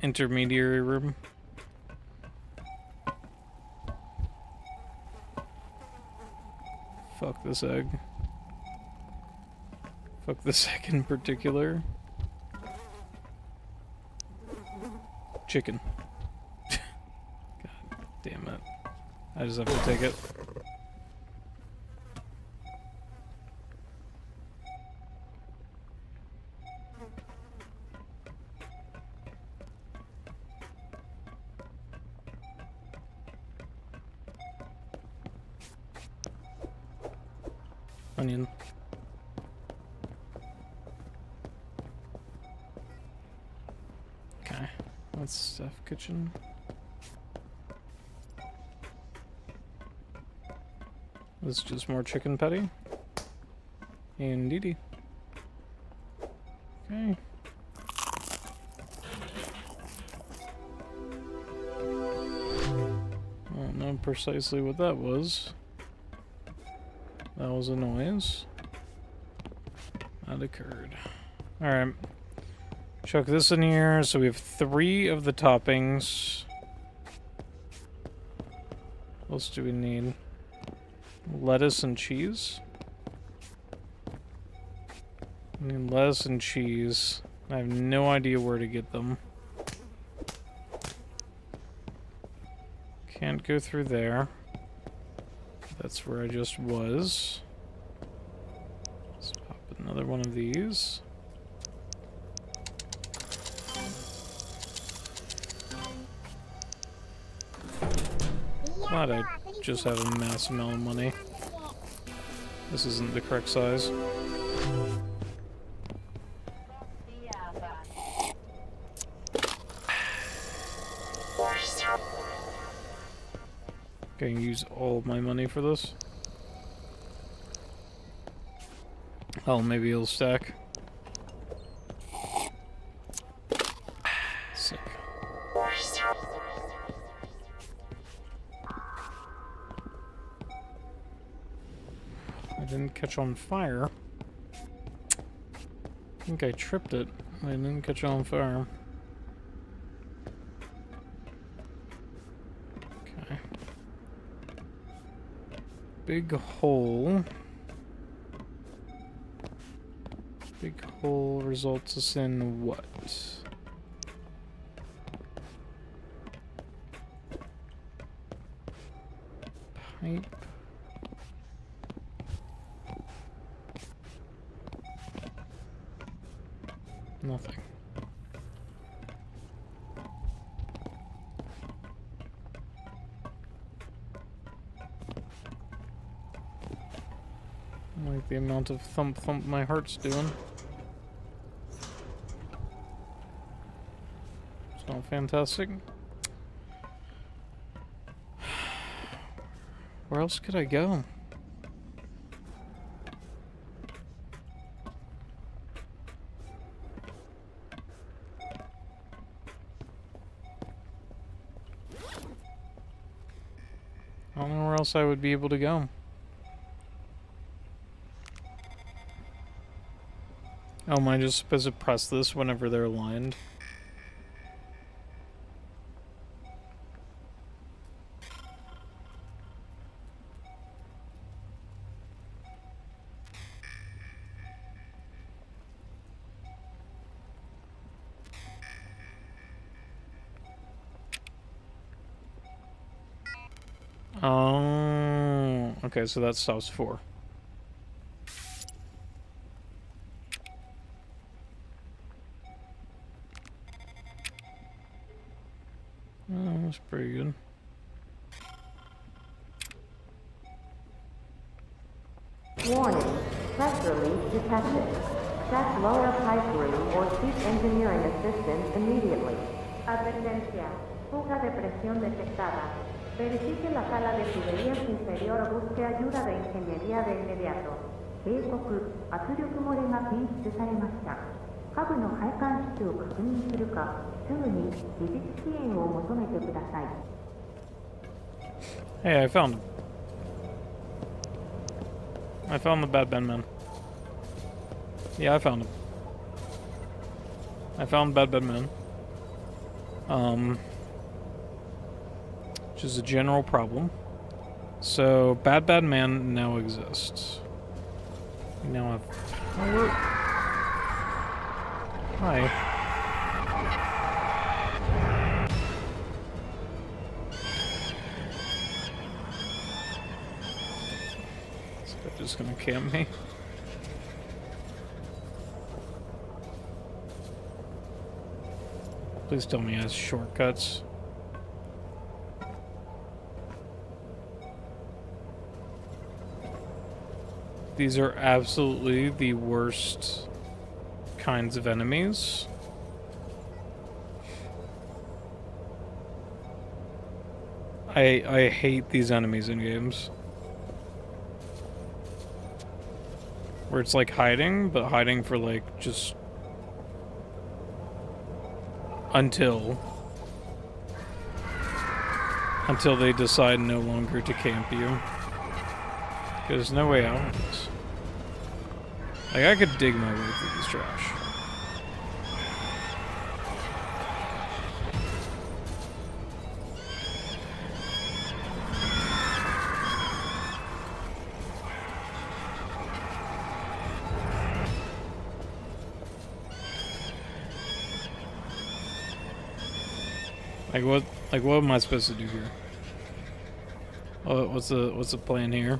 intermediary room. This egg. Fuck this egg in particular. Chicken. God damn it. I just have to take it. Just more chicken patty. Indeedy. Okay. I don't know precisely what that was. That was a noise. That occurred. Alright. Chuck this in here. So we have three of the toppings. What else do we need? Lettuce and cheese. I lettuce and cheese. I have no idea where to get them. Can't go through there. That's where I just was. Let's pop another one of these. Glad I just have a massive amount of money. This isn't the correct size. Gonna use all my money for this. Oh, maybe it'll stack. Catch on fire. I think I tripped it. I didn't catch on fire. Okay. Big hole. Big hole results us in what? Amount of thump thump my heart's doing. It's not fantastic. Where else could I go? I don't know where else I would be able to go. Oh, am I just supposed to press this whenever they're aligned? Oh, okay, so that stops four. Oh, that's pretty good. Warning. Press release detected. Check lower pipe room or chief engineering assistance immediately. Advertencia. Fuga de presión detectada. Verifique la sala de tuberías inferior o busque ayuda de ingeniería de inmediato. 警告。圧力漏れが検出されました。下部の配管室を確認するか、 すぐに技術支援を求めてください。 Hey, I found him. I found the bad Ben Man. Yeah, I found him. I found Bad Ben Man. Um, which is a general problem. So, Bad Bad Man now exists. We now have power. Hi. Just gonna camp me. Please tell me it has shortcuts. These are absolutely the worst kinds of enemies. I I hate these enemies in games. Where it's like hiding, but hiding for like just until until they decide no longer to camp you. Cause There's no way out of this. Like I could dig my way through this trash. Like what? Like what am I supposed to do here? What's the what's the plan here?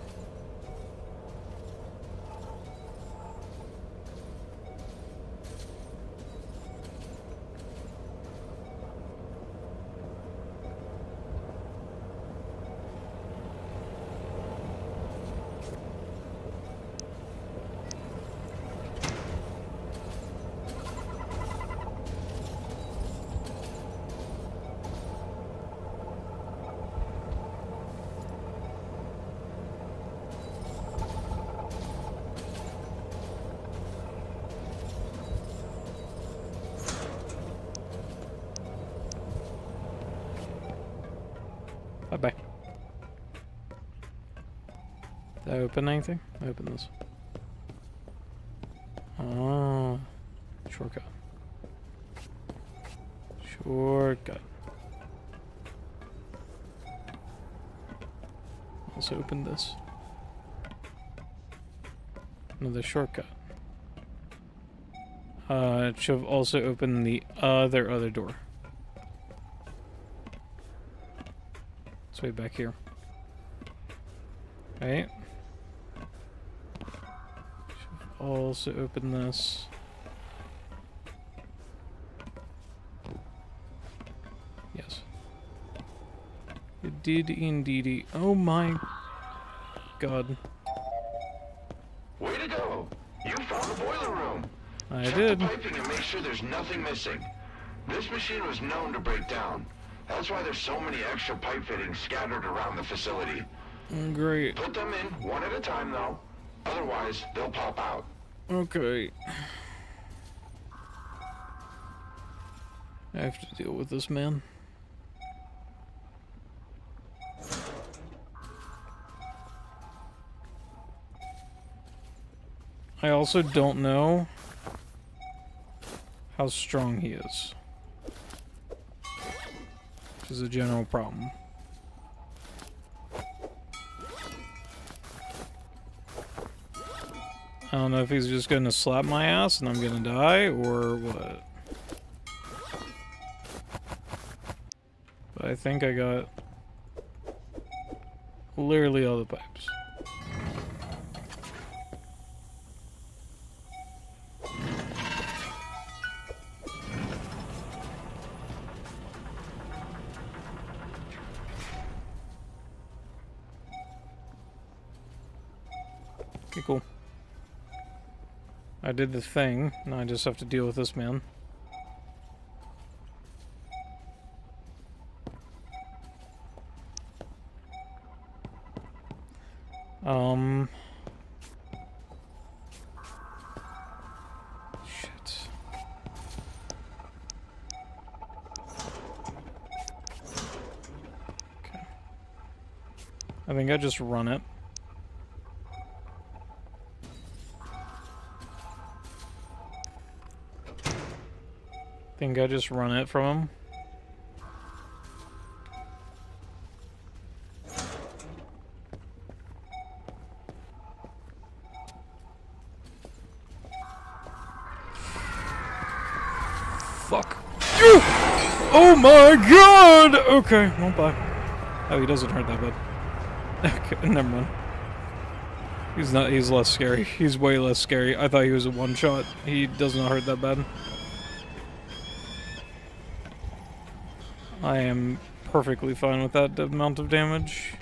Bye bye. Did I open anything? I open this. Oh, shortcut. Shortcut. Let's open this. Another shortcut. Uh, it should have also opened the other other door. It's way back here. Right. Should also open this. Yes. It did indeed. Oh my god. Did. piping and make sure there's nothing missing. This machine was known to break down. That's why there's so many extra pipe fittings scattered around the facility. Mm, Great. Put them in one at a time, though. Otherwise, they'll pop out. Okay. I have to deal with this man. I also don't know how strong he is. Which is a general problem. I don't know if he's just gonna slap my ass and I'm gonna die, or what. But I think I got literally all the pipes. Did the thing, now I just have to deal with this man. Um... Shit. Okay. I think I just run it. Think I just run it from him. Fuck. Oh my god! Okay, well, bye. Oh, he doesn't hurt that bad. Okay, never mind. He's not, he's less scary. He's way less scary. I thought he was a one shot. He does not hurt that bad. I am perfectly fine with that amount of damage.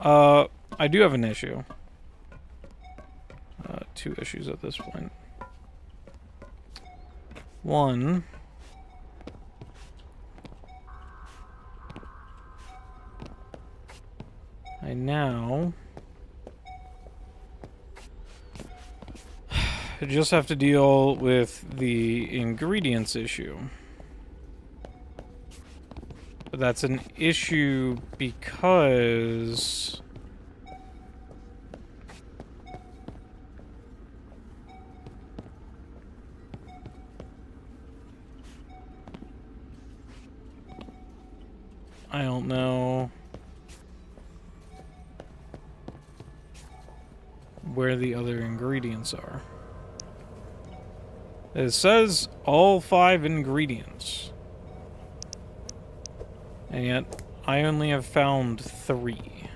Uh, I do have an issue. Uh, two issues at this point. One. Just have to deal with the ingredients issue. But that's an issue because... I don't know where the other ingredients are. It says all five ingredients. And yet, I only have found three.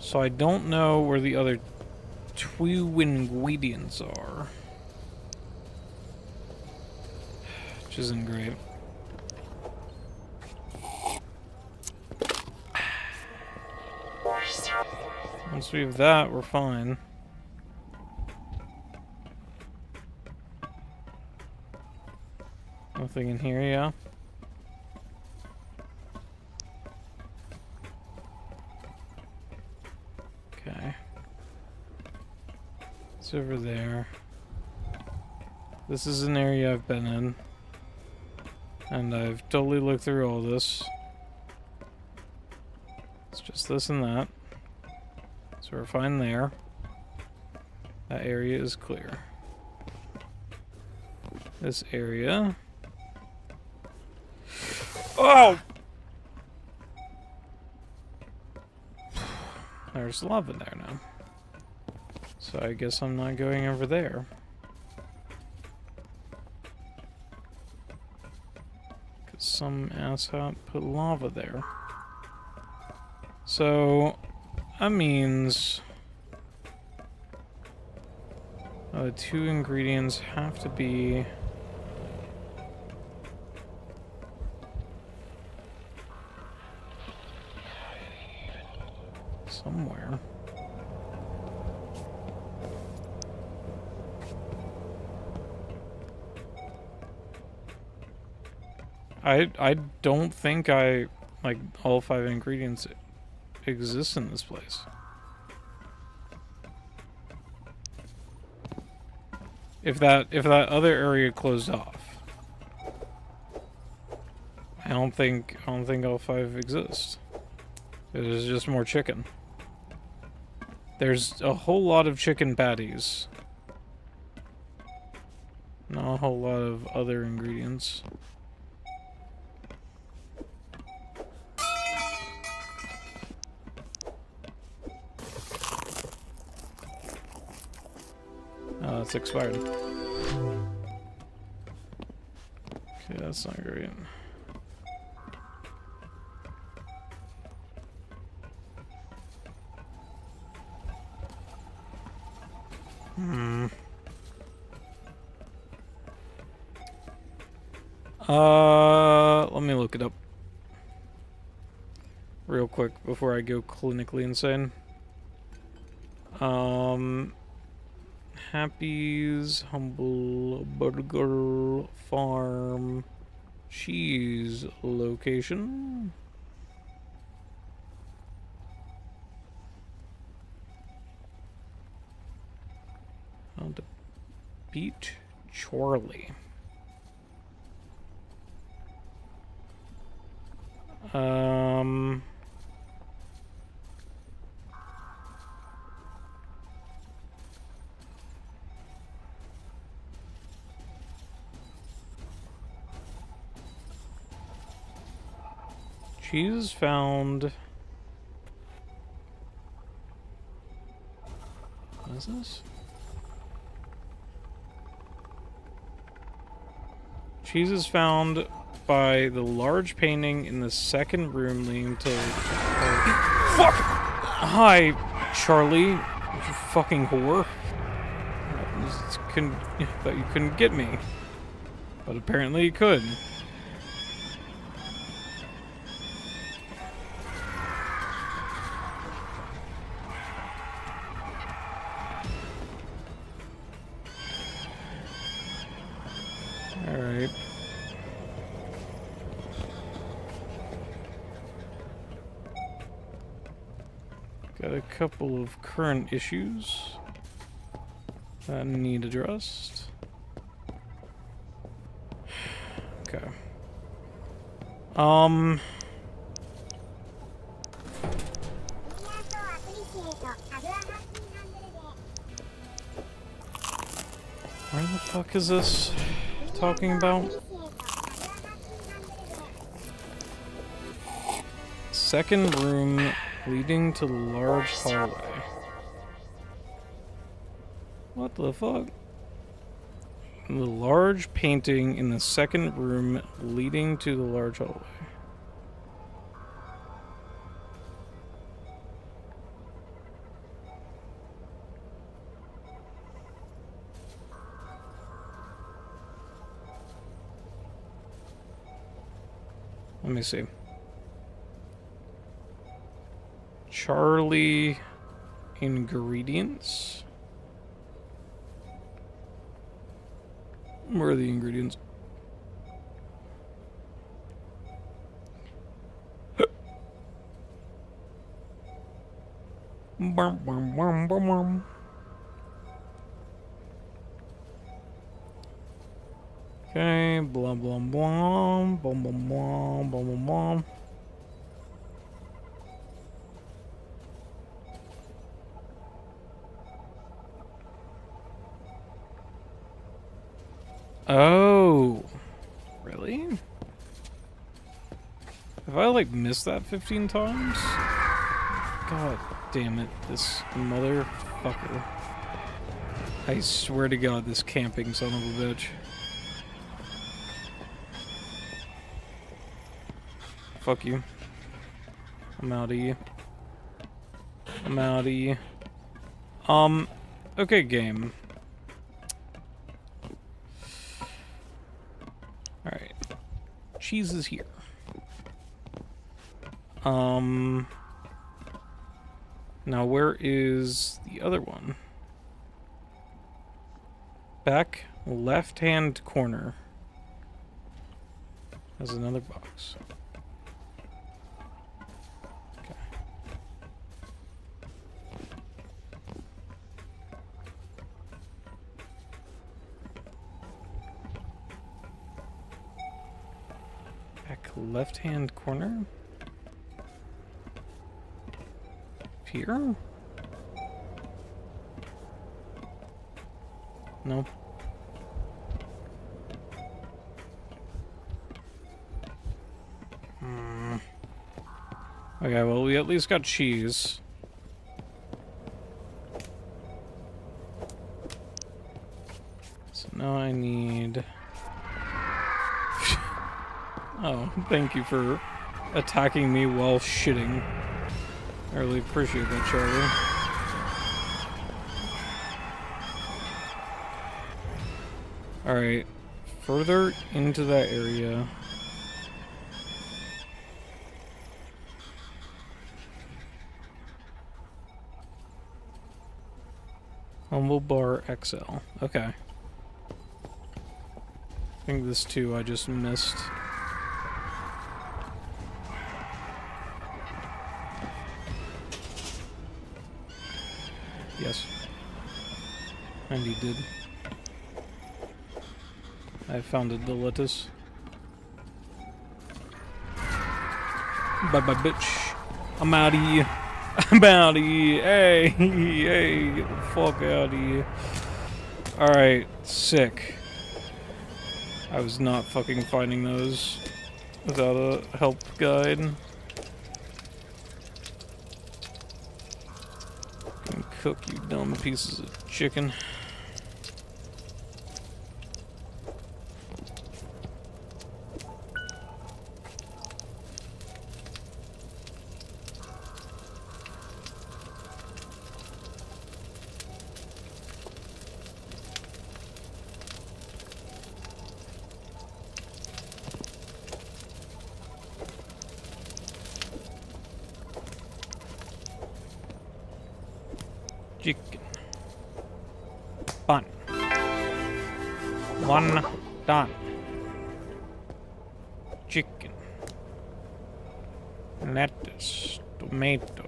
So I don't know where the other two ingredients are. Which isn't great. Once we have that, we're fine. In here, yeah? Okay. It's over there. This is an area I've been in. And I've totally looked through all this. It's just this and that. So we're fine there. That area is clear. This area. Oh! There's lava there now. So I guess I'm not going over there. Cause some asshat put lava there. So, that means... Uh, two ingredients have to be... I I don't think I like all five ingredients exist in this place. If that if that other area closed off. I don't think I don't think all five exist. There's just more chicken. There's a whole lot of chicken patties. Not a whole lot of other ingredients. It's expired. Okay, that's not great. Hmm. Uh, let me look it up real quick before I go clinically insane. Um, Happy's Humble Burger Farm cheese location. Found a beat Chorley. Um. Cheese found. What is this? Cheese is found by the large painting in the second room leading to... Fuck! Hi, Charlie. You fucking whore. I thought you couldn't get me. But apparently you could. Current issues that need addressed. Okay. Um. Where the fuck is this talking about? Second room leading to large hallway. What the fuck? The large painting in the second room leading to the large hallway. Let me see. Charlie ingredients. Where are the ingredients? Okay, blah blah blah, blah blah blah, blah blah blah. Oh, really? Have I like missed that 15 times? God damn it, this motherfucker. I swear to God, this camping son of a bitch. Fuck you. I'm out of you. I'm out of you. Um, okay, game. Cheese is here. Um... Now, where is the other one? Back left-hand corner. There's another box. Left-hand corner? Here? No. Hmm. Okay, well, we at least got cheese. So now I need... oh, thank you for attacking me while shitting. I really appreciate that, Charlie. Alright, further into that area. Humble Bar XL. Okay. I think this too I just missed. And did. I founded the lettuce. Bye bye, bitch. I'm out of here. I'm out of here. Hey, hey, get the fuck out of here. Alright, sick. I was not fucking finding those without a help guide. Cook, you dumb pieces of. Chicken. Tomato.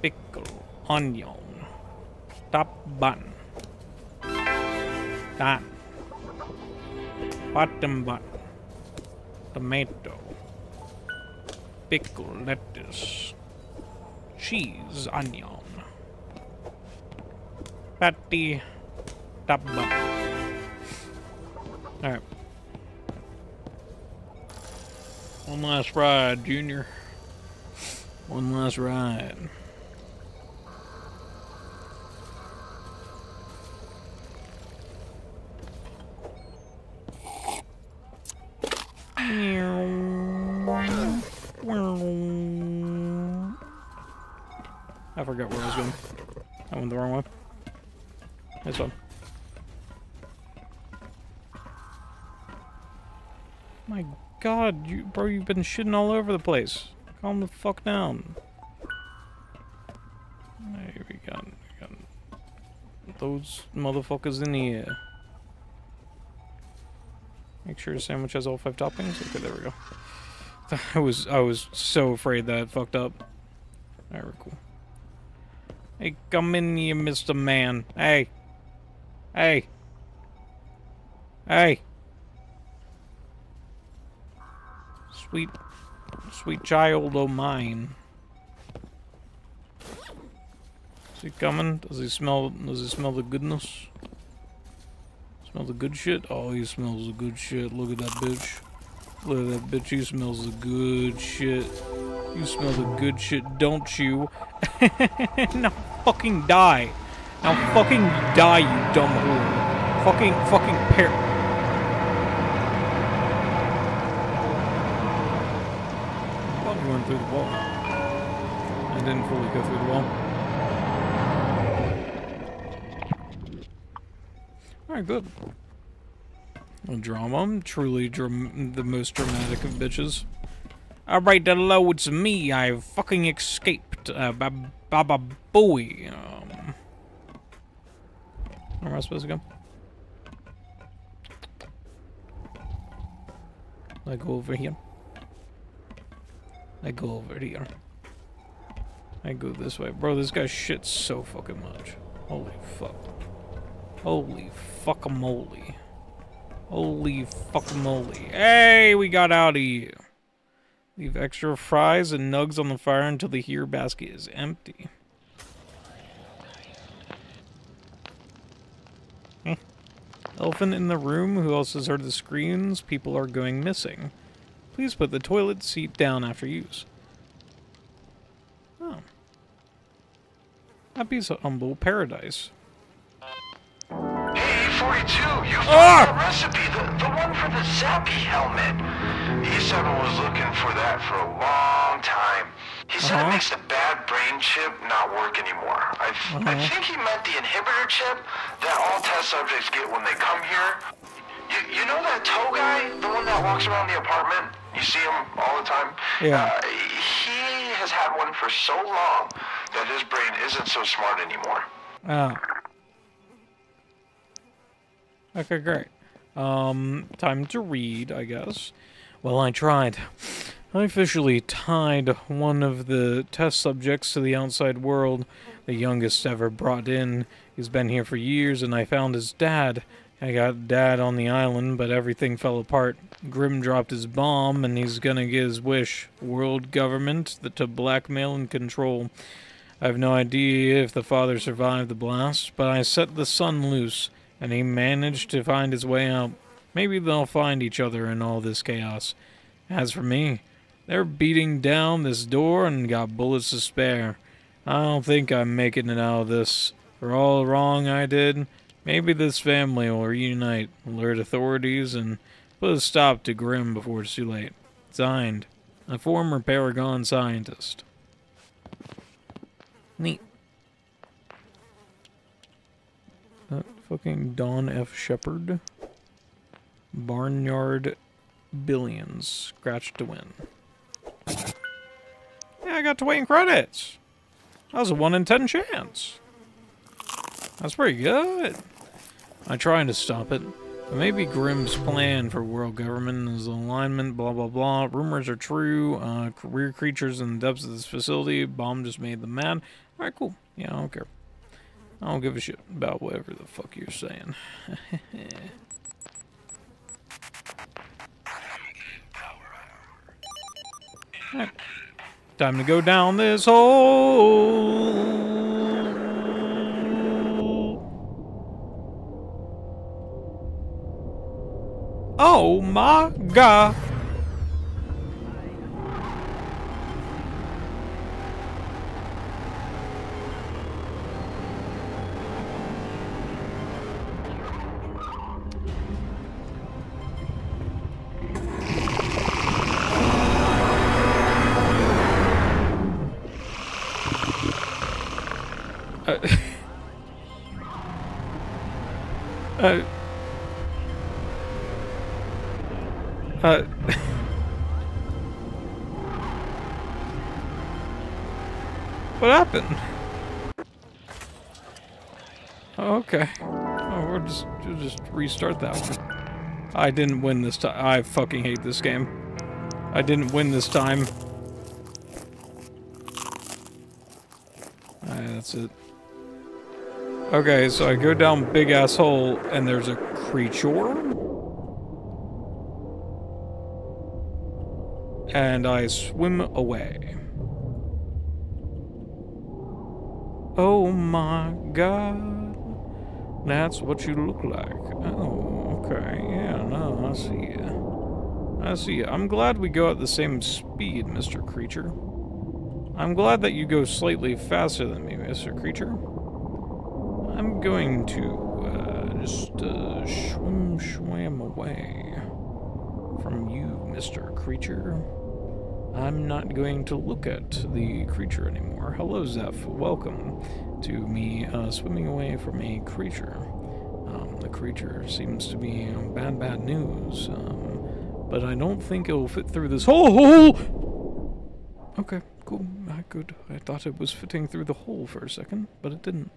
Pickle. Onion. Top bun. Done. Bottom button. Tomato. Pickle lettuce. Cheese onion. Patty. Top button. Last ride, Junior. One last ride. Bro, you've been shitting all over the place. Calm the fuck down. Hey, we got, we got those motherfuckers in here. Make sure the sandwich has all five toppings. Okay, there we go. I was I was so afraid that fucked up. Alright, we're cool. Hey, come in here, Mr. Man. Hey. Hey. Hey. Sweet, sweet child o' mine. Is he coming? Does he smell, does he smell the goodness? Smell the good shit? Oh, he smells the good shit. Look at that bitch. Look at that bitch. He smells the good shit. You smell the good shit, don't you? now fucking die. Now fucking die, you dumb whore. Fucking, fucking pair. Thought you went through the wall. I didn't fully go through the wall. Alright, good. A drama. Truly dram the most dramatic of bitches. Alright, hello, it's me. I fucking escaped. Uh, Baba Booey. Um, where am I supposed to go? I go over here. I go over here. I go this way. Bro, this guy shits so fucking much. Holy fuck. Holy fuck a moly. Holy fuck moly. Hey, we got out of here. Leave extra fries and nugs on the fire until the here basket is empty. Eh. Elephant in the room who else has heard the screams. People are going missing. Please put the toilet seat down after use. Oh. Happy's humble paradise. Hey, 42, you found Ah! the recipe, the, the one for the Zappy helmet. E7 was looking for that for a long time. He said Uh-huh. it makes the bad brain chip not work anymore. I, th- I Uh-huh. think he meant the inhibitor chip that all test subjects get when they come here. You, you know that tow guy, the one that walks around the apartment? You see him all the time? Yeah. Uh, he has had one for so long that his brain isn't so smart anymore. Oh. Okay, great. Um, time to read, I guess. Well, I tried. I officially tied one of the test subjects to the outside world, the youngest ever brought in. He's been here for years, and I found his dad. I got dad on the island, but everything fell apart. Grimm dropped his bomb, and he's gonna get his wish. World government the, to blackmail and control. I have no idea if the father survived the blast, but I set the son loose, and he managed to find his way out. Maybe they'll find each other in all this chaos. As for me, they're beating down this door and got bullets to spare. I don't think I'm making it out of this. For all wrong I did, maybe this family will reunite, alert authorities, and put a stop to Grimm before it's too late. Signed, a former Paragon scientist. Neat. That fucking Don F. Shepard. Barnyard Billions. Scratch to win. Yeah, I got to wait in credits. That was a 1 in 10 chance. That's pretty good. I'm trying to stop it. It may be Grimm's plan for world government is alignment, blah blah blah. Rumors are true. Uh, career creatures in the depths of this facility. Bomb just made them mad. Alright, cool. Yeah, I don't care. I don't give a shit about whatever the fuck you're saying. Alright. Time to go down this hole. Oh my god. Restart that one. I didn't win this time. I fucking hate this game. I didn't win this time. Alright, that's it. Okay, so I go down big asshole and there's a creature. And I swim away. Oh my god. That's what you look like. Oh, okay. Yeah, no, I see ya. I see ya. I'm glad we go at the same speed, Mr. Creature. I'm glad that you go slightly faster than me, Mr. Creature. I'm going to uh, just uh, swim, swim away from you, Mr. Creature. I'm not going to look at the creature anymore. Hello, Zeph. Welcome to me uh, swimming away from a creature. Um, the creature seems to be bad, bad news. Um, but I don't think it'll fit through this hole. Okay, cool. Ah, good. I thought it was fitting through the hole for a second, but it didn't.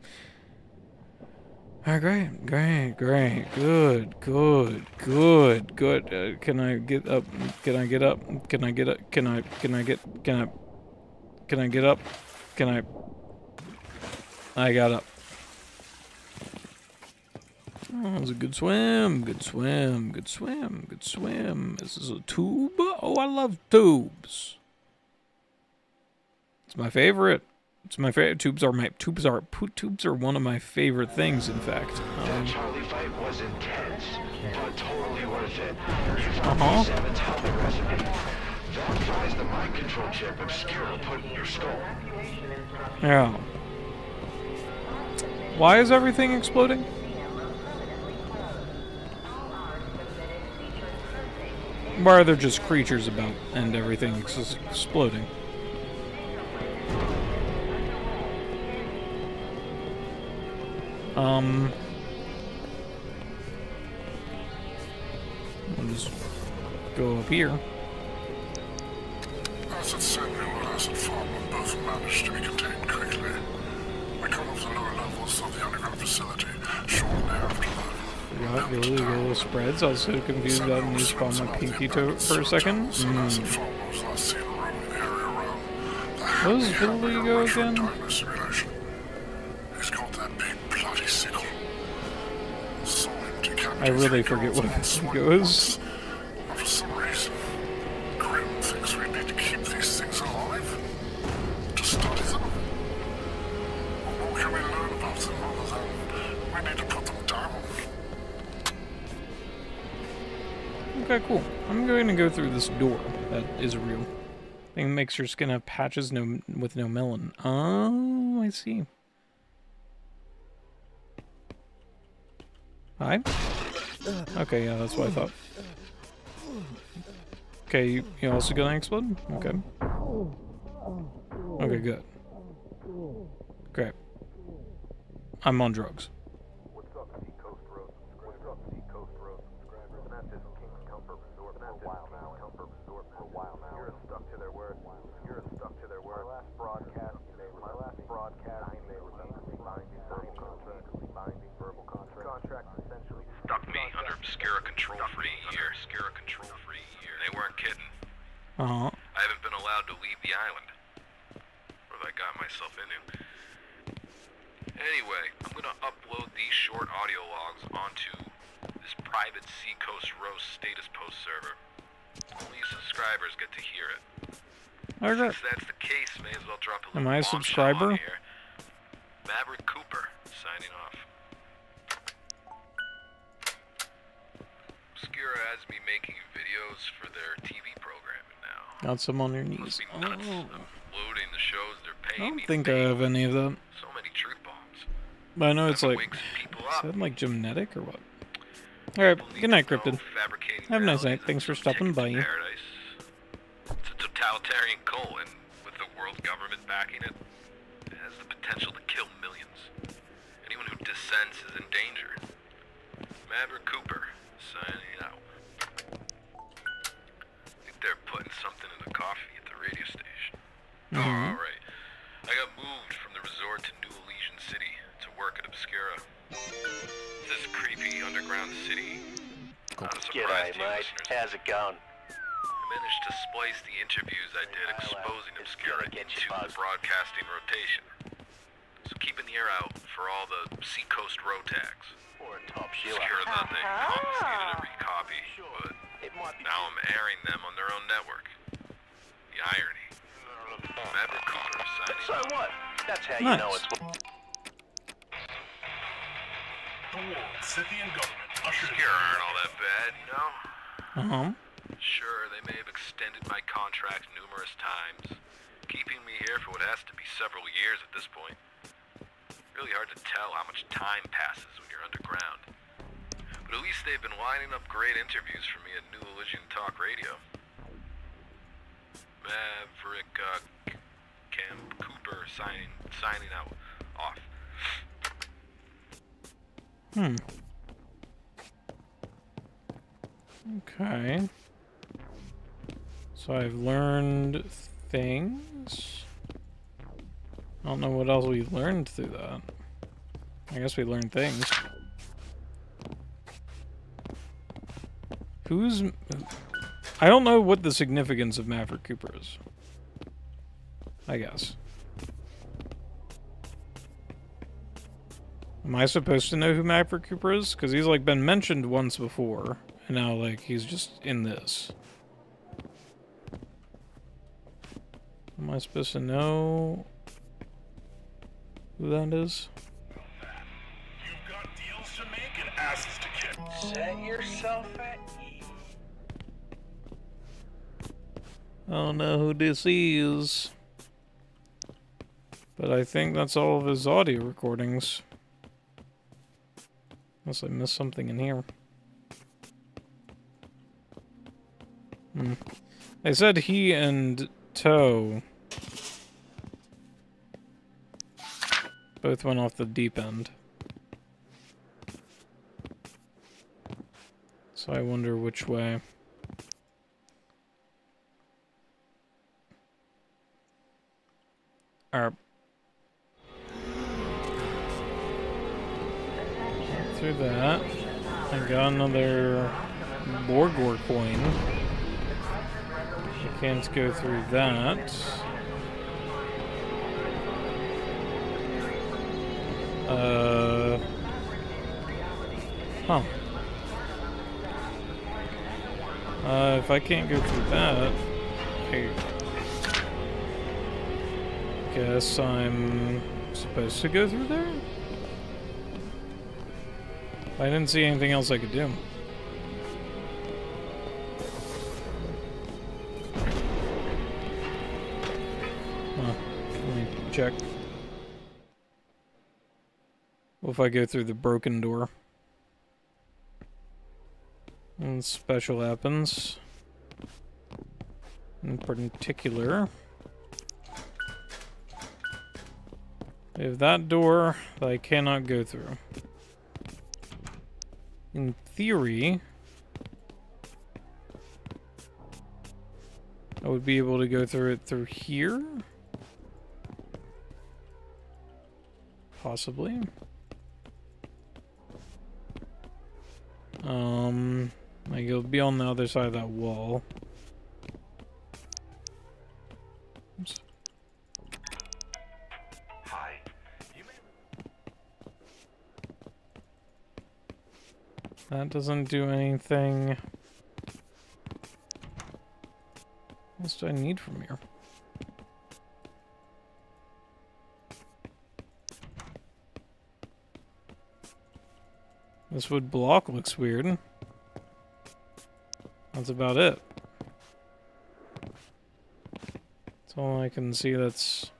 Ah, great, great, great, good, good, good, good. Uh, can I get up? Can I get up? Can I get up? Can I? Can I get? Can I? Can I get up? Can I? I got up. Oh, that was a good swim, good swim, good swim, good swim. This is a tube. Oh, I love tubes. It's my favorite. It's my favorite. Tubes are my tubes are tubes are one of my favorite things. In fact. Um, That Charlie fight was intense, but totally worth it. Uh huh. Recipe. That the mind control chip Obscura put in your skull. Yeah. Why is everything exploding? Why are there just creatures about and everything is exploding? Um. I'll just go up here. Forgot the spreads. I was so confused about when you spawned my pinky toe for a second. Mm. What was Vitiligo again? Dino simulation. He's got that big bloody sickle. Saw him decapitate I really forget what Vitiligo is. through this door that is real. Thing makes your skin have patches no with no melon. Oh, I see. Hi. Okay, yeah, that's what I thought. Okay, you, you also gonna explode? Okay. Okay, good. Great. I'm on drugs. Oh. I haven't been allowed to leave the island. What have I got myself into? Anyway, I'm gonna upload these short audio logs onto this private Seacoast Rose status post server. Only subscribers get to hear it. Okay. Since that's the case, may as well drop a Am I a subscriber? Here. Maverick Cooper, signing off. Obscura has me making videos for their TV program. Got some on your knees. Must be nuts. Oh. The shows they're I don't think I have any of that. So many truth bombs. But I know it's like. Is that like genetic or what? Alright, good night, Cryptid. Have a nice night. Thanks for stopping by. Paradise. It's a totalitarian cult, and with the world government backing it, it has the potential to kill millions. Anyone who dissents is in danger. Maverick Cooper, signing out. I think they're putting something in the coffee at the radio station. Oh, Mhm. alright. I got moved from the resort to New Elysian City to work at Obscura. This creepy underground city. Not a surprise G'day, mate. listeners. How's it going? I managed to splice the interviews I did exposing Obscura into the broadcasting rotation. So keeping the air out for all the Seacoast row tags. Or a top shoe. Obscura thought they confiscated every copy, but now I'm airing them on their own network. The irony. Maverick Cooper signing So what? That's how you Nice. know it's. The world, city, and government ushered Obscura aren't all that bad, you know? Uh huh. Sure, they may have extended my contract numerous times, keeping me here for what has to be several years at this point. Really hard to tell how much time passes when you're underground. But at least they've been lining up great interviews for me at New Elysian Talk Radio. Maverick, uh, C- Cam Cooper signing signing out off. Hmm. Okay. So I've learned things. I don't know what else we learned through that. I guess we learned things. Who's... I don't know what the significance of Maverick Cooper is. I guess. Am I supposed to know who Maverick Cooper is? Because he's like been mentioned once before, and now like he's just in this. Am I supposed to know who that is? You've got deals to make and asses to kick. Set yourself at I don't know who this is. But I think that's all of his audio recordings. Unless I missed something in here. Hmm. They said he and Toe both went off the deep end. So I wonder which way. Alright. Through that. I got another Borgor coin. I can't go through that. Uh. Huh. Uh, if I can't go through that, I guess I'm supposed to go through there? I didn't see anything else I could do. Let me check. What if I go through the broken door? And special happens. In particular. We have that door that I cannot go through. In theory, I would be able to go through it through here? Possibly. Um, like it'll be on the other side of that wall. That doesn't do anything. What else do I need from here? This wood block looks weird. That's about it. That's all I can see that's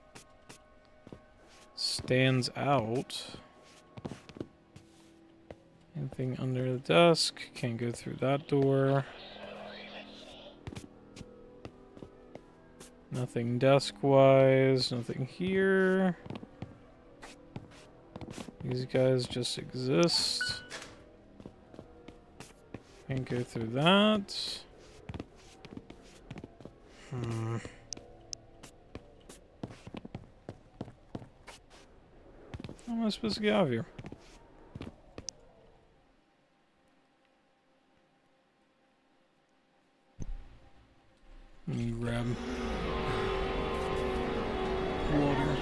stands out. Anything under the desk? Can't go through that door. Nothing desk-wise, nothing here. These guys just exist. Can't go through that. Hmm. How am I supposed to get out of here? Let me grab water.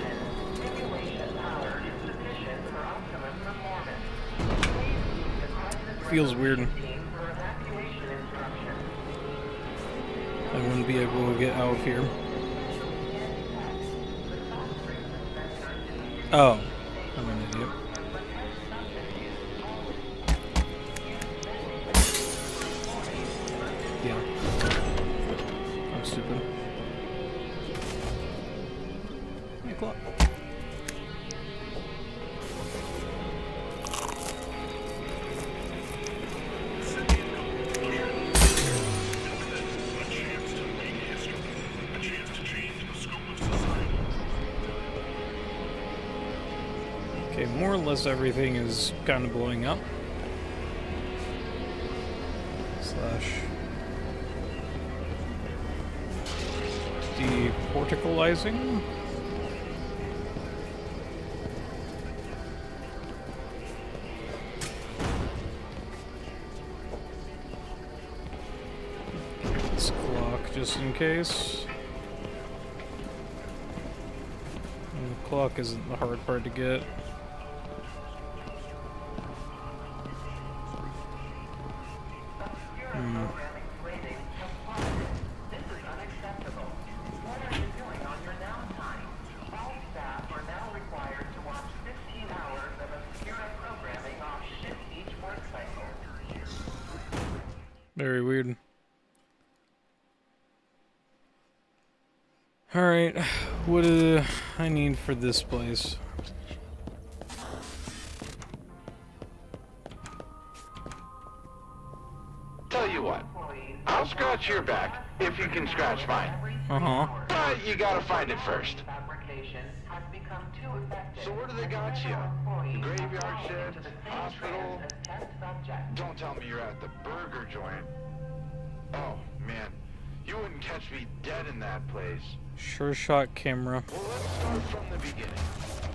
Feels weird. I wouldn't be able to get out of here. Oh, I'm an idiot. Okay, more or less everything is kind of blowing up. Slash deporticalizing. This clock just in case. The clock isn't the hard part to get. This place? Tell you what, I'll scratch your back if you can scratch mine. Uh-huh. But you gotta find it first. So where do they got you? Graveyard shift? Hospital? Don't tell me you're at the burger joint. Oh, man. You wouldn't catch me dead in that place. Sure shot camera. Start from the beginning.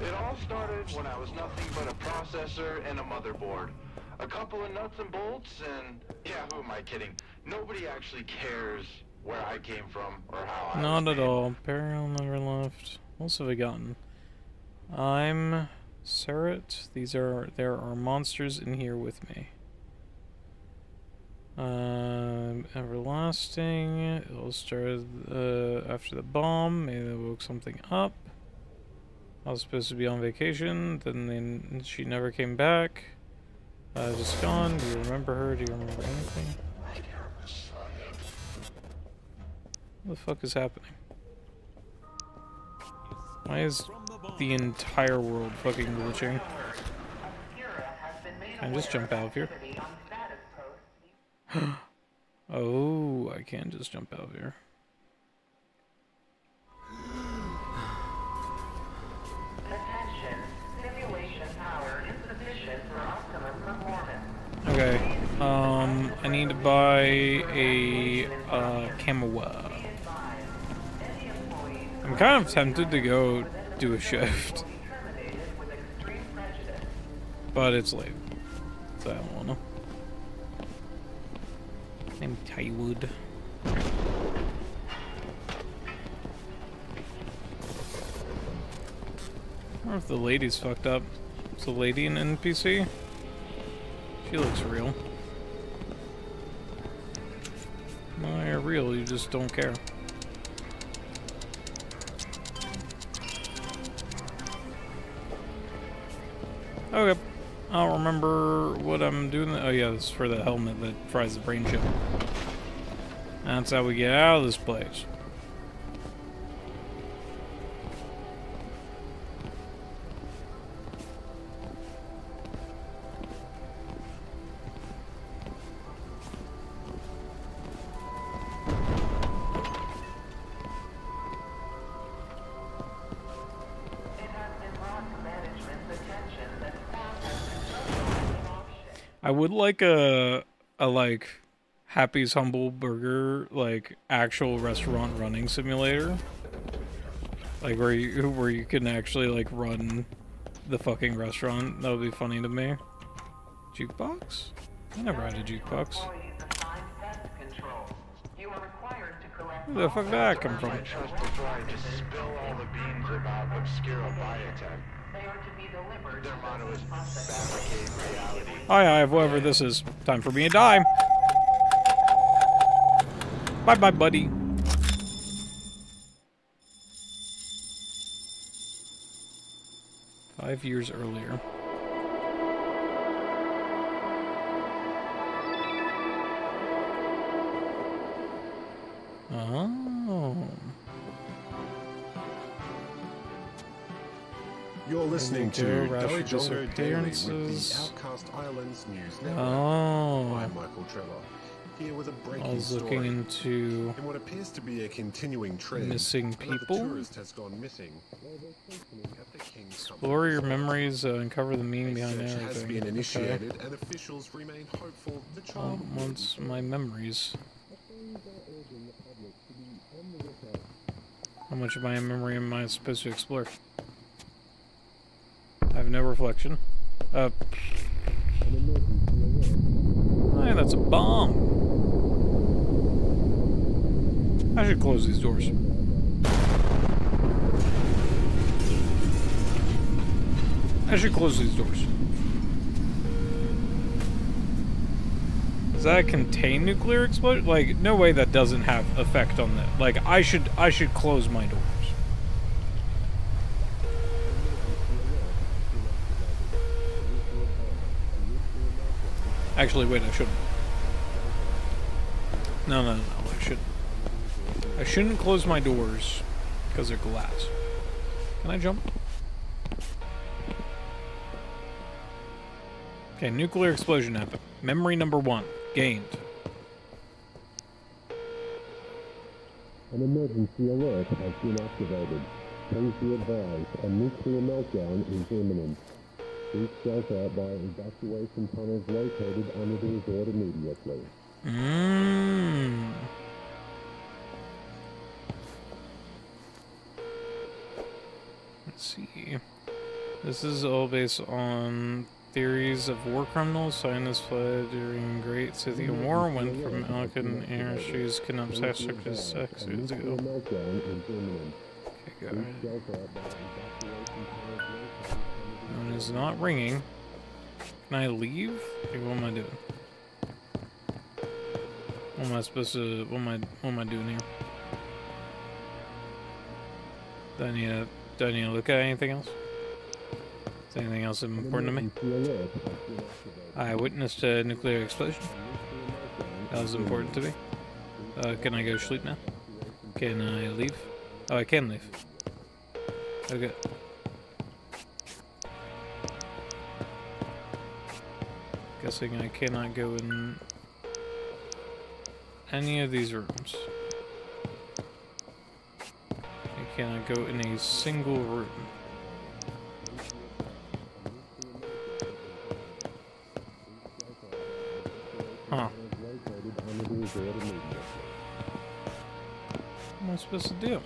It all started when I was nothing but a processor and a motherboard. A couple of nuts and bolts, and yeah, who am I kidding? Nobody actually cares where I came from or how I Not at all. Burial never left. What else have I gotten? I'm Sarat. These are there are monsters in here with me. Um, everlasting. It all started uh, after the bomb. Maybe they woke something up. I was supposed to be on vacation. Then they, she never came back. Uh, just gone. Do you remember her? Do you remember anything? What the fuck is happening? Why is the entire world fucking glitching? Can I just jump out of here? oh, I can just jump out of here. Um, I need to buy a, uh, camera. I'm kind of tempted to go do a shift. But it's late. So I don't wanna. I'm Tywood. I wonder if the lady's fucked up. Is the lady an NPC? She looks real. No, you're real, you just don't care. Okay. I don't remember what I'm doing. Oh yeah, is for the helmet that fries the brain chip. That's how we get out of this place. Like a a like Happy's Humble Burger like actual restaurant running simulator. Like where you where you can actually like run the fucking restaurant. That would be funny to me. Jukebox? I never had a jukebox. Where the fuck did that come from? Trust the try to spill all the beans about Obscura Biotech. Their motto is fabricate reality. Hi, hi, whoever this is. Time for me to die. Bye bye, buddy. Five years earlier. Listening to Rash Daily with Disappearances. the Outcast Islands News Network. Oh. I'm Michael Trevor. Here with a breaking I was looking story. into In what appears to be a continuing trend, missing people. tourist has gone missing. Explore your memories uh, and cover the meaning behind everything. has been Okay. initiated, and officials remain hopeful the Um, child what's my memories? How much of my memory am I supposed to explore? I have no reflection. Uh. Hey, that's a bomb. I should close these doors. I should close these doors. Does that contain nuclear explosion? Like, no way that doesn't have effect on that. Like, I should I should close my doors. Actually, wait, I shouldn't. No, no, no, I shouldn't. I shouldn't close my doors because they're glass. Can I jump? Okay, nuclear explosion happened. Memory number one, gained. An emergency alert has been activated. Please be advised, a nuclear meltdown is imminent. Seek shelter by evacuation tunnels located under the resort immediately. Mmm. Let's see. This is all based on theories of war criminals. Scientists fled during Great Scythian War, went from kidnapped sex workers six years ago. Is imminent. Okay, got it. One is not ringing. Can I leave? Okay, what am I doing? What am I supposed to? What am I? What am I doing here? Do I need to? Do I need to look at anything else? Is anything else important to me? I witnessed a nuclear explosion. That was important to me. Uh, can I go sleep now? Can I leave? Oh, I can leave. Okay. Guessing I cannot go in any of these rooms. I cannot go in a single room. Huh. What am I supposed to do?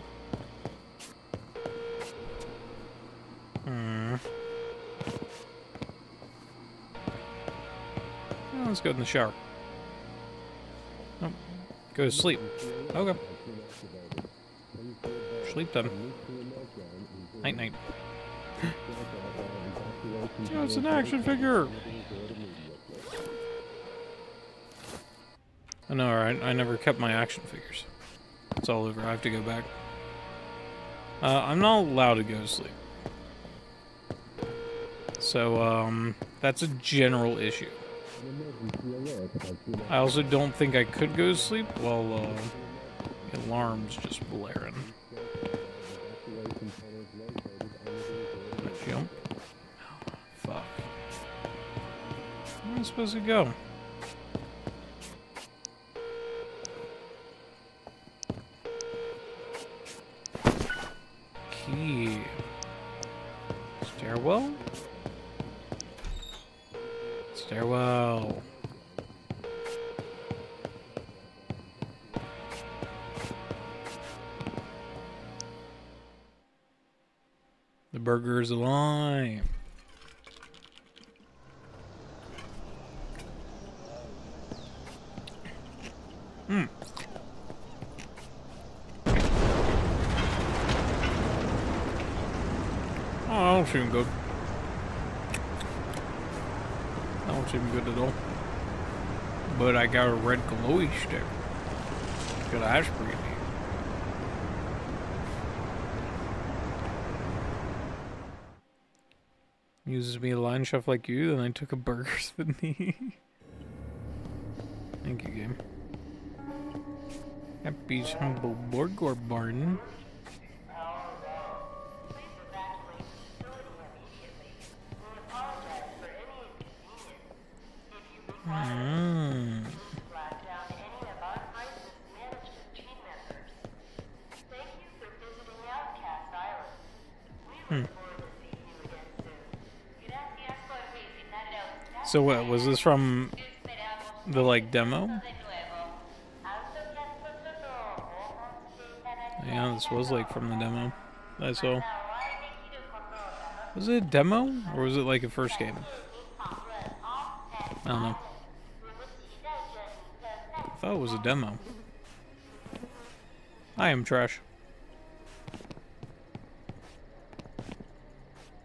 Hmm. Well, let's go in the shower. Oh, go to sleep. Okay. Sleep then. Night night. Yeah, it's an action figure. I know, right? I never kept my action figures. It's all over. I have to go back. Uh, I'm not allowed to go to sleep. So, um, that's a general issue. I also don't think I could go to sleep while, uh, the alarm's just blaring. Jump. Oh, fuck. Where am I supposed to go? Key. Stairwell? Stairwell. The burger's alive. Hmm. Oh, that don't seem good. That don't seem good at all. But I got a red glowy stick. That's pretty neat. Uses me a line chef like you, then I took a burger to the knee. Thank you, game. Happy humble burger barn. Mm. Hmm. So what was this from the like demo? Yeah, this was like from the demo. I saw. Was it a demo or was it like a first game? I don't know. Thought it was a demo. I am trash.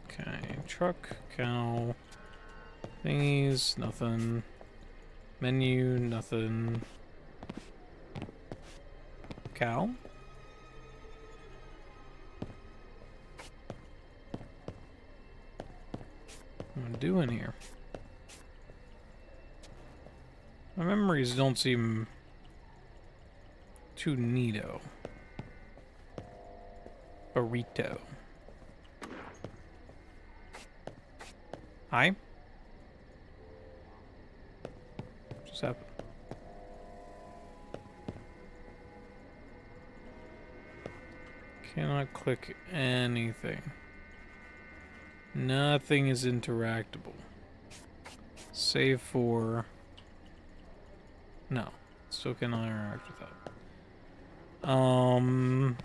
Okay, truck, cow, thingies, nothing. Menu, nothing. Cow? What am I doing here? My memories don't seem too neato. Burrito. Hi? What's up? Cannot click anything. Nothing is interactable. Save for... No. Still cannot interact with that. Um...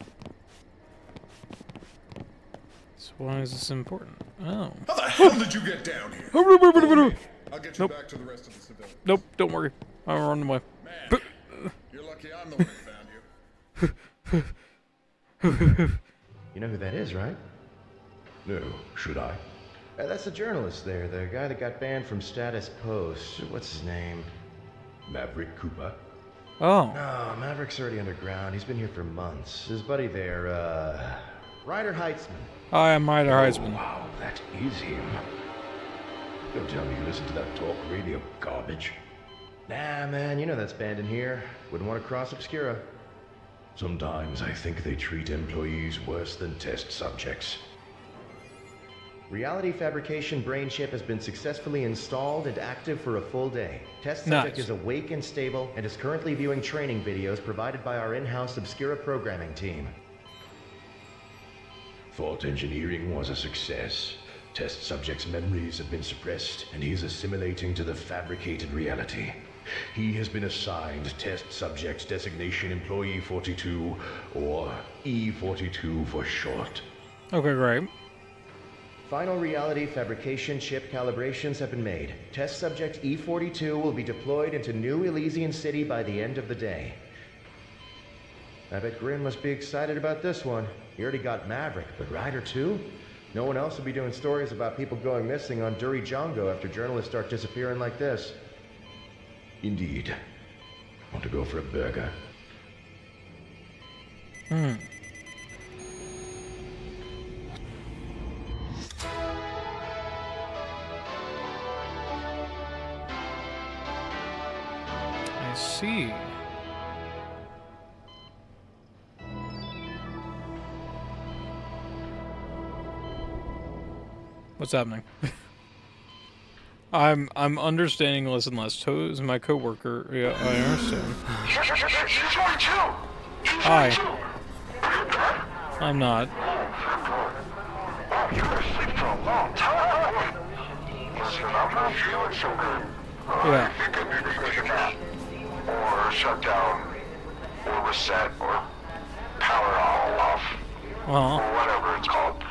So why is this important? Oh. How the hell did you get down here? I'll get you back to the rest of the civilians. Nope, don't worry. I'm running away. You're lucky I'm the one who found you. You know who that is, right? No, should I? Uh, that's the journalist there, the guy that got banned from Status Post. What's his name? Maverick Cooper. Oh. No, Maverick's already underground. He's been here for months. His buddy there, uh, Ryder Heitzman. Hi, I'm Ryder Heisman. Wow, that is him. Don't tell me you listen to that talk radio garbage. Nah, man, you know that's banned in here. Wouldn't want to cross Obscura. Sometimes I think they treat employees worse than test subjects. Reality Fabrication Brain Chip has been successfully installed and active for a full day. Test subject Nice. is awake and stable and is currently viewing training videos provided by our in-house Obscura programming team. Fault engineering was a success. Test subject's memories have been suppressed, and he is assimilating to the fabricated reality. He has been assigned Test Subject Designation Employee 42, or E42 for short. Okay, great. Final reality fabrication chip calibrations have been made. Test subject E42 will be deployed into New Elysian City by the end of the day. I bet Grimm must be excited about this one. He already got Maverick, but Ryder too? No one else will be doing stories about people going missing on Duri Jongo after journalists start disappearing like this. Indeed. Want to go for a burger? Hmm. See. What's happening? I'm I'm understanding less and less. To is my coworker. Yeah, I understand. Hi. I'm not. Yeah. Or shut down, or reset, or power all off, Uh-huh. or whatever it's called.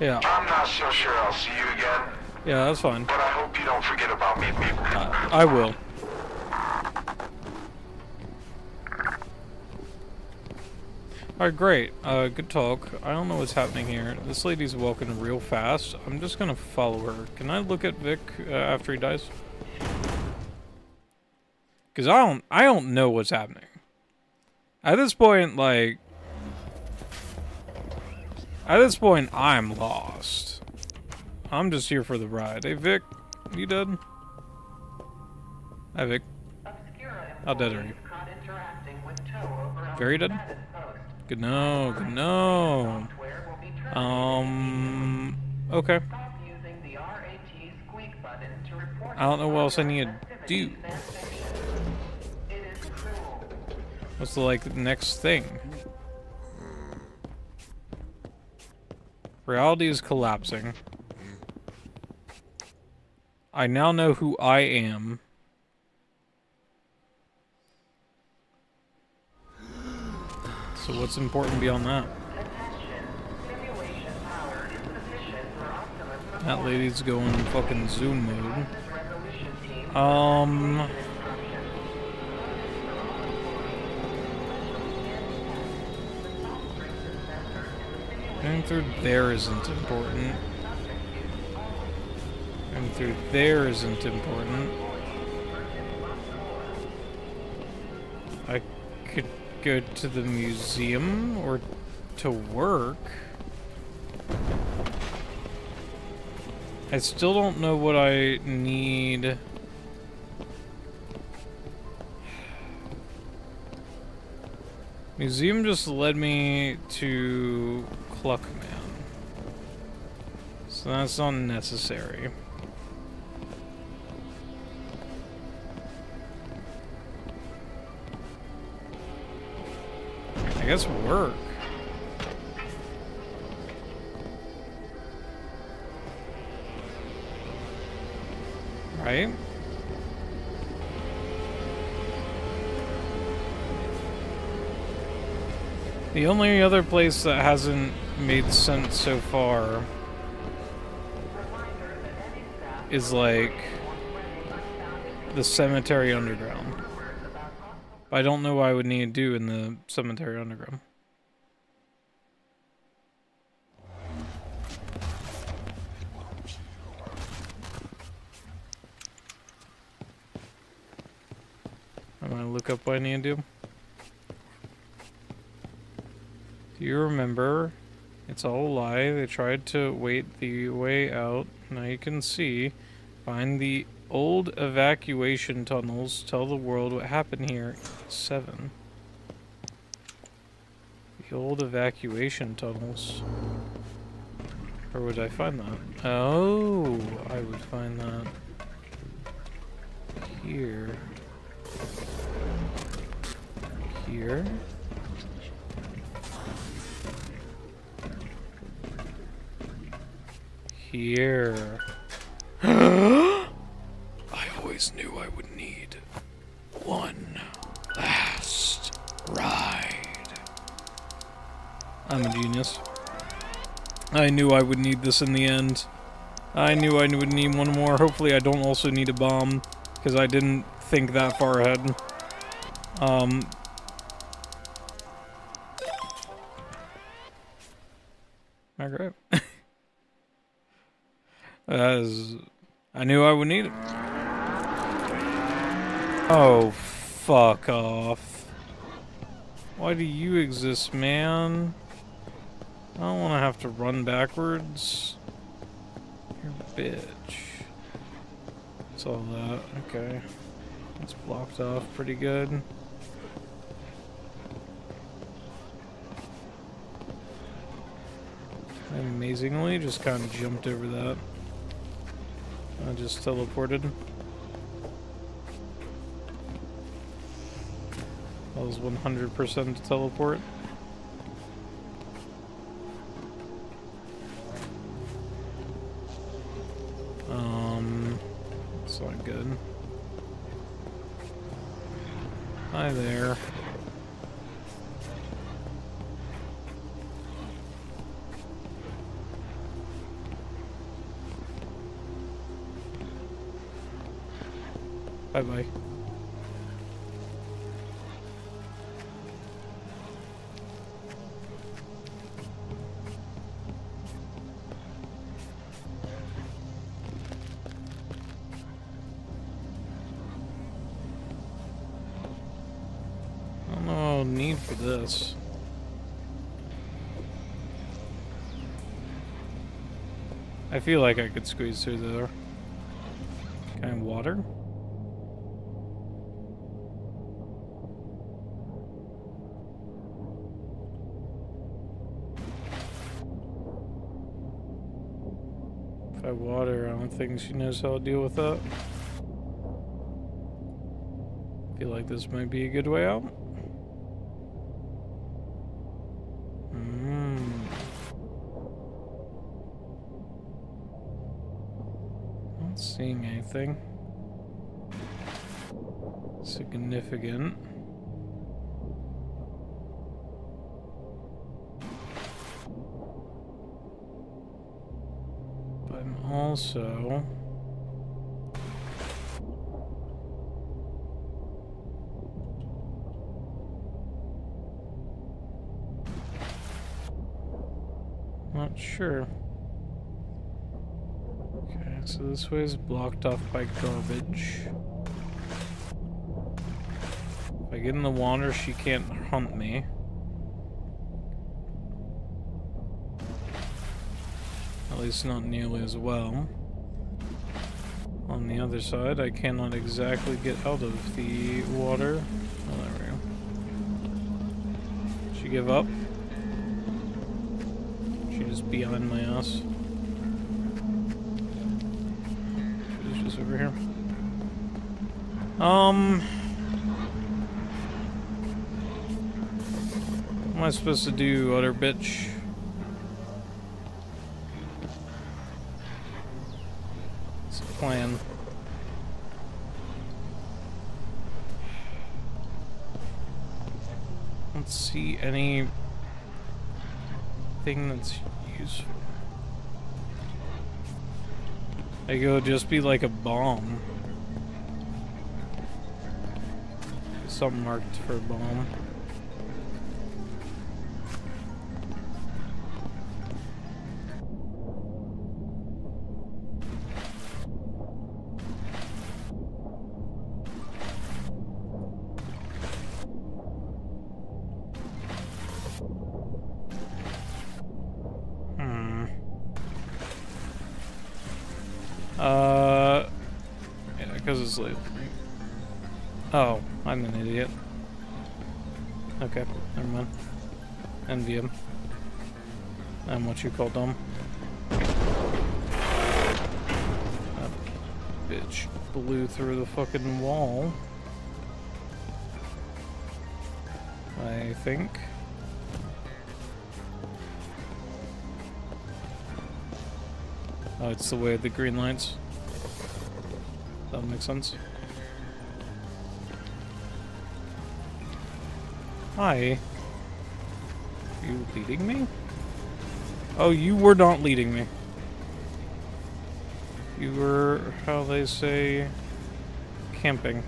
Yeah. I'm not so sure I'll see you again, Yeah, that's fine. but I hope you don't forget about me. Uh, I will. Alright, great. Uh, good talk. I don't know what's happening here. This lady's walking real fast. I'm just gonna follow her. Can I look at Vic uh, after he dies? Cause I don't, I don't know what's happening. At this point, like, at this point, I'm lost. I'm just here for the ride. Hey, Vic, you dead? Hi, Vic. How dead are you? Very dead? Good no, good no. Um, okay. I don't know what else I need to do. What's the, like, next thing? Reality is collapsing. I now know who I am. So what's important beyond that? That lady's going in fucking zoom mode. Um... Going through there isn't important. Going through there isn't important. I could go to the museum or to work. I still don't know what I need. Museum just led me to Cluckman. So that's unnecessary. I guess work. Right? The only other place that hasn't made sense so far is like the cemetery underground. But I don't know what I would need to do in the cemetery underground. I'm gonna look up what I need to do. Do you remember? It's all a lie. They tried to wait the way out. Now you can see. Find the old evacuation tunnels. Tell the world what happened here. Seven. The old evacuation tunnels. Where would I find that? Oh, I would find that here. Here. Here. I always knew I would need one last ride. I'm a genius. I knew I would need this in the end. I knew I would need one more. Hopefully I don't also need a bomb, because I didn't think that far ahead. Um... As I knew I would need it. Oh, fuck off. Why do you exist, man? I don't want to have to run backwards. You're a bitch. That's all that. Okay. It's blocked off pretty good. Amazingly just kind of jumped over that. I just teleported. That was 100% teleport. Um, it's not good. Hi there. Feel like I could squeeze through there. Can I water? If I water, I don't think she knows how to deal with that. Feel like this might be a good way out. Mm. Not anything significant. But I'm also not sure. Okay, so this way is blocked off by garbage. If I get in the water, she can't hunt me. At least not nearly as well. On the other side, I cannot exactly get out of the water. Oh, there we go. She give up? She just behind my ass. Over here. Um... What am I supposed to do, other bitch? It's a plan? Let's see any thing that's useful. I go just be like a bomb. Something marked for a bomb. Him. I'm what you call dumb. That bitch blew through the fucking wall. I think. Oh, it's the way of the green lights. That makes sense. Hi. You leading me? Oh, you were not leading me. You were, how they say, camping.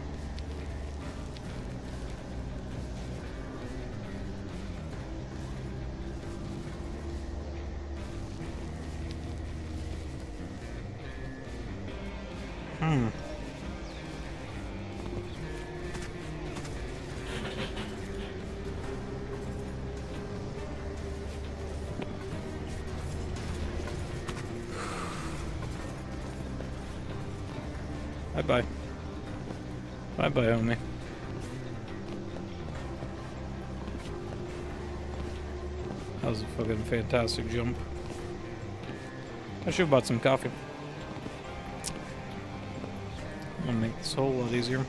Bye bye, homie. That was a fucking fantastic jump. I should have bought some coffee. Gonna make this whole lot easier.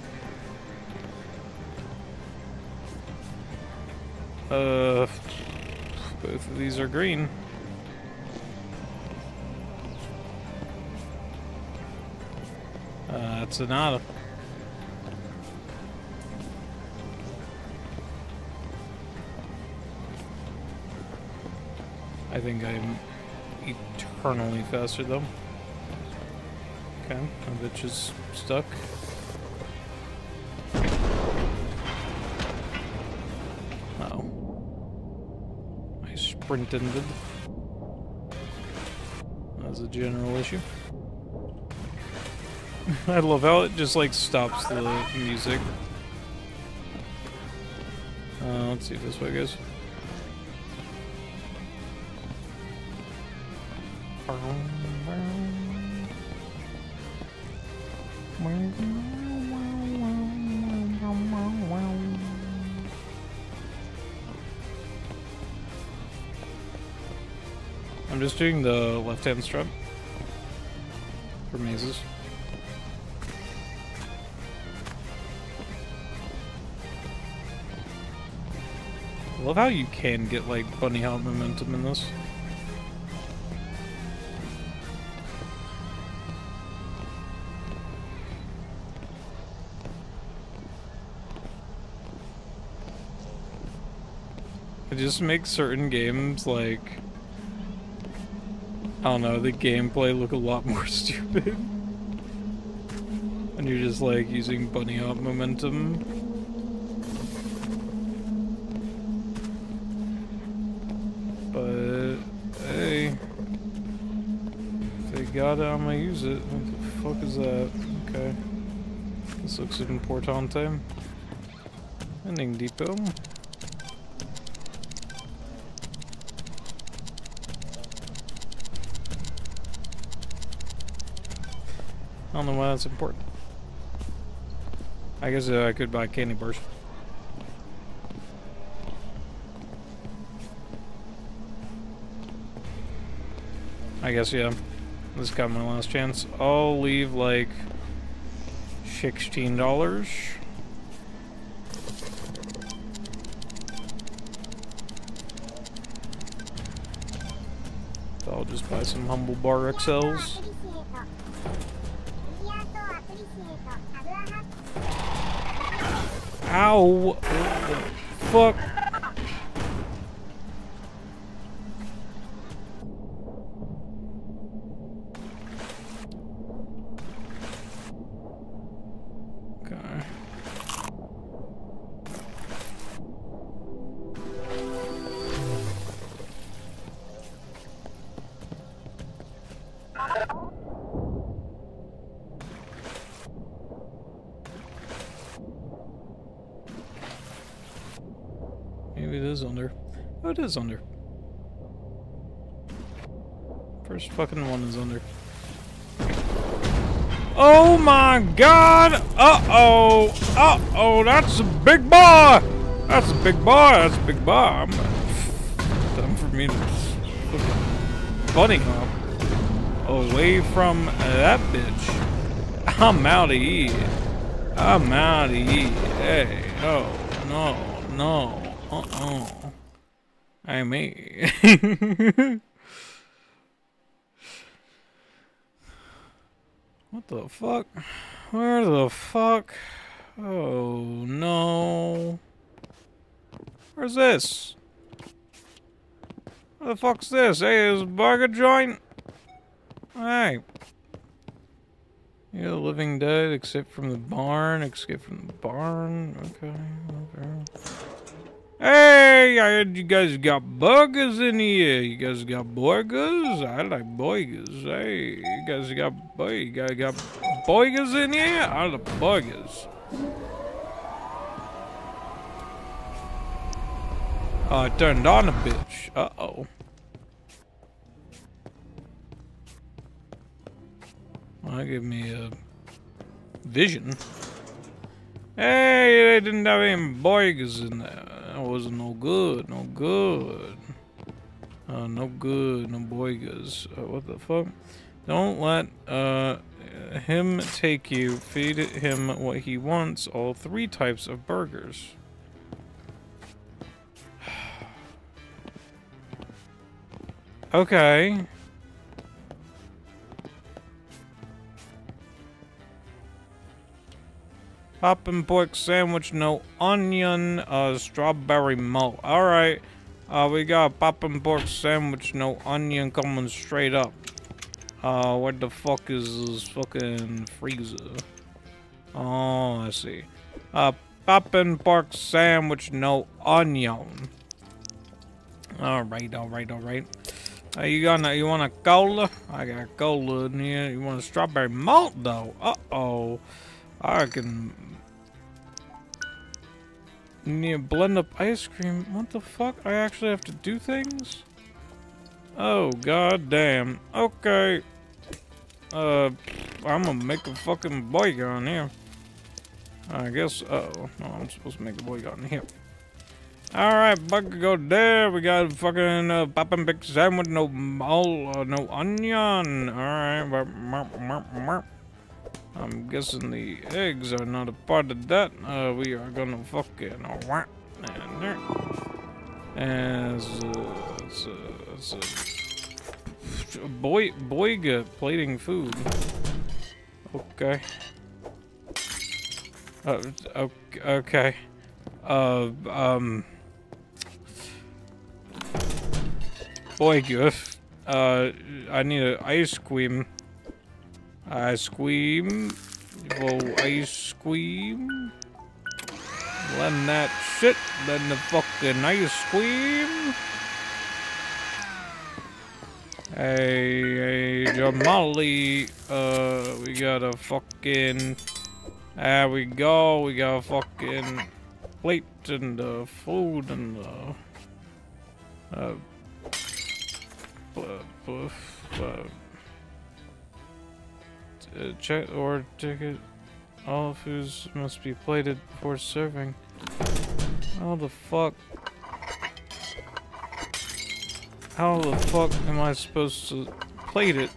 Uh, both of these are green. Uh, that's Sonata. I think I'm eternally faster though. Okay, my bitch is stuck. Uh oh. I sprinted. That was a general issue. I love how it just like stops the music. Uh, let's see if this way goes. I'm just doing the left-hand strut for mazes. I love how you can get like bunny hop momentum in this. Just makes certain games like I don't know, the gameplay look a lot more stupid. and you're just like using bunny hop momentum. But hey, if they got it, I'm gonna use it. What the fuck is that? Okay. This looks importante. Vending depot. Important. I guess uh, I could buy candy bars. I guess, yeah. This got my last chance. I'll leave, like, $16. So I'll just buy some Humble Bar XLs. Ow! What the fuck? Is under. First fucking one is under. Oh my god! Uh-oh! Uh-oh, that's a big boy! That's a big boy, that's a big boy. I'm time for me to bunny hop away from that bitch. I'm out of here. I'm out of here. Hey, oh, no, no. Uh-oh. I me. what the fuck? Where the fuck? Oh, no. Where's this? What the fuck's this? Hey, is burger joint? Hey. You're the living dead, except from the barn, except from the barn. Okay, okay. Hey, I heard you guys got burgers in here. You guys got burgers? I like burgers. Hey, you guys got boy, you guys got burgers in here? I like burgers. Oh, I turned on a bitch. Uh-oh. Well, give me a Vision? Hey, they didn't have any boys in there. That wasn't no good, no good. Uh, no good, no boygas. Uh, what the fuck? Don't let uh, him take you. Feed him what he wants. All three types of burgers. okay. Poppin' pork sandwich, no onion, uh, strawberry malt. Alright. Uh, we got a poppin' pork sandwich, no onion coming straight up. Uh, what the fuck is this fucking freezer? Oh, I see. Uh, poppin' pork sandwich, no onion. Alright, alright, alright. Uh, you got you want a cola? I got cola in here. You want a strawberry malt though? Uh oh. I can need to blend up ice cream. What the fuck? I actually have to do things? Oh god damn. Okay. Uh I'm gonna make a fucking boy gun here. I guess uh oh no I'm supposed to make a boy gun here. Alright, bucket go there. We got fucking uh, poppin' big sandwich, no all uh, no onion. Alright. I'm guessing the eggs are not a part of that. Uh, we are gonna fucking whack and there. And uh, it's, uh, it's a boy boyga plating food. Okay. Uh, okay. okay. Uh, um. Boyga. Uh, I need an ice cream. Ice cream. Whoa, ice cream. Let that shit. Let the fucking ice cream. Hey, hey, Jamali. Uh, we got a fucking. There we go. We got a fucking plate and uh, food and uh, uh, uh, uh uh, check or ticket. All foods must be plated before serving. How the fuck? How the fuck am I supposed to plate it?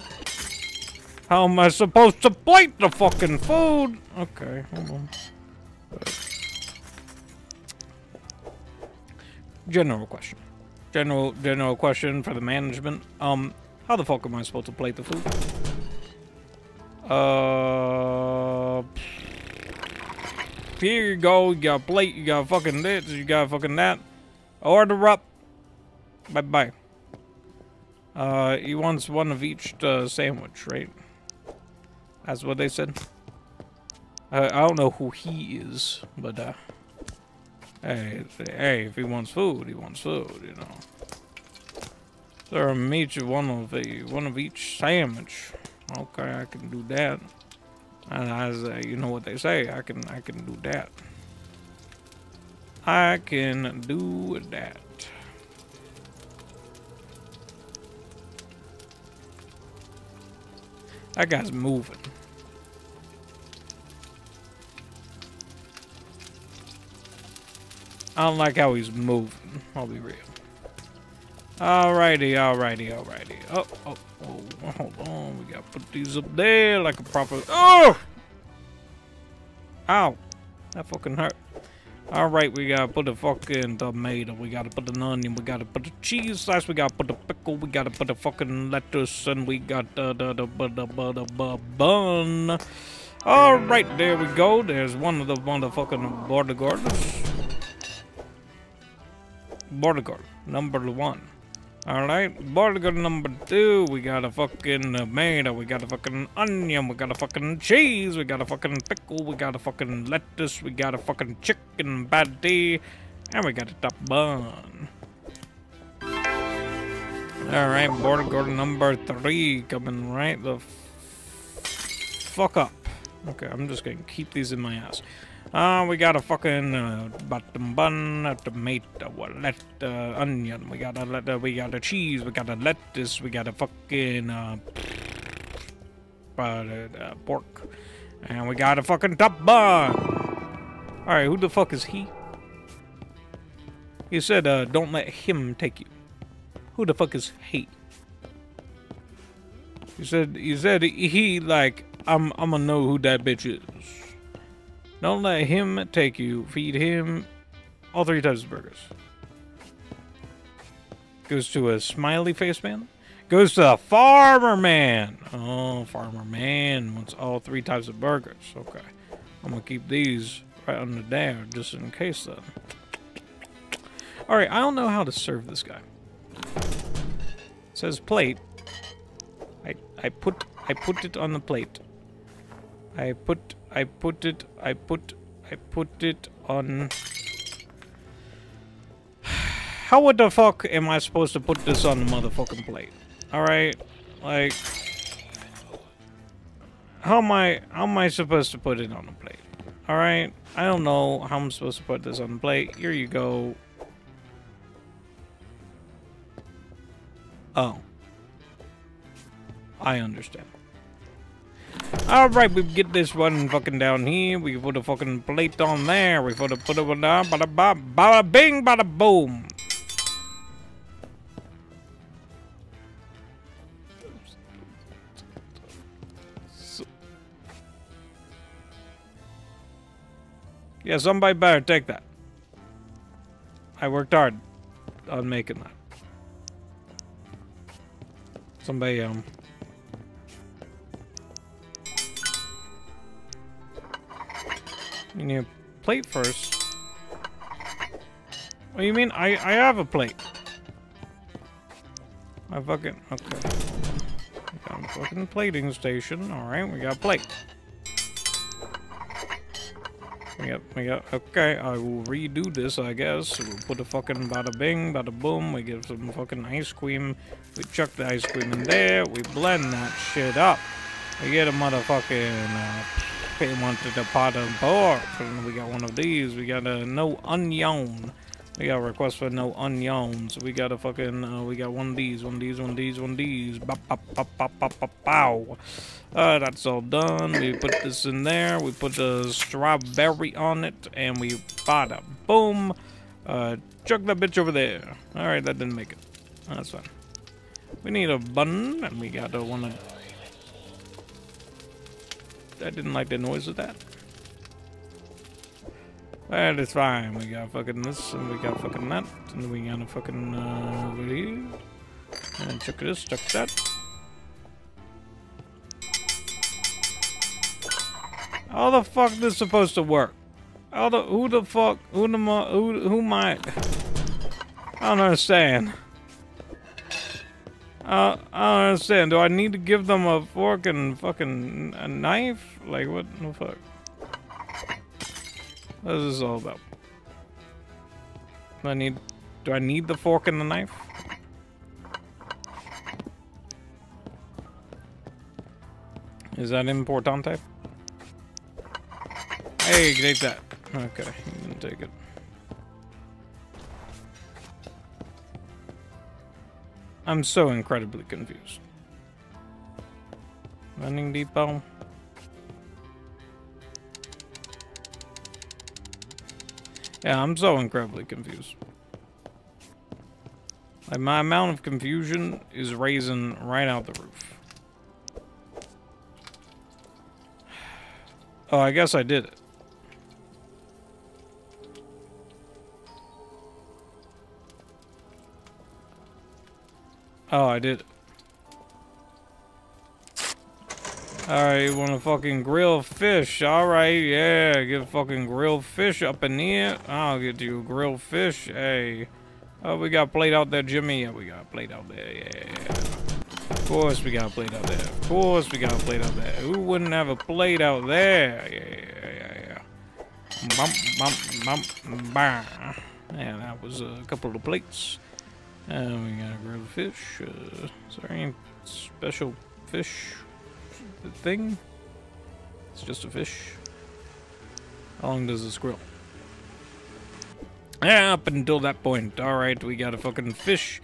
How am I supposed to plate the fucking food? Okay, hold on. General question. General general question for the management. Um, how the fuck am I supposed to plate the food? Uh, here you go. You got plate. You got fucking this. You got fucking that. Order up. Bye bye. Uh, he wants one of each uh, sandwich, right? That's what they said. Uh, I don't know who he is, but uh, hey, hey, if he wants food, he wants food, you know. Serve meet you one of a one of each sandwich. Okay, I can do that. And as uh, you know what they say, I can I can do that. I can do that. That guy's moving. I don't like how he's moving. I'll be real. Alrighty, alrighty, alrighty. Oh, oh, oh, hold on. We gotta put these up there like a proper. Oh! Ow! That fucking hurt. Alright, we gotta put the fucking tomato. We gotta put an onion. We gotta put the cheese slice. We gotta put the pickle. We gotta put the fucking lettuce. And we got the, the, the, the, the, the, the, bun. Alright, there we go. There's one of the motherfucking border gardens. Border guard, number one. Alright, burger number two, we got a fucking tomato, we got a fucking onion, we got a fucking cheese, we got a fucking pickle, we got a fucking lettuce, we got a fucking chicken patty, and we got a top bun. Alright, burger number three coming right the fuck up. Okay, I'm just gonna keep these in my ass. Uh, we got a fucking uh, bottom bun, a tomato, a let, uh, onion. We got a let, uh, we got a cheese. We got a lettuce. We got a fucking uh, uh, pork, And we got a fucking top bun. Alright, who the fuck is he? He said, uh, don't let him take you. Who the fuck is he? He said, he said he, like, I'm, I'm gonna know who that bitch is. Don't let him take you. Feed him all three types of burgers. Goes to a smiley face man. Goes to a farmer man. Oh, farmer man wants all three types of burgers. Okay. I'm gonna keep these right under there just in case then. Alright, I don't know how to serve this guy. It says plate. I I put I put it on the plate. I put I put it I put I put it on How what the fuck am I supposed to put this on the motherfucking plate? Alright? Like How am I how am I supposed to put it on the plate? Alright? I don't know how I'm supposed to put this on the plate. Here you go. Oh. I understand. Alright, we get this one fucking down here. We put a fucking plate on there. We put a put a bada bada bada bada bing bada boom. Yeah, somebody better take that. I worked hard on making that. Somebody, um... You need a plate first. What do you mean? I, I have a plate. I fucking... Okay. We got a fucking plating station. Alright, we got a plate. We got, we got, okay, I will redo this, I guess. We'll put a fucking bada bing, bada boom. We get some fucking ice cream. We chuck the ice cream in there. We blend that shit up. We get a motherfucking, uh, we wanted a pot of. And we got one of these. We got a no onion. We got a request for no onions. We got a fucking, uh, we got one of these, one of these, one of these, one of these. Bop, bop, bop, bop, bop, bop, pow. Uh, that's all done. We put this in there. We put the strawberry on it. And we bada boom. Uh, chuck that bitch over there. Alright, that didn't make it. That's fine. We need a button. And we got a one of... I didn't like the noise of that. That is fine. We got fucking this, and we got fucking that, and we got a fucking uh, over here. And check this, check that. How the fuck this supposed to work? How the who the fuck who the who who might? I don't understand. Uh, I don't understand. Do I need to give them a fork and fucking a knife? Like what the fuck? What is this all about? Do I need do I need the fork and the knife? Is that importante? Hey, take that. Okay, you can take it. I'm so incredibly confused. Vending depot. Yeah, I'm so incredibly confused. Like, my amount of confusion is raising right out the roof. Oh, I guess I did it. Oh, I did. Alright, you wanna fucking grill fish? Alright, yeah, get fucking grilled fish up in here. I'll get you grilled fish. Hey. Oh, we got plate out there, Jimmy. Yeah, we got plate out there, yeah. Of course we got plate out there. Of course we got plate out there. Who wouldn't have a plate out there? Yeah, yeah, yeah. Bump, bump, bump, bah. Yeah, that was a couple of plates. And we got a grilled fish. Uh, is there any special fish thing? It's just a fish. How long does this grill? Yeah, up until that point. Alright, we got a fucking fish.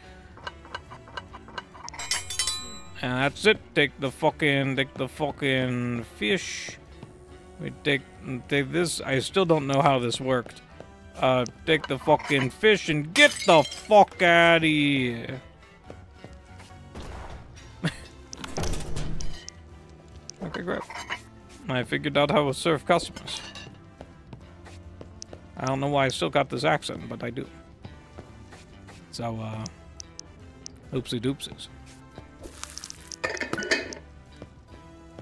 And that's it. Take the fucking, take the fucking fish. We take take this. I still don't know how this worked. Uh, take the fucking fish and get the fuck out of here. okay, great. I figured out how to serve customers. I don't know why I still got this accent, but I do. So, uh, oopsie doopsies.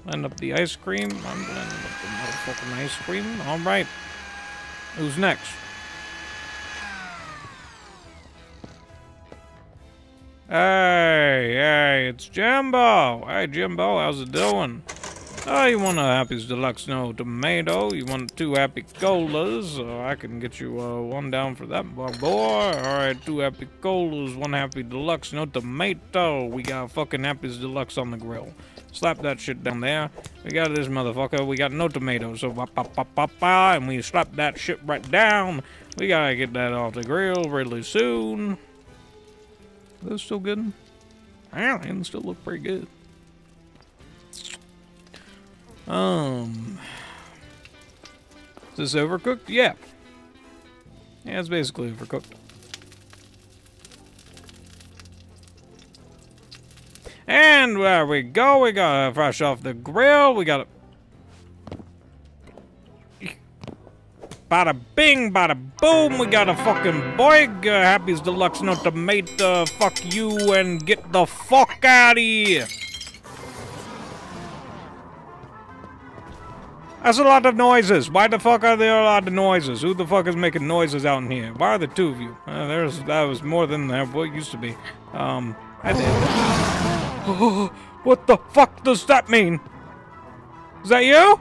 Blend up the ice cream. I'm blending up the motherfucking ice cream. Alright. Who's next? Hey, hey, it's Jimbo. Hey, Jimbo, how's it doing? Oh, you want a Happy's Deluxe No Tomato? You want two Happy Colas? Uh, I can get you uh, one down for that, boy. Alright, two Happy Colas, one Happy Deluxe No Tomato. We got fucking Happy's Deluxe on the grill. Slap that shit down there. We got this motherfucker. We got no tomatoes. So, ba ba ba ba ba, and we slap that shit right down. We gotta get that off the grill really soon. That still good? It still look pretty good. Um, is this overcooked? Yeah. Yeah, it's basically overcooked. And there we go. We got it fresh off the grill. We got it. Bada bing, bada boom. We got a fucking boig. Uh, Happy's Deluxe No Tomato. Fuck you and get the fuck out of here. That's a lot of noises. Why the fuck are there a lot of noises? Who the fuck is making noises out in here? Why are the two of you? Uh, there's that was more than there what used to be. Um, I did. what the fuck does that mean? Is that you?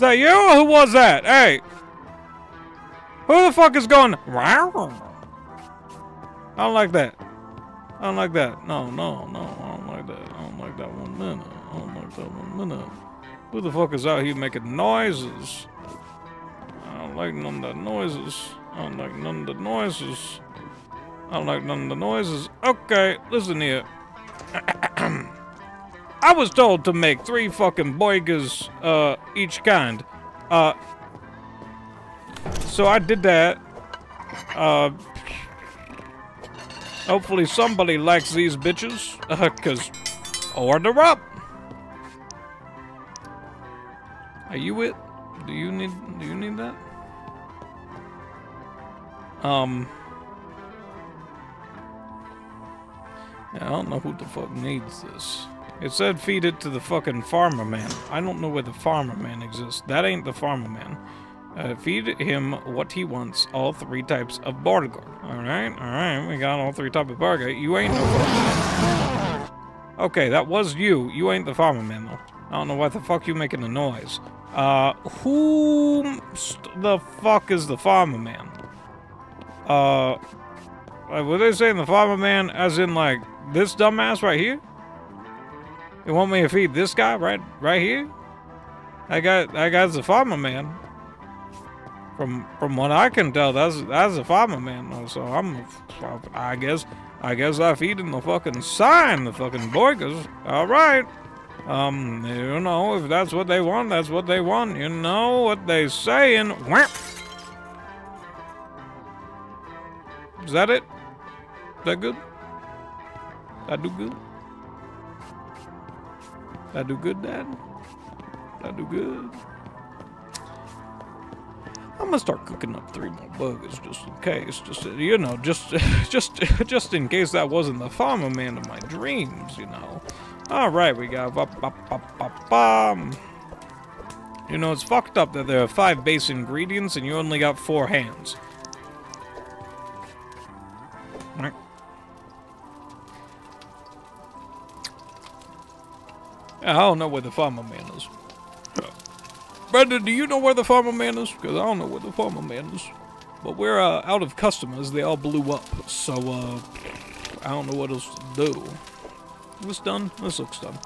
Is that you? Who was that? Hey, who the fuck is going? I don't like that. I don't like that. No, no, no. I don't like that. I don't like that one minute. I don't like that one minute. Who the fuck is out here making noises? I don't like none of the noises. I don't like none of the noises. I don't like none of the noises. Okay, listen here. I was told to make three fucking boigas, uh, each kind. Uh, so I did that. Uh, hopefully somebody likes these bitches, uh, cause order up. Are you it? Do you need, do you need that? Um, yeah, I don't know who the fuck needs this. It said feed it to the fucking farmer man. I don't know where the farmer man exists. That ain't the farmer man. Uh, feed him what he wants, all three types of burger. Alright, alright, we got all three types of burger. You ain't no farmer. Okay, that was you. You ain't the farmer man, though. I don't know why the fuck you making a noise. Uh, who the fuck is the farmer man? Uh, were they saying the farmer man as in, like, this dumbass right here? You want me to feed this guy right right here? That guy that guy's a farmer man. From from what I can tell, that's that's a farmer man. So I'm I guess I guess I feed him the fucking sign, the fucking boykers. All right. Um, you know, if that's what they want, that's what they want. You know what they saying. Wham! Is that it? Is that good? That do good? That do good, Dad? I do good? I'm gonna start cooking up three more burgers just in case. Just you know, just just just in case that wasn't the farmer man of my dreams, you know. All right, we got up up up up um. You know, it's fucked up that there are five base ingredients and you only got four hands. I don't know where the farmer man is. Brandon, do you know where the farmer man is? Because I don't know where the farmer man is. But we're uh, out of customers. They all blew up. So, uh, I don't know what else to do. This done? This looks done.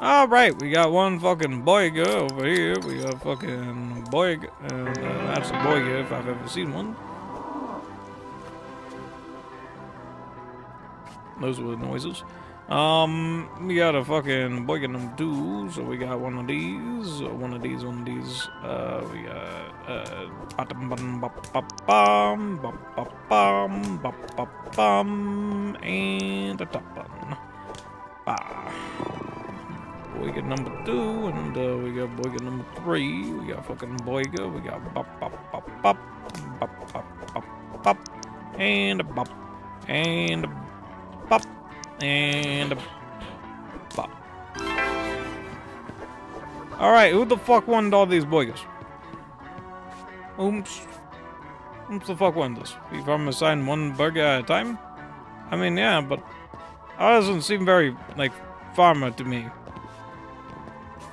Alright, we got one fucking boyga over here. We got fucking boyga. And uh, that's a boyga if I've ever seen one. Those were the noises. Um, we got a fucking them two, so we got one of these, one of these, one of these. Uh, we got uh, bum bum bum bum bum and a top one. Bah. Boyga number two, and uh, we got Boyga number three. We got fucking Boyga. We got bop bop bop bop bop bop bop bop, and a bop, and a bop, and a bop. All right, who the fuck won all these Boygas? Oops. Oops, the fuck won this? We from assign one burger at a time? I mean, yeah, but that doesn't seem very like farmer to me.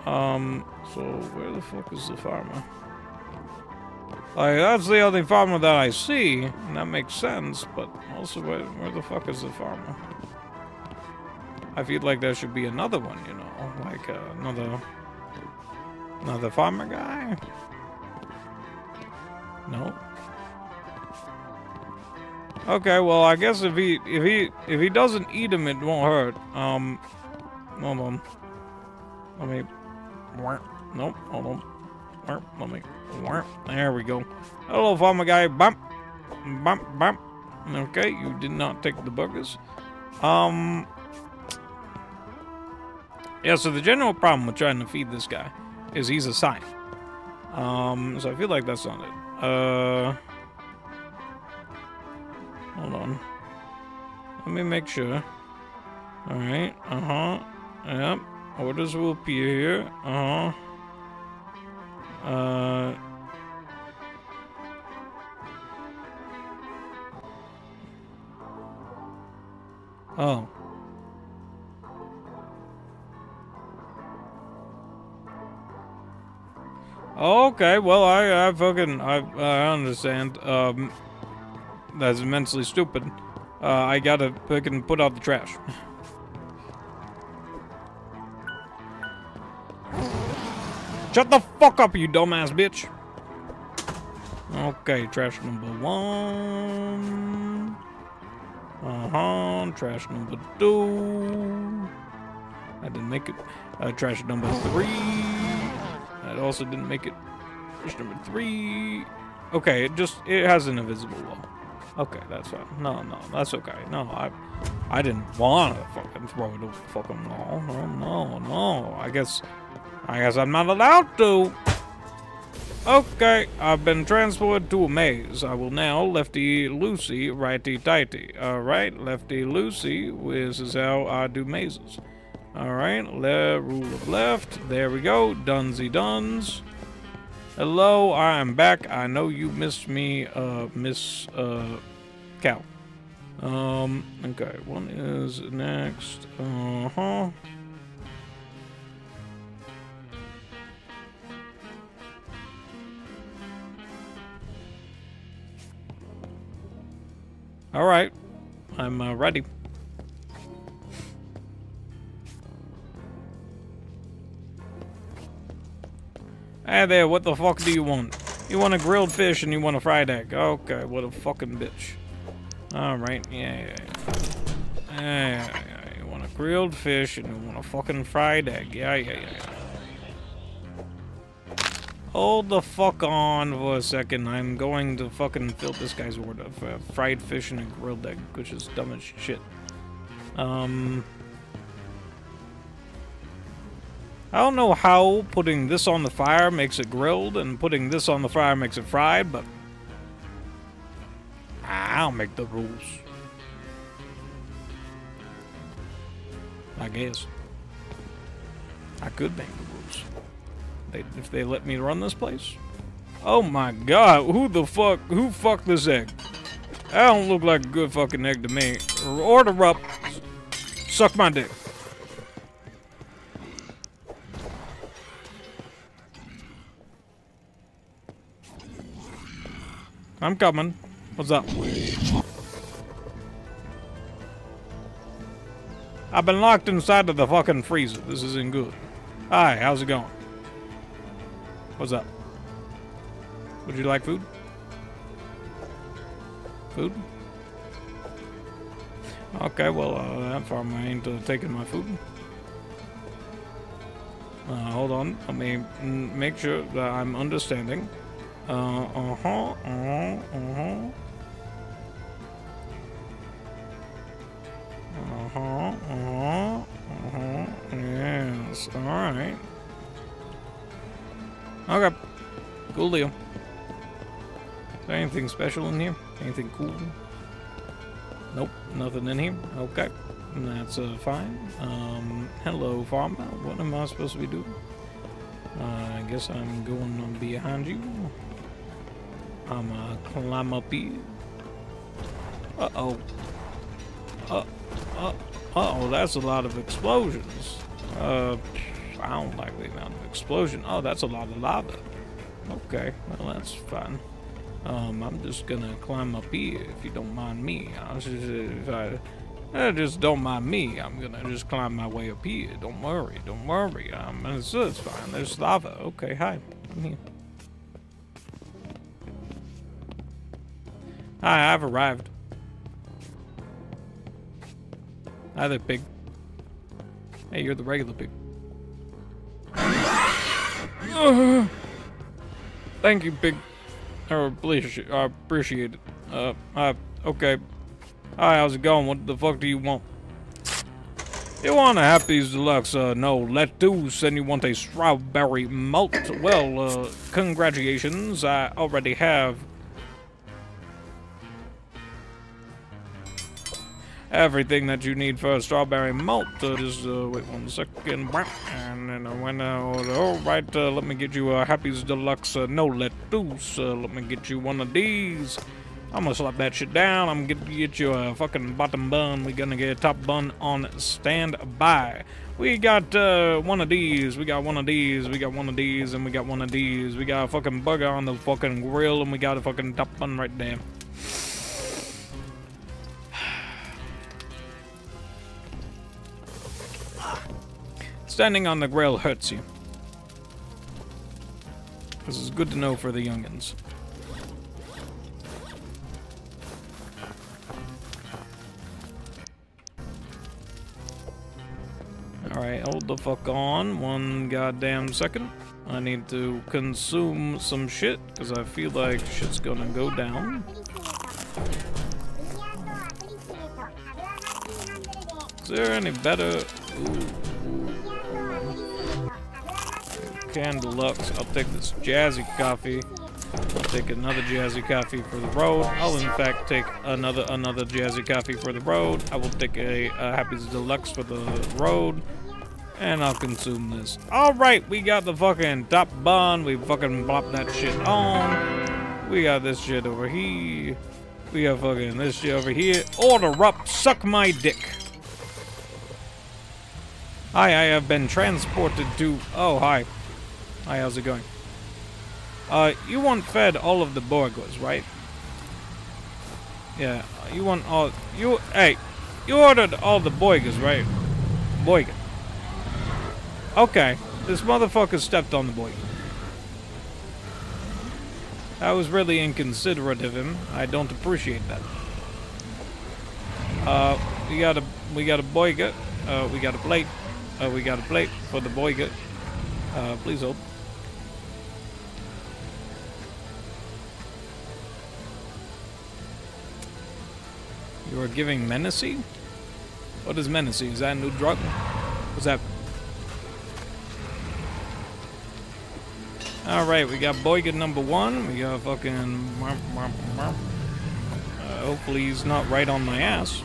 Um, so where the fuck is the farmer? Like, that's the only farmer that I see, and that makes sense, but also, where, where the fuck is the farmer? I feel like there should be another one, you know, like uh, another, another farmer guy? No? Okay, well, I guess if he, if he, if he doesn't eat him, it won't hurt. Um, hold on. Let me Nope, hold on. Let me. There we go. Hello, farmer guy. Bump. Bump, bump. Okay, you did not take the burgers. Um. Yeah, so the general problem with trying to feed this guy is he's a sign. Um, so I feel like that's not it. Uh. Hold on. Let me make sure. Alright, uh-huh. Yep. Orders will appear here. Uh-huh. Uh... Oh. Okay, well, I, I fucking, I, I understand. Um, that's immensely stupid. Uh, I gotta fucking put out the trash. Shut the fuck up, you dumbass bitch. Okay, trash number one. Uh-huh, trash number two. I didn't make it. Uh, trash number three. That also didn't make it. Trash number three. Okay, it just, it has an invisible wall. Okay, that's fine. No, no, that's okay. No, I I didn't want to fucking throw it over the fucking wall. No, no, no. I guess I guess I'm not allowed to. Okay, I've been transported to a maze. I will now lefty loosey, righty tighty. Alright, lefty loosey, this is how I do mazes. Alright, le rule of left. There we go. Dunsy duns. Hello, I am back. I know you missed me, uh, Miss, uh, Cow. Um, okay, one is next. Uh-huh. All right, I'm uh, ready. Hey there, what the fuck do you want? You want a grilled fish and you want a fried egg. Okay, what a fucking bitch. Alright, yeah, yeah, yeah. Yeah, yeah, yeah. You want a grilled fish and you want a fucking fried egg. Yeah, yeah, yeah. Hold the fuck on for a second. I'm going to fucking fill this guy's order for fried fish and a grilled egg, which is dumb as shit. Um... I don't know how putting this on the fire makes it grilled and putting this on the fire makes it fried, but I'll make the rules. I guess. I could make the rules they, if they let me run this place. Oh my god, who the fuck, who fucked this egg? That don't look like a good fucking egg to me. Order up, suck my dick. I'm coming. What's up? I've been locked inside of the fucking freezer. This isn't good. Hi, how's it going? What's up? Would you like food? Food? Okay, well, uh, that farm ain't uh, taking my food. Uh, hold on, let me make sure that I'm understanding. Uh, uh-huh, uh-huh, uh-huh. Uh-huh, uh-huh, yes, alright. Okay, cool deal. Is there anything special in here? Anything cool? Nope, nothing in here. Okay, that's uh, fine. Um, hello, farmer. What am I supposed to be doing? Uh, I guess I'm going behind you. I'm uh, climb up here. Uh oh. Uh, uh, uh oh, that's a lot of explosions. Uh, I don't like the amount of explosion. Oh, that's a lot of lava. Okay, well that's fine. Um, I'm just gonna climb up here if you don't mind me. I just, if I, uh, just don't mind me. I'm gonna just climb my way up here. Don't worry, don't worry. Um, it's, it's fine. There's lava. Okay, hi. Hi, I've arrived. Hi there, pig. Hey, you're the regular pig. Thank you, pig. I appreciate, I appreciate it. Uh, uh, okay. Hi, how's it going? What the fuck do you want? You want a Happy's Deluxe, uh, no lettuce, and you want a strawberry malt? Well, uh, congratulations, I already have everything that you need for a strawberry malt. Uh, just uh, wait one second, and then I went out. All right, uh, let me get you a Happy's Deluxe. Uh, no lettuce. Uh, let me get you one of these. I'm gonna slap that shit down. I'm gonna get you a fucking bottom bun. We're gonna get a top bun on standby. We got uh, one of these. We got one of these. We got one of these, and we got one of these. We got a fucking burger on the fucking grill, and we got a fucking top bun right there. Standing on the grill hurts you. This is good to know for the youngins. Alright, hold the fuck on one goddamn second. I need to consume some shit, because I feel like shit's gonna go down. Is there any better? Ooh. Can Deluxe. I'll take this Jazzy Coffee. I'll take another Jazzy Coffee for the road. I'll in fact take another another Jazzy Coffee for the road. I will take a, a Deluxe for the road. And I'll consume this. Alright, we got the fucking top bun. We fucking pop that shit on. We got this shit over here. We got fucking this shit over here. Order up, suck my dick. Hi, I have been transported to... Oh, hi. Hi, how's it going? Uh, you want fed all of the burgers, right? Yeah, you want all... You... Hey, you ordered all the burgers, right? Burger. Okay, this motherfucker stepped on the boy. That was really inconsiderate of him. I don't appreciate that. Uh, we got a we got a boyga. Uh, we got a plate. Uh, we got a plate for the boyga. Uh, please hold. You are giving Menacey? What is Menacey? Is that a new drug? What's that? Alright, we got Boyga number one. We got fucking... Uh, hopefully he's not right on my ass.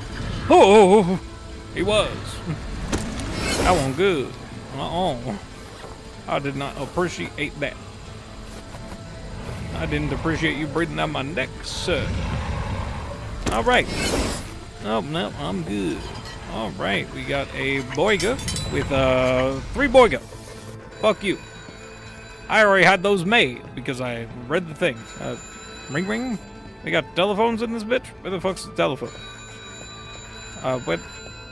Oh! He was. that one good. Uh-oh. I did not appreciate that. I didn't appreciate you breathing down my neck, sir. Alright. Oh, no, I'm good. Alright, we got a Boyga with, uh, three Boyga. Fuck you. I already had those made because I read the thing. Uh, ring ring? We got telephones in this bitch? Where the fuck's the telephone? Uh, where,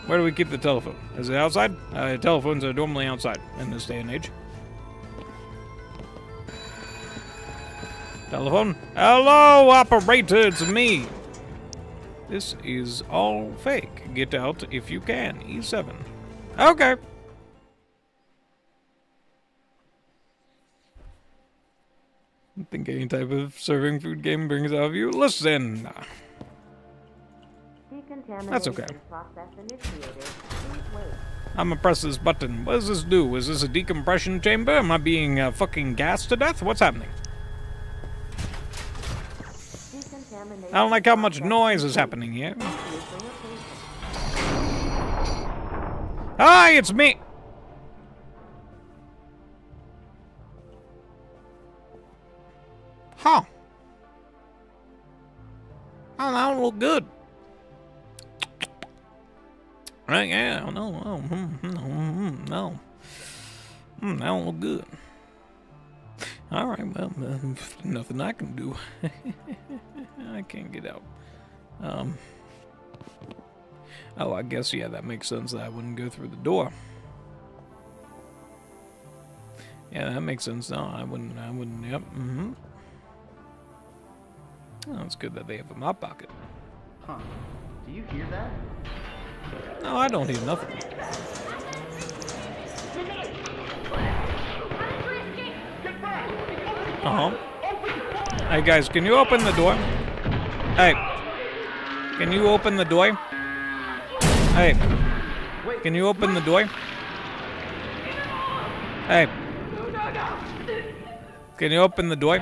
where do we keep the telephone? Is it outside? Uh, telephones are normally outside in this day and age. Telephone? Hello, operator, it's me. This is all fake. Get out if you can. E7. Okay. I think any type of serving food game brings out of you. Listen. That's okay. Process initiated. Please wait. I'm gonna press this button. What does this do? Is this a decompression chamber? Am I being uh, fucking gassed to death? What's happening? I don't like how much noise is happening here. Hi, it's me. Huh. Oh, that don't look good. Right, yeah, no, no, mm, no, mm, no. Mm, that don't look good. All right, well, uh, nothing I can do. I can't get out. Um. Oh, I guess, yeah, that makes sense that I wouldn't go through the door. Yeah, that makes sense. No, I wouldn't, I wouldn't, yep, mm-hmm. Oh, it's good that they have a mop pocket. Huh. Do you hear that? No, I don't hear nothing. Uh-huh. Hey, guys, can you open the door? Hey. Can you open the door? Hey. Can you open the door? Hey. Can you open the door?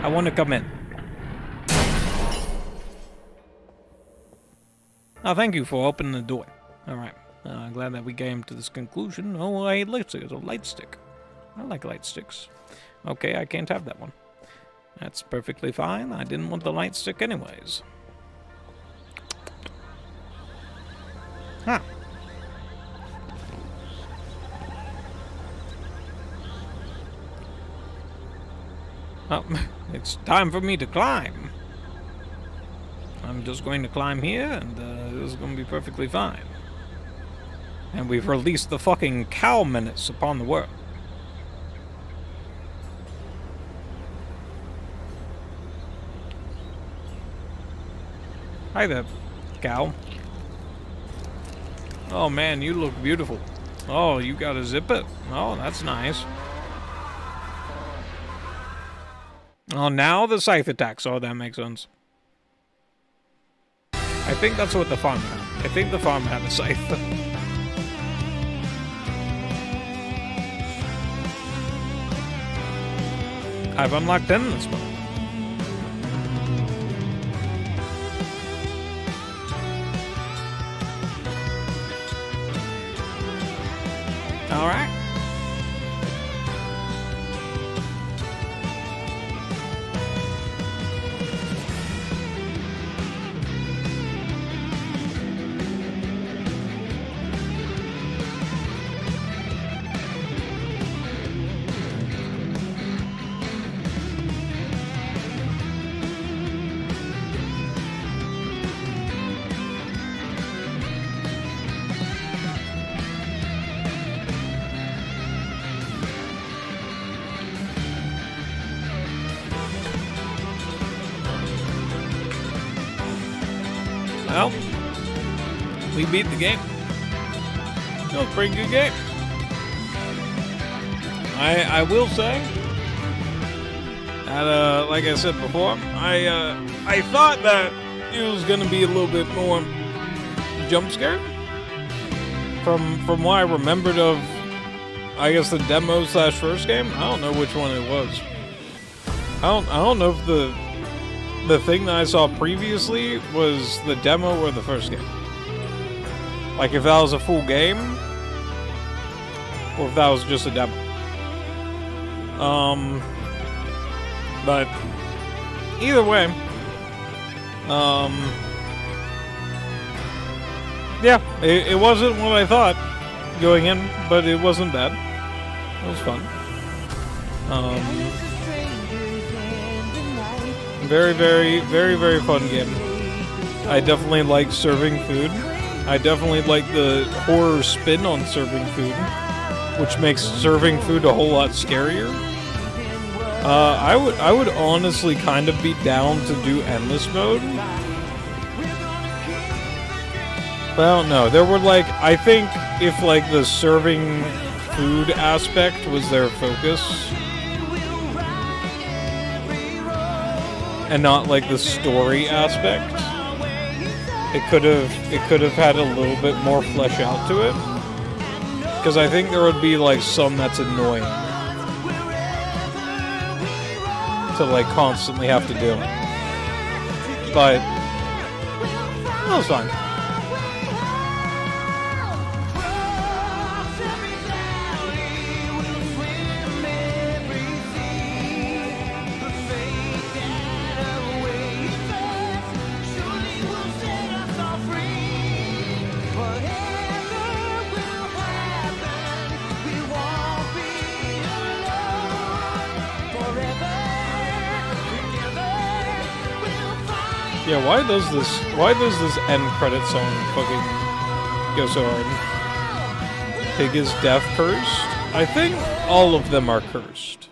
I want to come in. Oh, thank you for opening the door. Alright. Uh, I'm glad that we came to this conclusion. Oh, a light stick. It's a light stick. I like light sticks. Okay, I can't have that one. That's perfectly fine. I didn't want the light stick anyways. Huh. It's time for me to climb. I'm just going to climb here, and uh, this is going to be perfectly fine. And we've released the fucking cow menace upon the world. Hi there, cow. Oh man, you look beautiful. Oh, you got a zipper. Oh, that's nice. Oh, now the scythe attacks. Oh, that makes sense. I think that's what the farm had. I think the farm had a scythe. I've unlocked 10 in All right. Beat the game. That was a pretty good game. I I will say that uh, like I said before, I uh, I thought that it was gonna be a little bit more jump scare from from what I remembered of I guess the demo slash first game. I don't know which one it was. I don't I don't know if the the thing that I saw previously was the demo or the first game. Like if that was a full game, or if that was just a demo. Um, but either way, um, yeah, it, it wasn't what I thought going in, but it wasn't bad. It was fun. Um. Very, very, very, very fun game. I definitely like serving food. I definitely like the horror spin on serving food, which makes serving food a whole lot scarier. Uh, I would I would honestly kind of be down to do endless mode. But I don't know. There were like I think if like the serving food aspect was their focus and not like the story aspect, it could have it could have had a little bit more flesh out to it. Because I think there would be like some that's annoying to like constantly have to do. But that was fine. Yeah, why does this why does this end credit song fucking go so hard? Pig is death cursed? I think all of them are cursed.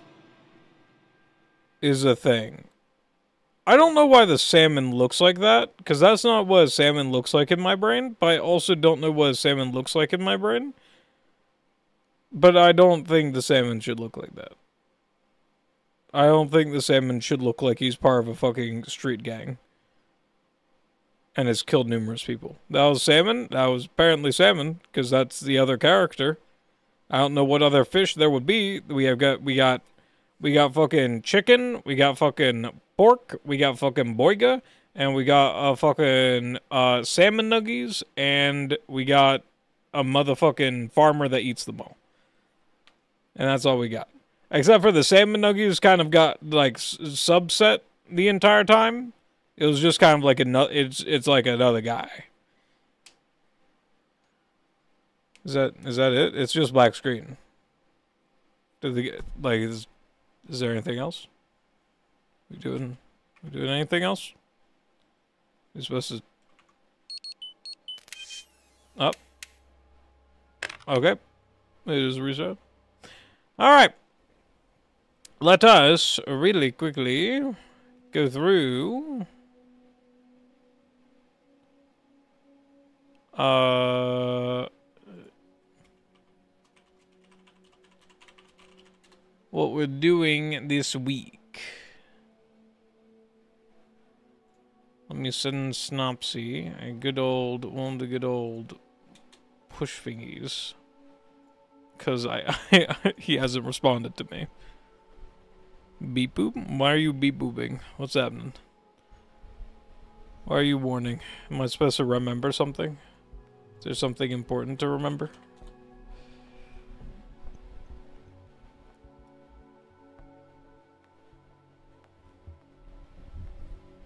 Is a thing. I don't know why the salmon looks like that, because that's not what a salmon looks like in my brain, but I also don't know what a salmon looks like in my brain. But I don't think the salmon should look like that. I don't think the salmon should look like he's part of a fucking street gang and has killed numerous people. That was salmon. That was apparently salmon because that's the other character. I don't know what other fish there would be. We have got we got we got fucking chicken. We got fucking pork. We got fucking boiga, and we got uh fucking uh salmon nuggies, and we got a motherfucking farmer that eats them all. And that's all we got. Except for the salmon nuggies, kind of got like s- subset the entire time. It was just kind of like another. It's it's like another guy. Is that is that it? It's just black screen. Did they get like is is there anything else? We doing we doing anything else? We supposed to up. Okay. It is reset. Alright. Let us really quickly go through uh what we're doing this week. Let me send Snopsy a good old one of the good old push thingies. Cause I, I he hasn't responded to me. Beep boop? Why are you beep booping? What's happening? Why are you warning? Am I supposed to remember something? Is there something important to remember?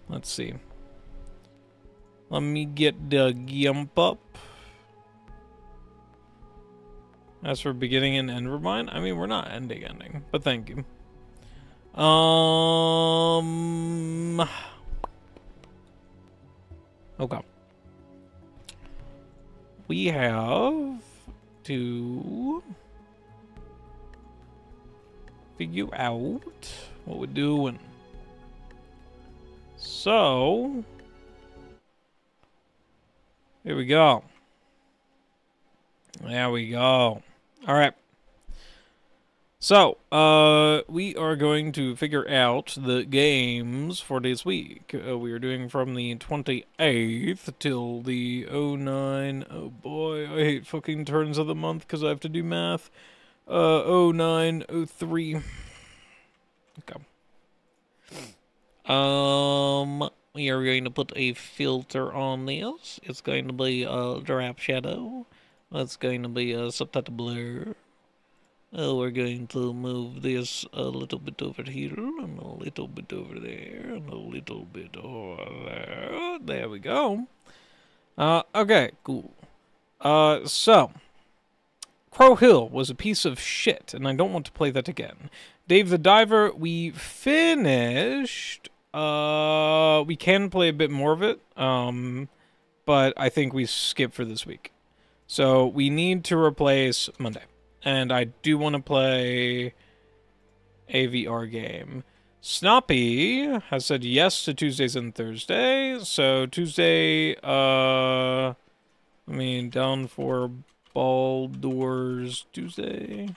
Let's see. Let me get the gimp up. As for beginning and end remind, I mean, we're not ending ending, but thank you. Um. Okay. We have to figure out what we're doing. So, here we go. There we go. All right. So, uh, we are going to figure out the games for this week. Uh, we are doing from the 28th till the 09. Oh boy, I hate fucking turns of the month because I have to do math. Uh, 09, 03. Okay. Um, we are going to put a filter on this. It's going to be a drop shadow. That's going to be a subtitle blur. Uh, we're going to move this a little bit over here, and a little bit over there, and a little bit over there. There we go. Uh, okay, cool. Uh, so, Crow Hill was a piece of shit, and I don't want to play that again. Dave the Diver, we finished. Uh, we can play a bit more of it, um, but I think we skip for this week. So we need to replace Monday and I do want to play a VR game. Snoppy has said yes to Tuesdays and Thursday. So Tuesday, uh, I mean, down for Baldur's Tuesday.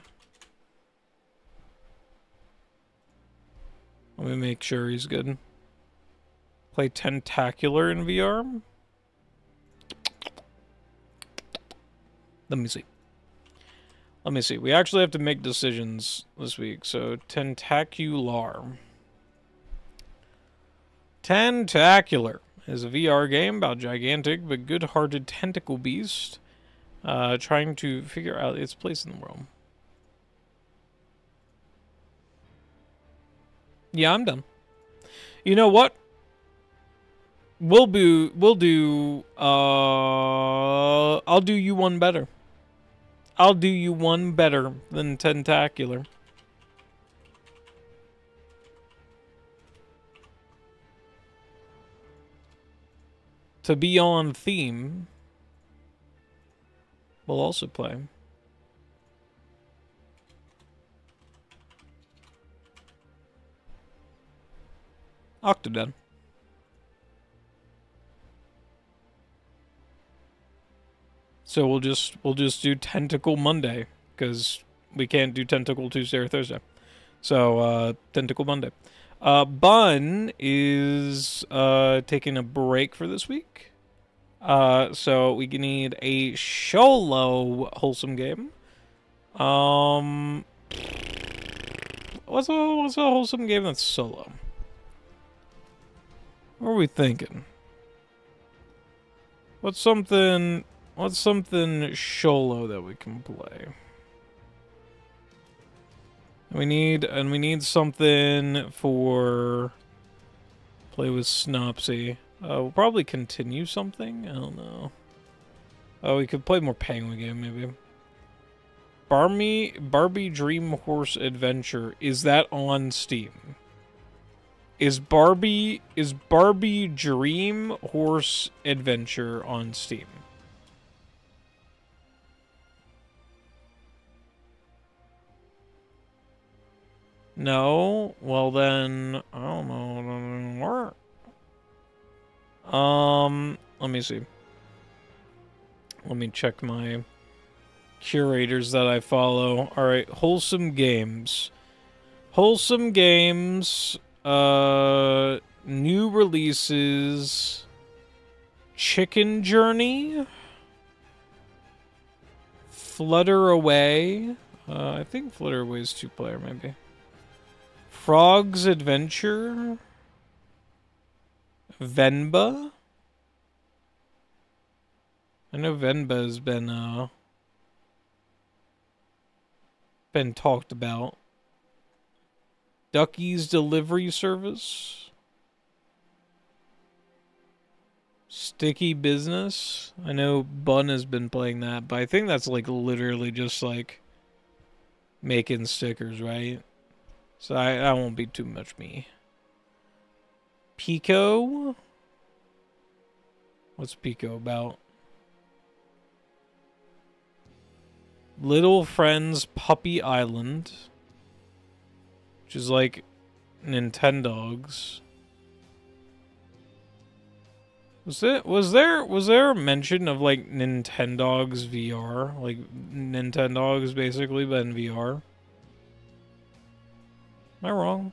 Let me make sure he's good. Play Tentacular in VR. Let me see. Let me see. We actually have to make decisions this week. So, Tentacular. Tentacular is a VR game about gigantic but good-hearted tentacle beast uh, trying to figure out its place in the world. Yeah, I'm done. You know what? We'll do. We'll do. Uh, I'll do you one better. I'll do you one better than tentacular. To be on theme, we'll also play. Octodad. So we'll just we'll just do Tentacle Monday because we can't do Tentacle Tuesday or Thursday. So uh, Tentacle Monday. Uh, Bun is uh, taking a break for this week. Uh, so we need a solo wholesome game. Um, what's a what's a wholesome game that's solo? What are we thinking? What's something what's something solo that we can play? We need and we need something for play with Snopsy. Uh, we'll probably continue something. I don't know. Oh, we could play more Penguin game maybe. Barbie Barbie Dream Horse Adventure is that on Steam? Is Barbie is Barbie Dream Horse Adventure on Steam? No? Well then, I don't know. Um, let me see. Let me check my curators that I follow. Alright, Wholesome Games. Wholesome Games, uh, new releases, Chicken Journey, Flutter Away, uh, I think Flutter Away is two-player, maybe. Frog's Adventure, Venba. I know Venba has been, uh, been talked about. Ducky's Delivery Service. Sticky Business. I know Bun has been playing that, but I think that's like literally just like making stickers, right? So I, that won't be too much me. Pico? What's Pico about? Little Friends Puppy Island. Which is like Nintendogs. Was it was there was there a mention of like Nintendogs VR? Like Nintendogs basically but in VR? Am I wrong?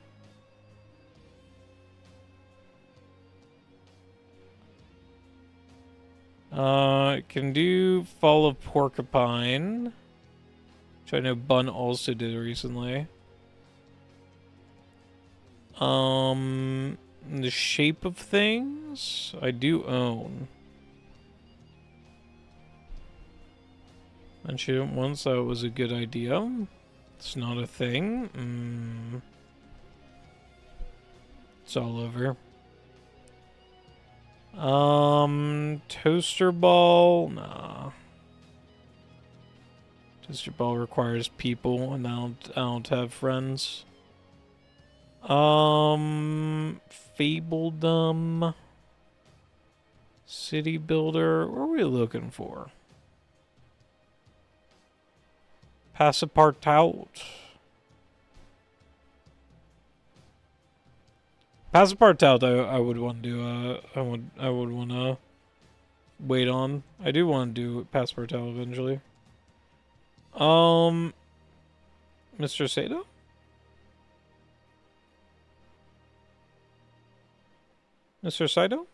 Uh, can do Fall of Porcupine. Which I know Bun also did recently. Um, The Shape of Things, I do own. Mentioned once that was a good idea. It's not a thing. Mm. It's all over. Um, toaster ball, nah. Toaster ball requires people, and I don't, I don't have friends. Um, Fabledom, City Builder. What are we looking for? Passapartout. Passapartout, I, I would want to do. Uh, I would I would want to wait on. I do want to do Passpartout eventually. Um, Mr. Sato. Mr. Saito?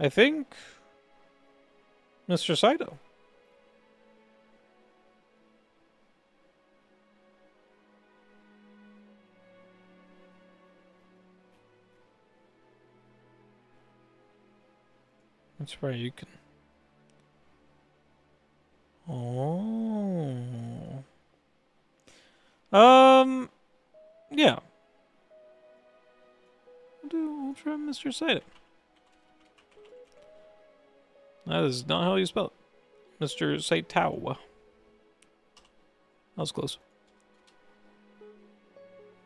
I think Mr. Saito. That's where you can. Oh. Um. Yeah. We'll do. Try Mr. Saito. That is not how you spell it. Mr. Saitao. That was close.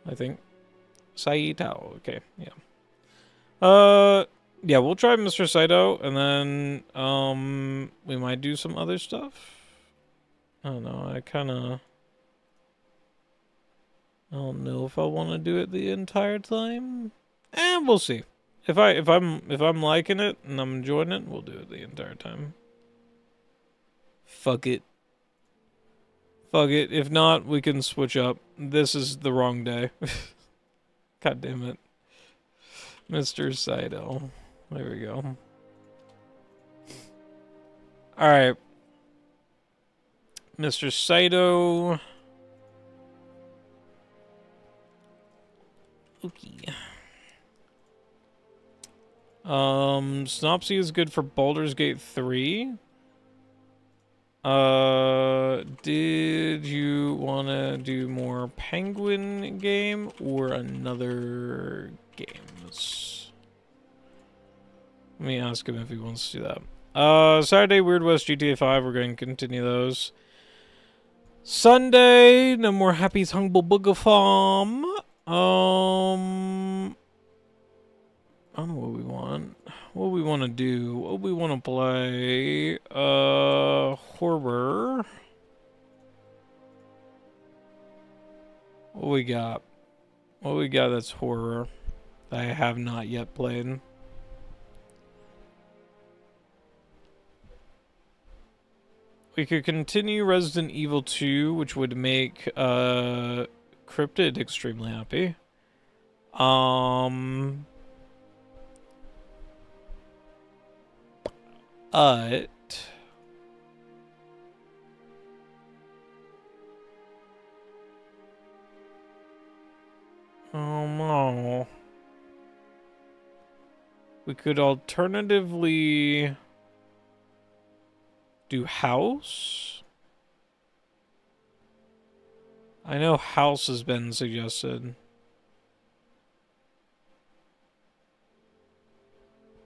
I think. Saitao. Okay, yeah. Uh, yeah, we'll try Mr. Saito, and then, um, we might do some other stuff. I don't know, I kind of... I don't know if I want to do it the entire time. And we'll see. If I if I'm if I'm liking it and I'm enjoying it, we'll do it the entire time. Fuck it. Fuck it. If not, we can switch up. This is the wrong day. God damn it. Mr. Saito. There we go. Alright. Mr. Saito. Okay. Um, is good for Baldur's Gate 3. Uh, did you want to do more Penguin game or another games? Let me ask him if he wants to do that. Uh, Saturday, Weird West GTA 5, we're going to continue those. Sunday, no more Happy's Humble Booger Farm. Um, I don't know what we want. What we want to do? What we want to play? Uh, horror. What we got? What we got that's horror that I have not yet played? We could continue Resident Evil 2, which would make uh, Cryptid extremely happy. Um, But Oh no. We could alternatively do house. I know house has been suggested.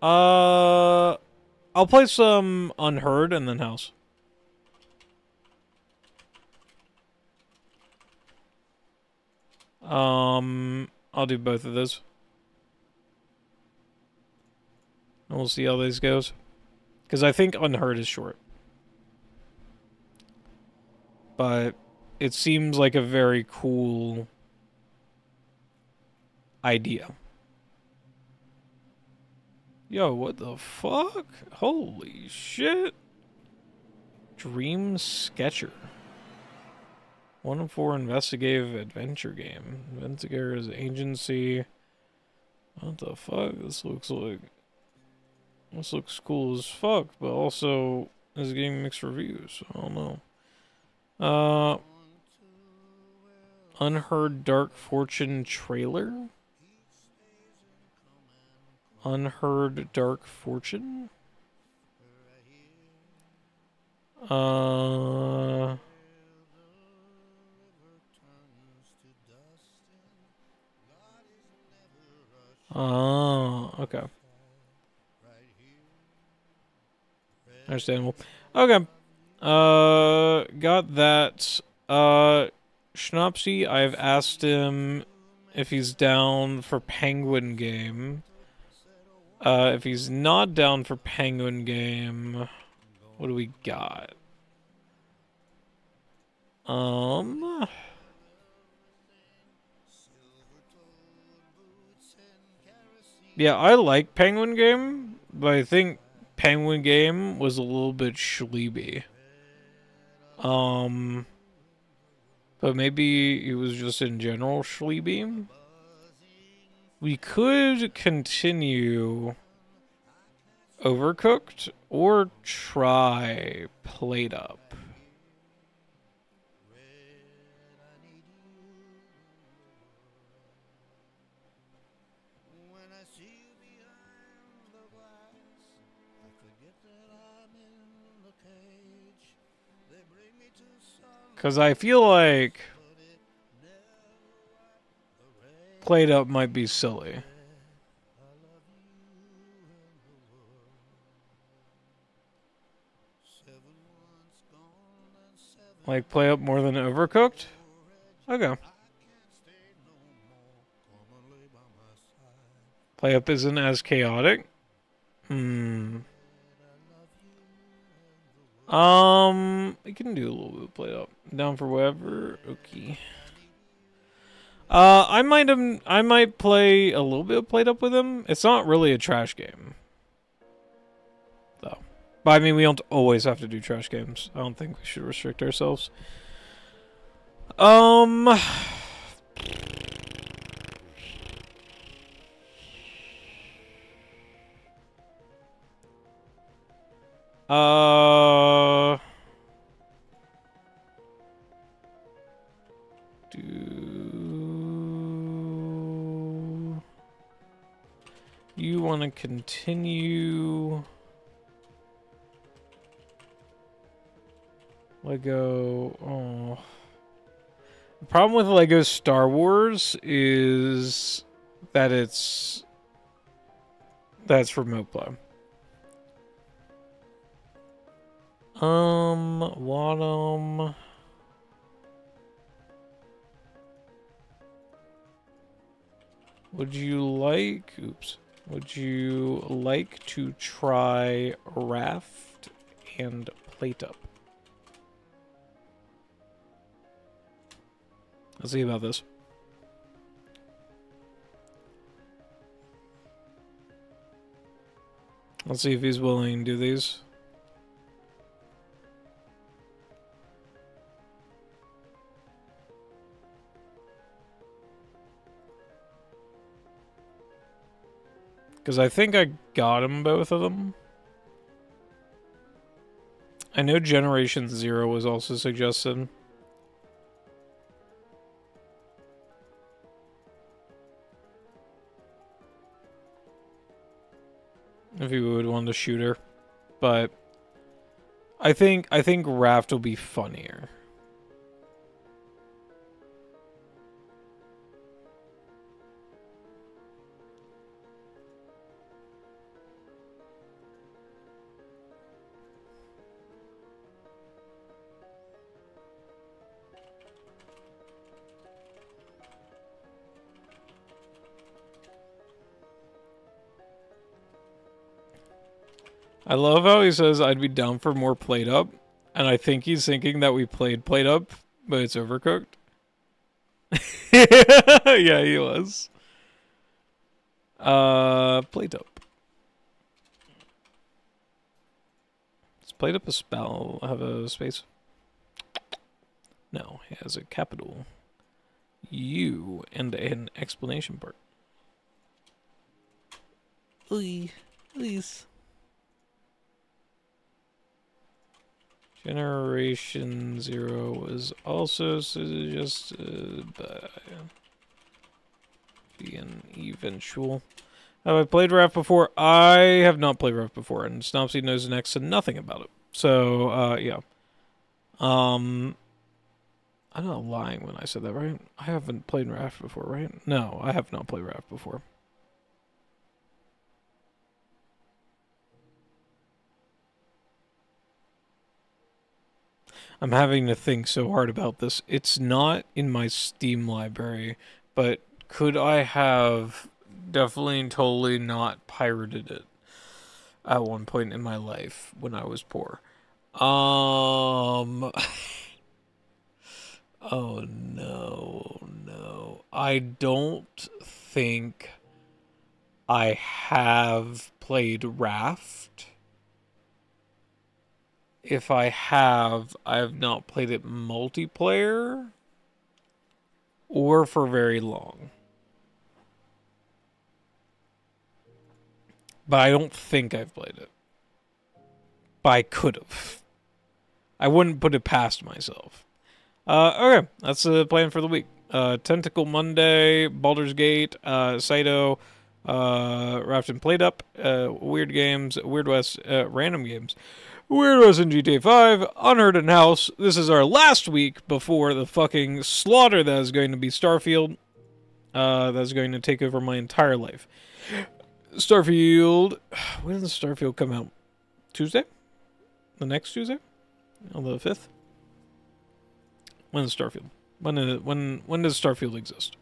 Uh I'll play some Unheard and then House. Um, I'll do both of those. And we'll see how this goes. Because I think Unheard is short. But it seems like a very cool idea. Yo, what the fuck? Holy shit. Dream Sketcher. One of four investigative adventure game. Investigator's agency. What the fuck? This looks like... This looks cool as fuck, but also is getting mixed reviews. I don't know. Uh... Unheard Dark Fortune trailer? Unheard Dark Fortune? Uh... Oh, okay. Understandable. Okay. Uh, got that. Uh, Schnapsy, I've asked him if he's down for Penguin Game. Uh, if he's not down for Penguin Game, What do we got? Um. Yeah, I like Penguin Game, but I think Penguin Game was a little bit schleeby. Um. But maybe it was just in general schleeby. We could continue Overcooked or try Plate Up. Because I feel like Plate Up might be silly. Like play up more than overcooked? Okay. Play up isn't as chaotic? Hmm. Um, we can do a little bit of play up. Down for whatever. Okay. Uh, I might have, I might play a little bit of played up with him. It's not really a trash game, though. But I mean, we don't always have to do trash games. I don't think we should restrict ourselves. Um. Uh. Want to continue? Lego. Oh. The problem with Lego Star Wars is that it's that's remote play. Um, Wadham. Would you like, oops, would you like to try raft and plate up? Let's see about this. Let's see if he's willing to do these. Because I think I got him both of them. I know Generation Zero was also suggested. If you would want to shoot her. But I think I think Raft will be funnier. I love how he says I'd be down for more plate up, and I think he's thinking that we played plate up, but it's overcooked. yeah, he was. Uh, plate up. Does plate up a spell have a space? No, has a capital U and an explanation part. Oy, please. Generation Zero was also suggested by being eventual. Have I played Raft before? I have not played Raft before, and Snopsy knows next to nothing about it. So, uh, yeah. Um, I'm not lying when I said that, right? I haven't played Raft before, right? No, I have not played Raft before. I'm having to think so hard about this. It's not in my Steam library, but could I have definitely and totally not pirated it at one point in my life when I was poor? Um. Oh no, no. I don't think I have played Raft. If I have, I have not played it multiplayer or for very long. But I don't think I've played it. But I could have. I wouldn't put it past myself. Uh, okay, that's the plan for the week. Uh, Tentacle Monday, Baldur's Gate, uh, Saito, uh, Raft and Played Up, uh, Weird Games, Weird West, uh, Random Games, Weird West in GTA 5, Unheard in House. This is our last week before the fucking slaughter that is going to be Starfield. Uh, that's going to take over my entire life. Starfield. When does Starfield come out? Tuesday? The next Tuesday? On the 5th? When is Starfield? When is, when when does Starfield exist?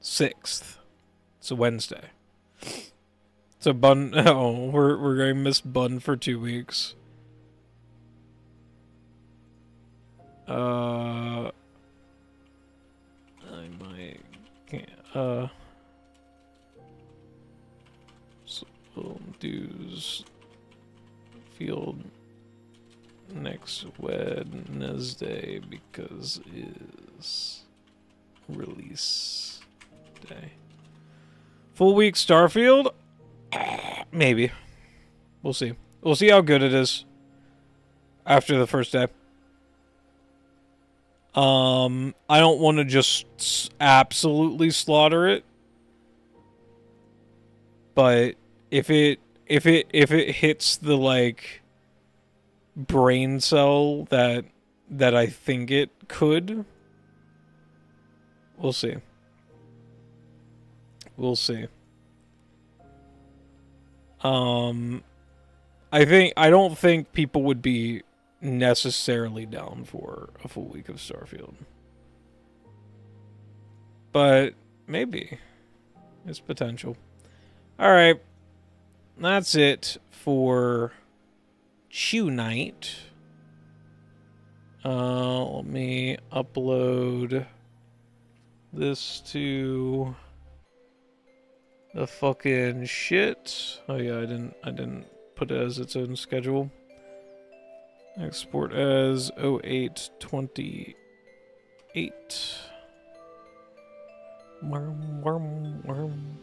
Sixth. It's a Wednesday. So Bun. Oh, we're we're going to miss Bun for two weeks. Uh, I might. Can't, uh. So we'll do field next Wednesday because is release day. Full week Starfield? Maybe. We'll see. We'll see how good it is after the first day. Um, I don't want to just absolutely slaughter it. But if it if it if it hits the like brain cell that that I think it could. We'll see. We'll see. Um I think I don't think people would be necessarily down for a full week of Starfield. But maybe. It's potential. Alright. That's it for Chew Night. Uh, let me upload this to the fucking shit. Oh yeah, I didn't I didn't put it as its own schedule. Export as 0828. Worm, worm, worm.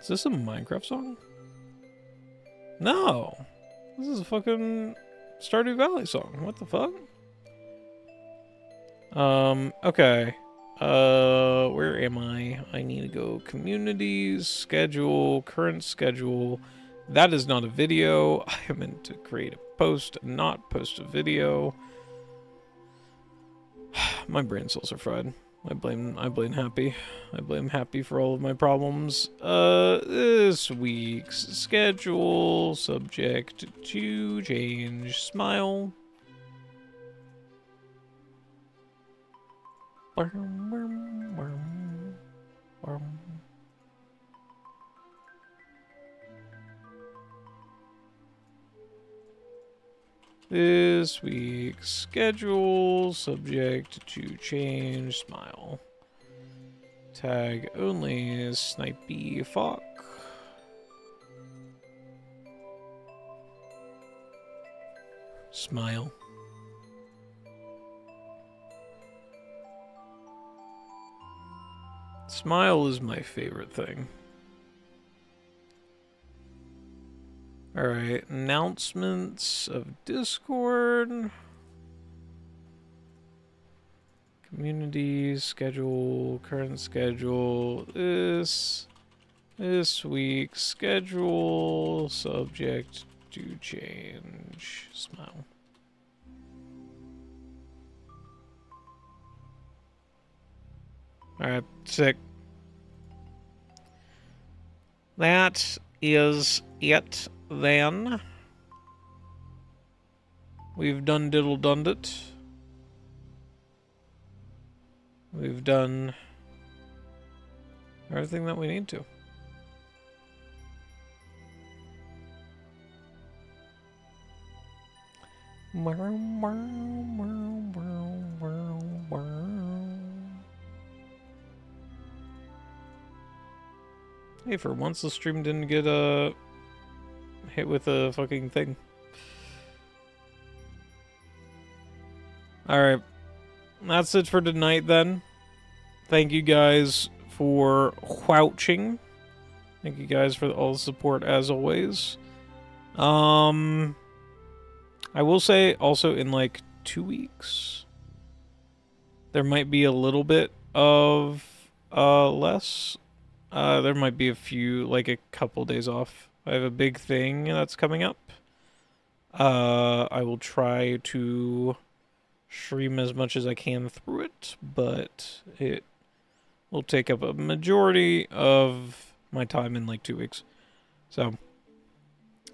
Is this a Minecraft song? No. This is a fucking Stardew Valley song. What the fuck? Um, okay. Uh, where am I? I need to go communities, schedule, current schedule. That is not a video. I meant to create a post, not post a video. My brain cells are fried. I blame I blame Happy. I blame Happy for all of my problems. Uh, this week's schedule subject to change. Smile. This week's schedule, subject to change, smile. Tag only Snipey Fock. Smile. Smile is my favorite thing. Alright, announcements of Discord. Community schedule, current schedule, this, this week's schedule, subject to change, smile. Alright, sick. That is it then. We've done diddle done it. we've done everything that we need to. Hey, for once the stream didn't get uh, hit with a fucking thing. Alright. That's it for tonight then. Thank you guys for whouching. Thank you guys for all the support as always. Um I will say also in like two weeks there might be a little bit of uh less. Uh there might be a few like a couple days off. I have a big thing that's coming up. Uh I will try to stream as much as I can through it, but it will take up a majority of my time in like two weeks. So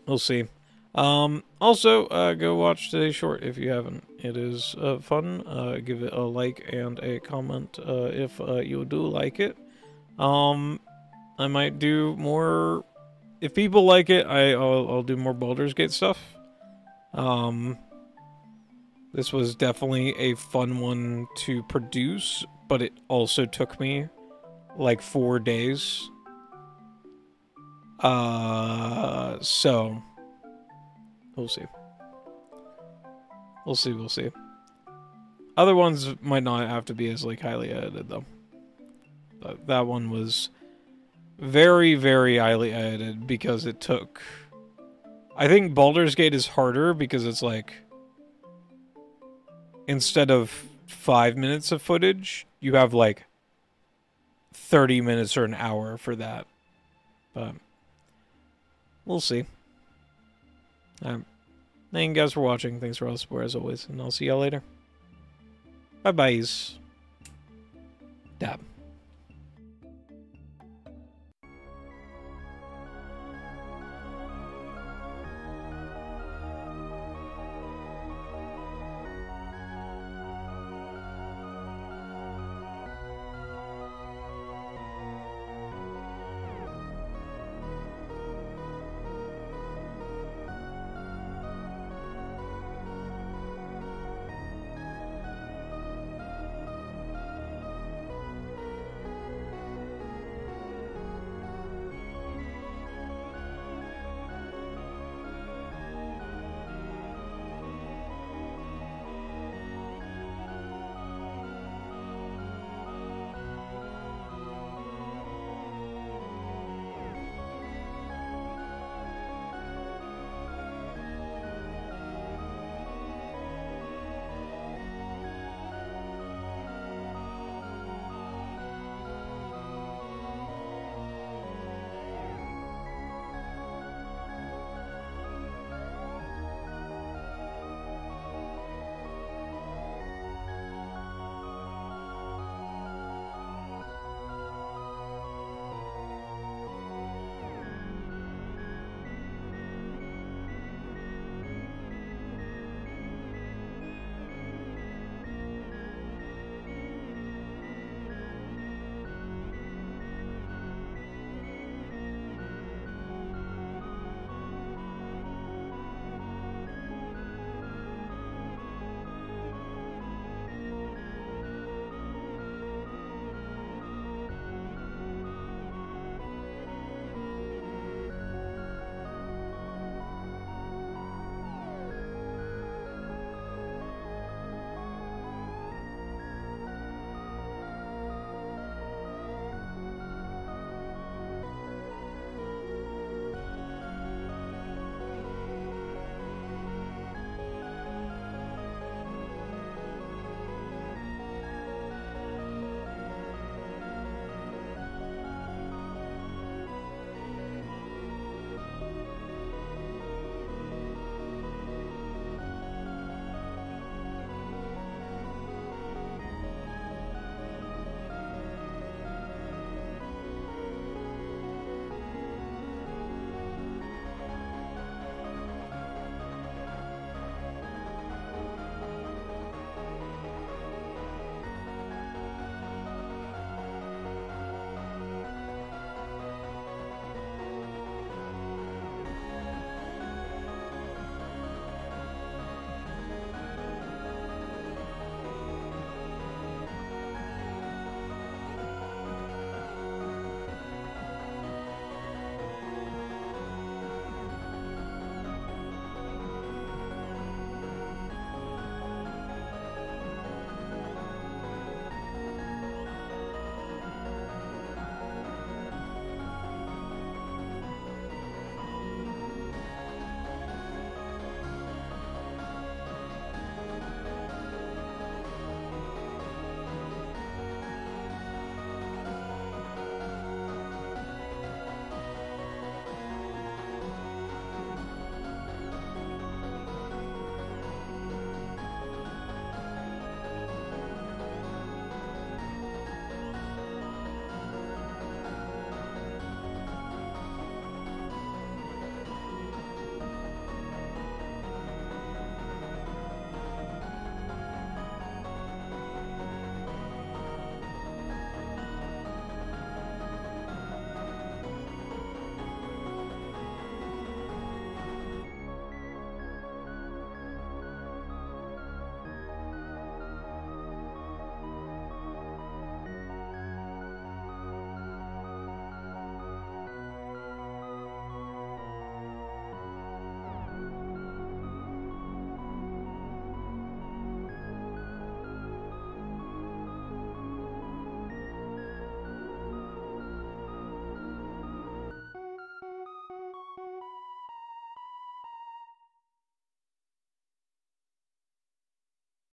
we'll see. Um, also, uh, go watch today's short if you haven't. It is uh, fun. Uh, give it a like and a comment uh, if uh, you do like it. Um, I might do more. If people like it, I, I'll, I'll do more Baldur's Gate stuff. Um, this was definitely a fun one to produce, but it also took me like four days. Uh, so we'll see. We'll see, we'll see. Other ones might not have to be as like highly edited though. But that one was very, very highly edited because it took I think Baldur's Gate is harder because it's like instead of five minutes of footage, you have like 30 minutes or an hour for that. But we'll see. Um, thank you guys for watching. Thanks for all the support as always, and I'll see y'all later. Bye byes. Dab.